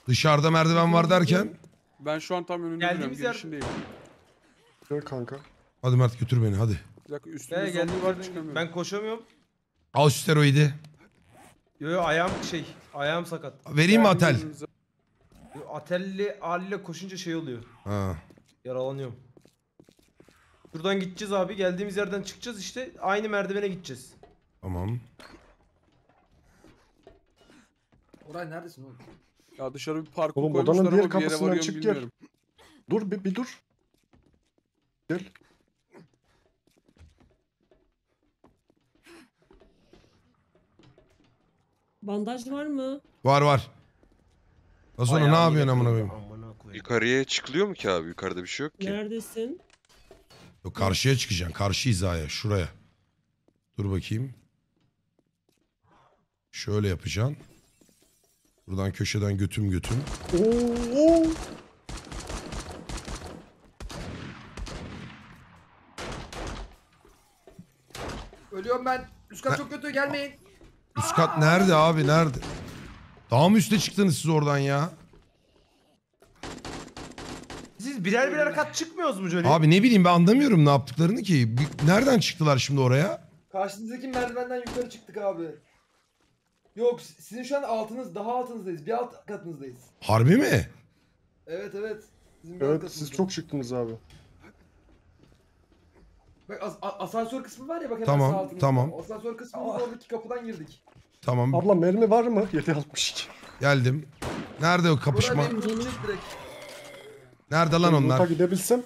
Dışarıda merdiven var derken. Ben şu an tam önünde Geldiğimiz duruyorum. yer- Girişindeyim. Gel kanka. Hadi Mert götür beni hadi. Bir dakika üstümde geldim zombi var ben, çıkamıyorum. ben koşamıyorum. Al şu steroidi. Yo yo ayağım şey ayağım sakat. Vereyim mi atel? Yo, Atelli haliyle koşunca şey oluyor. Ha. Yaralanıyorum. Buradan gideceğiz abi. Geldiğimiz yerden çıkacağız işte. Aynı merdivene gideceğiz. Tamam. Oray neredesin oğlum? Ya dışarı bir parkur Oğlum, koymuşlar odanın ama diğer bir yere kapısından varıyorum çık gel. bilmiyorum. Dur bir, bir dur. Gel. Bandaj var mı? Var var. Daha sonra ne yapıyorsun amına koyayım. Yukarıya çıkılıyor mu ki abi? Yukarıda bir şey yok ki. Neredesin? Yok karşıya çıkacaksın. Karşı hizaya. Şuraya. Dur bakayım. Şöyle yapacaksın. Buradan köşeden götüm götüm. Oo. Ölüyorum ben. Üst kat çok kötü gelmeyin. Üst kat nerede abi nerede? Daha mı üste çıktınız siz oradan ya? Birer birer kat çıkmıyoruz mu Johnny? Abi ne bileyim ben anlamıyorum ne yaptıklarını ki. Bir- Nereden çıktılar şimdi oraya? Karşınızdaki merdivenden yukarı çıktık abi. Yok sizin şu an altınız daha altınızdayız. Bir alt katınızdayız. Harbi mi? Evet evet. Sizin bir alt Evet katınızda. siz çok çıktınız abi. Bak as- a- asansör kısmı var ya bak hemen Tamam, sağ altınızda. tamam. Asansör kısmının oradaki kapıdan girdik. Tamam Abla mermi var mı? 762. geldim. Nerede o kapışma? Buraya benim direkt. Nerede lan Loot'a onlar? gidebilsem.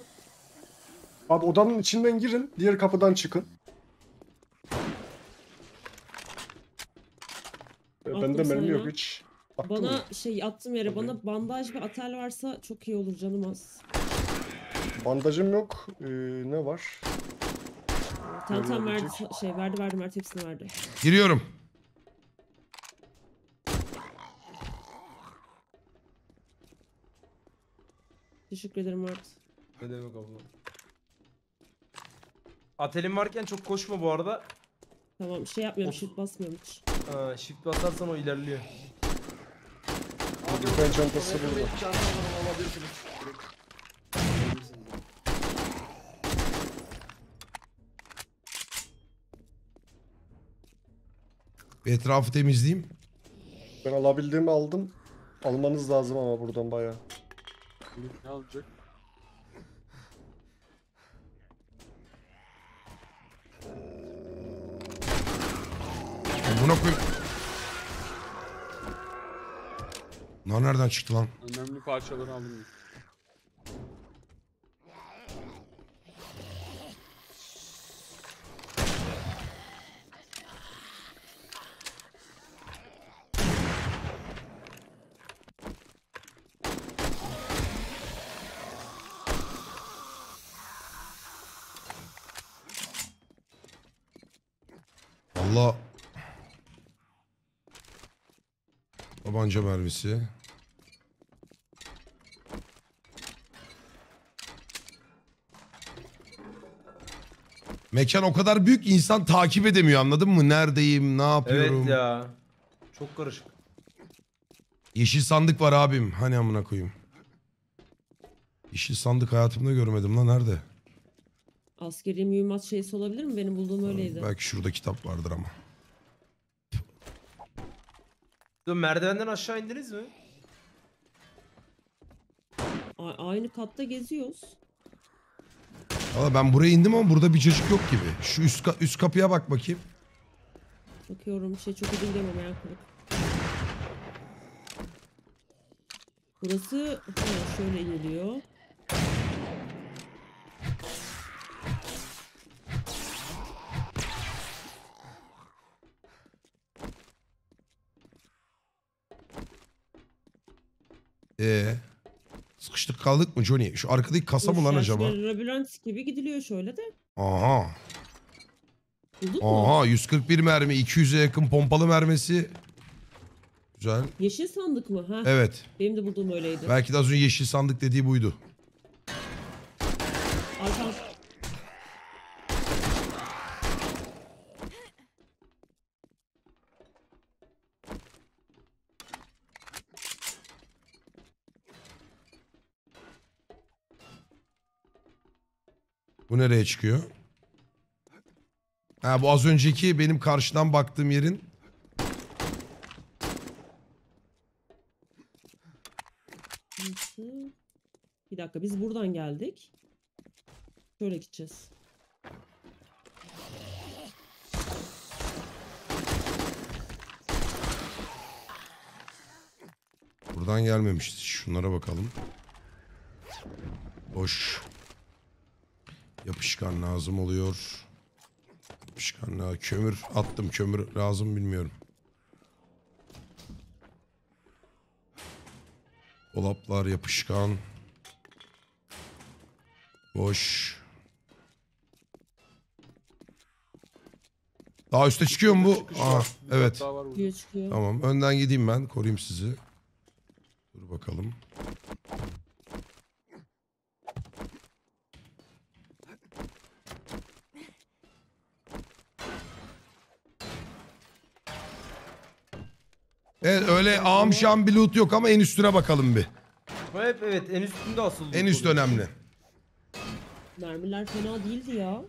Abi odanın içinden girin. Diğer kapıdan çıkın. Attım Bende mermi sana. yok hiç. Attın mı? Bana şey attım yere Tabii. bana bandaj ve atel varsa çok iyi olur canım az. Bandajım yok. Ee, ne var? Tamam tamam verdi şey verdi verdi Mert hepsini verdi. Giriyorum. Teşekkür ederim Mert. Ne demek abla? Atelin varken çok koşma bu arada. Tamam şey yapmıyorum Of. shift basmıyorum hiç. Ha, shift basarsan o ilerliyor. Abi Güven çantası burada. çanta alabilirsiniz. Direkt. Alabilirsiniz. Bir etrafı temizleyeyim. Ben alabildiğimi aldım. Almanız lazım ama buradan bayağı. Ne alacak? Buna koy. Lan nereden çıktı lan? Önemli parçaları aldım. Allah. Tabanca mermisi. Mekan o kadar büyük insan takip edemiyor anladın mı? Neredeyim, ne yapıyorum? Evet ya. Çok karışık. Yeşil sandık var abim. Hani amına koyayım. Yeşil sandık hayatımda görmedim lan nerede? Askeri mühimmat şeysi olabilir mi? Benim bulduğum öyleydi. Belki şurada kitap vardır ama. Dur merdivenden aşağı indiniz mi? A- aynı katta geziyoruz. Valla ben buraya indim ama burada bir çocuk yok gibi. Şu üst, ka- üst kapıya bak bakayım. Bakıyorum şey çok ama merak etme. Burası ha, şöyle iniliyor. Ee, sıkıştık kaldık mı Johnny? Şu arkadaki kasa mı lan Şaşma acaba? Labirent gibi gidiliyor şöyle de. Aha. Buldun mu? Aha 141 mermi 200'e yakın pompalı mermisi. Güzel. Yeşil sandık mı? Ha, Evet. benim de bulduğum öyleydi. Belki de az önce yeşil sandık dediği buydu. Arkan. Bu nereye çıkıyor? Ha bu az önceki benim karşıdan baktığım yerin Bir dakika biz buradan geldik. Şöyle gideceğiz. buradan gelmemişiz. Şunlara bakalım. Boş. Yapışkan lazım oluyor. Yapışkan lazım. Kömür attım. Kömür lazım bilmiyorum. Dolaplar yapışkan. Boş. Daha üste çıkıyor mu bu? Çıkış Aa, var. Kat evet. daha var burada. Çıkıyor çıkıyor. Tamam önden gideyim ben koruyayım sizi. Dur bakalım. Evet öyle ağam şam bir loot yok ama en üstüne bakalım bir. O hep evet en üstünde asıl. En üst önemli. Mermiler fena değildi ya.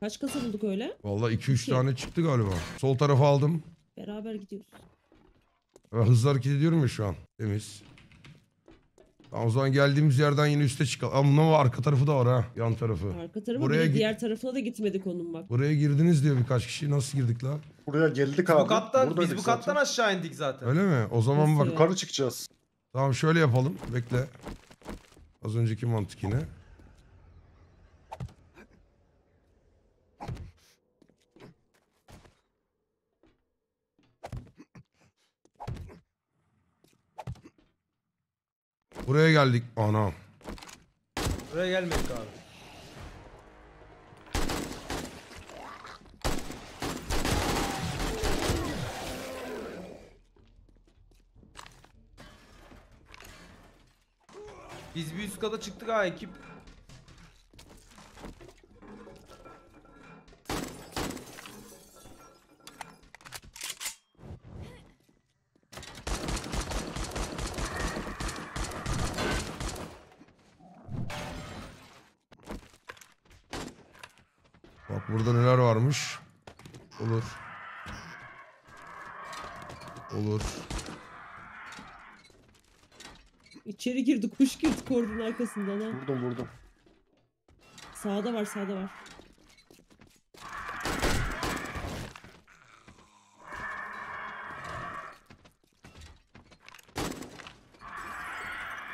Kaç kasa bulduk öyle? Vallahi 2-3 İki. tane çıktı galiba. Sol tarafa aldım. Beraber gidiyoruz. Ben hızlı hareket ediyorum ya şu an. Temiz. Tamam o zaman geldiğimiz yerden yine üste çıkalım. Ama bunun var, arka tarafı da var ha. Yan tarafı. Arka tarafa Buraya bir de git- diğer tarafına da gitmedik onun bak. Buraya girdiniz diyor birkaç kişi. Nasıl girdik la? Buraya geldik Bu abi. kattan, biz bu kattan zaten. aşağı indik zaten. Öyle mi? O zaman Nasıl bak. Yukarı çıkacağız. Tamam şöyle yapalım. Bekle. Az önceki mantık yine. Buraya geldik. Ana. Buraya gelmedik abi. Biz bir üst kata çıktık ha ekip. Bak burada neler varmış. Olur. Olur. İçeri girdi kuş girdi kordun arkasından ha. Vurdum vurdum. Sağda var sağda var.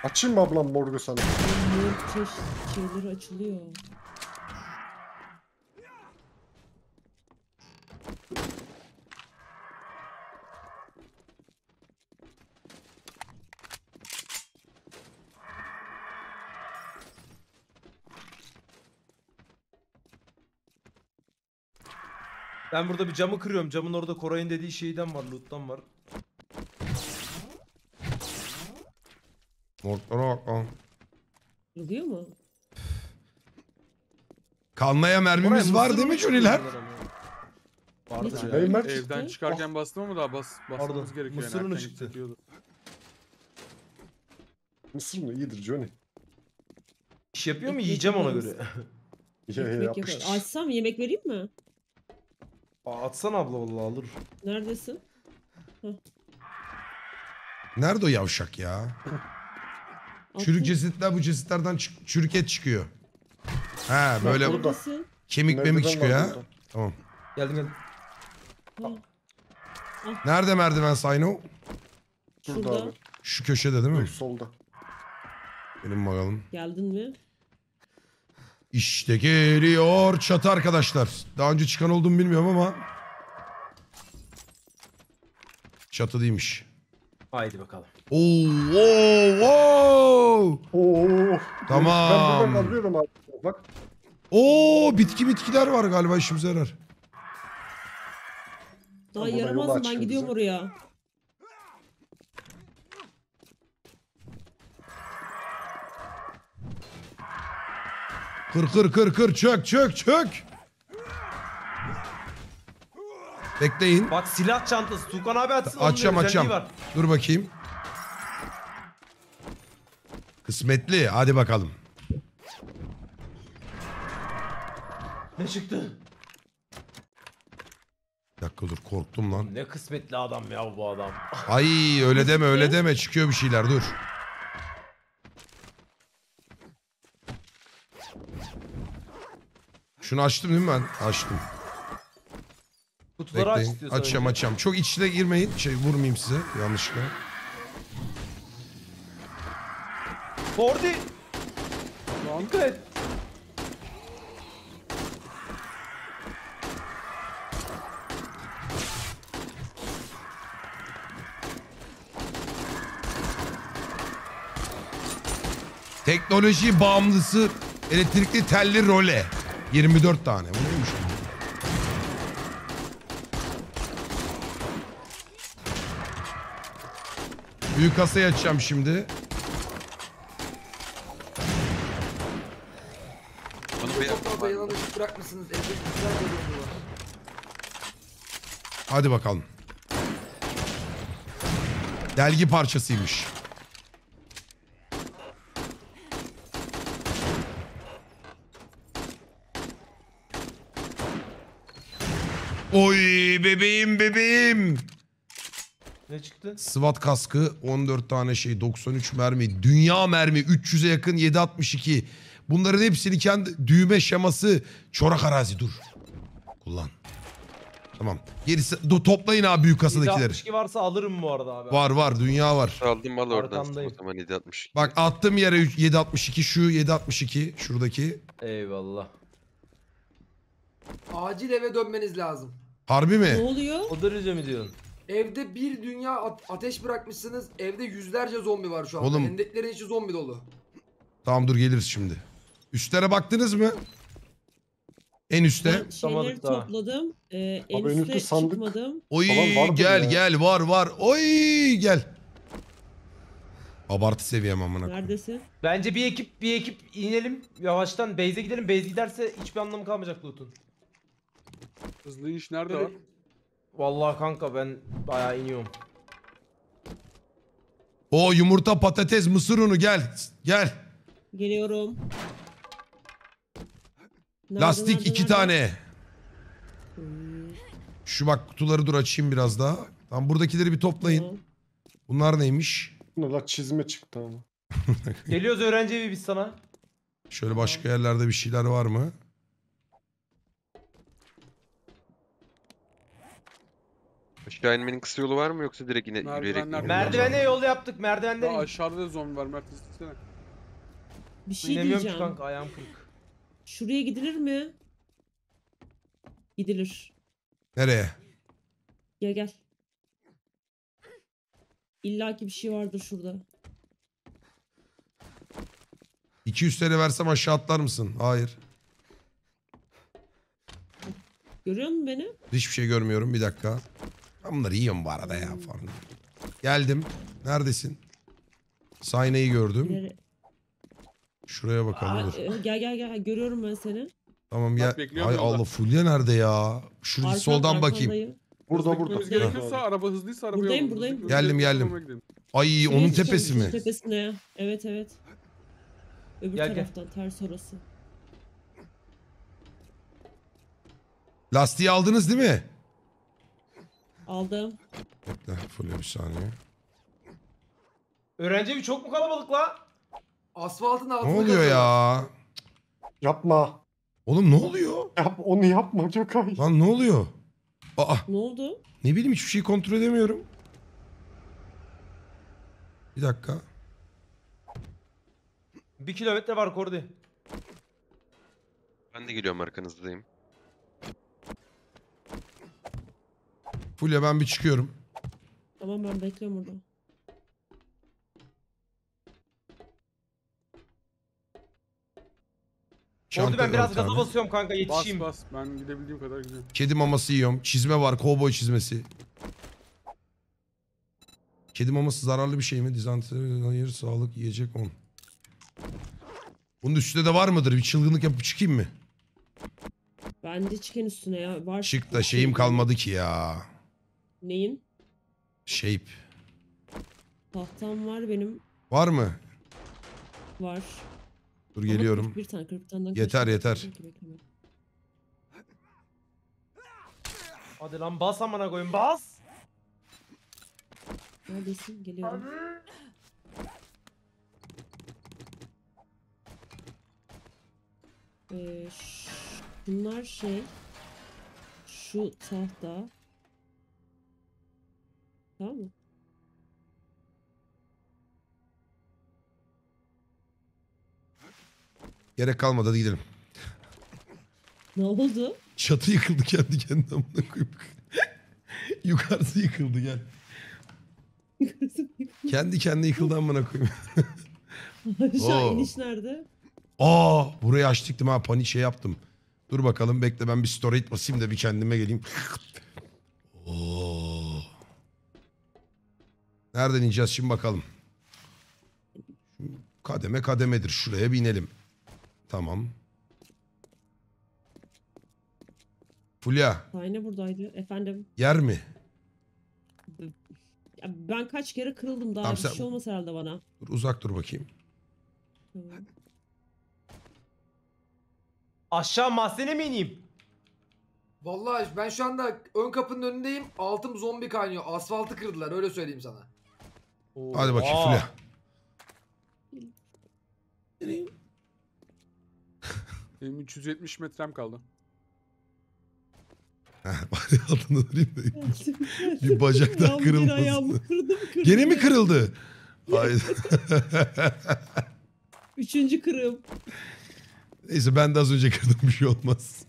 Açayım mı ablam morgu sana? Mor çeşit şeyleri açılıyor. Ben burada bir camı kırıyorum. Camın orada Koray'ın dediği şeyden var, loot'tan var. Mortlara bak lan. Kırılıyor mu? Kalmaya Koray, mermimiz var mısır değil mi mı çıkıyorlar ama? Çıktı? ya. Hey Mert. Evden çıkarken bastım ama daha bas, basmamız Pardon, gerekiyor. mısır unu erken çıktı. Mısır mı? İyidir Johnny. İş yapıyor mu? Yiyeceğim ona göre. Ye ye Ekmek yapıştır. yapar. Açsam yemek vereyim mi? Aa, atsana abla vallahi alır. Neredesin? Nerede o yavşak ya? Çürük cesetler bu cesetlerden çık- çürük et çıkıyor. He böyle burada. Neredesin? kemik Merdiven memik çıkıyor ha. Tamam. Geldim geldim. Nerede merdiven Sayno? Şurada Şurada. abi. Şu köşede değil mi? Solda. Benim bakalım. Geldin mi? İşte geliyor çatı arkadaşlar. Daha önce çıkan olduğumu bilmiyorum ama. Çatı değilmiş. Haydi bakalım. Oo, oo, oo. Oo. Tamam. Ben buradan alıyorum abi. Bak. Oo, bitki bitkiler var galiba işimize yarar. Daha yolu yaramaz mı? Ben gidiyorum bize. oraya. Kır kır kır kır çök çök çök. Bekleyin. Bak silah çantası. Tukan abi atsın. Açacağım açacağım. Dur bakayım. Kısmetli. Hadi bakalım. Ne çıktı? Bir dakika dur korktum lan. Ne kısmetli adam ya bu adam. Ay öyle deme öyle deme çıkıyor bir şeyler dur. Şunu açtım değil mi ben? Açtım. Kutuları aç Bekleyin. istiyorsan Açacağım önce. açacağım. Çok içine girmeyin. Şey vurmayayım size yanlışlıkla. Fordi. Dikkat et. Teknoloji bağımlısı elektrikli telli role. 24 tane. Bu neymiş? Büyük kasayı açacağım şimdi. Bunu bir Toprağa dayanan ışık bırakmışsınız. Evde güzel görünüyor. var. Hadi bakalım. Delgi parçasıymış. Oy bebeğim bebeğim. Ne çıktı? SWAT kaskı 14 tane şey 93 mermi. Dünya mermi 300'e yakın 762. Bunların hepsini kendi düğme şeması çorak arazi dur. Kullan. Tamam. Gerisi do- toplayın abi büyük kasadakileri. 762 varsa alırım bu arada abi. Var var dünya var. Aldım al oradan o Arkandayım. zaman 760. Bak attım yere üç- 762 şu 762 şuradaki. Eyvallah. Acil eve dönmeniz lazım. Harbi Ne mi? oluyor? O derece mi diyorsun? Evde bir dünya at- ateş bırakmışsınız. Evde yüzlerce zombi var şu anda. Oğlum. Hendeklerin içi zombi dolu. Tamam dur geliriz şimdi. Üstlere baktınız mı? En üste. Ben şeyleri Tutamadık daha. topladım. Ee, en Abi en üstte sandık. çıkmadım. Oy Falan gel ya. gel var var. Oy gel. Abartı seviyem amına. koyayım. Neredesin? Bence bir ekip bir ekip inelim. Yavaştan base'e gidelim. Base giderse hiçbir anlamı kalmayacak loot'un. Hızlı iş nerede var? Vallahi kanka ben bayağı iniyorum. O yumurta patates mısır unu gel. Gel. Geliyorum. Nerede, Lastik nerede, iki nerede? tane. Şu bak kutuları dur açayım biraz daha. Tamam buradakileri bir toplayın. Bunlar neymiş? Ne la çizme çıktı ama. Geliyoruz öğrenci evi biz sana. Şöyle başka yerlerde bir şeyler var mı? Aşağı inmenin kısa yolu var mı yoksa direkt yine yürüyerek mi? Merdivenler- Merdivene yol yaptık. Merdivenden Daha in. aşağıda da zombi var Mert istesene. Bir şey İnemiyorum ki diyeceğim. kanka ayağım kırık. Şuraya gidilir mi? Gidilir. Nereye? Gel gel. İlla ki bir şey vardır şurada. 200 TL versem aşağı atlar mısın? Hayır. Görüyor musun beni? Hiçbir şey görmüyorum. Bir dakika. Ben bunları yiyorum bu arada ya falan. Geldim. Neredesin? Sahneyi gördüm. Şuraya bakalım Aa, e, gel gel gel görüyorum ben seni. Tamam Bak, bekliyorum Ay yolda. Allah Fulya nerede ya? Şu Arkan- soldan bakayım. arkandayım. Burada burada. gitmemiz gerekiyorsa araba hızlıysa araba Buradayım, buradayım. Geldim, geldim. gerekiyorsa gidelim. Ay onun çıkalım, tepesi mi? Tepesine. Evet evet. Öbür Gel, gel. taraftan ters orası. Lastiği aldınız değil mi? Aldım. Bekle Fulya bir saniye. Öğrenci evi çok mu kalabalık la? Asfaltın Ne altında oluyor kazıyor. ya? Yapma. Oğlum ne oluyor? Yap onu yapma Gökay. Lan ne oluyor? Aa Ne oldu? ne bileyim hiçbir şeyi kontrol edemiyorum. Bir dakika. Bir kilometre var Kordi. Ben de geliyorum arkanızdayım. Fulya ben bir çıkıyorum. Tamam ben bekliyorum burada. Kordi ben biraz bir gaza basıyorum kanka Bas yetişeyim. bas ben gidebildiğim kadar gidiyorum. Kedi maması yiyorum. Çizme var. Kovboy çizmesi. Kedi maması zararlı bir şey mi? Dizanteri, hayır, sağlık, yiyecek on. Bunun üstünde de var mıdır? Bir çılgınlık yapıp çıkayım mı? Bence çıkın üstüne ya. Var. Çık da şeyim kalmadı ki ya. Neyin? Shape. Tahtam var benim. Var mı? Var. Dur Ama geliyorum. 41 tane 40 tane Yeter, yeter. Hadi lan bas amına koyayım bas. Neredesin? Geliyorum. Ee, bunlar şey. Şu tahta. Tamam mı? Gerek kalmadı hadi gidelim. Ne oldu? Çatı yıkıldı kendi kendine amına koyayım. Yukarısı yıkıldı gel. Kendi kendine yıkıldı amına koyayım. Aşağı Oo. iniş nerede? Aa burayı açtıktım ha panik şey yaptım. Dur bakalım bekle ben bir story basayım da bir kendime geleyim. Nereden ineceğiz şimdi bakalım. Kademe kademedir. Şuraya bir inelim. Tamam. Fulya Ayna buradaydı. Efendim. yer mi? Ya ben kaç kere kırıldım daha Tamam, bir sen- şey olmaz herhalde bana. Dur uzak dur bakayım. Tamam. Aşağı mahzene mi ineyim? Vallahi ben şu anda ön kapının önündeyim. Altım zombi kaynıyor. Asfaltı kırdılar öyle söyleyeyim sana. Hadi bakayım. Fulya. Benim 370 metrem kaldı. Bari altına durayım da. Bir bacaktan Ayağımı, bir kırılmasın. ayağımı kırdım, kırdım. Gene mi kırıldı? Hayır. Üçüncü kırım. Neyse ben de az önce kırdım bir şey olmaz.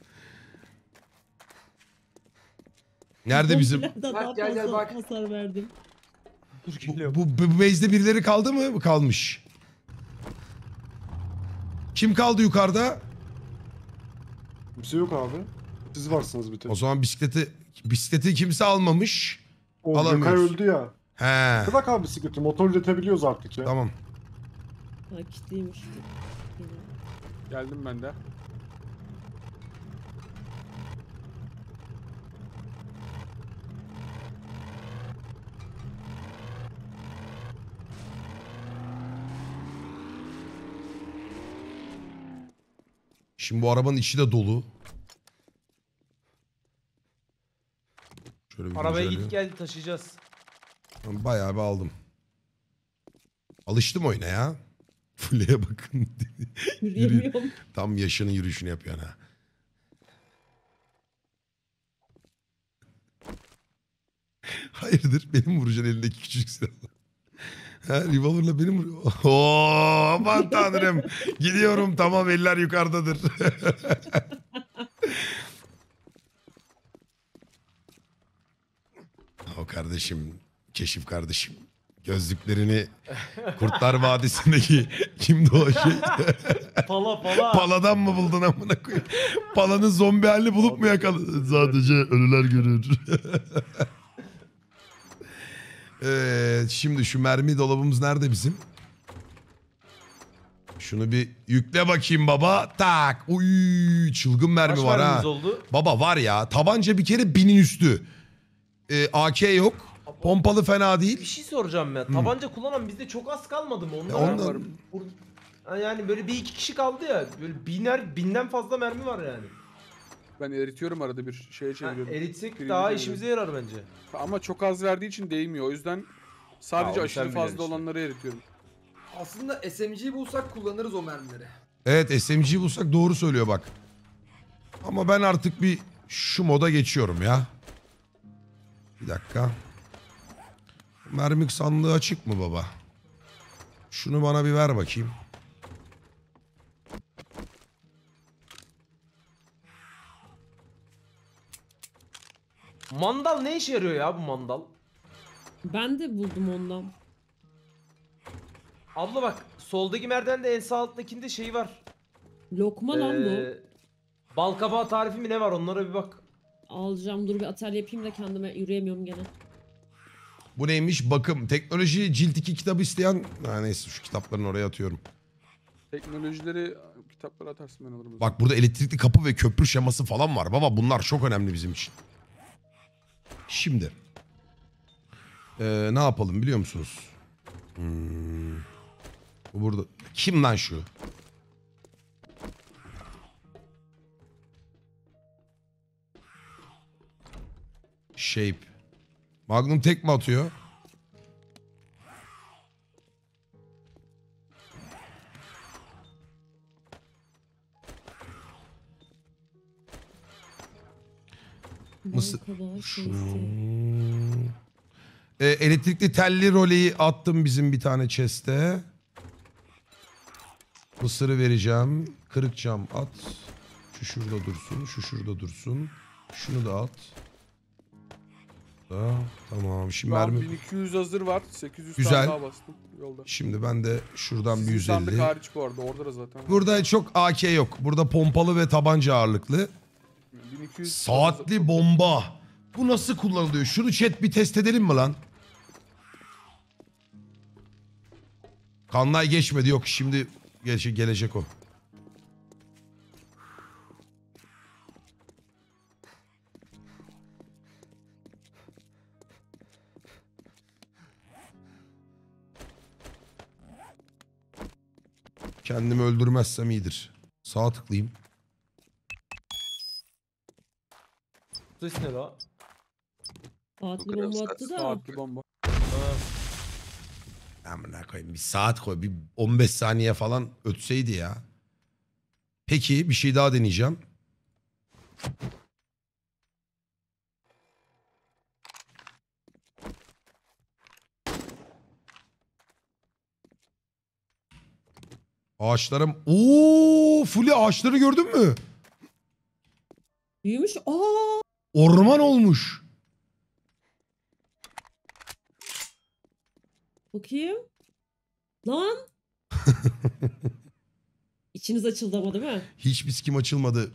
Nerede bizim? Bak, daha gel, gel, fazla bak. hasar verdim. Dur Bu, geliyorum. bu, bu base'de birileri kaldı mı? Kalmış. Kim kaldı yukarıda? Kimse yok abi. Siz varsınız bir tek. O zaman bisikleti bisikleti kimse almamış. O Gökay alamıyoruz. öldü ya. He. Bırak abi bisikleti. Motor üretebiliyoruz artık ya. Tamam. Ha kitliymiş. Yine. Geldim ben de. Şimdi bu arabanın içi de dolu. Şöyle bir Arabaya git gel taşıyacağız. Ben Bayağı bir aldım. Alıştım oyuna ya. Fulya'ya bakın. Yürüyemiyorum. Tam yaşının yürüyüşünü yapıyor ha. Hayırdır benim vuracaksın elindeki küçük silahla? Ha revolver'la benim. Oo aman tanrım. Gidiyorum tamam eller yukarıdadır. o kardeşim, keşif kardeşim. Gözlüklerini Kurtlar Vadisi'ndeki kimdi o şey? Pala pala. Paladan mı buldun amına koyayım? Palanın zombi halini bulup mu yakaladın? Sadece ölüler görür. evet, şimdi şu mermi dolabımız nerede bizim? Şunu bir yükle bakayım baba. Tak. Uy, çılgın mermi Kaç var ha. mermimiz oldu? Baba var ya tabanca bir kere binin üstü. Ee, AK yok. Pompalı fena Bir değil. şey soracağım ya. Tabanca kullanan bizde çok az kalmadı mı? Onlar ondan- var. Bur- Yani böyle bir iki kişi kaldı ya. Böyle biner, binden fazla mermi var yani. Ben eritiyorum arada bir şeye Ha, çeviriyorum. eritsek Birinci daha devre. işimize yarar bence. Ama çok az verdiği için değmiyor. O yüzden sadece Ha, aşırı fazla işte. olanları eritiyorum. Aslında SMG'yi bulsak kullanırız o mermileri. Evet SMG bulsak doğru söylüyor bak. Ama ben artık bir şu moda geçiyorum ya. Bir dakika. Mermik sandığı açık mı baba? Şunu bana bir ver bakayım. Mandal ne işe yarıyor ya bu mandal? Ben de buldum ondan. Abla bak soldaki merdivende en sağ alttakinde şey var. Lokma lan bu. Ee, Bal kabağı tarifi mi ne var onlara bir bak. Alacağım dur bir atölye yapayım da kendime yürüyemiyorum gene. Bu neymiş? Bakım. Teknoloji cilt 2 kitabı isteyen... Ha, neyse şu kitaplarını oraya atıyorum. Teknolojileri kitaplara atarsın ben alırım. o zaman. Bak burada elektrikli kapı ve köprü şeması falan var. Baba bunlar çok önemli bizim için. Şimdi. Ee, ne yapalım biliyor musunuz? Hmm. Bu burada. Kim lan şu? Shape. Magnum tek mi atıyor? Mısır-. Ee, elektrikli telli roleyi attım bizim bir tane chest'e. Mısırı vereceğim. Kırık cam at. Şu şurada dursun. Şu şurada dursun. Şunu da at. Da, tamam. Şimdi Şu mermi... 1200 hazır var. 800 Güzel. tane daha bastım yolda. Şimdi ben de şuradan bir Sizin sandık 150. hariç bu arada. Orada da zaten. Burada çok AK yok. Burada pompalı ve tabanca ağırlıklı. 1200 Saatli bomba. Bu nasıl kullanılıyor? Şunu chat bir test edelim mi lan? Kanlay geçmedi yok şimdi gele- gelecek o. Kendimi öldürmezsem iyidir. Sağ tıklayayım. Ses ne la? Saatli bomba attı da. Saatli bomba. Amına koyayım bir saat koy bir 15 saniye falan ötseydi ya. Peki bir şey daha deneyeceğim. Ağaçlarım. Oo, Fulya ağaçları gördün mü? Büyümüş. Aa! Orman olmuş. Bakayım. Lan! İçiniz açıldı ama değil mi? Hiçbir sikim açılmadı.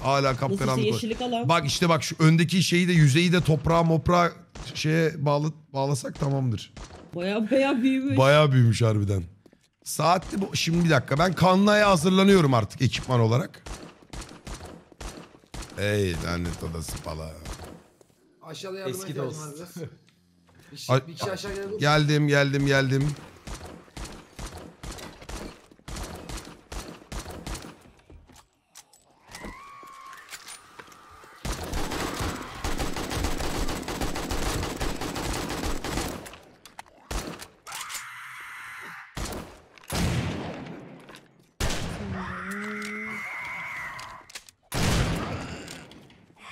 Hala Nasılsa yeşillik alan. Bak işte bak şu öndeki şeyi de yüzeyi de toprağa moprağa şeye bağlı, bağlasak tamamdır. Baya baya büyümüş. Bayağı büyümüş harbiden. Saatli bu. Şimdi bir dakika ben kanlaya hazırlanıyorum artık ekipman olarak. Ey lanet odası falan. Aşağıda yardıma Eski ihtiyacım biraz. Bir, kişi, Ay- bir kişi aşağı gelebilir. Geldim geldim geldim.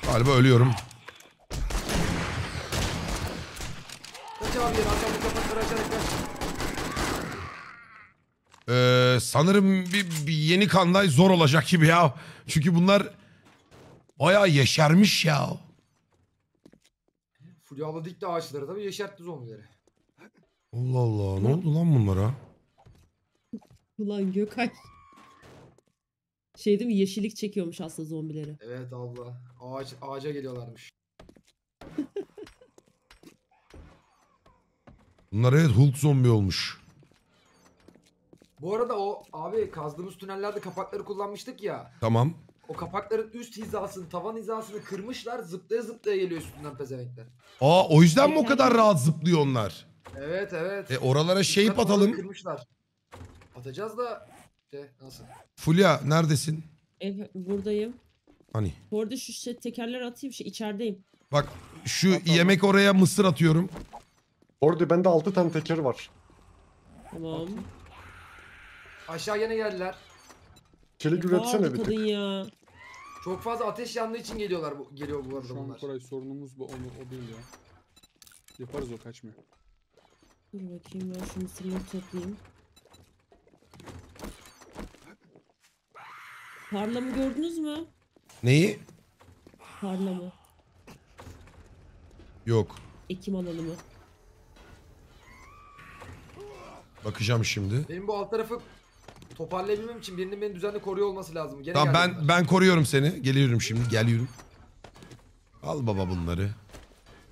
Galiba ölüyorum. Ee, sanırım bir, bir yeni kanlay zor olacak gibi ya. Çünkü bunlar bayağı yeşermiş ya. Fulyalı dikti ağaçları tabii yeşertti zombileri. Allah Allah ne oldu lan bunlara? Ulan Gökay. Şey değil mi? Yeşillik çekiyormuş aslında zombileri. Evet abla. Ağaç, ağaca geliyorlarmış. Bunlar evet Hulk zombi olmuş. Bu arada o abi kazdığımız tünellerde kapakları kullanmıştık ya. Tamam. O kapakların üst hizasını, tavan hizasını kırmışlar. Zıplaya zıplaya geliyor üstünden pezevenkler. Aa o yüzden mi o kadar rahat zıplıyor onlar? Evet evet. E oralara olanı atalım. Kırmışlar. Atacağız da işte nasıl? Fulya neredesin? Ev, buradayım. Hani? Bu arada şu şey, tekerleri atayım. Şey, içerideyim. Bak şu yemek oraya mısır atıyorum. Orada bende 6 tane teker var. Tamam. Aşağı yine geldiler. Çelik üretsene bir tık. kadın ya. Çok fazla ateş yandığı için geliyorlar bu geliyor bu arada Şu an bunlar. Koray sorunumuz bu. Onu, o değil ya. Yaparız o kaçmıyor. Dur bakayım ben şu mısırları toplayayım. Tarlamı gördünüz mü? Neyi? Tarlamı. Yok. Ekim alanımı. Bakacağım şimdi. Benim bu alt tarafı toparlayabilmem için birinin beni düzenli koruyor olması lazım. Gene Tamam ben ben koruyorum seni. Geliyorum şimdi. Geliyorum. Al baba bunları.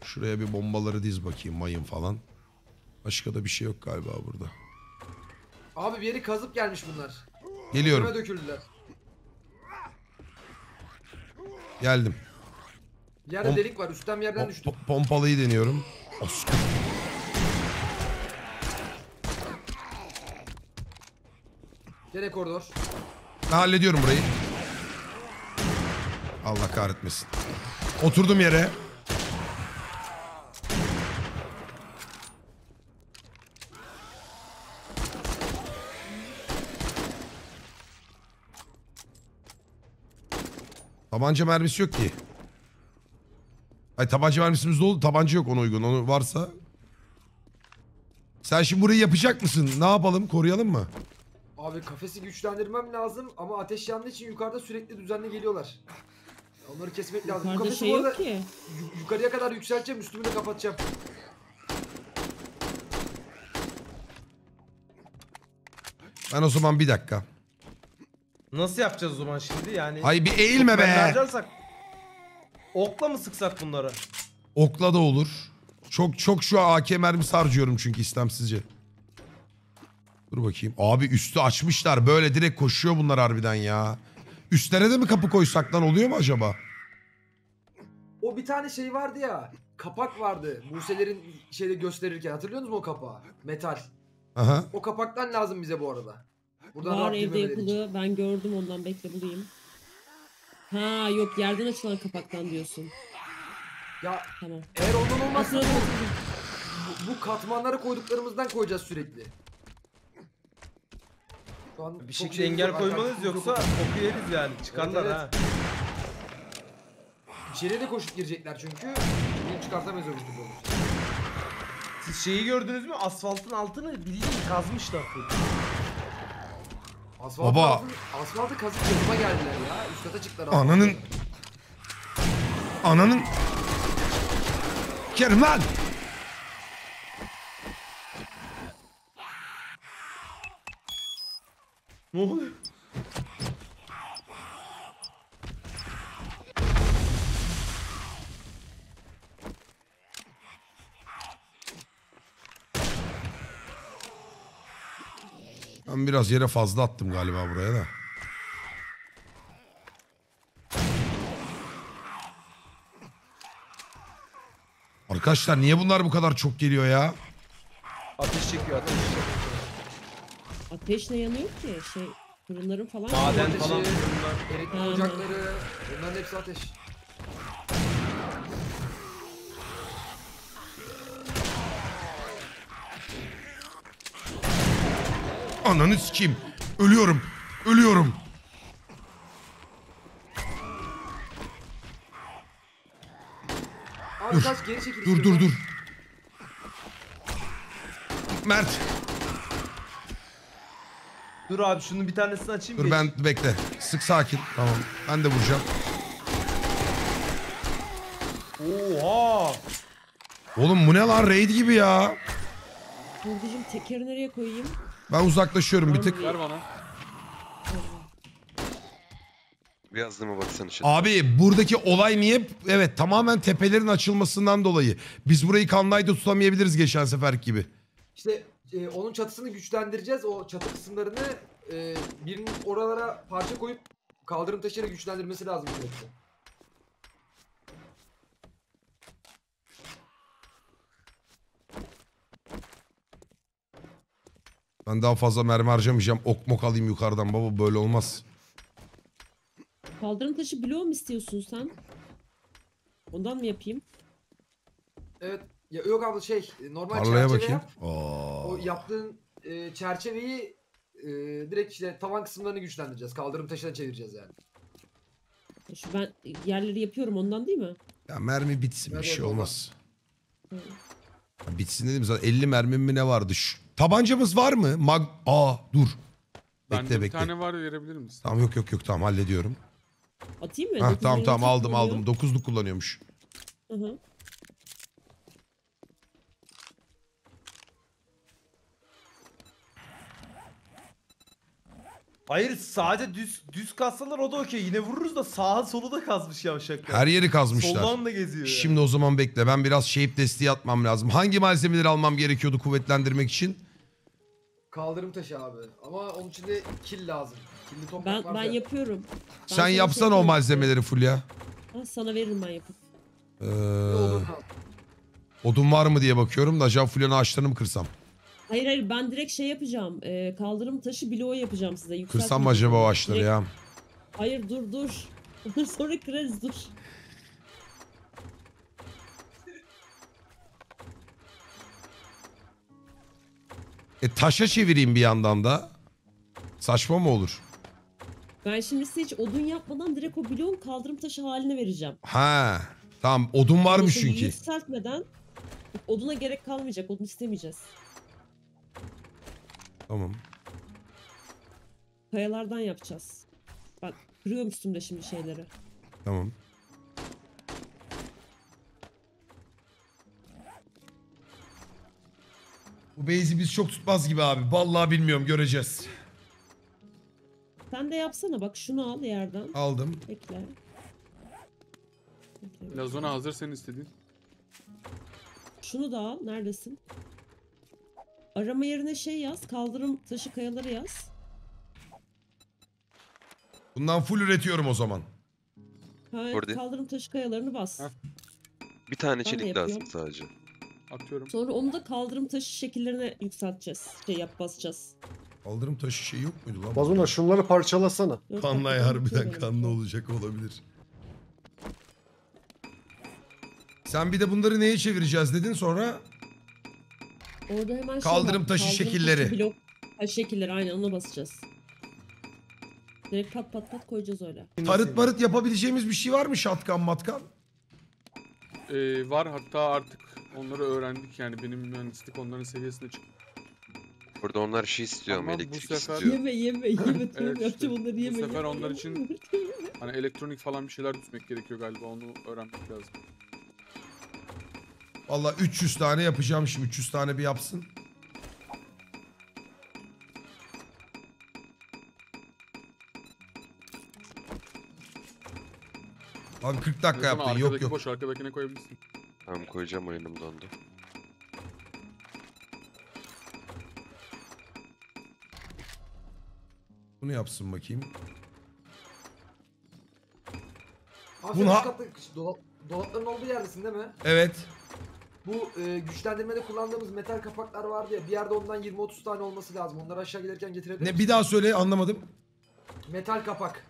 Şuraya bir bombaları diz bakayım mayın falan. Başka da bir şey yok galiba burada. Abi bir yeri kazıp gelmiş bunlar. Geliyorum. Önüme döküldüler. Geldim. Yerde Pom- delik var. Üstten bir yerden Po- düştüm. po- pompalıyı deniyorum. Oscar. Gene koridor. Ben hallediyorum burayı. Allah kahretmesin. Oturdum yere. Tabanca mermisi yok ki. Ay tabanca mermisimiz dolu. Tabanca yok ona uygun. Onu varsa. Sen şimdi burayı yapacak mısın? Ne yapalım? Koruyalım mı? Abi kafesi güçlendirmem lazım ama ateş yandığı için yukarıda sürekli düzenli geliyorlar. Onları kesmek lazım. Bu Yukarıda kafesi şey yok ki. yu- yukarıya kadar yükselteceğim üstümü de kapatacağım. Ben o zaman bir dakika. Nasıl yapacağız o zaman şimdi yani? Ay bir eğilme be. harcarsak? Okla mı sıksak bunları? Okla da olur. Çok çok şu AK mermisi harcıyorum çünkü istemsizce. Dur bakayım. Abi üstü açmışlar. Böyle direkt koşuyor bunlar harbiden ya. Üstlere de mi kapı koysak lan oluyor mu acaba? O bir tane şey vardı ya. Kapak vardı. Muselerin şeyde gösterirken hatırlıyor musunuz o kapağı? Metal. Aha. O kapaktan lazım bize bu arada. Buradan Var evde girmemeleri için. Ben gördüm ondan bekle bulayım. Ha yok yerden açılan kapaktan diyorsun. Ya Tamam. eğer ondan olmazsa bu, bu, bu katmanlara koyduklarımızdan koyacağız sürekli. Şu an Bir şekilde engel koymanız yoksa yok. oku yeriz yani. Çıkarlar Evet, ha. İçeriye de koşup girecekler çünkü. Bunu çıkartamayız öbür türlü. Siz şeyi gördünüz mü? Asfaltın altını bildiğin kazmışlar. Full. Asfaltı, Baba. asfaltı kazıp yanıma geldiler ya. Üst kata çıktılar. Ananın... Ananın... Kerim lan! Ne oluyor? Ben biraz yere fazla attım galiba buraya da. Arkadaşlar niye bunlar bu kadar çok geliyor ya? Ateş çekiyor ateş çekiyor. Ateş ne yanıyor ki? Şey fırınların falan Maden falan Hı. ocakları. Bunların hepsi ateş. Ananı sikeyim. Ölüyorum. Ölüyorum. Abi kaç geri çekil. Dur dur dur. Mert. Dur abi şunun bir tanesini açayım. Dur geç. ben bekle. Sık sakin. Tamam. Ben de vuracağım. Oha! Oğlum bu ne lan raid gibi ya. Burcucuğum tekeri nereye koyayım? Ben uzaklaşıyorum bir tık. Ver bana. Bir yazdığıma baksana şimdi. Abi buradaki olay niye? Evet tamamen tepelerin açılmasından dolayı. Biz burayı kanlayda tutamayabiliriz geçen sefer gibi. İşte e, onun çatısını güçlendireceğiz. O çatı kısımlarını e, birinin oralara parça koyup kaldırım taşıyla güçlendirmesi lazım sürekli. Ben daha fazla mermi harcamayacağım. Ok mok alayım yukarıdan baba böyle olmaz. Kaldırım taşı bloğu mu istiyorsun sen? Ondan mı yapayım? Evet. Ya, yok abla şey e, normal Tarlaya çerçeve bakayım. yap. Aa. O yaptığın e, çerçeveyi e, direkt işte tavan kısımlarını güçlendireceğiz. Kaldırım taşına çevireceğiz yani. Şu ben yerleri yapıyorum ondan değil mi? Ya mermi bitsin bir şey olmaz. olmaz. Bitsin dedim zaten 50 mermim mi ne vardı? Şu, tabancamız var mı? Mag Aa dur. Bende Bekle bir bekle. tane var verebilir misin? Tamam yok yok yok tamam hallediyorum. Atayım mı? Dokuz tamam tamam aldım aldım. 9'luk kullanıyormuş. Hı hı. Hayır sadece düz düz kazsalar o da okey. Yine vururuz da sağa solu da kazmış yavşaklar. Her yeri kazmışlar. Soldan da geziyor yani. Şimdi o zaman bekle. Ben biraz shape desteği atmam lazım. Hangi malzemeleri almam gerekiyordu kuvvetlendirmek için? Kaldırım taşı abi. Ama onun için de kil lazım. Killi toprak Ben varsa ben yap. yapıyorum. Ben Sen sana şey yapsana o yapıyorum. malzemeleri Fulya. Ha, sana veririm ben yapıp. Ee, Ne olur odun var mı diye bakıyorum da acaba Fulya'nın ağaçlarını mı kırsam? Hayır hayır ben direkt şey yapacağım. Ee, kaldırım taşı bloğu yapacağım size. Kırsam mı acaba o ağaçları Direkt- ya? Hayır dur dur. Sonra kırarız dur. E taşa çevireyim bir yandan da. Saçma mı olur? Ben şimdi size hiç odun yapmadan direkt o bloğun kaldırım taşı haline vereceğim. Ha. Tamam odun varmış Mesela çünkü. Yükseltmeden oduna gerek kalmayacak. Odun istemeyeceğiz. Tamam. Kayalardan yapacağız. Bak kırıyorum üstümde şimdi şeyleri. Tamam. Bu base'i biz çok tutmaz gibi abi. Vallahi bilmiyorum göreceğiz. Sen de yapsana bak şunu al yerden. Aldım. Bekle. Bekle. Lazona hazır senin istediğin. Şunu da al. Neredesin? Arama yerine şey yaz. Kaldırım taşı kayaları yaz. Bundan full üretiyorum o zaman. Ha, Orada. kaldırım taşı kayalarını bas. Heh. Bir tane de çelik lazım yapıyorum. sadece. Atıyorum. Sonra onu da kaldırım taşı şekillerine yükselteceğiz. Şey yap basacağız. Kaldırım taşı şey yok muydu lan? Bazuna şunları parçalasana. Yok, Kanlay harbiden kanlı olacak olabilir. Sen bir de bunları neye çevireceğiz dedin sonra? Orada hemen şey Kaldırım taşı kaldırım şekilleri. taşı blok taş şekilleri aynen ona basacağız. Direkt pat pat pat koyacağız öyle. Tarıt barıt yapabileceğimiz bir şey var mı şatkan matkan? Ee, var hatta artık onları öğrendik yani benim mühendislik onların seviyesine çıktı. Burada onlar şey istiyor ama Ama bu elektrik sefer- istiyor. Yeme yeme yeme Evet evet, işte, yapacağım onları bu yeme. sefer yeme, onlar yeme. için- Hani elektronik falan bir şeyler tutmak gerekiyor galiba onu öğrenmek lazım. Valla 300 tane yapacağım şimdi 300 tane bir yapsın. Abi 40 dakika yaptın yok arkadaki yok. boş arkadakine koyabilirsin. Tamam koyacağım oyunum dondu. Bunu yapsın bakayım. Abi Bunu katta dolap, dolapların olduğu yerdesin değil mi? Evet. Bu e, güçlendirmede kullandığımız metal kapaklar vardı ya bir yerde ondan 20-30 tane olması lazım. Onları aşağı gelirken getirebilir Ne misin? bir daha söyle anlamadım. Metal kapak.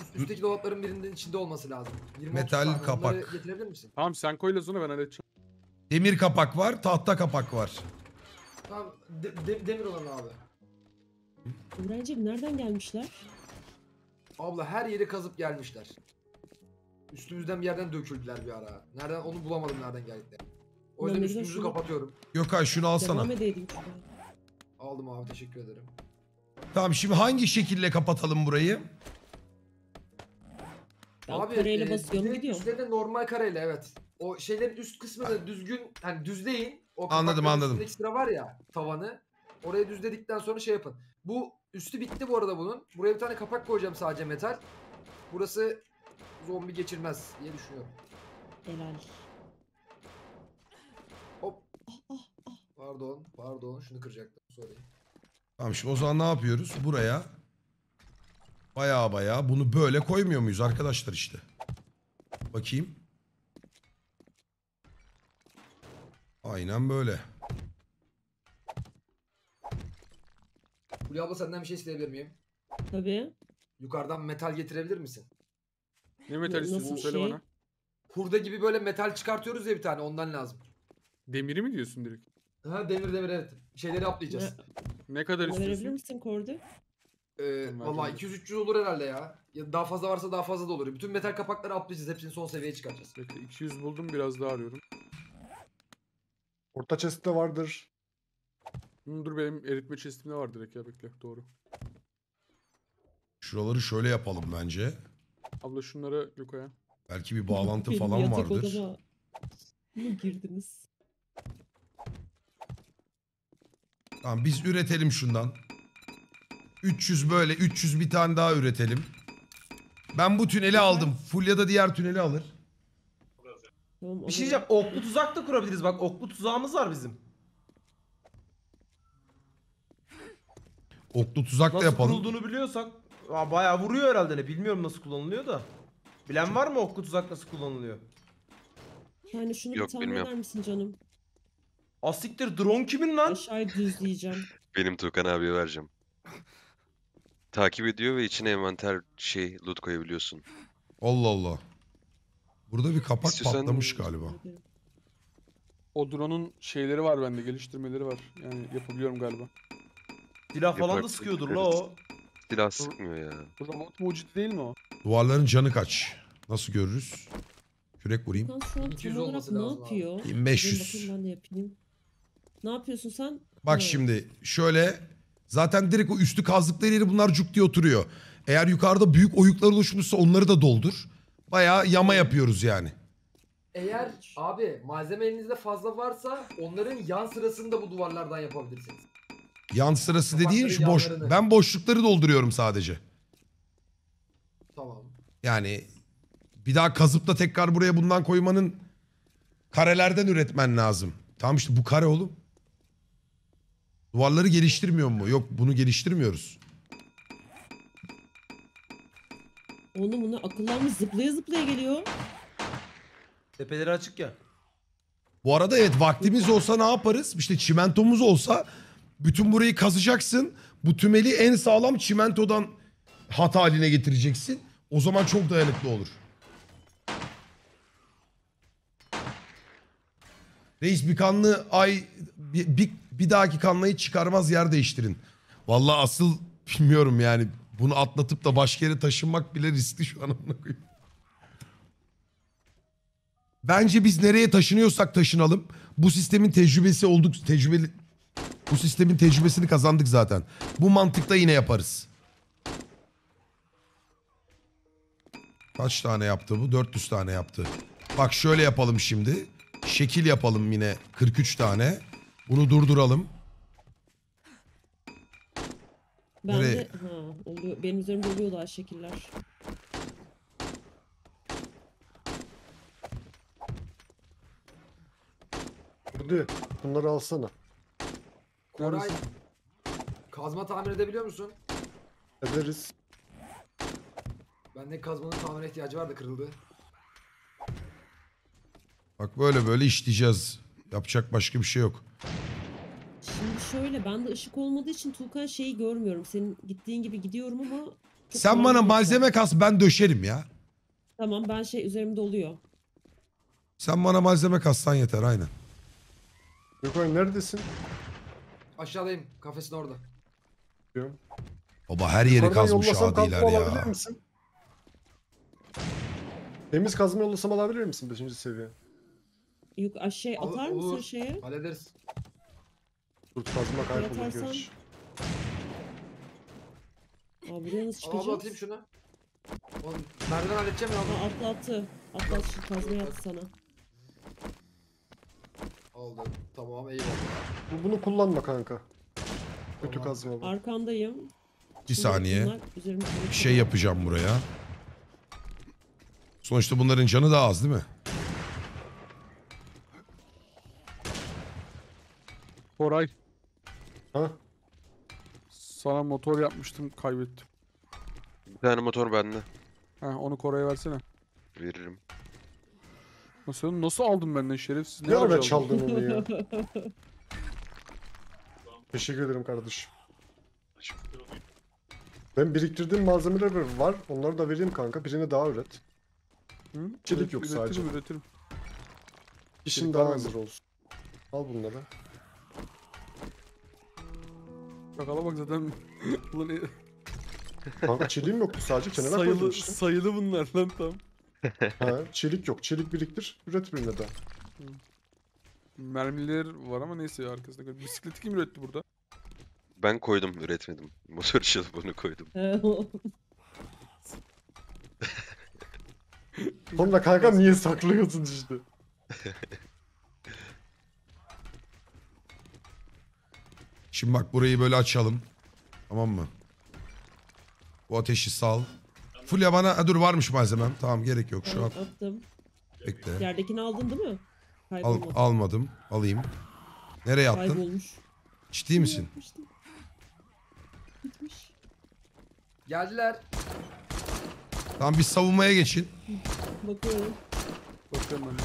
Üst, üstteki dolapların birinin içinde olması lazım. 20-30 Metal tane. Onları kapak. getirebilir misin? Tamam sen koy lazını ben halledeceğim. Demir kapak var, tahta kapak var. Tamam de- de- demir olan abi. Öğrencim nereden gelmişler? Abla her yeri kazıp gelmişler. Üstümüzden bir yerden döküldüler bir ara. Nereden onu bulamadım nereden geldiklerini. O yüzden güzel üstümüzü şunu- kapatıyorum. Gökay şunu alsana. Devam şuraya. Aldım abi teşekkür ederim. Tamam şimdi hangi şekilde kapatalım burayı? Ben kareyle e, basıyorum gidiyor. Üstlerinde normal kareyle evet. O şeylerin üst kısmı da düzgün hani düzleyin. O Anladım, anladım. üstündeki sıra var ya tavanı. Oraya düzledikten sonra şey yapın. Bu üstü bitti bu arada bunun. Buraya bir tane kapak koyacağım sadece metal. Burası zombi geçirmez diye düşünüyorum. Helal. Hop. Pardon, pardon. Şunu kıracaktım. Sorry. Tamam şimdi o zaman ne yapıyoruz? Buraya baya baya bunu böyle koymuyor muyuz arkadaşlar işte? Bakayım. Aynen böyle. Hulya abla senden bir şey isteyebilir miyim? Tabii. Yukarıdan metal getirebilir misin? Ne metal istiyorsun söyle şey? bana. Hurda gibi böyle metal çıkartıyoruz ya bir tane ondan lazım. Demiri mi diyorsun direkt? Ha demir demir evet. Şeyleri aplayacağız. Ne kadar Bana verebilir istiyorsun? misin Kordi? Ee, Valla vereceğim. 200-300 olur herhalde ya. Ya daha fazla varsa daha fazla da olur. Bütün metal kapakları aplayacağız. Hepsini son seviyeye çıkaracağız. Bekle 200 buldum biraz daha arıyorum. Orta chest'te vardır. Hı, dur benim eritme chestimde var direkt ya bekle doğru. Şuraları şöyle yapalım bence. Abla şunları Gökay'a. Belki bir bağlantı Benim falan yatak vardır. odama mı girdiniz? Tamam biz üretelim şundan. 300 böyle 300 bir tane daha üretelim. Ben bu tüneli aldım. Fulya da diğer tüneli alır. Bir şey diyeceğim. Oklu tuzak da kurabiliriz. Bak oklu tuzağımız var bizim. Oklu tuzak da Nasıl yapalım. kurulduğunu biliyorsak. Aa, bayağı vuruyor herhalde ne. Bilmiyorum nasıl kullanılıyor da. Bilen var mı oklu tuzak nasıl kullanılıyor? Yani şunu Yok, bir tahmin bilmiyorum. eder misin canım? Asiktir drone kimin lan? Aşağıya düzleyeceğim. Benim Tukan abiye vereceğim. Takip ediyor ve içine envanter şey loot koyabiliyorsun. Allah Allah. Burada bir kapak İstiyorsan- patlamış galiba. O drone'un şeyleri var bende geliştirmeleri var. Yani yapabiliyorum galiba. Silah falan da sıkıyordur la o. Silah sıkmıyor ya. Bu robot mucit değil mi o? Duvarların canı kaç? Nasıl görürüz? Kürek vurayım. Kan şu an 200 tam olarak olması ne lazım abi. yapıyor? 1500. Dur bakayım ben de yapayım. Ne yapıyorsun sen? Bak Ha. şimdi şöyle zaten direkt o üstü kazdıkları yeri bunlar cuk diye oturuyor. Eğer yukarıda büyük oyuklar oluşmuşsa onları da doldur. Bayağı yama yapıyoruz yani. Eğer abi malzeme elinizde fazla varsa onların yan sırasını da bu duvarlardan yapabilirsiniz. Yan sırası dediğin şu boş. yanlarını. Ben boşlukları dolduruyorum sadece. Tamam. Yani bir daha kazıp da tekrar buraya bundan koymanın karelerden üretmen lazım. Tamam işte bu kare oğlum. Duvarları geliştirmiyor mu? Yok bunu geliştirmiyoruz. Oğlum bunu akıllanmış zıplaya zıplaya geliyor. Tepeleri açık ya. Bu arada evet vaktimiz olsa ne yaparız? İşte çimentomuz olsa bütün burayı kazacaksın. Bu tümeli en sağlam çimentodan hat haline getireceksin. O zaman çok dayanıklı olur. Reis bir kanlı ay bir, bir, bir dahaki kanlayı çıkarmaz yer değiştirin. Vallahi asıl bilmiyorum yani. Bunu atlatıp da başka yere taşınmak bile riskli şu an. Bence biz nereye taşınıyorsak taşınalım. Bu sistemin tecrübesi olduk. Tecrübeli bu sistemin tecrübesini kazandık zaten. Bu mantıkta yine yaparız. Kaç tane yaptı bu? 400 tane yaptı. Bak şöyle yapalım şimdi. Şekil yapalım yine 43 tane. Bunu durduralım. Ben Nereye? de ha oluyor. Benim üzerimde oluyor daha şekiller. Hadi bunları alsana. Koray Neredesin? kazma tamir edebiliyor musun? Ederiz. Bende kazmanın tamir ihtiyacı var da kırıldı. Bak böyle böyle işleyeceğiz. Yapacak başka bir şey yok. Şimdi şöyle ben de ışık olmadığı için Tuğkan şeyi görmüyorum. Senin gittiğin gibi gidiyorum ama çok Sen bana malzeme kas ben döşerim ya. Tamam ben şey üzerimde oluyor. Sen bana malzeme kassan yeter aynen. Gökhan neredesin? Aşağıdayım kafesin orada. Diyorum. Baba her yeri Yukarıdan kazmış yollasam adiler ya. misin? Temiz kazma yollasam alabilir misin 5. seviye? Yuk aşağı Al- atar mısın olur. şeye? Hallederiz. Dur kazma kaybolur Yatarsan- görüş. Aa buraya nasıl Al abla çıkacağız? atayım şunu. Oğlum merdiven halledeceğim ya abla. atla attı. Atla at şu kazmayı attı sana. Aldım. Tamam eyvallah. Bu- Bunu kullanma kanka. Kötü Tamam. kazma bu. Arkandayım. Bir saniye. Bir şey yapacağım buraya. Sonuçta bunların canı daha az değil mi? Koray. Ha? Sana motor yapmıştım kaybettim. Bir tane motor bende. Ha onu Koray'a versene. Veririm. Nasıl, nasıl aldın benden şerefsiz? Ne ara çaldın onu ya? Teşekkür ederim kardeşim. Ben biriktirdiğim malzemeler var. Onları da vereyim kanka. Birini daha üret. Hı? Çelik Üret- yok üretirim, sadece. Üretirim. İşin daha hazır olsun. Al bunları. Bak ala bak zaten Ulan, e, Kanka çeliğim yoktu sadece kenara sayılı, koydum işte. sayılı bunlar lan tam. Ha, çelik yok. Çelik biriktir. Üret birini daha. Mermiler var ama neyse arkasında. Bisikleti kim üretti burada? Ben koydum, üretmedim. Motor bunu koydum. Sonra kanka niye saklıyorsun işte? Şimdi bak burayı böyle açalım. Tamam mı? Bu ateşi sal. Fulya bana ha, dur varmış malzemem. Tamam gerek yok şu an. Attım. Bekle. Yerdekini aldın değil mi? Al, Kaybolmadı. almadım. Alayım. Nereye attın? Kaybolmuş. Ciddi misin? Yapmıştım. Gitmiş. Geldiler. Tamam bir savunmaya geçin. Bakıyorum. Bakıyorum ben.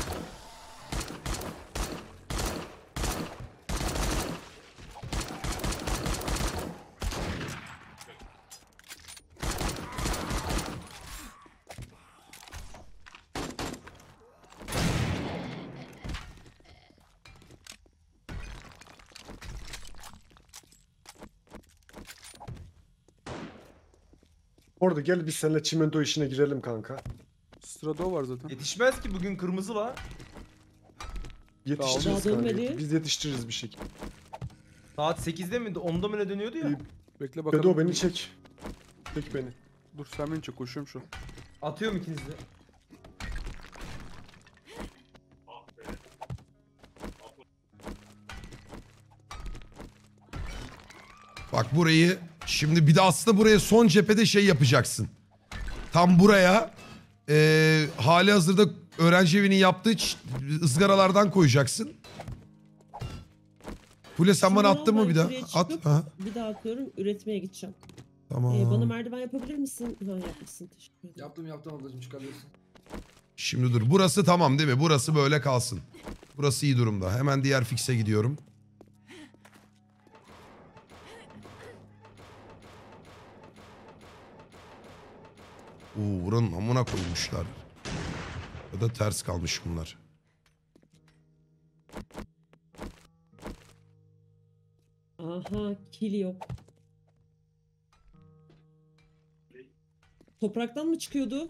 Orada gel biz seninle çimento işine girelim kanka. Sırada o var zaten. Yetişmez ki bugün kırmızı la. Yetiştiririz Daha kanka. dönmedi. Biz yetiştiririz bir şekilde. Saat 8'de mi? 10'da mı ne dönüyordu ya? Bekle bakalım. Bedo beni çek. Çek beni. Dur sen beni çek koşuyorum şu an. Atıyorum ikinizi de. Bak burayı şimdi bir de aslında buraya son cephede şey yapacaksın. Tam buraya e, hali hazırda öğrenci evinin yaptığı ızgaralardan koyacaksın. Fulya sen bana Şuradan attın mı bir daha? At. Ha, Bir daha atıyorum. Üretmeye gideceğim. tamam. Ee, bana merdiven yapabilir misin? Ha yapmışsın. Teşekkür ederim. Yaptım yaptım ablacım çıkarıyorsun. Şimdi dur. Burası tamam değil mi? Burası böyle kalsın. Burası iyi durumda. Hemen diğer fixe gidiyorum. Uuu buranın amına koymuşlar. Ya da ters kalmış bunlar. Aha kil yok. Topraktan mı çıkıyordu?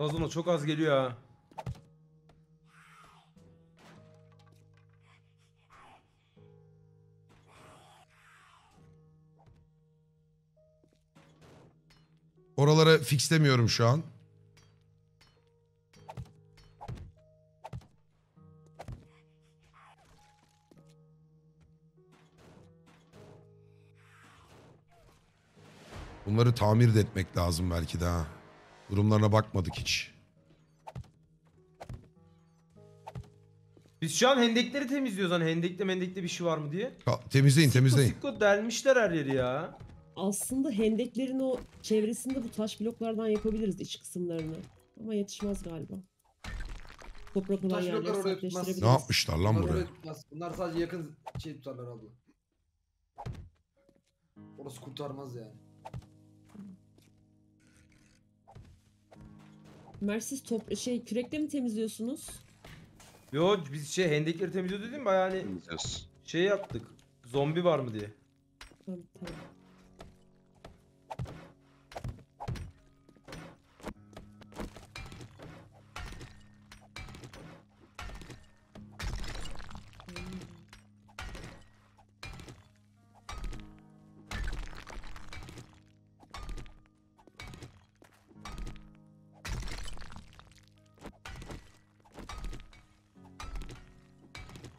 Lazona çok az geliyor ha. Oraları fixlemiyorum şu an. Bunları tamir de etmek lazım belki de ha. Durumlarına bakmadık hiç. Biz şu an hendekleri temizliyoruz hani hendekte mendekte bir şey var mı diye. Ka- temizleyin temizleyin. Sikko sikko delmişler her yeri ya. Aslında hendeklerin o çevresinde bu taş bloklardan yapabiliriz iç kısımlarını. Ama yetişmez galiba. Toprak olan Taş bloklar yerleri oraya tutmaz. sertleştirebiliriz. Ne yapmışlar lan Bunlar buraya? tutmaz. Bunlar sadece yakın şey tutarlar abla. Orası kurtarmaz yani. Mersiz top şey kürekle mi temizliyorsunuz? Yo biz şey hendekleri temizliyor dedim bayağı hani Temizliyoruz. şey yaptık. Zombi var mı diye. Tamam tamam.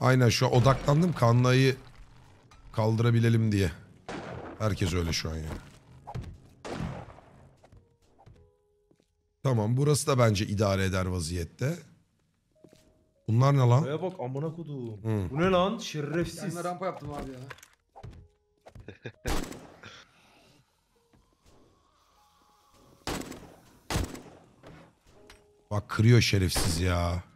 Aynen şu an odaklandım kanlayı kaldırabilelim diye. Herkes öyle şu an yani. Tamam burası da bence idare eder vaziyette. Bunlar ne lan? Buraya bak amına kodum. Hı. Bu ne lan? Şerefsiz. Kendime rampa yaptım abi ya. Bak kırıyor şerefsiz ya.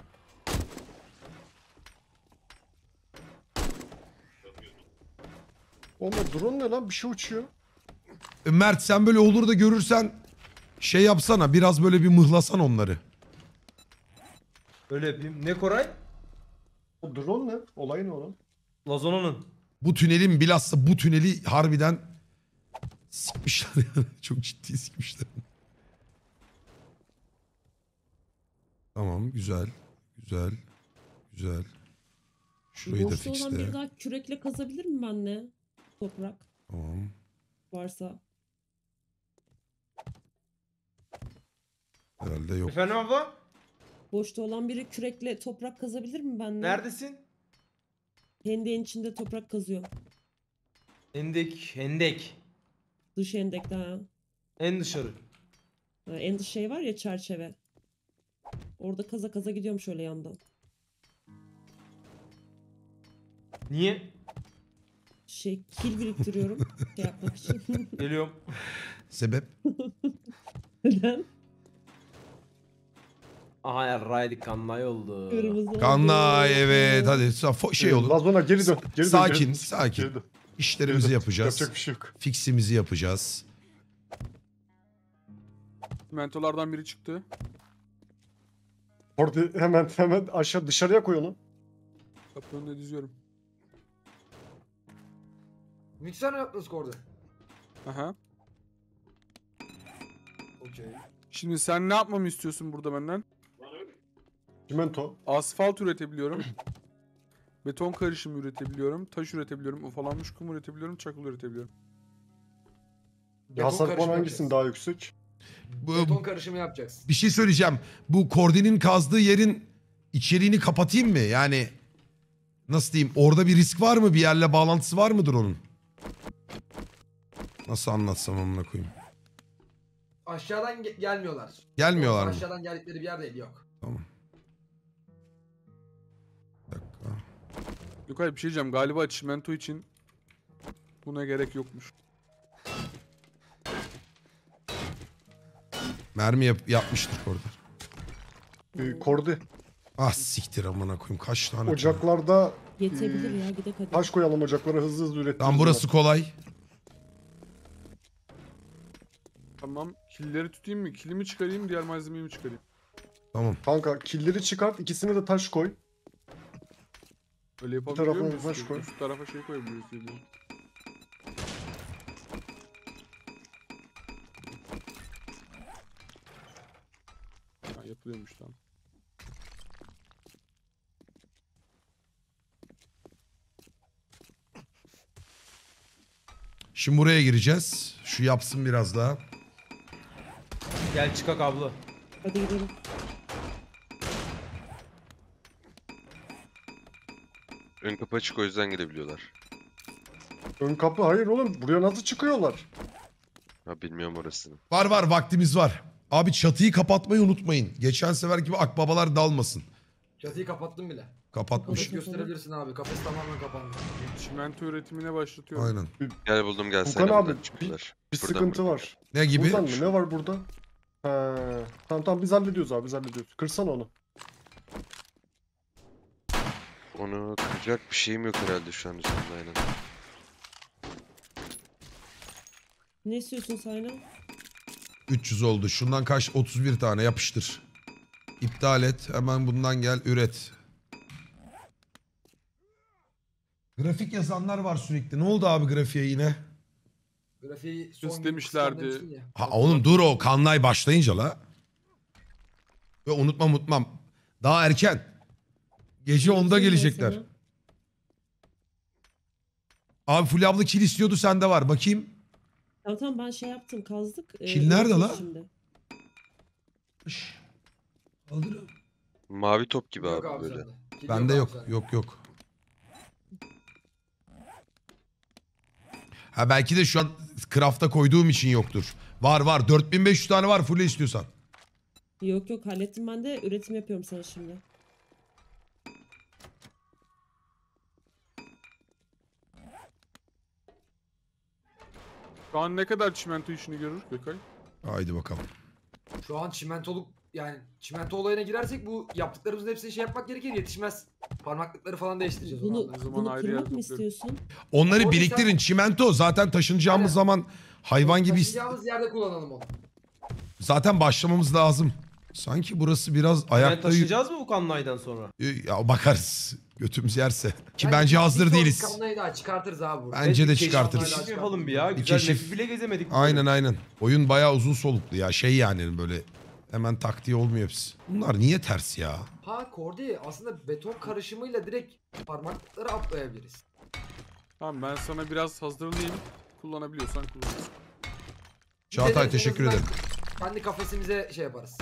Oğlum o drone ne lan? Bir şey uçuyor. E, Mert sen böyle olur da görürsen şey yapsana biraz böyle bir mıhlasan onları. Öyle yapayım. Ne Koray? O drone ne? Olay ne olan? Lazona'nın. Bu tünelin bilhassa bu tüneli harbiden sikmişler yani. Çok ciddi sikmişler. Tamam güzel. Güzel. Güzel. Şurayı da Boşta olan fixle. bir daha kürekle kazabilir mi benle? Toprak Tamam. varsa. Herhalde yok. Efendim abla? Boşta olan biri kürekle toprak kazabilir mi benle? Neredesin? Hendeğin içinde toprak kazıyor. Hendek. Hendek. Dış hendekte ha. En dışarı. Ha, En dış şey var ya çerçeve. Orada kaza kaza gidiyorum şöyle yandan. Niye? Şey kil biriktiriyorum. şey yapmak için. Geliyorum. Sebep? Neden? Aha ya Riley kanlay oldu. Kırmızı. Kanlay evet hadi sa- fo- şey olur. Lazona geri dön. Geri dön, Sakin, geri dön. sakin. Geri dön. İşlerimizi yapacağız. Yapacak bir şey yok. Fiximizi yapacağız. Mentolardan biri çıktı. Orada hemen hemen aşağı dışarıya koy onu. Kapı önünde diziyorum. Mikser ne yaptınız orada? Aha. Okey. Şimdi sen ne yapmamı istiyorsun burada benden? Cimento. Asfalt üretebiliyorum. Beton karışımı üretebiliyorum. Taş üretebiliyorum. Ufalanmış kum üretebiliyorum. Çakıl üretebiliyorum. Beton Hasar puan karışımı hangisinin yapacağız. daha yüksek? Bu, Beton karışımı yapacağız. bir şey söyleyeceğim. Bu Kordi'nin kazdığı yerin içeriğini kapatayım mı? Yani nasıl diyeyim? Orada bir risk var mı? Bir yerle bağlantısı var mıdır onun? Nasıl anlatsam amına koyayım? Aşağıdan ge- gelmiyorlar. Gelmiyorlar mı? Aşağıdan geldikleri bir yer değil yok. Tamam. Bir dakika. Yok hayır bir şey diyeceğim. Galiba çimento için buna gerek yokmuş. Mermi yap- yapmıştır Kordi. Ee, Kordi. Ah siktir amına koyayım. Kaç tane? Ocaklarda Yetebilir ya gidek hadi. Taş koyalım ocaklara hızlı hızlı üretelim. Tamam burası kolay. Tamam. Killeri tutayım mı? Kilimi çıkarayım, diğer malzemeyi mi çıkarayım? Tamam. Kanka killeri çıkart ikisine de taş koy. Öyle tarafa yapabiliyor bir muyuz? taş koy. Üst tarafa şey koyabiliyoruz biliyorum. Ha, yapılıyormuş tamam. Şimdi buraya gireceğiz. Şu yapsın biraz daha. Gel çıkak abla. Hadi gidelim. Ön kapı açık o yüzden girebiliyorlar. Ön kapı hayır oğlum buraya nasıl çıkıyorlar? Ha bilmiyorum orasını. Var var vaktimiz var. Abi çatıyı kapatmayı unutmayın. Geçen sefer gibi akbabalar dalmasın. Çatıyı kapattım bile. Kapatmış. Kafes gösterebilirsin abi. Kafes tamamen kapandı. Çimento üretimine başlatıyorum. Aynen. Gel buldum gel Furkan sen abi, abi. çıktılar. Bir Buradan sıkıntı buradan. var. Ne gibi? Buradan mı? Ne var burada? He. Tamam tamam biz hallediyoruz abi biz hallediyoruz. Kırsana onu. Onu kıracak bir şeyim yok herhalde şu an üstümde aynen. Ne istiyorsun Sayna? 300 oldu. Şundan kaç? 31 tane yapıştır. İptal et. Hemen bundan gel üret. Grafik yazanlar var sürekli. Ne oldu abi grafiğe yine? Grafiği son gün İstemişlerdi. kıskan demiştin ya. Ha oğlum dur o kanlay başlayınca la. Ve unutmam unutmam. Daha erken. Gece 10'da Yazayım ben gelecekler. Abi Fulya abla kil istiyordu sende var. Bakayım. Tamam tamam ben şey yaptım kazdık. Ee, Kil nerede la? Şimdi. Mavi top gibi Yok abi abi böyle. sende. Kil Bende abi yok. sende. Yok yok. Ha belki de şu an craft'a koyduğum için yoktur. Var var. 4500 tane var Fulya istiyorsan. Yok yok hallettim ben de üretim yapıyorum sana şimdi. Şu an ne kadar çimento işini görür Gökay? Haydi bakalım. Şu an çimentoluk yani çimento olayına girersek bu yaptıklarımızın hepsini şey yapmak gerekir yetişmez. Parmaklıkları falan değiştireceğiz o Bunu, zaman. zaman bunu ayrı kırmak mı istiyorsun? Onları biriktirin. sen- Çimento zaten taşınacağımız Aynen. zaman hayvan gibi is- Taşıyacağımız yerde kullanalım onu. zaten başlamamız lazım. Sanki burası biraz ayakta yük- taşıyacağız mı bu kanlaydan sonra? Ya bakarız. Götümüz yerse. Ki Yani bence hazır değiliz. kamlayı daha çıkartırız abi burada. Bence de Keşif- çıkartırız. Keşif yapalım bir ya. Bir Güzel keşif. map'i bile gezemedik. Aynen aynen. Oyun bayağı uzun soluklu ya. Şey yani böyle hemen taktiği olmuyor hepsi. Bunlar niye ters ya? Ha Kordi aslında beton karışımıyla direkt parmaklıkları atlayabiliriz. Tamam ben sana biraz hazırlayayım. Kullanabiliyorsan kullanırsın. Çağatay teşekkür ederim. Kendi kafesimize şey yaparız.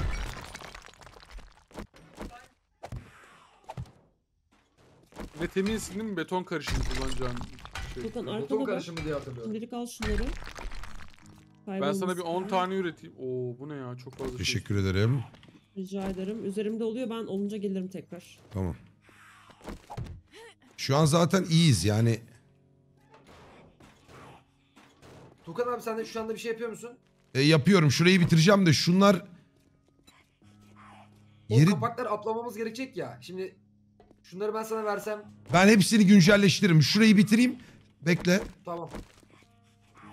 Ve eminsin değil mi beton karışımı kullanacağın şey. Beton bak. karışımı diye hatırlıyorum. Şimdilik al şunları. Ben sana bir 10 Kaybolmasın. tane üreteyim. Oo bu ne ya çok fazla şey. Teşekkür ederim. Rica ederim. Üzerimde oluyor ben olunca gelirim tekrar. Tamam. Şu an zaten iyiyiz yani. Tukan abi sen de şu anda bir şey yapıyor musun? E, yapıyorum. Şurayı bitireceğim de şunlar O yeri kapakları atlamamız gerekecek ya. Şimdi şunları ben sana versem ben hepsini güncelleştiririm. Şurayı bitireyim. Bekle. tamam.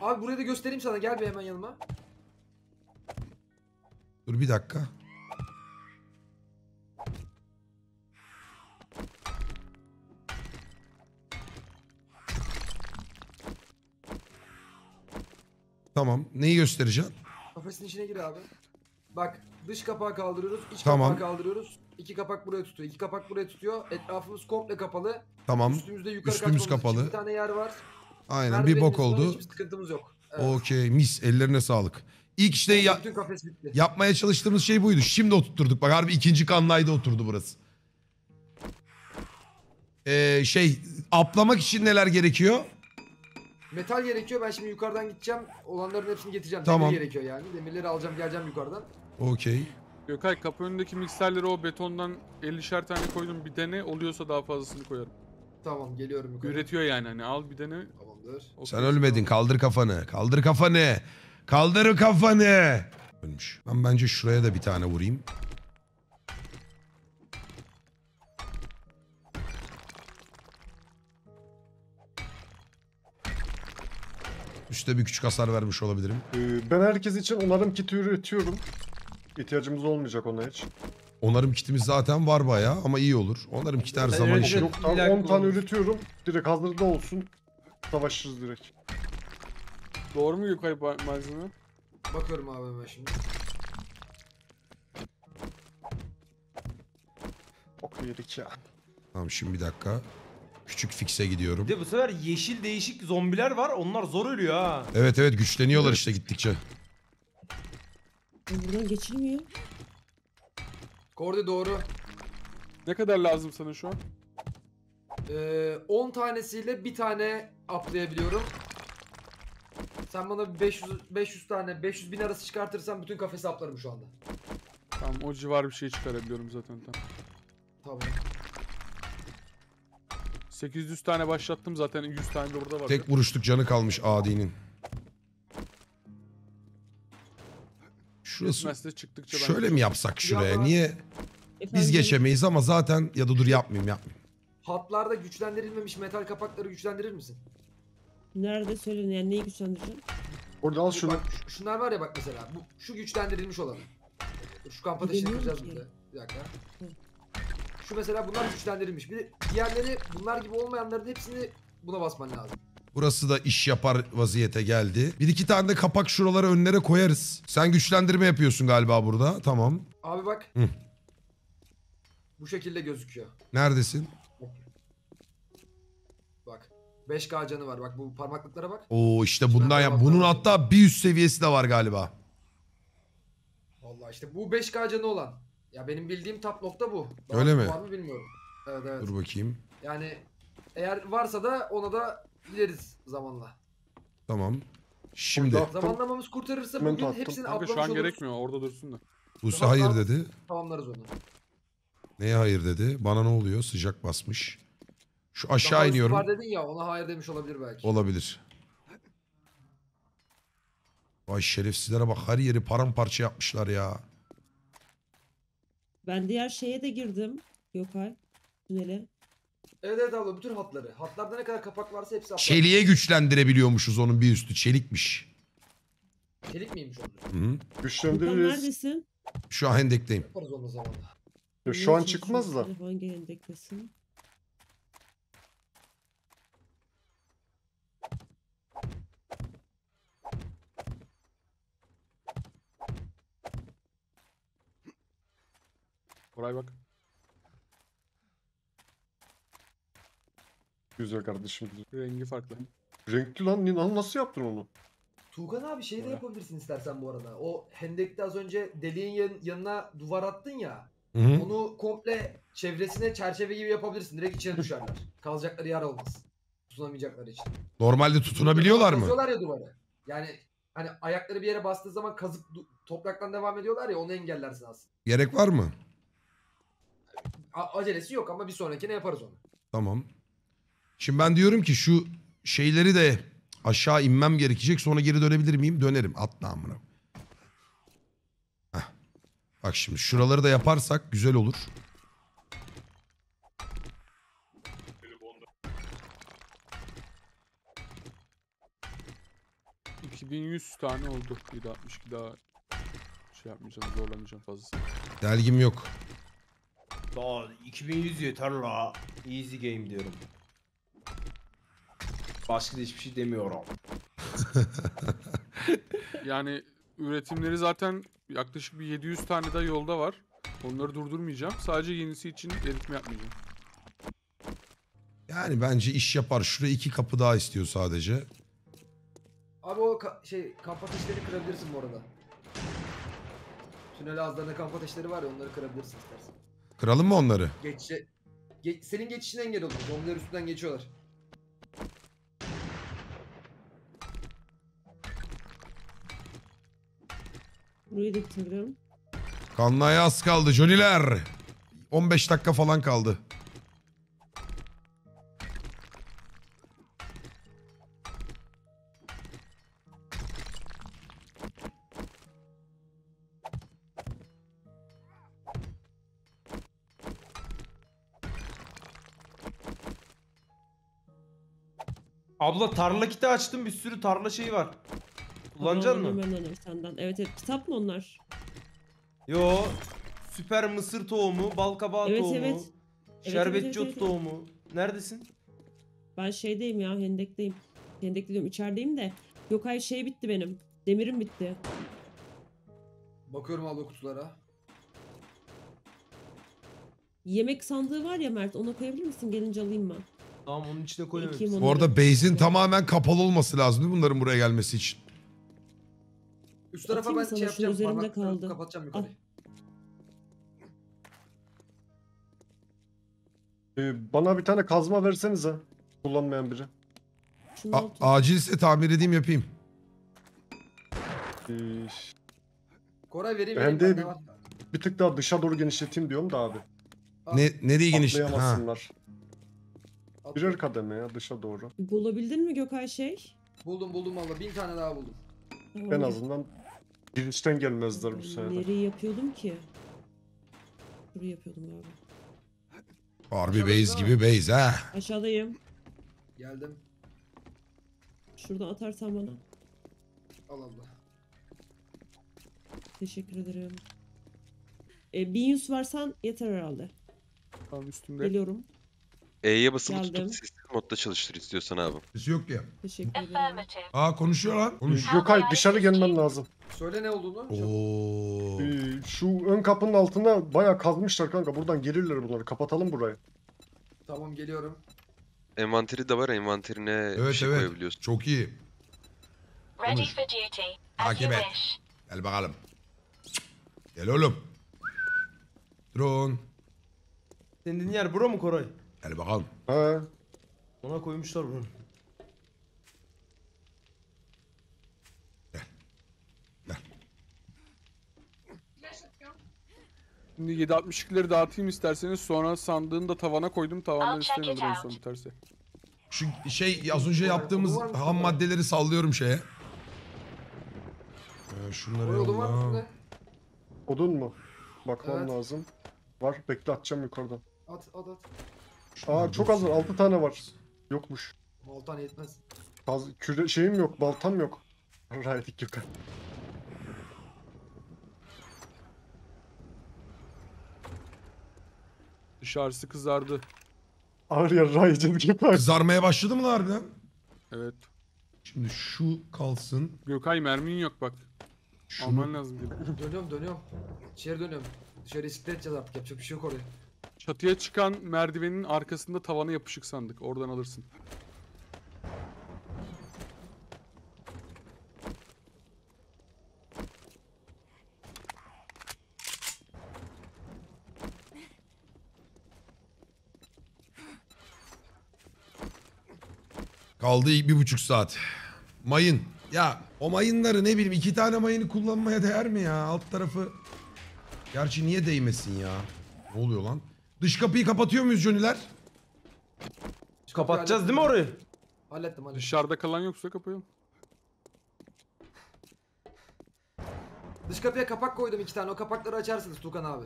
Abi burayı da göstereyim sana gel bir hemen yanıma. Dur bir dakika. Tamam. Neyi göstereceğim? Kafesin içine gir abi. Bak dış kapağı kaldırıyoruz, iç Tamam. kapağı kaldırıyoruz. İki kapak buraya tutuyor, iki kapak buraya tutuyor. Etrafımız komple kapalı. Tamam. Üstümüzde yukarı Üstümüz için kapalı. Bir tane yer var. Aynen bir bok oldu. Hiçbir sıkıntımız yok. Evet. Okey mis ellerine sağlık. İlk işte ya- Bütün kafes bitti. yapmaya çalıştığımız şey buydu. Şimdi oturtturduk. Bak harbi ikinci kanlayda oturdu burası. Ee, şey aplamak için neler gerekiyor? Metal gerekiyor. Ben şimdi yukarıdan gideceğim. Olanların hepsini getireceğim. Tamam. Demir gerekiyor yani. Demirleri alacağım, geleceğim yukarıdan. Okey. Gökay kapı önündeki mikserleri o betondan 50'şer tane koydum bir dene oluyorsa daha fazlasını koyarım. Tamam, geliyorum yukarı. Üretiyor yani hani al bir dene. Kaldır. Sen ölmedin kaldır kafanı. Kaldır kafanı. Kaldır kafanı. Ölmüş. Ben bence şuraya da bir tane vurayım. Üste bir küçük hasar vermiş olabilirim. Ee, ben herkes için onarım kiti üretiyorum. İhtiyacımız olmayacak ona hiç. Onarım kitimiz zaten var bayağı ama iyi olur. Onarım kit her zaman öyle için. Yok tamam, 10 tane üretiyorum. Direkt hazırda olsun. Savaşırız direkt. Doğru mu ba- malzeme? Bakıyorum abi hemen şimdi. Ok yedik ya. Tamam şimdi bir dakika. Küçük fixe gidiyorum. Bir de bu sefer yeşil değişik zombiler var. Onlar zor ölüyor ha. Evet evet güçleniyorlar işte gittikçe. Buradan geçilmiyor. Kordi doğru. Ne kadar lazım sana şu an? Ee, 10 tanesiyle bir tane atlayabiliyorum. Sen bana bir 500 500 tane 500 bin arası çıkartırsan bütün kafesi atlarım şu anda. Tamam o civar bir şey çıkarabiliyorum zaten tamam. Tamam. 800 tane başlattım zaten 100 tane de orada var. Tek vuruşluk canı kalmış Adi'nin. Şurası Gitmezse çıktıkça ben şöyle mi yapsak şuraya? Ya- Niye? Efendim, Biz geçemeyiz ama zaten ya da dur yapmayayım yapmayayım. Hatlarda güçlendirilmemiş metal kapakları güçlendirir misin? Nerede söyleyin yani neyi güçlendireceğim? Orada al şunu. Bak, şu- şunlar var ya bak mesela. Bu şu güçlendirilmiş olanı. Dur, Şu kamp ateşini Bilmiyorum ki. burada. Bir dakika. Hı. Şu mesela bunlar güçlendirilmiş. Bir de diğerleri bunlar gibi olmayanların hepsini buna basman lazım. Burası da iş yapar vaziyete geldi. Bir iki tane de kapak şuralara önlere koyarız. Sen güçlendirme yapıyorsun galiba burada. Tamam. Abi bak. Hı. Bu şekilde gözüküyor. Neredesin? Bak. 5K canı var. Bak bu parmaklıklara bak. Oo işte bundan ya. Bunun hatta bir üst seviyesi de var galiba. Vallahi işte bu 5K canı olan. Ya benim bildiğim top nokta bu. Daha Öyle mi? Var mı bilmiyorum. Evet evet. Dur bakayım. Yani eğer varsa da ona da gideriz zamanla. Tamam. Şimdi Burada- Zamanlamamız kurtarırsa bugün tattım. hepsini Kanka atlamış şu an oluruz. gerekmiyor orada dursun da. Buse hayır dedi. Tamamlarız onu. Neye hayır dedi? Bana ne oluyor? Sıcak basmış. Şu aşağı Daha iniyorum. Var dedin ya ona hayır demiş olabilir belki. Olabilir. Vay şerefsizlere bak her yeri paramparça yapmışlar ya. Ben diğer şeye de girdim. Gökay. Tünele. Evet evet abla bütün hatları. Hatlarda ne kadar kapak varsa hepsi atlar. Çeliğe güçlendirebiliyormuşuz onun bir üstü. Çelikmiş. Çelik miymiş onlar? Hı -hı. Güçlendiririz. neredesin? Şu an hendekteyim. Yaparız onu zamanla. Ya şu an çıkmaz da. Hangi endektesin? Koray bak. Güzel kardeşim. Rengi farklı. Renkli lan. lan Nasıl yaptın onu? Tuğkan abi şey de yapabilirsin istersen bu arada. O hendekte az önce deliğin yan- yanına duvar attın ya. Hı -hı. Onu komple çevresine çerçeve gibi yapabilirsin. Direkt içine düşerler. Kalacakları yer olmaz. Tutunamayacakları için. Normalde tutunabiliyorlar mı? Kazıyorlar ya duvarı. Yani hani ayakları bir yere bastığı zaman kazıp du- topraktan devam ediyorlar ya onu engellersin aslında. Gerek var mı? A- acelesi yok ama bir sonrakine yaparız onu. Tamam. Şimdi ben diyorum ki şu şeyleri de aşağı inmem gerekecek. Sonra geri dönebilir miyim? Dönerim. Atla amına. Heh. Bak şimdi şuraları da yaparsak güzel olur. Hı. 2100 tane oldu. Bir daha 62 daha şey yapmayacağım zorlamayacağım fazlasını. Delgim yok. Daha 2100 yeter la. Easy game diyorum. Başka da hiçbir şey demiyorum. Yani üretimleri zaten yaklaşık bir 700 tane daha yolda var. Onları durdurmayacağım. Sadece yenisi için eritme yapmayacağım. Yani bence iş yapar. Şuraya iki kapı daha istiyor sadece. Abi o ka- şey kamp ateşlerini kırabilirsin bu arada. Tünel ağızlarında kamp ateşleri var ya onları kırabilirsin istersen. Kıralım mı onları? Geçe Ge- senin geçişine engel olur. Zombiler üstünden geçiyorlar. Burayı da bitirdim. Kanlaya az kaldı. Joniler. 15 dakika falan kaldı. Abla tarla kiti açtım bir sürü tarla şeyi var. Kullanacaksın mı? alayım ben onu senden. Evet evet kitap mı onlar? Yo. Süper mısır tohumu, bal kabağı Evet, tohumu, evet. Evet, şerbetçi evet, evet, otu evet. tohumu. Neredesin? Ben şeydeyim ya hendekteyim. Hendekte diyorum içerideyim de. Yok hayır şey bitti benim. Demirim bitti. Bakıyorum abla kutulara. Yemek sandığı var ya Mert ona koyabilir misin? Gelince alayım ben. Tamam onun içine onu. Bu arada base'in tamamen kapalı olması lazım değil mi bunların buraya gelmesi için? Üst tarafa Atayım ben sana? şey Şunun yapacağım. üzerinde parmaklarımı kaldı. Kapatacağım yukarı. Ee, bana bir tane kazma versenize. Kullanmayan biri. Şunu A- acilse tamir edeyim yapayım. Ee, Koray vereyim Ben vereyim. de bende bir- var. bir tık daha dışa doğru genişleteyim diyorum da abi. Ne nereye geniş? Ha. Atlayamasınlar. Birer kademe ya dışa doğru. Bulabildin mi Gökay şey? Buldum buldum valla. Bin tane daha buldum. Tamam. En azından girişten gelmezler bu sefer. Nereyi yapıyordum ki? Burayı yapıyordum galiba. Harbi base gibi base ha. Aşağıdayım. Geldim. Şuradan atarsan bana. Al abla. Teşekkür ederim. E, 1100 versen yeter herhalde. Tamam üstümde. Geliyorum. E'ye basılı Geldim. tutup sessiz modda çalıştır istiyorsan abi. Sesi yok ya. Teşekkür ederim. Aa konuşuyor lan. Konuş. Gökay dışarı gelmen lazım. Söyle ne olduğunu. Oo. Ee, şu ön kapının altına bayağı kazmışlar kanka. Buradan gelirler bunları. Kapatalım burayı. Tamam geliyorum. Envanteri de var envanterine Evet şey evet. koyabiliyorsun. Çok iyi. Ready Konuş. for duty. Takip et. Gel bakalım. Gel oğlum. Drone. Senin dediğin yer bura mı Koray? Gel bakalım. He. Ona koymuşlar bunu. Şimdi 7.62'leri dağıtayım isterseniz sonra sandığını da tavana koydum. Tavandan I'll check üstüne it en out. son biterse. Şu şey az önce yaptığımız ham maddeleri sallıyorum şeye. Ee, şunları Oraya odun var mı yolla. Odun mu? Bakmam Evet. lazım. Var. Bekle atacağım yukarıdan. At at at. Aa çok az var. 6 tane var. Yokmuş. Baltan yetmez. Faz küre şeyim yok. Baltam yok. Raydik Gökay. Dışarısı kızardı. Ağır ya raycım Gökay. Kızarmaya başladı mı lan harbiden? Evet. Şimdi şu kalsın. Gökay mermin yok bak. Şunu Alman lazım gibi. Dönüyorum dönüyorum. İçeri dönüyorum. Dışarı isiklet edeceğiz artık. Yapacak bir şey yok oraya. Çatıya çıkan merdivenin arkasında tavana yapışık sandık. Oradan alırsın. kaldı bir buçuk saat. Mayın. Ya o mayınları ne bileyim iki tane mayını kullanmaya değer mi ya? Alt tarafı. Gerçi niye değmesin ya? Ne oluyor lan? Dış kapıyı kapatıyor muyuz Joniler? Kapatacağız değil mi orayı? Hallettim hallettim. Dışarıda kalan yoksa kapayalım. Dış kapıya kapak koydum iki tane. O kapakları açarsınız Tukan abi.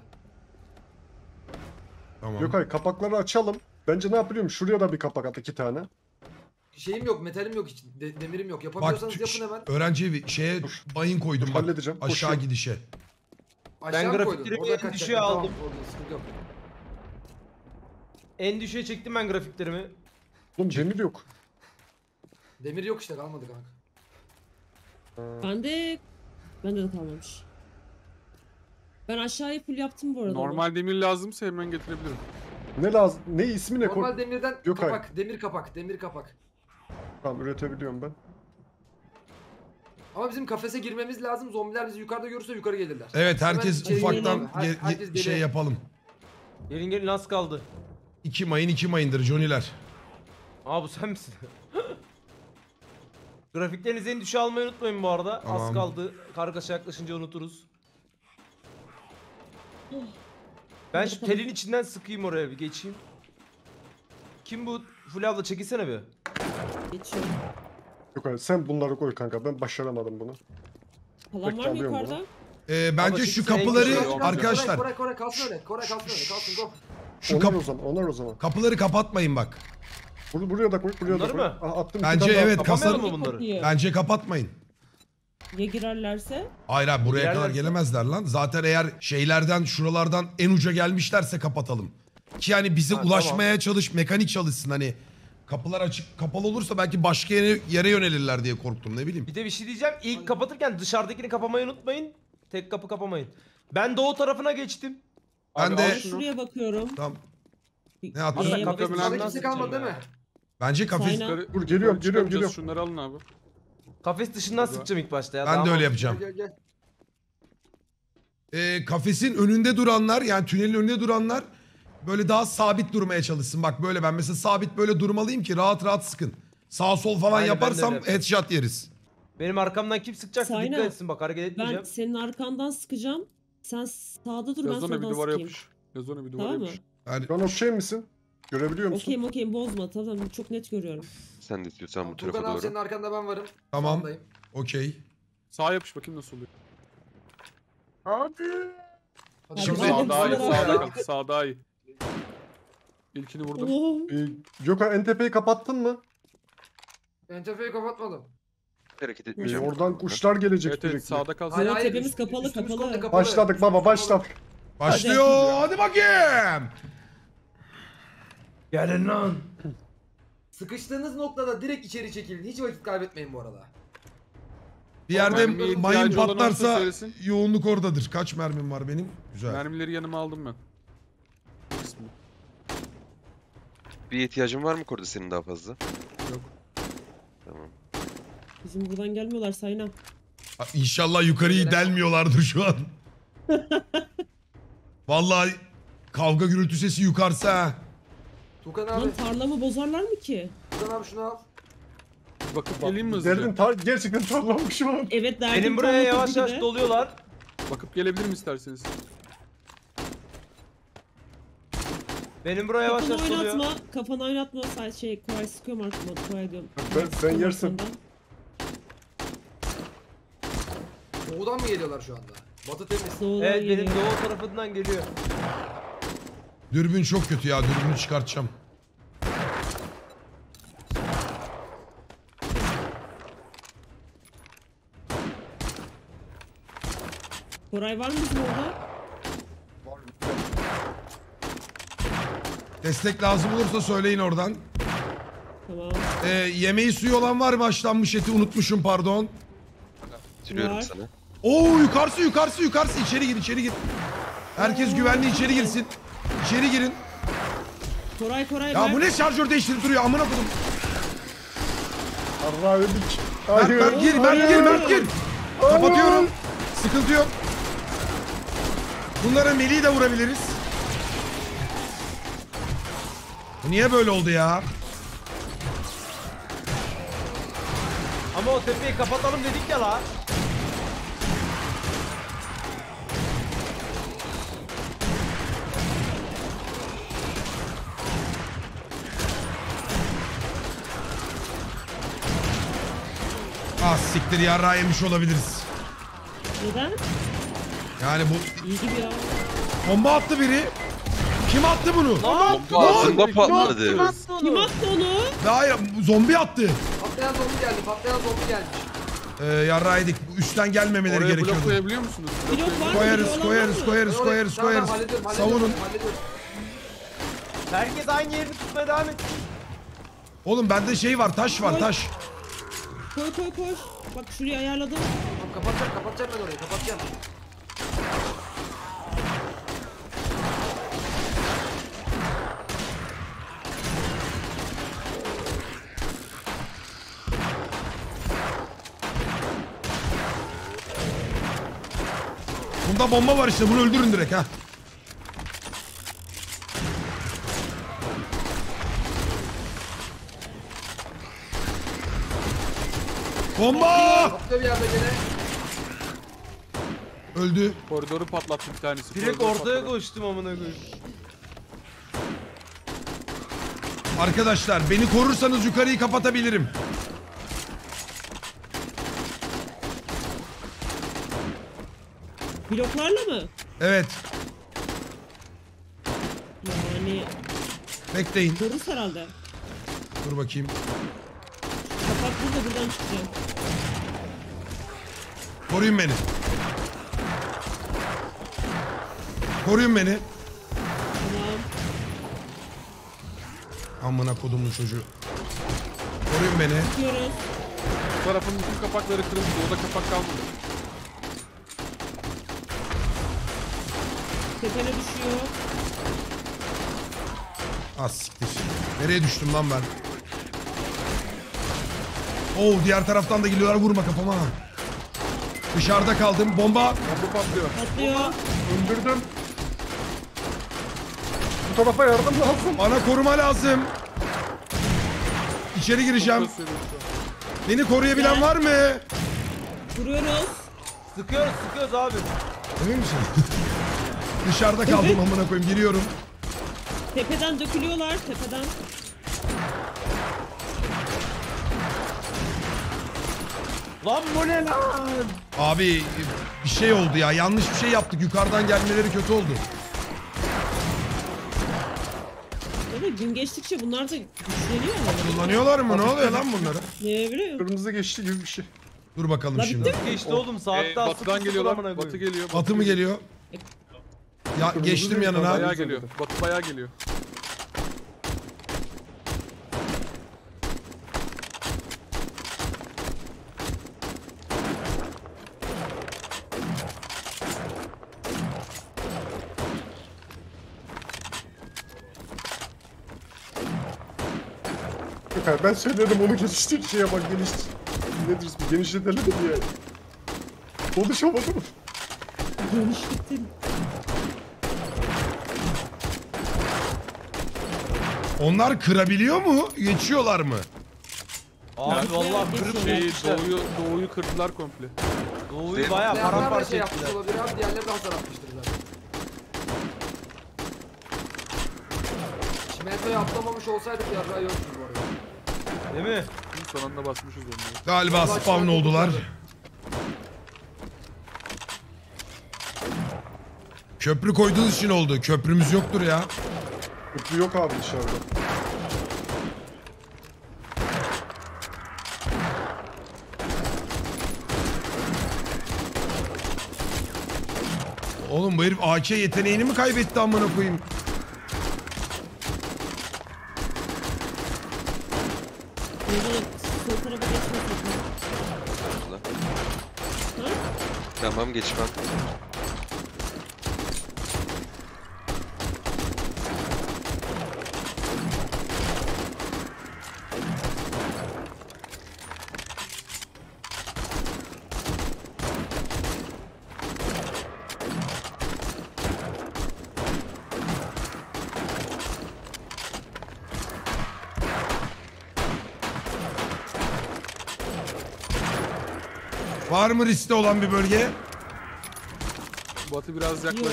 Tamam. Gökay kapakları açalım. Bence ne yapıyorum? Şuraya da bir kapak at iki tane. Şeyim yok, metalim yok hiç. de- demirim yok. Bak Yapabiliyorsanız yapın hemen. öğrenci evi şeye mayın koydum bak. Halledeceğim. Aşağı Koşuyorum. gidişe. Aşağı mı grafikleri koydun? bir Oradan en kaçacak. düşüğe Tamam, aldım. orada sıkıntı yok. En düşüğe çektim ben grafiklerimi. Oğlum demir yok. Demir yok işte kalmadı kanka. Bende... Bende de kalmamış. Ben aşağıyı full yaptım bu arada. ama. Normal demir lazımsa hemen getirebilirim. Ne lazım? Ne ismi ne? Normal demirden Gökay. kapak, demir kapak, demir kapak. Tamam üretebiliyorum ben. Ama bizim kafese girmemiz lazım. Zombiler bizi yukarıda görürse yukarı gelirler. Evet herkes Hemen içeri ufaktan girelim abi. ge- Her- herkes deli. şey yapalım. Gelin gelin az kaldı. İki mayın iki mayındır Joniler. Aa bu sen misin? Grafiklerinizi en düşüğe almayı unutmayın bu arada. Tamam. Az kaldı. Kargaşa yaklaşınca unuturuz. Ben şu telin içinden sıkayım oraya bir geçeyim. Kim bu? Fulya abla çekilsene bir. Geçiyorum. Gökay sen bunları koy kanka. Ben başaramadım bunu. Falan var mı Bekliyorum yukarıda? Ee, bence Ama şu kapıları en Koray, köşeye- Koray, arkadaşlar Koray, Koray kalsın öyle. Koray kalsın öyle. Kalsın go. Şu onar kap- o zaman, onar o zaman. kapıları kapatmayın bak. Bur- buraya da koy, buraya Bunları da koy. mı? Aha, attım. Bence tane daha evet, Kapamayalım mı bunları? Kapıyı. Bence kapatmayın. Ya girerlerse? Hayır abi buraya kadar gelemezler lan. Zaten eğer şeylerden şuralardan en uca gelmişlerse kapatalım. Ki yani bize Ha, ulaşmaya çalış, mekanik çalışsın hani. Kapılar açık, kapalı olursa belki başka yere, yere yönelirler diye korktum ne bileyim. Bir de bir şey diyeceğim. İlk kapatırken dışarıdakini kapamayı unutmayın. Tek kapı kapamayın. Ben doğu tarafına geçtim. Ben de- Ben şuraya bakıyorum. Tamam. Ne atıyorsun? Kimse kalmadı değil mi? Bence kafes... Dur, geliyorum, geliyorum, geliyorum. Şunları alın abi. Kafes dışından sıkacağım ilk başta ya. Ben de öyle yapacağım. Gel gel. Ee, kafesin önünde duranlar yani tünelin önünde duranlar böyle daha sabit durmaya çalışsın. Bak böyle ben mesela sabit böyle durmalıyım ki rahat rahat sıkın. Sağ sol falan Aynen, ben yaparsam headshot yeriz. Benim arkamdan kim sıkacaksa Sayna, dikkat etsin bak hareket Ben etmeyeceğim. senin arkandan sıkacağım. Sen sağda dur ben Yaz ona bir soldan duvara sıkayım. yapış. Yaz ona bir duvara Tamam mı? yapış. Yani Şu an okey misin? Görebiliyor musun? Okeyim okeyim bozma tamam çok net görüyorum. Sen de istiyorsan bu tarafa abi senin doğru. arkanda ben varım. Tamam. Sağındayım. okey. Sağa yapış bakayım nasıl oluyor. Hadi Şimdi Sağ de daha iyi, duvara- sağda kaldı. Sağ daha iyi. İlkini vurdum. Oo. Ee, Gökhan en tepeyi kapattın mı? Entefeyi kapatmadım. Hareket Ee, etmeyeceğim. oradan kuşlar gelecek Evet evet sürekli. sağda kalsın. Hayır, hayır, tepemiz üst- kapalı, üstümüz kapalı. komple kapalı. Başladık baba başladık. Başlıyor. Hadi, bakayım. Gelin lan. Sıkıştığınız noktada direkt içeri çekilin. Hiç vakit kaybetmeyin bu arada. Bir yerde Mermiye ihtiyacı mayın olan olursa patlarsa söylesin. yoğunluk oradadır. Kaç mermim var benim? Güzel. Mermileri yanıma aldım ben. Bir ihtiyacın var mı Korda senin daha fazla? Bizim buradan gelmiyorlar Sayna. Ha, İnşallah yukarıyı delmiyorlardır şu an. Vallahi kavga gürültü sesi yukarısa. ha. Tukan abi, Lan tarlamı bozarlar mı ki? Tukan abi şunu al. Bakıp geleyim mi hızlıca? Derdin tar gerçekten tarlanmış şu an. Evet derdim. Benim buraya tarla yavaş tabii yavaş de. doluyorlar. Bakıp gelebilir isterseniz? Benim buraya yavaş Kafanı yavaş doluyor. oynatma. Kafanı oynatma. Sen şey Koray sıkıyorum arkama. Koray diyorum. Ben- sen yersin. arkandan. Doğudan mı geliyorlar şu anda? Batı temiz. Doğudan Evet benim geliyor. doğu tarafından geliyor. Dürbün çok kötü ya. Dürbünü çıkartacağım. Koray var mı bizim orada? Destek lazım olursa söyleyin oradan. Tamam. Ee, yemeği suyu olan var mı haşlanmış eti unutmuşum pardon. Var. sana. Oo yukarısı yukarısı yukarısı içeri gir içeri gir. Herkes güvenli içeri girsin. İçeri girin. Koray Koray Ya bu ne şarjör değiştirip duruyor amına kodum. Allah öldük. Mert, Hayır. Mert gir Mert gir Mert gir. Kapatıyorum. Sıkıntı yok. Bunlara Melih'i de vurabiliriz. Bu niye böyle oldu ya? Ama o tepeyi kapatalım dedik ya la. Ah siktir yarrağı yemiş olabiliriz. Neden? Yani bu İyi gibi ya. bomba attı biri. Kim attı bunu? Ağzında patladı. Kim attı onu? Hayır zombi attı. Patlayan zombi geldi. Patlayan zombi gelmiş. Ee, yarrağı yedik. Üstten gelmemeleri Oraya blok gerekiyordu. koyabiliyor musunuz? Blok var? Koyarız Blok koyarız koyarız oraya- koyarız Tamam, koyarız. hallediyorum, Savunun. Herkes aynı yerini tutmaya devam et. Oğlum bende şey var taş var taş. Koy koy koy. Bak şurayı ayarladım. Tamam kapatacağım kapatacağım ben orayı kapatacağım. Bunda bomba var işte bunu öldürün direkt ha. Bomba! Kapta bir yerde gene. Öldü. Koridoru patlattı bir tanesi. Direkt koridoru ortaya patladı. koştum amına koyayım. Arkadaşlar beni korursanız yukarıyı kapatabilirim. Bloklarla mı? Evet. Yani Bekleyin. koruruz herhalde. Dur bakayım. Kapak burada buradan çıkacağım. Koruyun beni. Koruyun beni. Tamam. Amına kodumun çocuğu. Koruyun beni. Tutuyoruz. Bu tarafın bütün kapakları kırıldı. Orada kapak kalmadı. Tepene düşüyor. Az siktir. Nereye düştüm lan ben? Oo diğer taraftan da geliyorlar vurma kafama. Dışarıda kaldım. Bomba. Bomba patlıyor. Patlıyor. Öldürdüm. Bu tarafa yardım lazım. Bana koruma lazım. İçeri gireceğim. Beni koruyabilen var mı? Vuruyoruz. Sıkıyoruz sıkıyoruz abi. Emin misin? Dışarıda kaldım amına koyayım. Giriyorum. Tepeden dökülüyorlar. Tepeden. Lan bu ne lan? Abi bir şey oldu ya. Yanlış bir şey yaptık. Yukarıdan gelmeleri kötü oldu. Ama gün geçtikçe bunlar da güçleniyor yani. Kullanıyorlar mı? Ne oluyor lan bunlara? Ne biliyor? Kırmızı geçti gibi bir şey. Dur bakalım La şimdi. Geçti oğlum saatte Ee, batıdan geliyorlar. Batı geliyor. Batı mı geliyor? Ya geçtim yanına. Bayağı geliyor. Batı bayağı geliyor. Yok abi ben söyledim onu geliştir şeye bak geliştir. Nedir ismi? Genişletelim de diye. Konuşamadım. Dönüştün. Onlar kırabiliyor mu? Geçiyorlar mı? Abi vallahi kırıp Şey, Şeyi, geçmişler. doğuyu, doğuyu kırdılar komple. Doğuyu bayağı paramparça şey ettiler. olabilir abi. Diğerleri de hasar atmıştır zaten. Çimentoyu atlamamış olsaydık yarrağı yoktu. Değil mi? Son anda basmışız onları. Galiba spawn oldular. Köprü koyduğunuz için oldu. Köprümüz yoktur ya. Köprü yok abi dışarıda. Oğlum bu herif AK yeteneğini mi kaybetti amına koyayım? Buradan sol tarafa geçmesek mi? Ha? Tamam geçmem. Var mı riskte olan bir bölge? Batı biraz yaklaştı.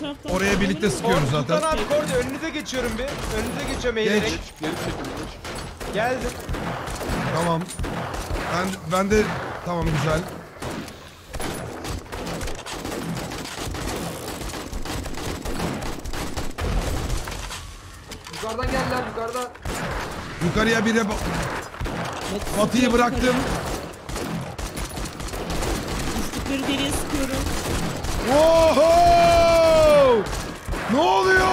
Taraftan. Oraya birlikte sıkıyoruz zaten. Furkan abi Kordi önünüze geçiyorum bir. Önünüze geçiyorum eğilerek. Geç. Geri çekildi. geç. Geldim. Tamam. Ben ben de tamam güzel. Yukarıdan geldiler yukarıdan. Yukarıya ba- Batı Batıyı bıraktım. yukarı. Düştükleri deliğe sıkıyorum. Oho! Ne oluyor?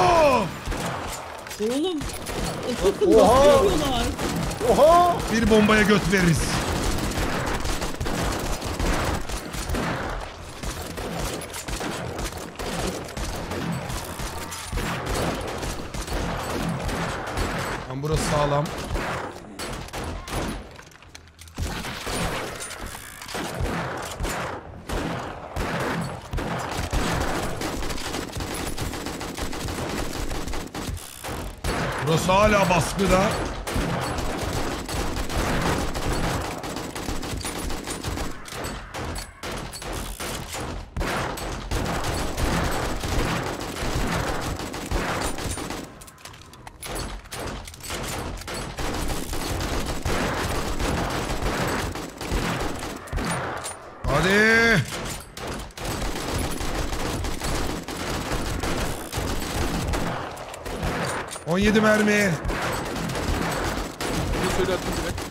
Oğlum. Oha! Nasıl yapıyorlar? Oha! Bir bombaya göt veririz. Lan burası sağlam. Burası hala baskıda. Hadi. On yedi mermi. Şöyle attım direkt.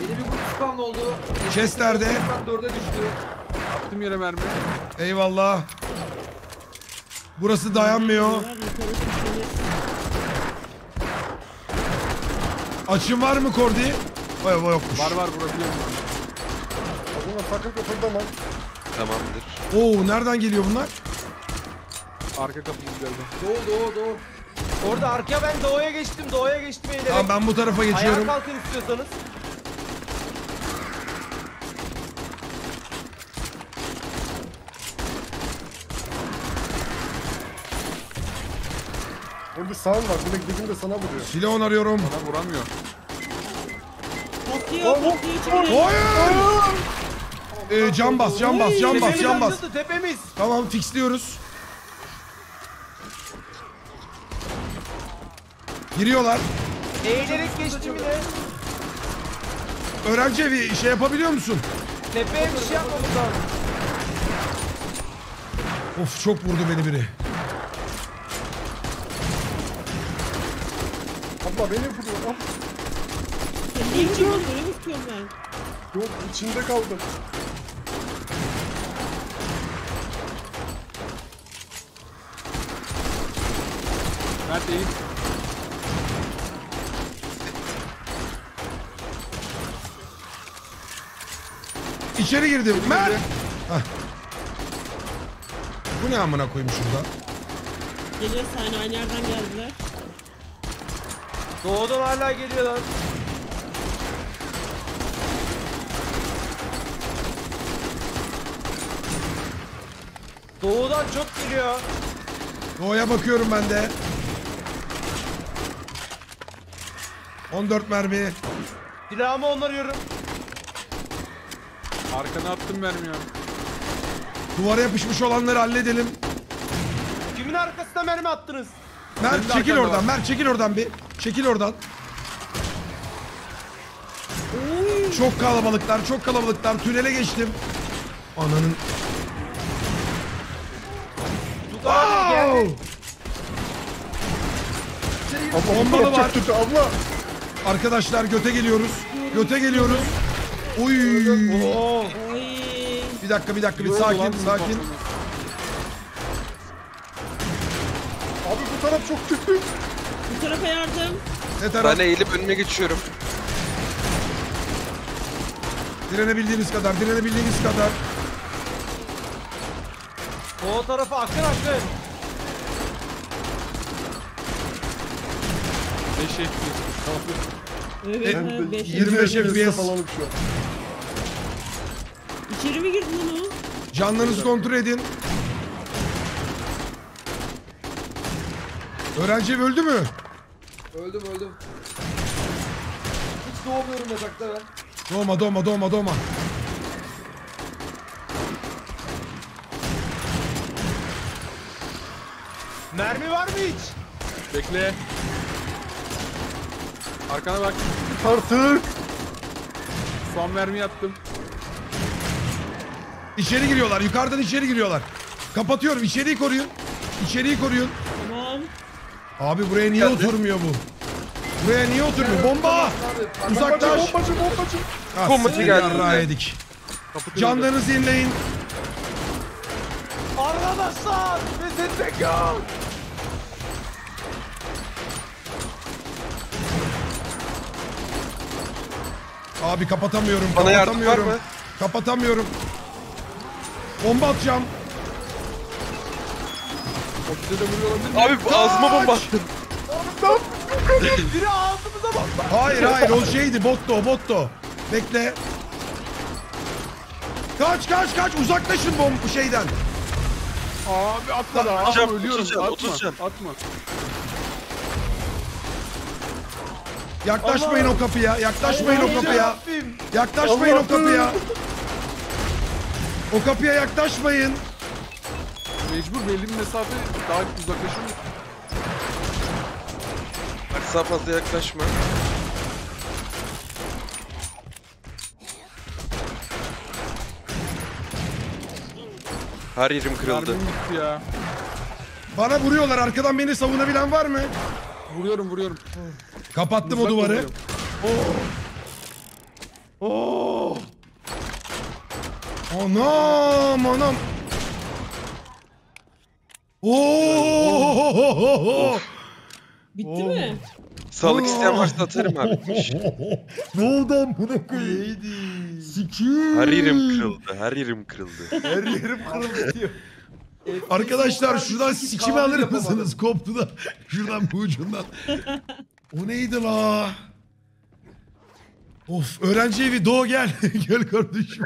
Yeni bir grup spam oldu. Chest nerede? Dörde düştü. Attım yere mermi. Eyvallah. Burası dayanmıyor. Açın var mı Kordi? Vay vay yokmuş. Var var vurabiliyorum. Buna sakın kıpırdama. Tamamdır. Oo nereden geliyor bunlar? Arka kapımız geldi. Doğu doğu doğu. Orada arkaya ben doğuya geçtim. Doğuya geçtim eğilerek. Tamam ben bu tarafa Ayağa geçiyorum. kalkın istiyorsanız. Orada sağın var. Direkt dibinde sana vuruyor. Silahon arıyorum. Bana vuramıyor. Patlıyor, patlıyor içeri. Hayır! Ee, cam bas, cam bas, cam bas, cam bas. tepemiz. Tamam fixliyoruz. Giriyorlar. Eğilerek geçtim yine. Öğrenci evi şey yapabiliyor musun? Tepeye bir şey yapmamız lazım. Of çok vurdu beni biri. Abla beni vuruyor. Sen niye mi tutuyorum ben? yok içinde kaldım. Mert eğil. İçeri girdim. Mert! Hah. Bu ne amına koyayım şurada? Geliyor sahne aynı yerden geldiler. Doğudan hala geliyorlar. Doğudan çok geliyor. Doğuya bakıyorum ben de. 14 mermi. Silahımı onarıyorum. Arkana attım mermi ya. Duvara yapışmış olanları halledelim. Kimin arkasına mermi attınız? Mert çekil arkanda oradan. var. Mert çekil oradan bir. Çekil oradan. Çok kalabalıklar, çok kalabalıklar. Tünele geçtim. Ananın. Wow! Abla Bombalı var. abla. Arkadaşlar göte geliyoruz. Göte geliyoruz. Oo. Oy. Bir dakika bir dakika bir sakin sakin. Abi bu taraf çok kötü. Bu tarafa yardım. Ne taraf? Ben eğilip önüne geçiyorum. Direnebildiğiniz kadar, direnebildiğiniz kadar. Doğu tarafı akın akın. 5 FPS. Evet, E, evet, beş. 25 FPS. falanım şu an. İçeri mi girdin lan o? Canlarınızı kontrol edin. Öğrenci öldü mü? Öldüm öldüm. Hiç doğmuyorum yatakta ben. Doğma doğma doğma doğma. Mermi var mı hiç? Bekle. Arkana bak. Artık. Son mermi attım. İçeri giriyorlar. Yukarıdan içeri giriyorlar. Kapatıyorum. İçeriği koruyun. İçeriği koruyun. Tamam. Abi buraya niye oturmuyor bu? Buraya niye oturmuyor? Bomba! Uzaklaş. Bombacı bombacı. Ah, Bombacı geldi. yarrağı yedik. Kapı. Canlarınızı inleyin. Arkadaşlar! Bizim gol. Abi kapatamıyorum. Bana yardım kapatamıyorum. var mı? Kapatamıyorum. Bomba atacağım. O bize de vuruyor olabilir mi? Abi ağzıma bomba attın. Biri ağzımıza bak. Hayır hayır o şeydi bottu o bottu. Bekle. Kaç kaç kaç uzaklaşın bom bu şeyden. Abi atma da. Atma ölüyorum. 30 can, Atma. 30 can. Atma. Yaklaşmayın o kapıya. Yaklaşmayın o kapıya. Rabbim. Yaklaşmayın o Allah'ım. kapıya. O kapıya yaklaşmayın. Mecbur belli bir mesafe daha uzaklaşır. Bak fazla yaklaşma. Her yerim kırıldı. Gitti ya. Bana vuruyorlar. Arkadan beni savunabilen var mı? Vuruyorum vuruyorum. Kapattım o Mızrakla duvarı. vuruyorum. Oo! Anam anam. Oo! Bitti mi? Sağlık isteyen varsa atarım abi. Ne oldu amına koyayım? Neydi? Sikim. Her yerim kırıldı. Her yerim kırıldı. Her yerim kırıldı diyor. Arkadaşlar şuradan Sikimi alır mısınız? Koptu da. Şuradan bu ucundan. o neydi la? Of öğrenci evi Doğu gel. gel kardeşim.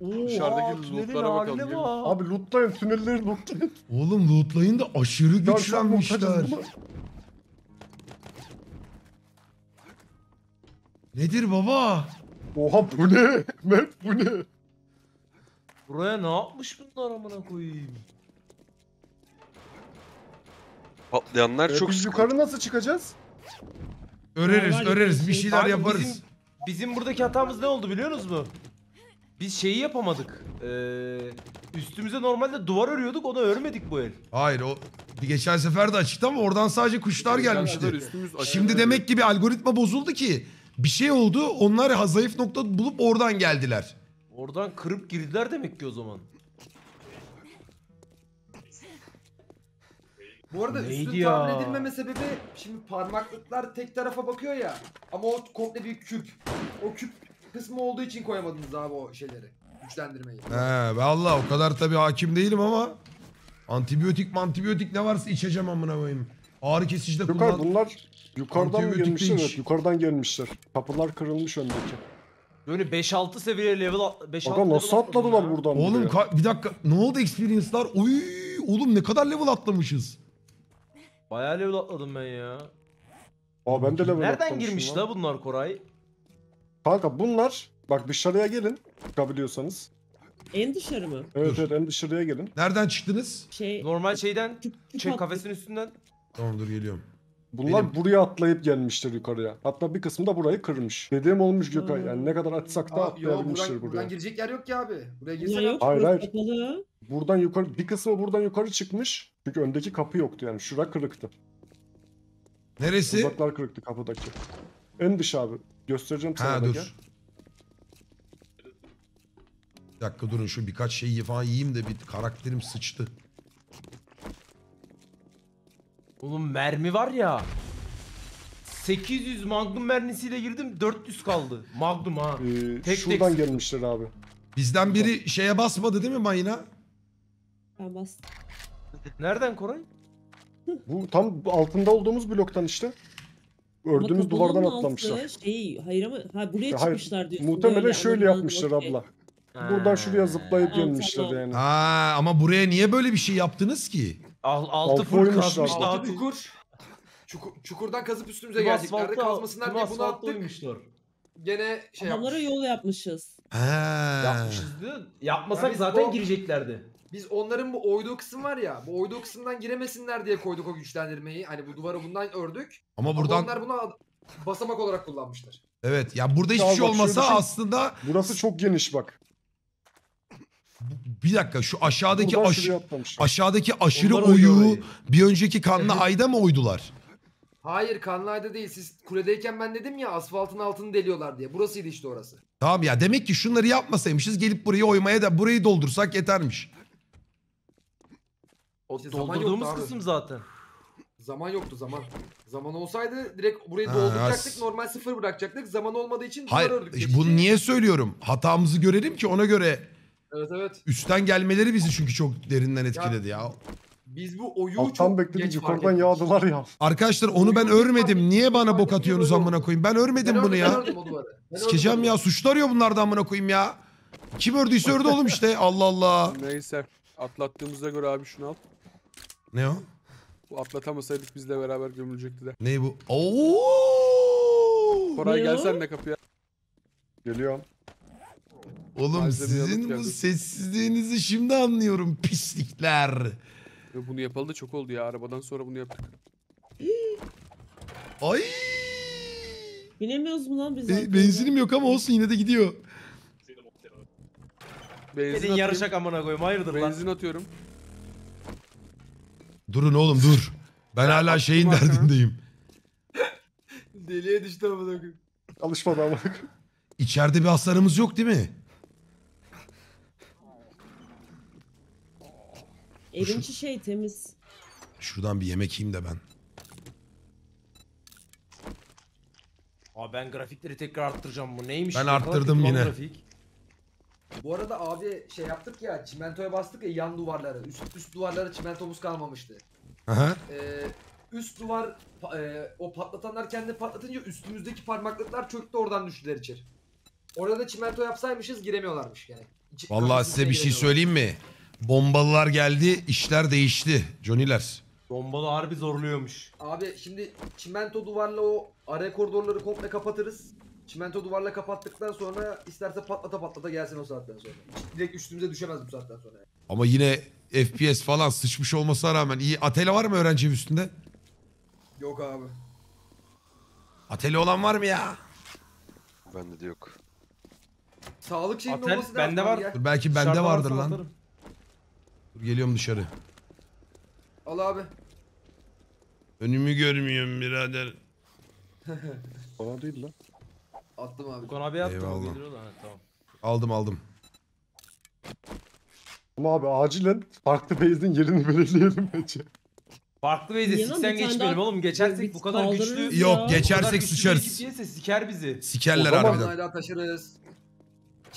Dışarıdaki tünelin lootlara bakalım, gelin. Abi lootlayın tünelleri lootlayın. Oğlum lootlayın da aşırı Gerçekten güçlenmişler. Nedir baba? Oha bu ne? Map bu ne? Buraya ne yapmış bunlar amına koyayım? Patlayanlar Ee, çok biz sıkıntı. yukarı nasıl çıkacağız? Öreriz öreriz bir şey- şeyler Abi yaparız. Bizim, bizim buradaki hatamız ne oldu biliyor musunuz? Biz şeyi yapamadık. Ee, üstümüze normalde duvar örüyorduk onu örmedik bu el. Hayır o bir geçen sefer de açıktı ama oradan sadece kuşlar gelmişti. sefer üstümüz açık. Şimdi demek ki bir algoritma bozuldu ki bir şey oldu. Onlar zayıf nokta bulup oradan geldiler. Oradan kırıp girdiler demek ki o zaman. Bu arada Neydi üstün ya? tahmin edilmeme sebebi şimdi parmaklıklar tek tarafa bakıyor ya. Ama o komple bir küp. O küp kısmı olduğu için koyamadınız abi o şeyleri. Güçlendirmeyi. He valla o kadar tabii hakim değilim ama antibiyotik antibiyotik ne varsa içeceğim amına koyayım. Ağrı kesici de Yukarı kullan. bunlar yukarıdan mı Antibiyotik gelmişler? Evet yukarıdan gelmişler. Kapılar kırılmış öndeki. Böyle 5-6 seviye level 5-6 Aga nasıl atladılar buradan Oğlum buraya? ka- bir dakika ne oldu experience'lar? Oy oğlum ne kadar level atlamışız. Bayağı level atladım ben ya. Aa ben de level Nereden atlamışım girmiş lan. la bunlar Koray? Kanka bunlar bak dışarıya gelin çıkabiliyorsanız. En dışarı mı? Evet Dur. evet en dışarıya gelin. Nereden çıktınız? Şey, Normal şeyden şey kafesin üstünden. Tamam dur geliyorum. Bunlar Benim- buraya atlayıp gelmişler yukarıya. Hatta bir kısmı da burayı kırmış. Dediğim olmuş Gökay. Yani ne kadar açsak da Aa, yo, atlayabilmişler buradan, buraya. buradan girecek yer yok ki abi. Buraya girsen yok Hayır, burası hayır. kapalı. Buradan yukarı bir kısmı buradan yukarı çıkmış. Çünkü öndeki kapı yoktu yani. Şura kırıktı. Neresi? Uzaklar kırıktı kapıdaki. En dış abi. Göstereceğim sana Ha da dur. gel. Bir dakika durun şu birkaç şeyi falan yiyeyim de bir karakterim sıçtı. Oğlum mermi var ya. 800 Magnum mermisiyle girdim 400 kaldı. Magnum ha. Ee, tek şuradan sıktım. gelmişler abi. Bizden biri şeye basmadı değil mi mayına? Ben bastım. Nereden Koray? Bu tam altında olduğumuz bloktan işte. Ördüğümüz duvardan atlamışlar. Şey, hayır ama ha buraya Ya hayır, çıkmışlar diyorsun. Muhtemelen öyle, şöyle yapmışlar okey. abla. Buradan şuraya zıplayıp gelmişler yani. Ha ama buraya niye böyle bir şey yaptınız ki? Al, altı oymuş kazmışlar lan. Altı abi. çukur. Çukur, çukurdan kazıp üstümüze Tüm geleceklerdi. asfaltı- Kazmasınlar diye bunu attık. oymuşlar. Gene şey Adamlara yapmış. yol yapmışız. Ha. Yapmışız değil mi? Yapmasak Yani zaten o- gireceklerdi. Biz onların bu oyduğu kısım var ya. Bu oyduğu kısımdan giremesinler diye koyduk o güçlendirmeyi. Hani bu duvarı bundan ördük. Ama Ama buradan onlar bunu ad- basamak olarak kullanmışlar. evet ya burada hiçbir şey bak şöyle olmasa düşün. aslında Burası çok geniş bak. Bir dakika şu aşağıdaki Buradan aş- aşağıdaki aşırı Onlar orayı. bir önceki kanlı ayda mı oydular? Hayır kanlayda değil. Siz kuledeyken ben dedim ya asfaltın altını deliyorlar diye. Burasıydı işte orası. Tamam ya demek ki şunları yapmasaymışız gelip burayı oymaya da burayı doldursak yetermiş. O İşte zaman doldurduğumuz yoktu abi. kısım zaten. Zaman yoktu zaman. Zaman olsaydı direkt burayı Ha, dolduracaktık. as- Normal sıfır bırakacaktık. Zaman olmadığı için Hayır ördük. bunu niye söylüyorum? Hatamızı görelim ki ona göre Evet evet. üstten gelmeleri bizi çünkü çok derinden etkiledi ya. Biz bu oyu Alttan çok bekledik geç fark yukarıdan ettik. yağdılar ya. Arkadaşlar onu ben örmedim. Niye bana bok atıyorsunuz amına koyayım? Ben örmedim Ben bunu ya. Ben ördüm o duvarı. Ben Sikeceğim ya suçlu arıyor bunlar da amına koyayım ya. Kim ördüyse ördü oğlum işte. Allah Allah. Neyse. Atlattığımıza göre abi şunu al. Ne o? Bu atlatamasaydık bizle beraber gömülecekti de. Ne bu? Oo! Koray Ne o? gelsen de kapıya. Geliyorum. Oğlum alıp sizin bu geldim. sessizliğinizi şimdi anlıyorum pislikler. Bunu yapalı da çok oldu ya. Arabadan sonra bunu yaptık. Ay! Binemiyoruz mu lan biz? Be- arkaya? benzinim yok ama olsun yine de gidiyor. Benzin Dedin atıyorum. yarışak amına koyayım hayırdır lan. Benzin atıyorum. Durun oğlum dur. Ben hala şeyin arkana. derdindeyim. Deliye düştü amına koyayım. Alışmadı ama. İçeride bir hasarımız yok değil mi? Evin içi şey temiz. Şuradan bir yemek yiyeyim de ben. Abi ben grafikleri tekrar arttıracağım bu neymiş? Ben bu? Arttırdım yine. grafik. Bu arada abi şey yaptık ya çimentoya bastık ya yan duvarları. Üst, üst duvarlara çimentomuz kalmamıştı. Aha. Ee, üst duvar pa- e, o patlatanlar kendini patlatınca üstümüzdeki parmaklıklar çöktü oradan düştüler içeri. Orada da çimento yapsaymışız giremiyorlarmış yani. İçi- Vallahi size bir şey giremiyorlar. söyleyeyim mi? Bombalılar geldi, işler değişti. Johnny'ler. Bombalı harbi zorluyormuş. Abi şimdi çimento duvarla o ara koridorları komple kapatırız. Çimento duvarla kapattıktan sonra isterse patlata patlata gelsin o saatten sonra. Direkt üstümüze düşemez bu saatten sonra. Ama yine FPS falan sıçmış olmasına rağmen iyi. Ateli var mı öğrenci üstünde? Yok abi. Ateli olan var mı ya? Bende de yok. Sağlık şeyinin Atel olması lazım bende abi var. ya. Dur belki bende Dışarıda vardır varsa lan. atarım. Dur geliyorum dışarı. Al abi. Önümü görmüyorum birader. Bana değil lan. Attım abi. Okan abi yaptı. Eyvallah. o geliyor da, ha, Tamam. Aldım aldım. Ama abi acilen farklı base'in yerini belirleyelim bence. Farklı Niye lan? siksen Bir tane geçmeyelim daha- oğlum. Geçersek bu kadar kaldırırız güçlü. ya. Yok Bu kadar geçersek güçlü bir sıçarız. ekip değilse siker bizi. Sikerler O zaman- harbiden. Hala taşırız.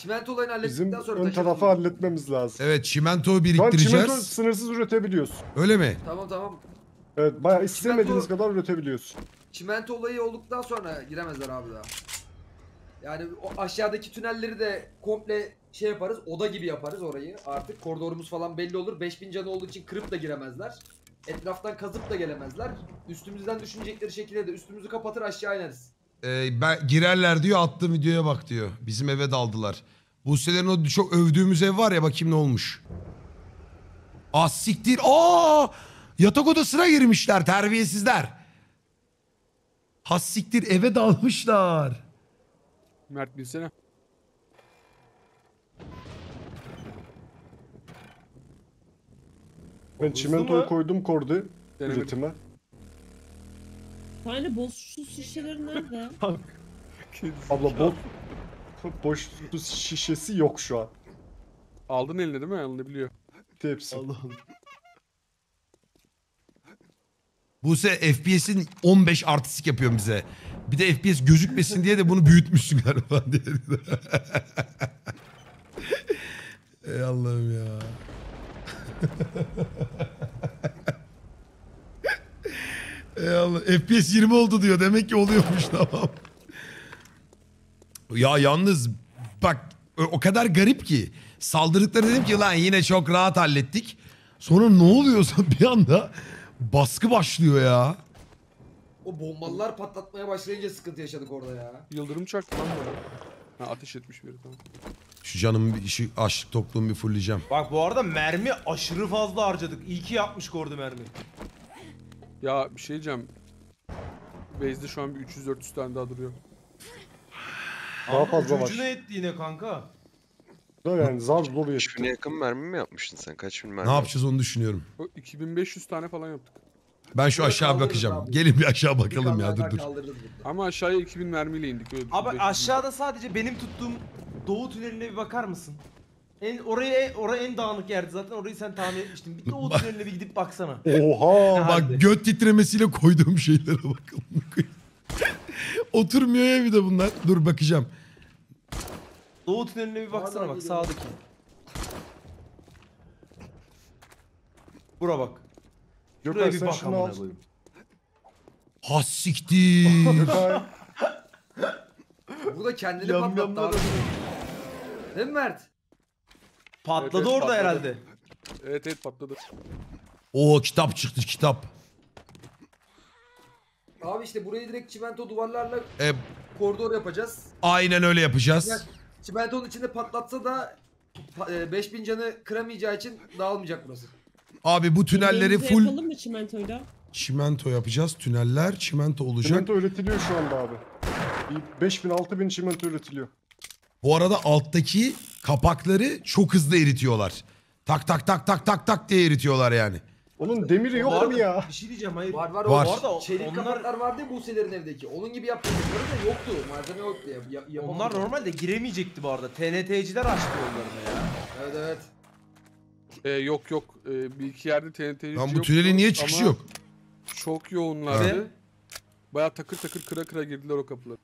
Çimento olayını Bizim hallettikten sonra ön tarafı halletmemiz lazım. Evet çimento Şu an biriktireceğiz. çimento sınırsız üretebiliyorsun. Öyle mi? Tamam tamam. Evet bayağı istemediğiniz Çimento- kadar üretebiliyorsun. Çimento olayı olduktan sonra giremezler abi daha. Yani o aşağıdaki tünelleri de komple şey yaparız, oda gibi yaparız orayı. Artık koridorumuz falan belli olur. 5000 canı olduğu için kırıp da giremezler. Etraftan kazıp da gelemezler. Üstümüzden düşünecekleri şekilde de üstümüzü kapatır aşağı ineriz. Ee, ben girerler diyor attığım videoya bak diyor. Bizim eve daldılar. Buse'lerin o çok övdüğümüz ev var ya bakayım ne olmuş. Az siktir. Aa! Yatak odasına girmişler terbiyesizler. Has siktir eve dalmışlar. Mert bilsene. Ben Hızlı çimentoyu mı? koydum kordu Denemedim. üretime. Tane boz su şişeleri nerede? Abla boş, boş su şişesi yok şu an. Aldın eline değil mi? Alınabiliyor. Hepsi. Buse FPS'in 15 artistik yapıyor bize. Bir de FPS gözükmesin diye de bunu büyütmüşsün galiba diye. Ey Allah'ım ya. Ey Allah. FPS 20 oldu diyor. Demek ki oluyormuş tamam. Ya yalnız bak o- kadar garip ki. Saldırdıkları dedim ki lan yine çok rahat hallettik. Sonra ne oluyorsa bir anda baskı başlıyor ya. O bombalılar patlatmaya başlayınca sıkıntı yaşadık orada ya. Yıldırım çaktı lan bana. Ha ateş etmiş biri tamam. Şu canım bir- şu açlık tokluğumu bir fullleyeceğim. Bak bu arada mermi aşırı fazla harcadık. İyi ki yapmış kordu mermi. Ya bir şey diyeceğim. Base'de şu an bir 300-400 tane daha duruyor. Daha fazla var. Çocuğuna etti yine kanka. Da yani zar zor 3000'e yetti. yakın mermi mi yapmıştın sen? Kaç bin mermi? Ne yapacağız onu düşünüyorum. O 2500 tane falan yaptık. Ben şu aşağı bakacağım. abi. Gelin bir aşağı Bir bakalım ya dur dur. Ama aşağıya 2000 mermiyle indik. Öyle Abi 1500 aşağıda sadece benim tuttuğum doğu tüneline bir bakar mısın? En oraya oraya en dağınık yerdi zaten. Orayı sen tahmin etmiştin. Bir doğu tüneline bir gidip baksana. Oha. Bak göt titremesiyle koyduğum şeylere bakalım. Oturmuyor ya bir de bunlar. Dur bakacağım. Doğu tüneline bir baksana bak sağdaki. Bura bak. Şuraya bir sen bak şunu amına al. koyayım. Ha siktir. Bu da kendini Yam patlattı abi. Değil mi Mert? Patladı Evet, orada patladı. herhalde. Evet evet patladı. Oo kitap çıktı kitap. Abi işte burayı direkt çimento duvarlarla E, koridor yapacağız. aynen öyle yapacağız. Yani çimentonun içinde patlatsa da pa- e, 5000 canı kıramayacağı için dağılmayacak burası. Abi bu tünelleri full Yapalım mı çimentoyla? çimento yapacağız. Tüneller çimento olacak. Çimento üretiliyor şu anda abi. Bir 5000 6000 çimento üretiliyor. Bu arada alttaki kapakları çok hızlı eritiyorlar. Tak tak tak tak tak tak diye eritiyorlar yani. Onun demiri yok mu ya? Bir şey diyeceğim hayır. Var var Var. o. Arada o- Çelik onlar- kapaklar vardı ya Buse'lerin evdeki. Onun gibi yaptıkları da yoktu. Malzeme yoktu ya. ya. Onlar normalde giremeyecekti bu arada. TNT'ciler açtı yollarını ya. Evet evet. Ee, yok yok. Ee, bir iki yerde TNT Lan bu tünelin niye çıkışı yok? Çok yoğunlardı. Baya takır takır kıra kıra girdiler o kapıları.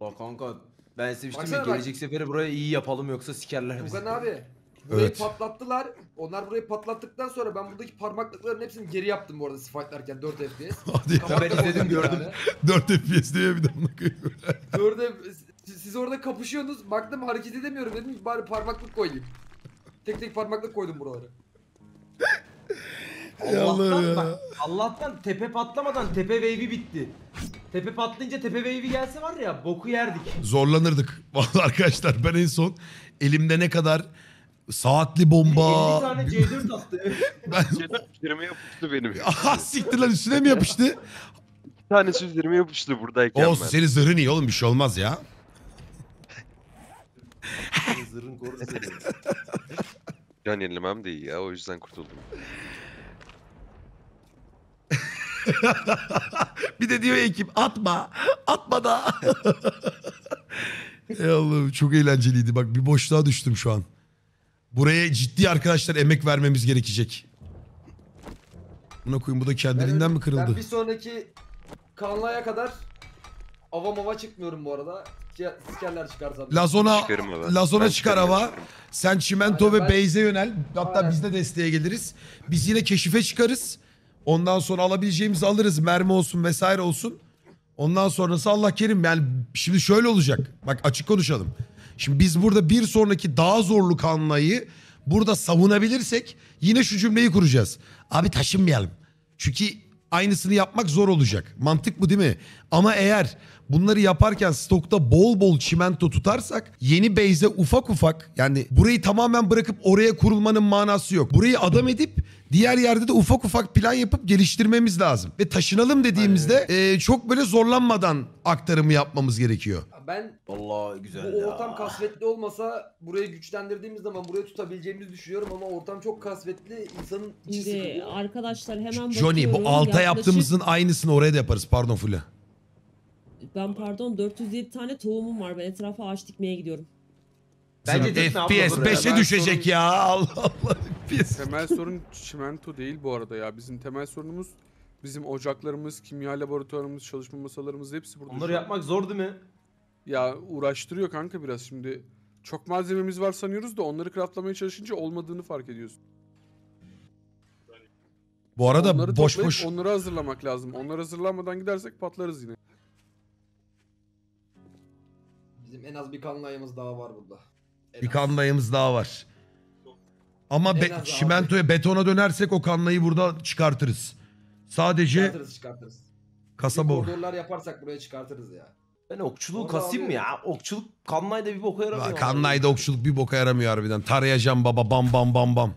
Bak kanka ben size bir şey Baksana diyeyim mi? bak. Gelecek sefere buraya iyi yapalım yoksa sikerler bizi. Okan abi. Burayı Evet. patlattılar. Onlar burayı patlattıktan sonra ben buradaki parmaklıkların hepsini geri yaptım bu arada fightlarken 4 FPS. Hadi ya. Ben izledim, gördüm. tane. 4 FPS diye bir de amına koyayım. 4 siz, siz orada kapışıyorsunuz. Baktım hareket edemiyorum dedim bari parmaklık koyayım. Tek tek parmaklık koydum buralara. Allah'tan ya. bak Allah'tan tepe patlamadan tepe wave'i bitti. Tepe patlayınca tepe wave'i gelse var ya boku yerdik. Zorlanırdık. Vallahi arkadaşlar ben en son elimde ne kadar saatli 50 bomba... tane C4 attı. ben... Üzerime yapıştı benim. Aha siktir lan üstüne mi yapıştı? Bir tanesi üzerime yapıştı buradayken Olsun ben. senin zırhın iyi oğlum bir şey olmaz ya. Zırhın koru seni. Can yenilemem de iyi ya o yüzden kurtuldum. bir de diyor ekip atma. Atma da. Ey Allah'ım çok eğlenceliydi. Bak bir boşluğa düştüm şu an. Buraya ciddi arkadaşlar emek vermemiz gerekecek. Buna koyayım bu da kendiliğinden mi Ben kırıldı? bir sonraki kanlaya kadar ava mava çıkmıyorum bu arada. Siker- Sikerler çıkarsam. Lazona, Çıkarım. Lazona Ben çıkar çıkarım, hava. çıkarım. Sen çimento Aynen, ve ben- beyze yönel. Hatta Aynen. biz de desteğe geliriz. Biz yine keşife çıkarız. Ondan sonra alabileceğimizi alırız. Mermi olsun vesaire olsun. Ondan sonrası Allah kerim. Yani şimdi şöyle olacak. Bak açık konuşalım. Şimdi biz burada bir sonraki daha zorlu kanlayı burada savunabilirsek yine şu cümleyi kuracağız. Abi taşınmayalım. Çünkü aynısını yapmak zor olacak. Mantık bu değil mi? Ama eğer bunları yaparken stokta bol bol çimento tutarsak yeni base'e ufak ufak yani burayı tamamen bırakıp oraya kurulmanın manası yok. Burayı adam edip diğer yerde de ufak ufak plan yapıp geliştirmemiz lazım. Ve taşınalım dediğimizde e, çok böyle zorlanmadan aktarımı yapmamız gerekiyor. Ben Vallahi güzel bu ya. ortam kasvetli olmasa burayı güçlendirdiğimiz zaman burayı tutabileceğimizi düşünüyorum ama ortam çok kasvetli insanın içi Şimdi sıkılıyor. arkadaşlar hemen Johnny bu bakıyorum. alta Yaklaşık- yaptığımızın aynısını oraya da yaparız. Pardon Fulya. Ben pardon 407 tane tohumum var. Ben etrafa ağaç dikmeye gidiyorum. Bence abla FPS buraya. 5'e Ben düşecek sorun- ya. Allah Allah. FPS. Temel sorun çimento değil bu arada ya. Bizim temel sorunumuz bizim ocaklarımız, kimya laboratuvarımız, çalışma masalarımız hepsi burada. Onları yapmak zor değil mi? Ya uğraştırıyor kanka biraz şimdi. Çok malzememiz var sanıyoruz da onları craftlamaya çalışınca olmadığını fark ediyorsun. Bu arada onları boş toplayıp boş onları hazırlamak lazım. Onları hazırlanmadan gidersek patlarız yine. Bizim en az bir kanlayımız daha var burada. Bir kanlayımız daha var. Ama En be- az abi. çimentoya betona dönersek o kanlayı burada çıkartırız. Sadece Çıkartırız çıkartırız. Koridorlar yaparsak buraya çıkartırız ya. Ben okçuluğu Orada kasayım mı abi- ya? Okçuluk kanlayda bir boka yaramıyor. Kanlayda okçuluk bir boka yaramıyor harbiden. Tarayacağım baba bam bam bam bam.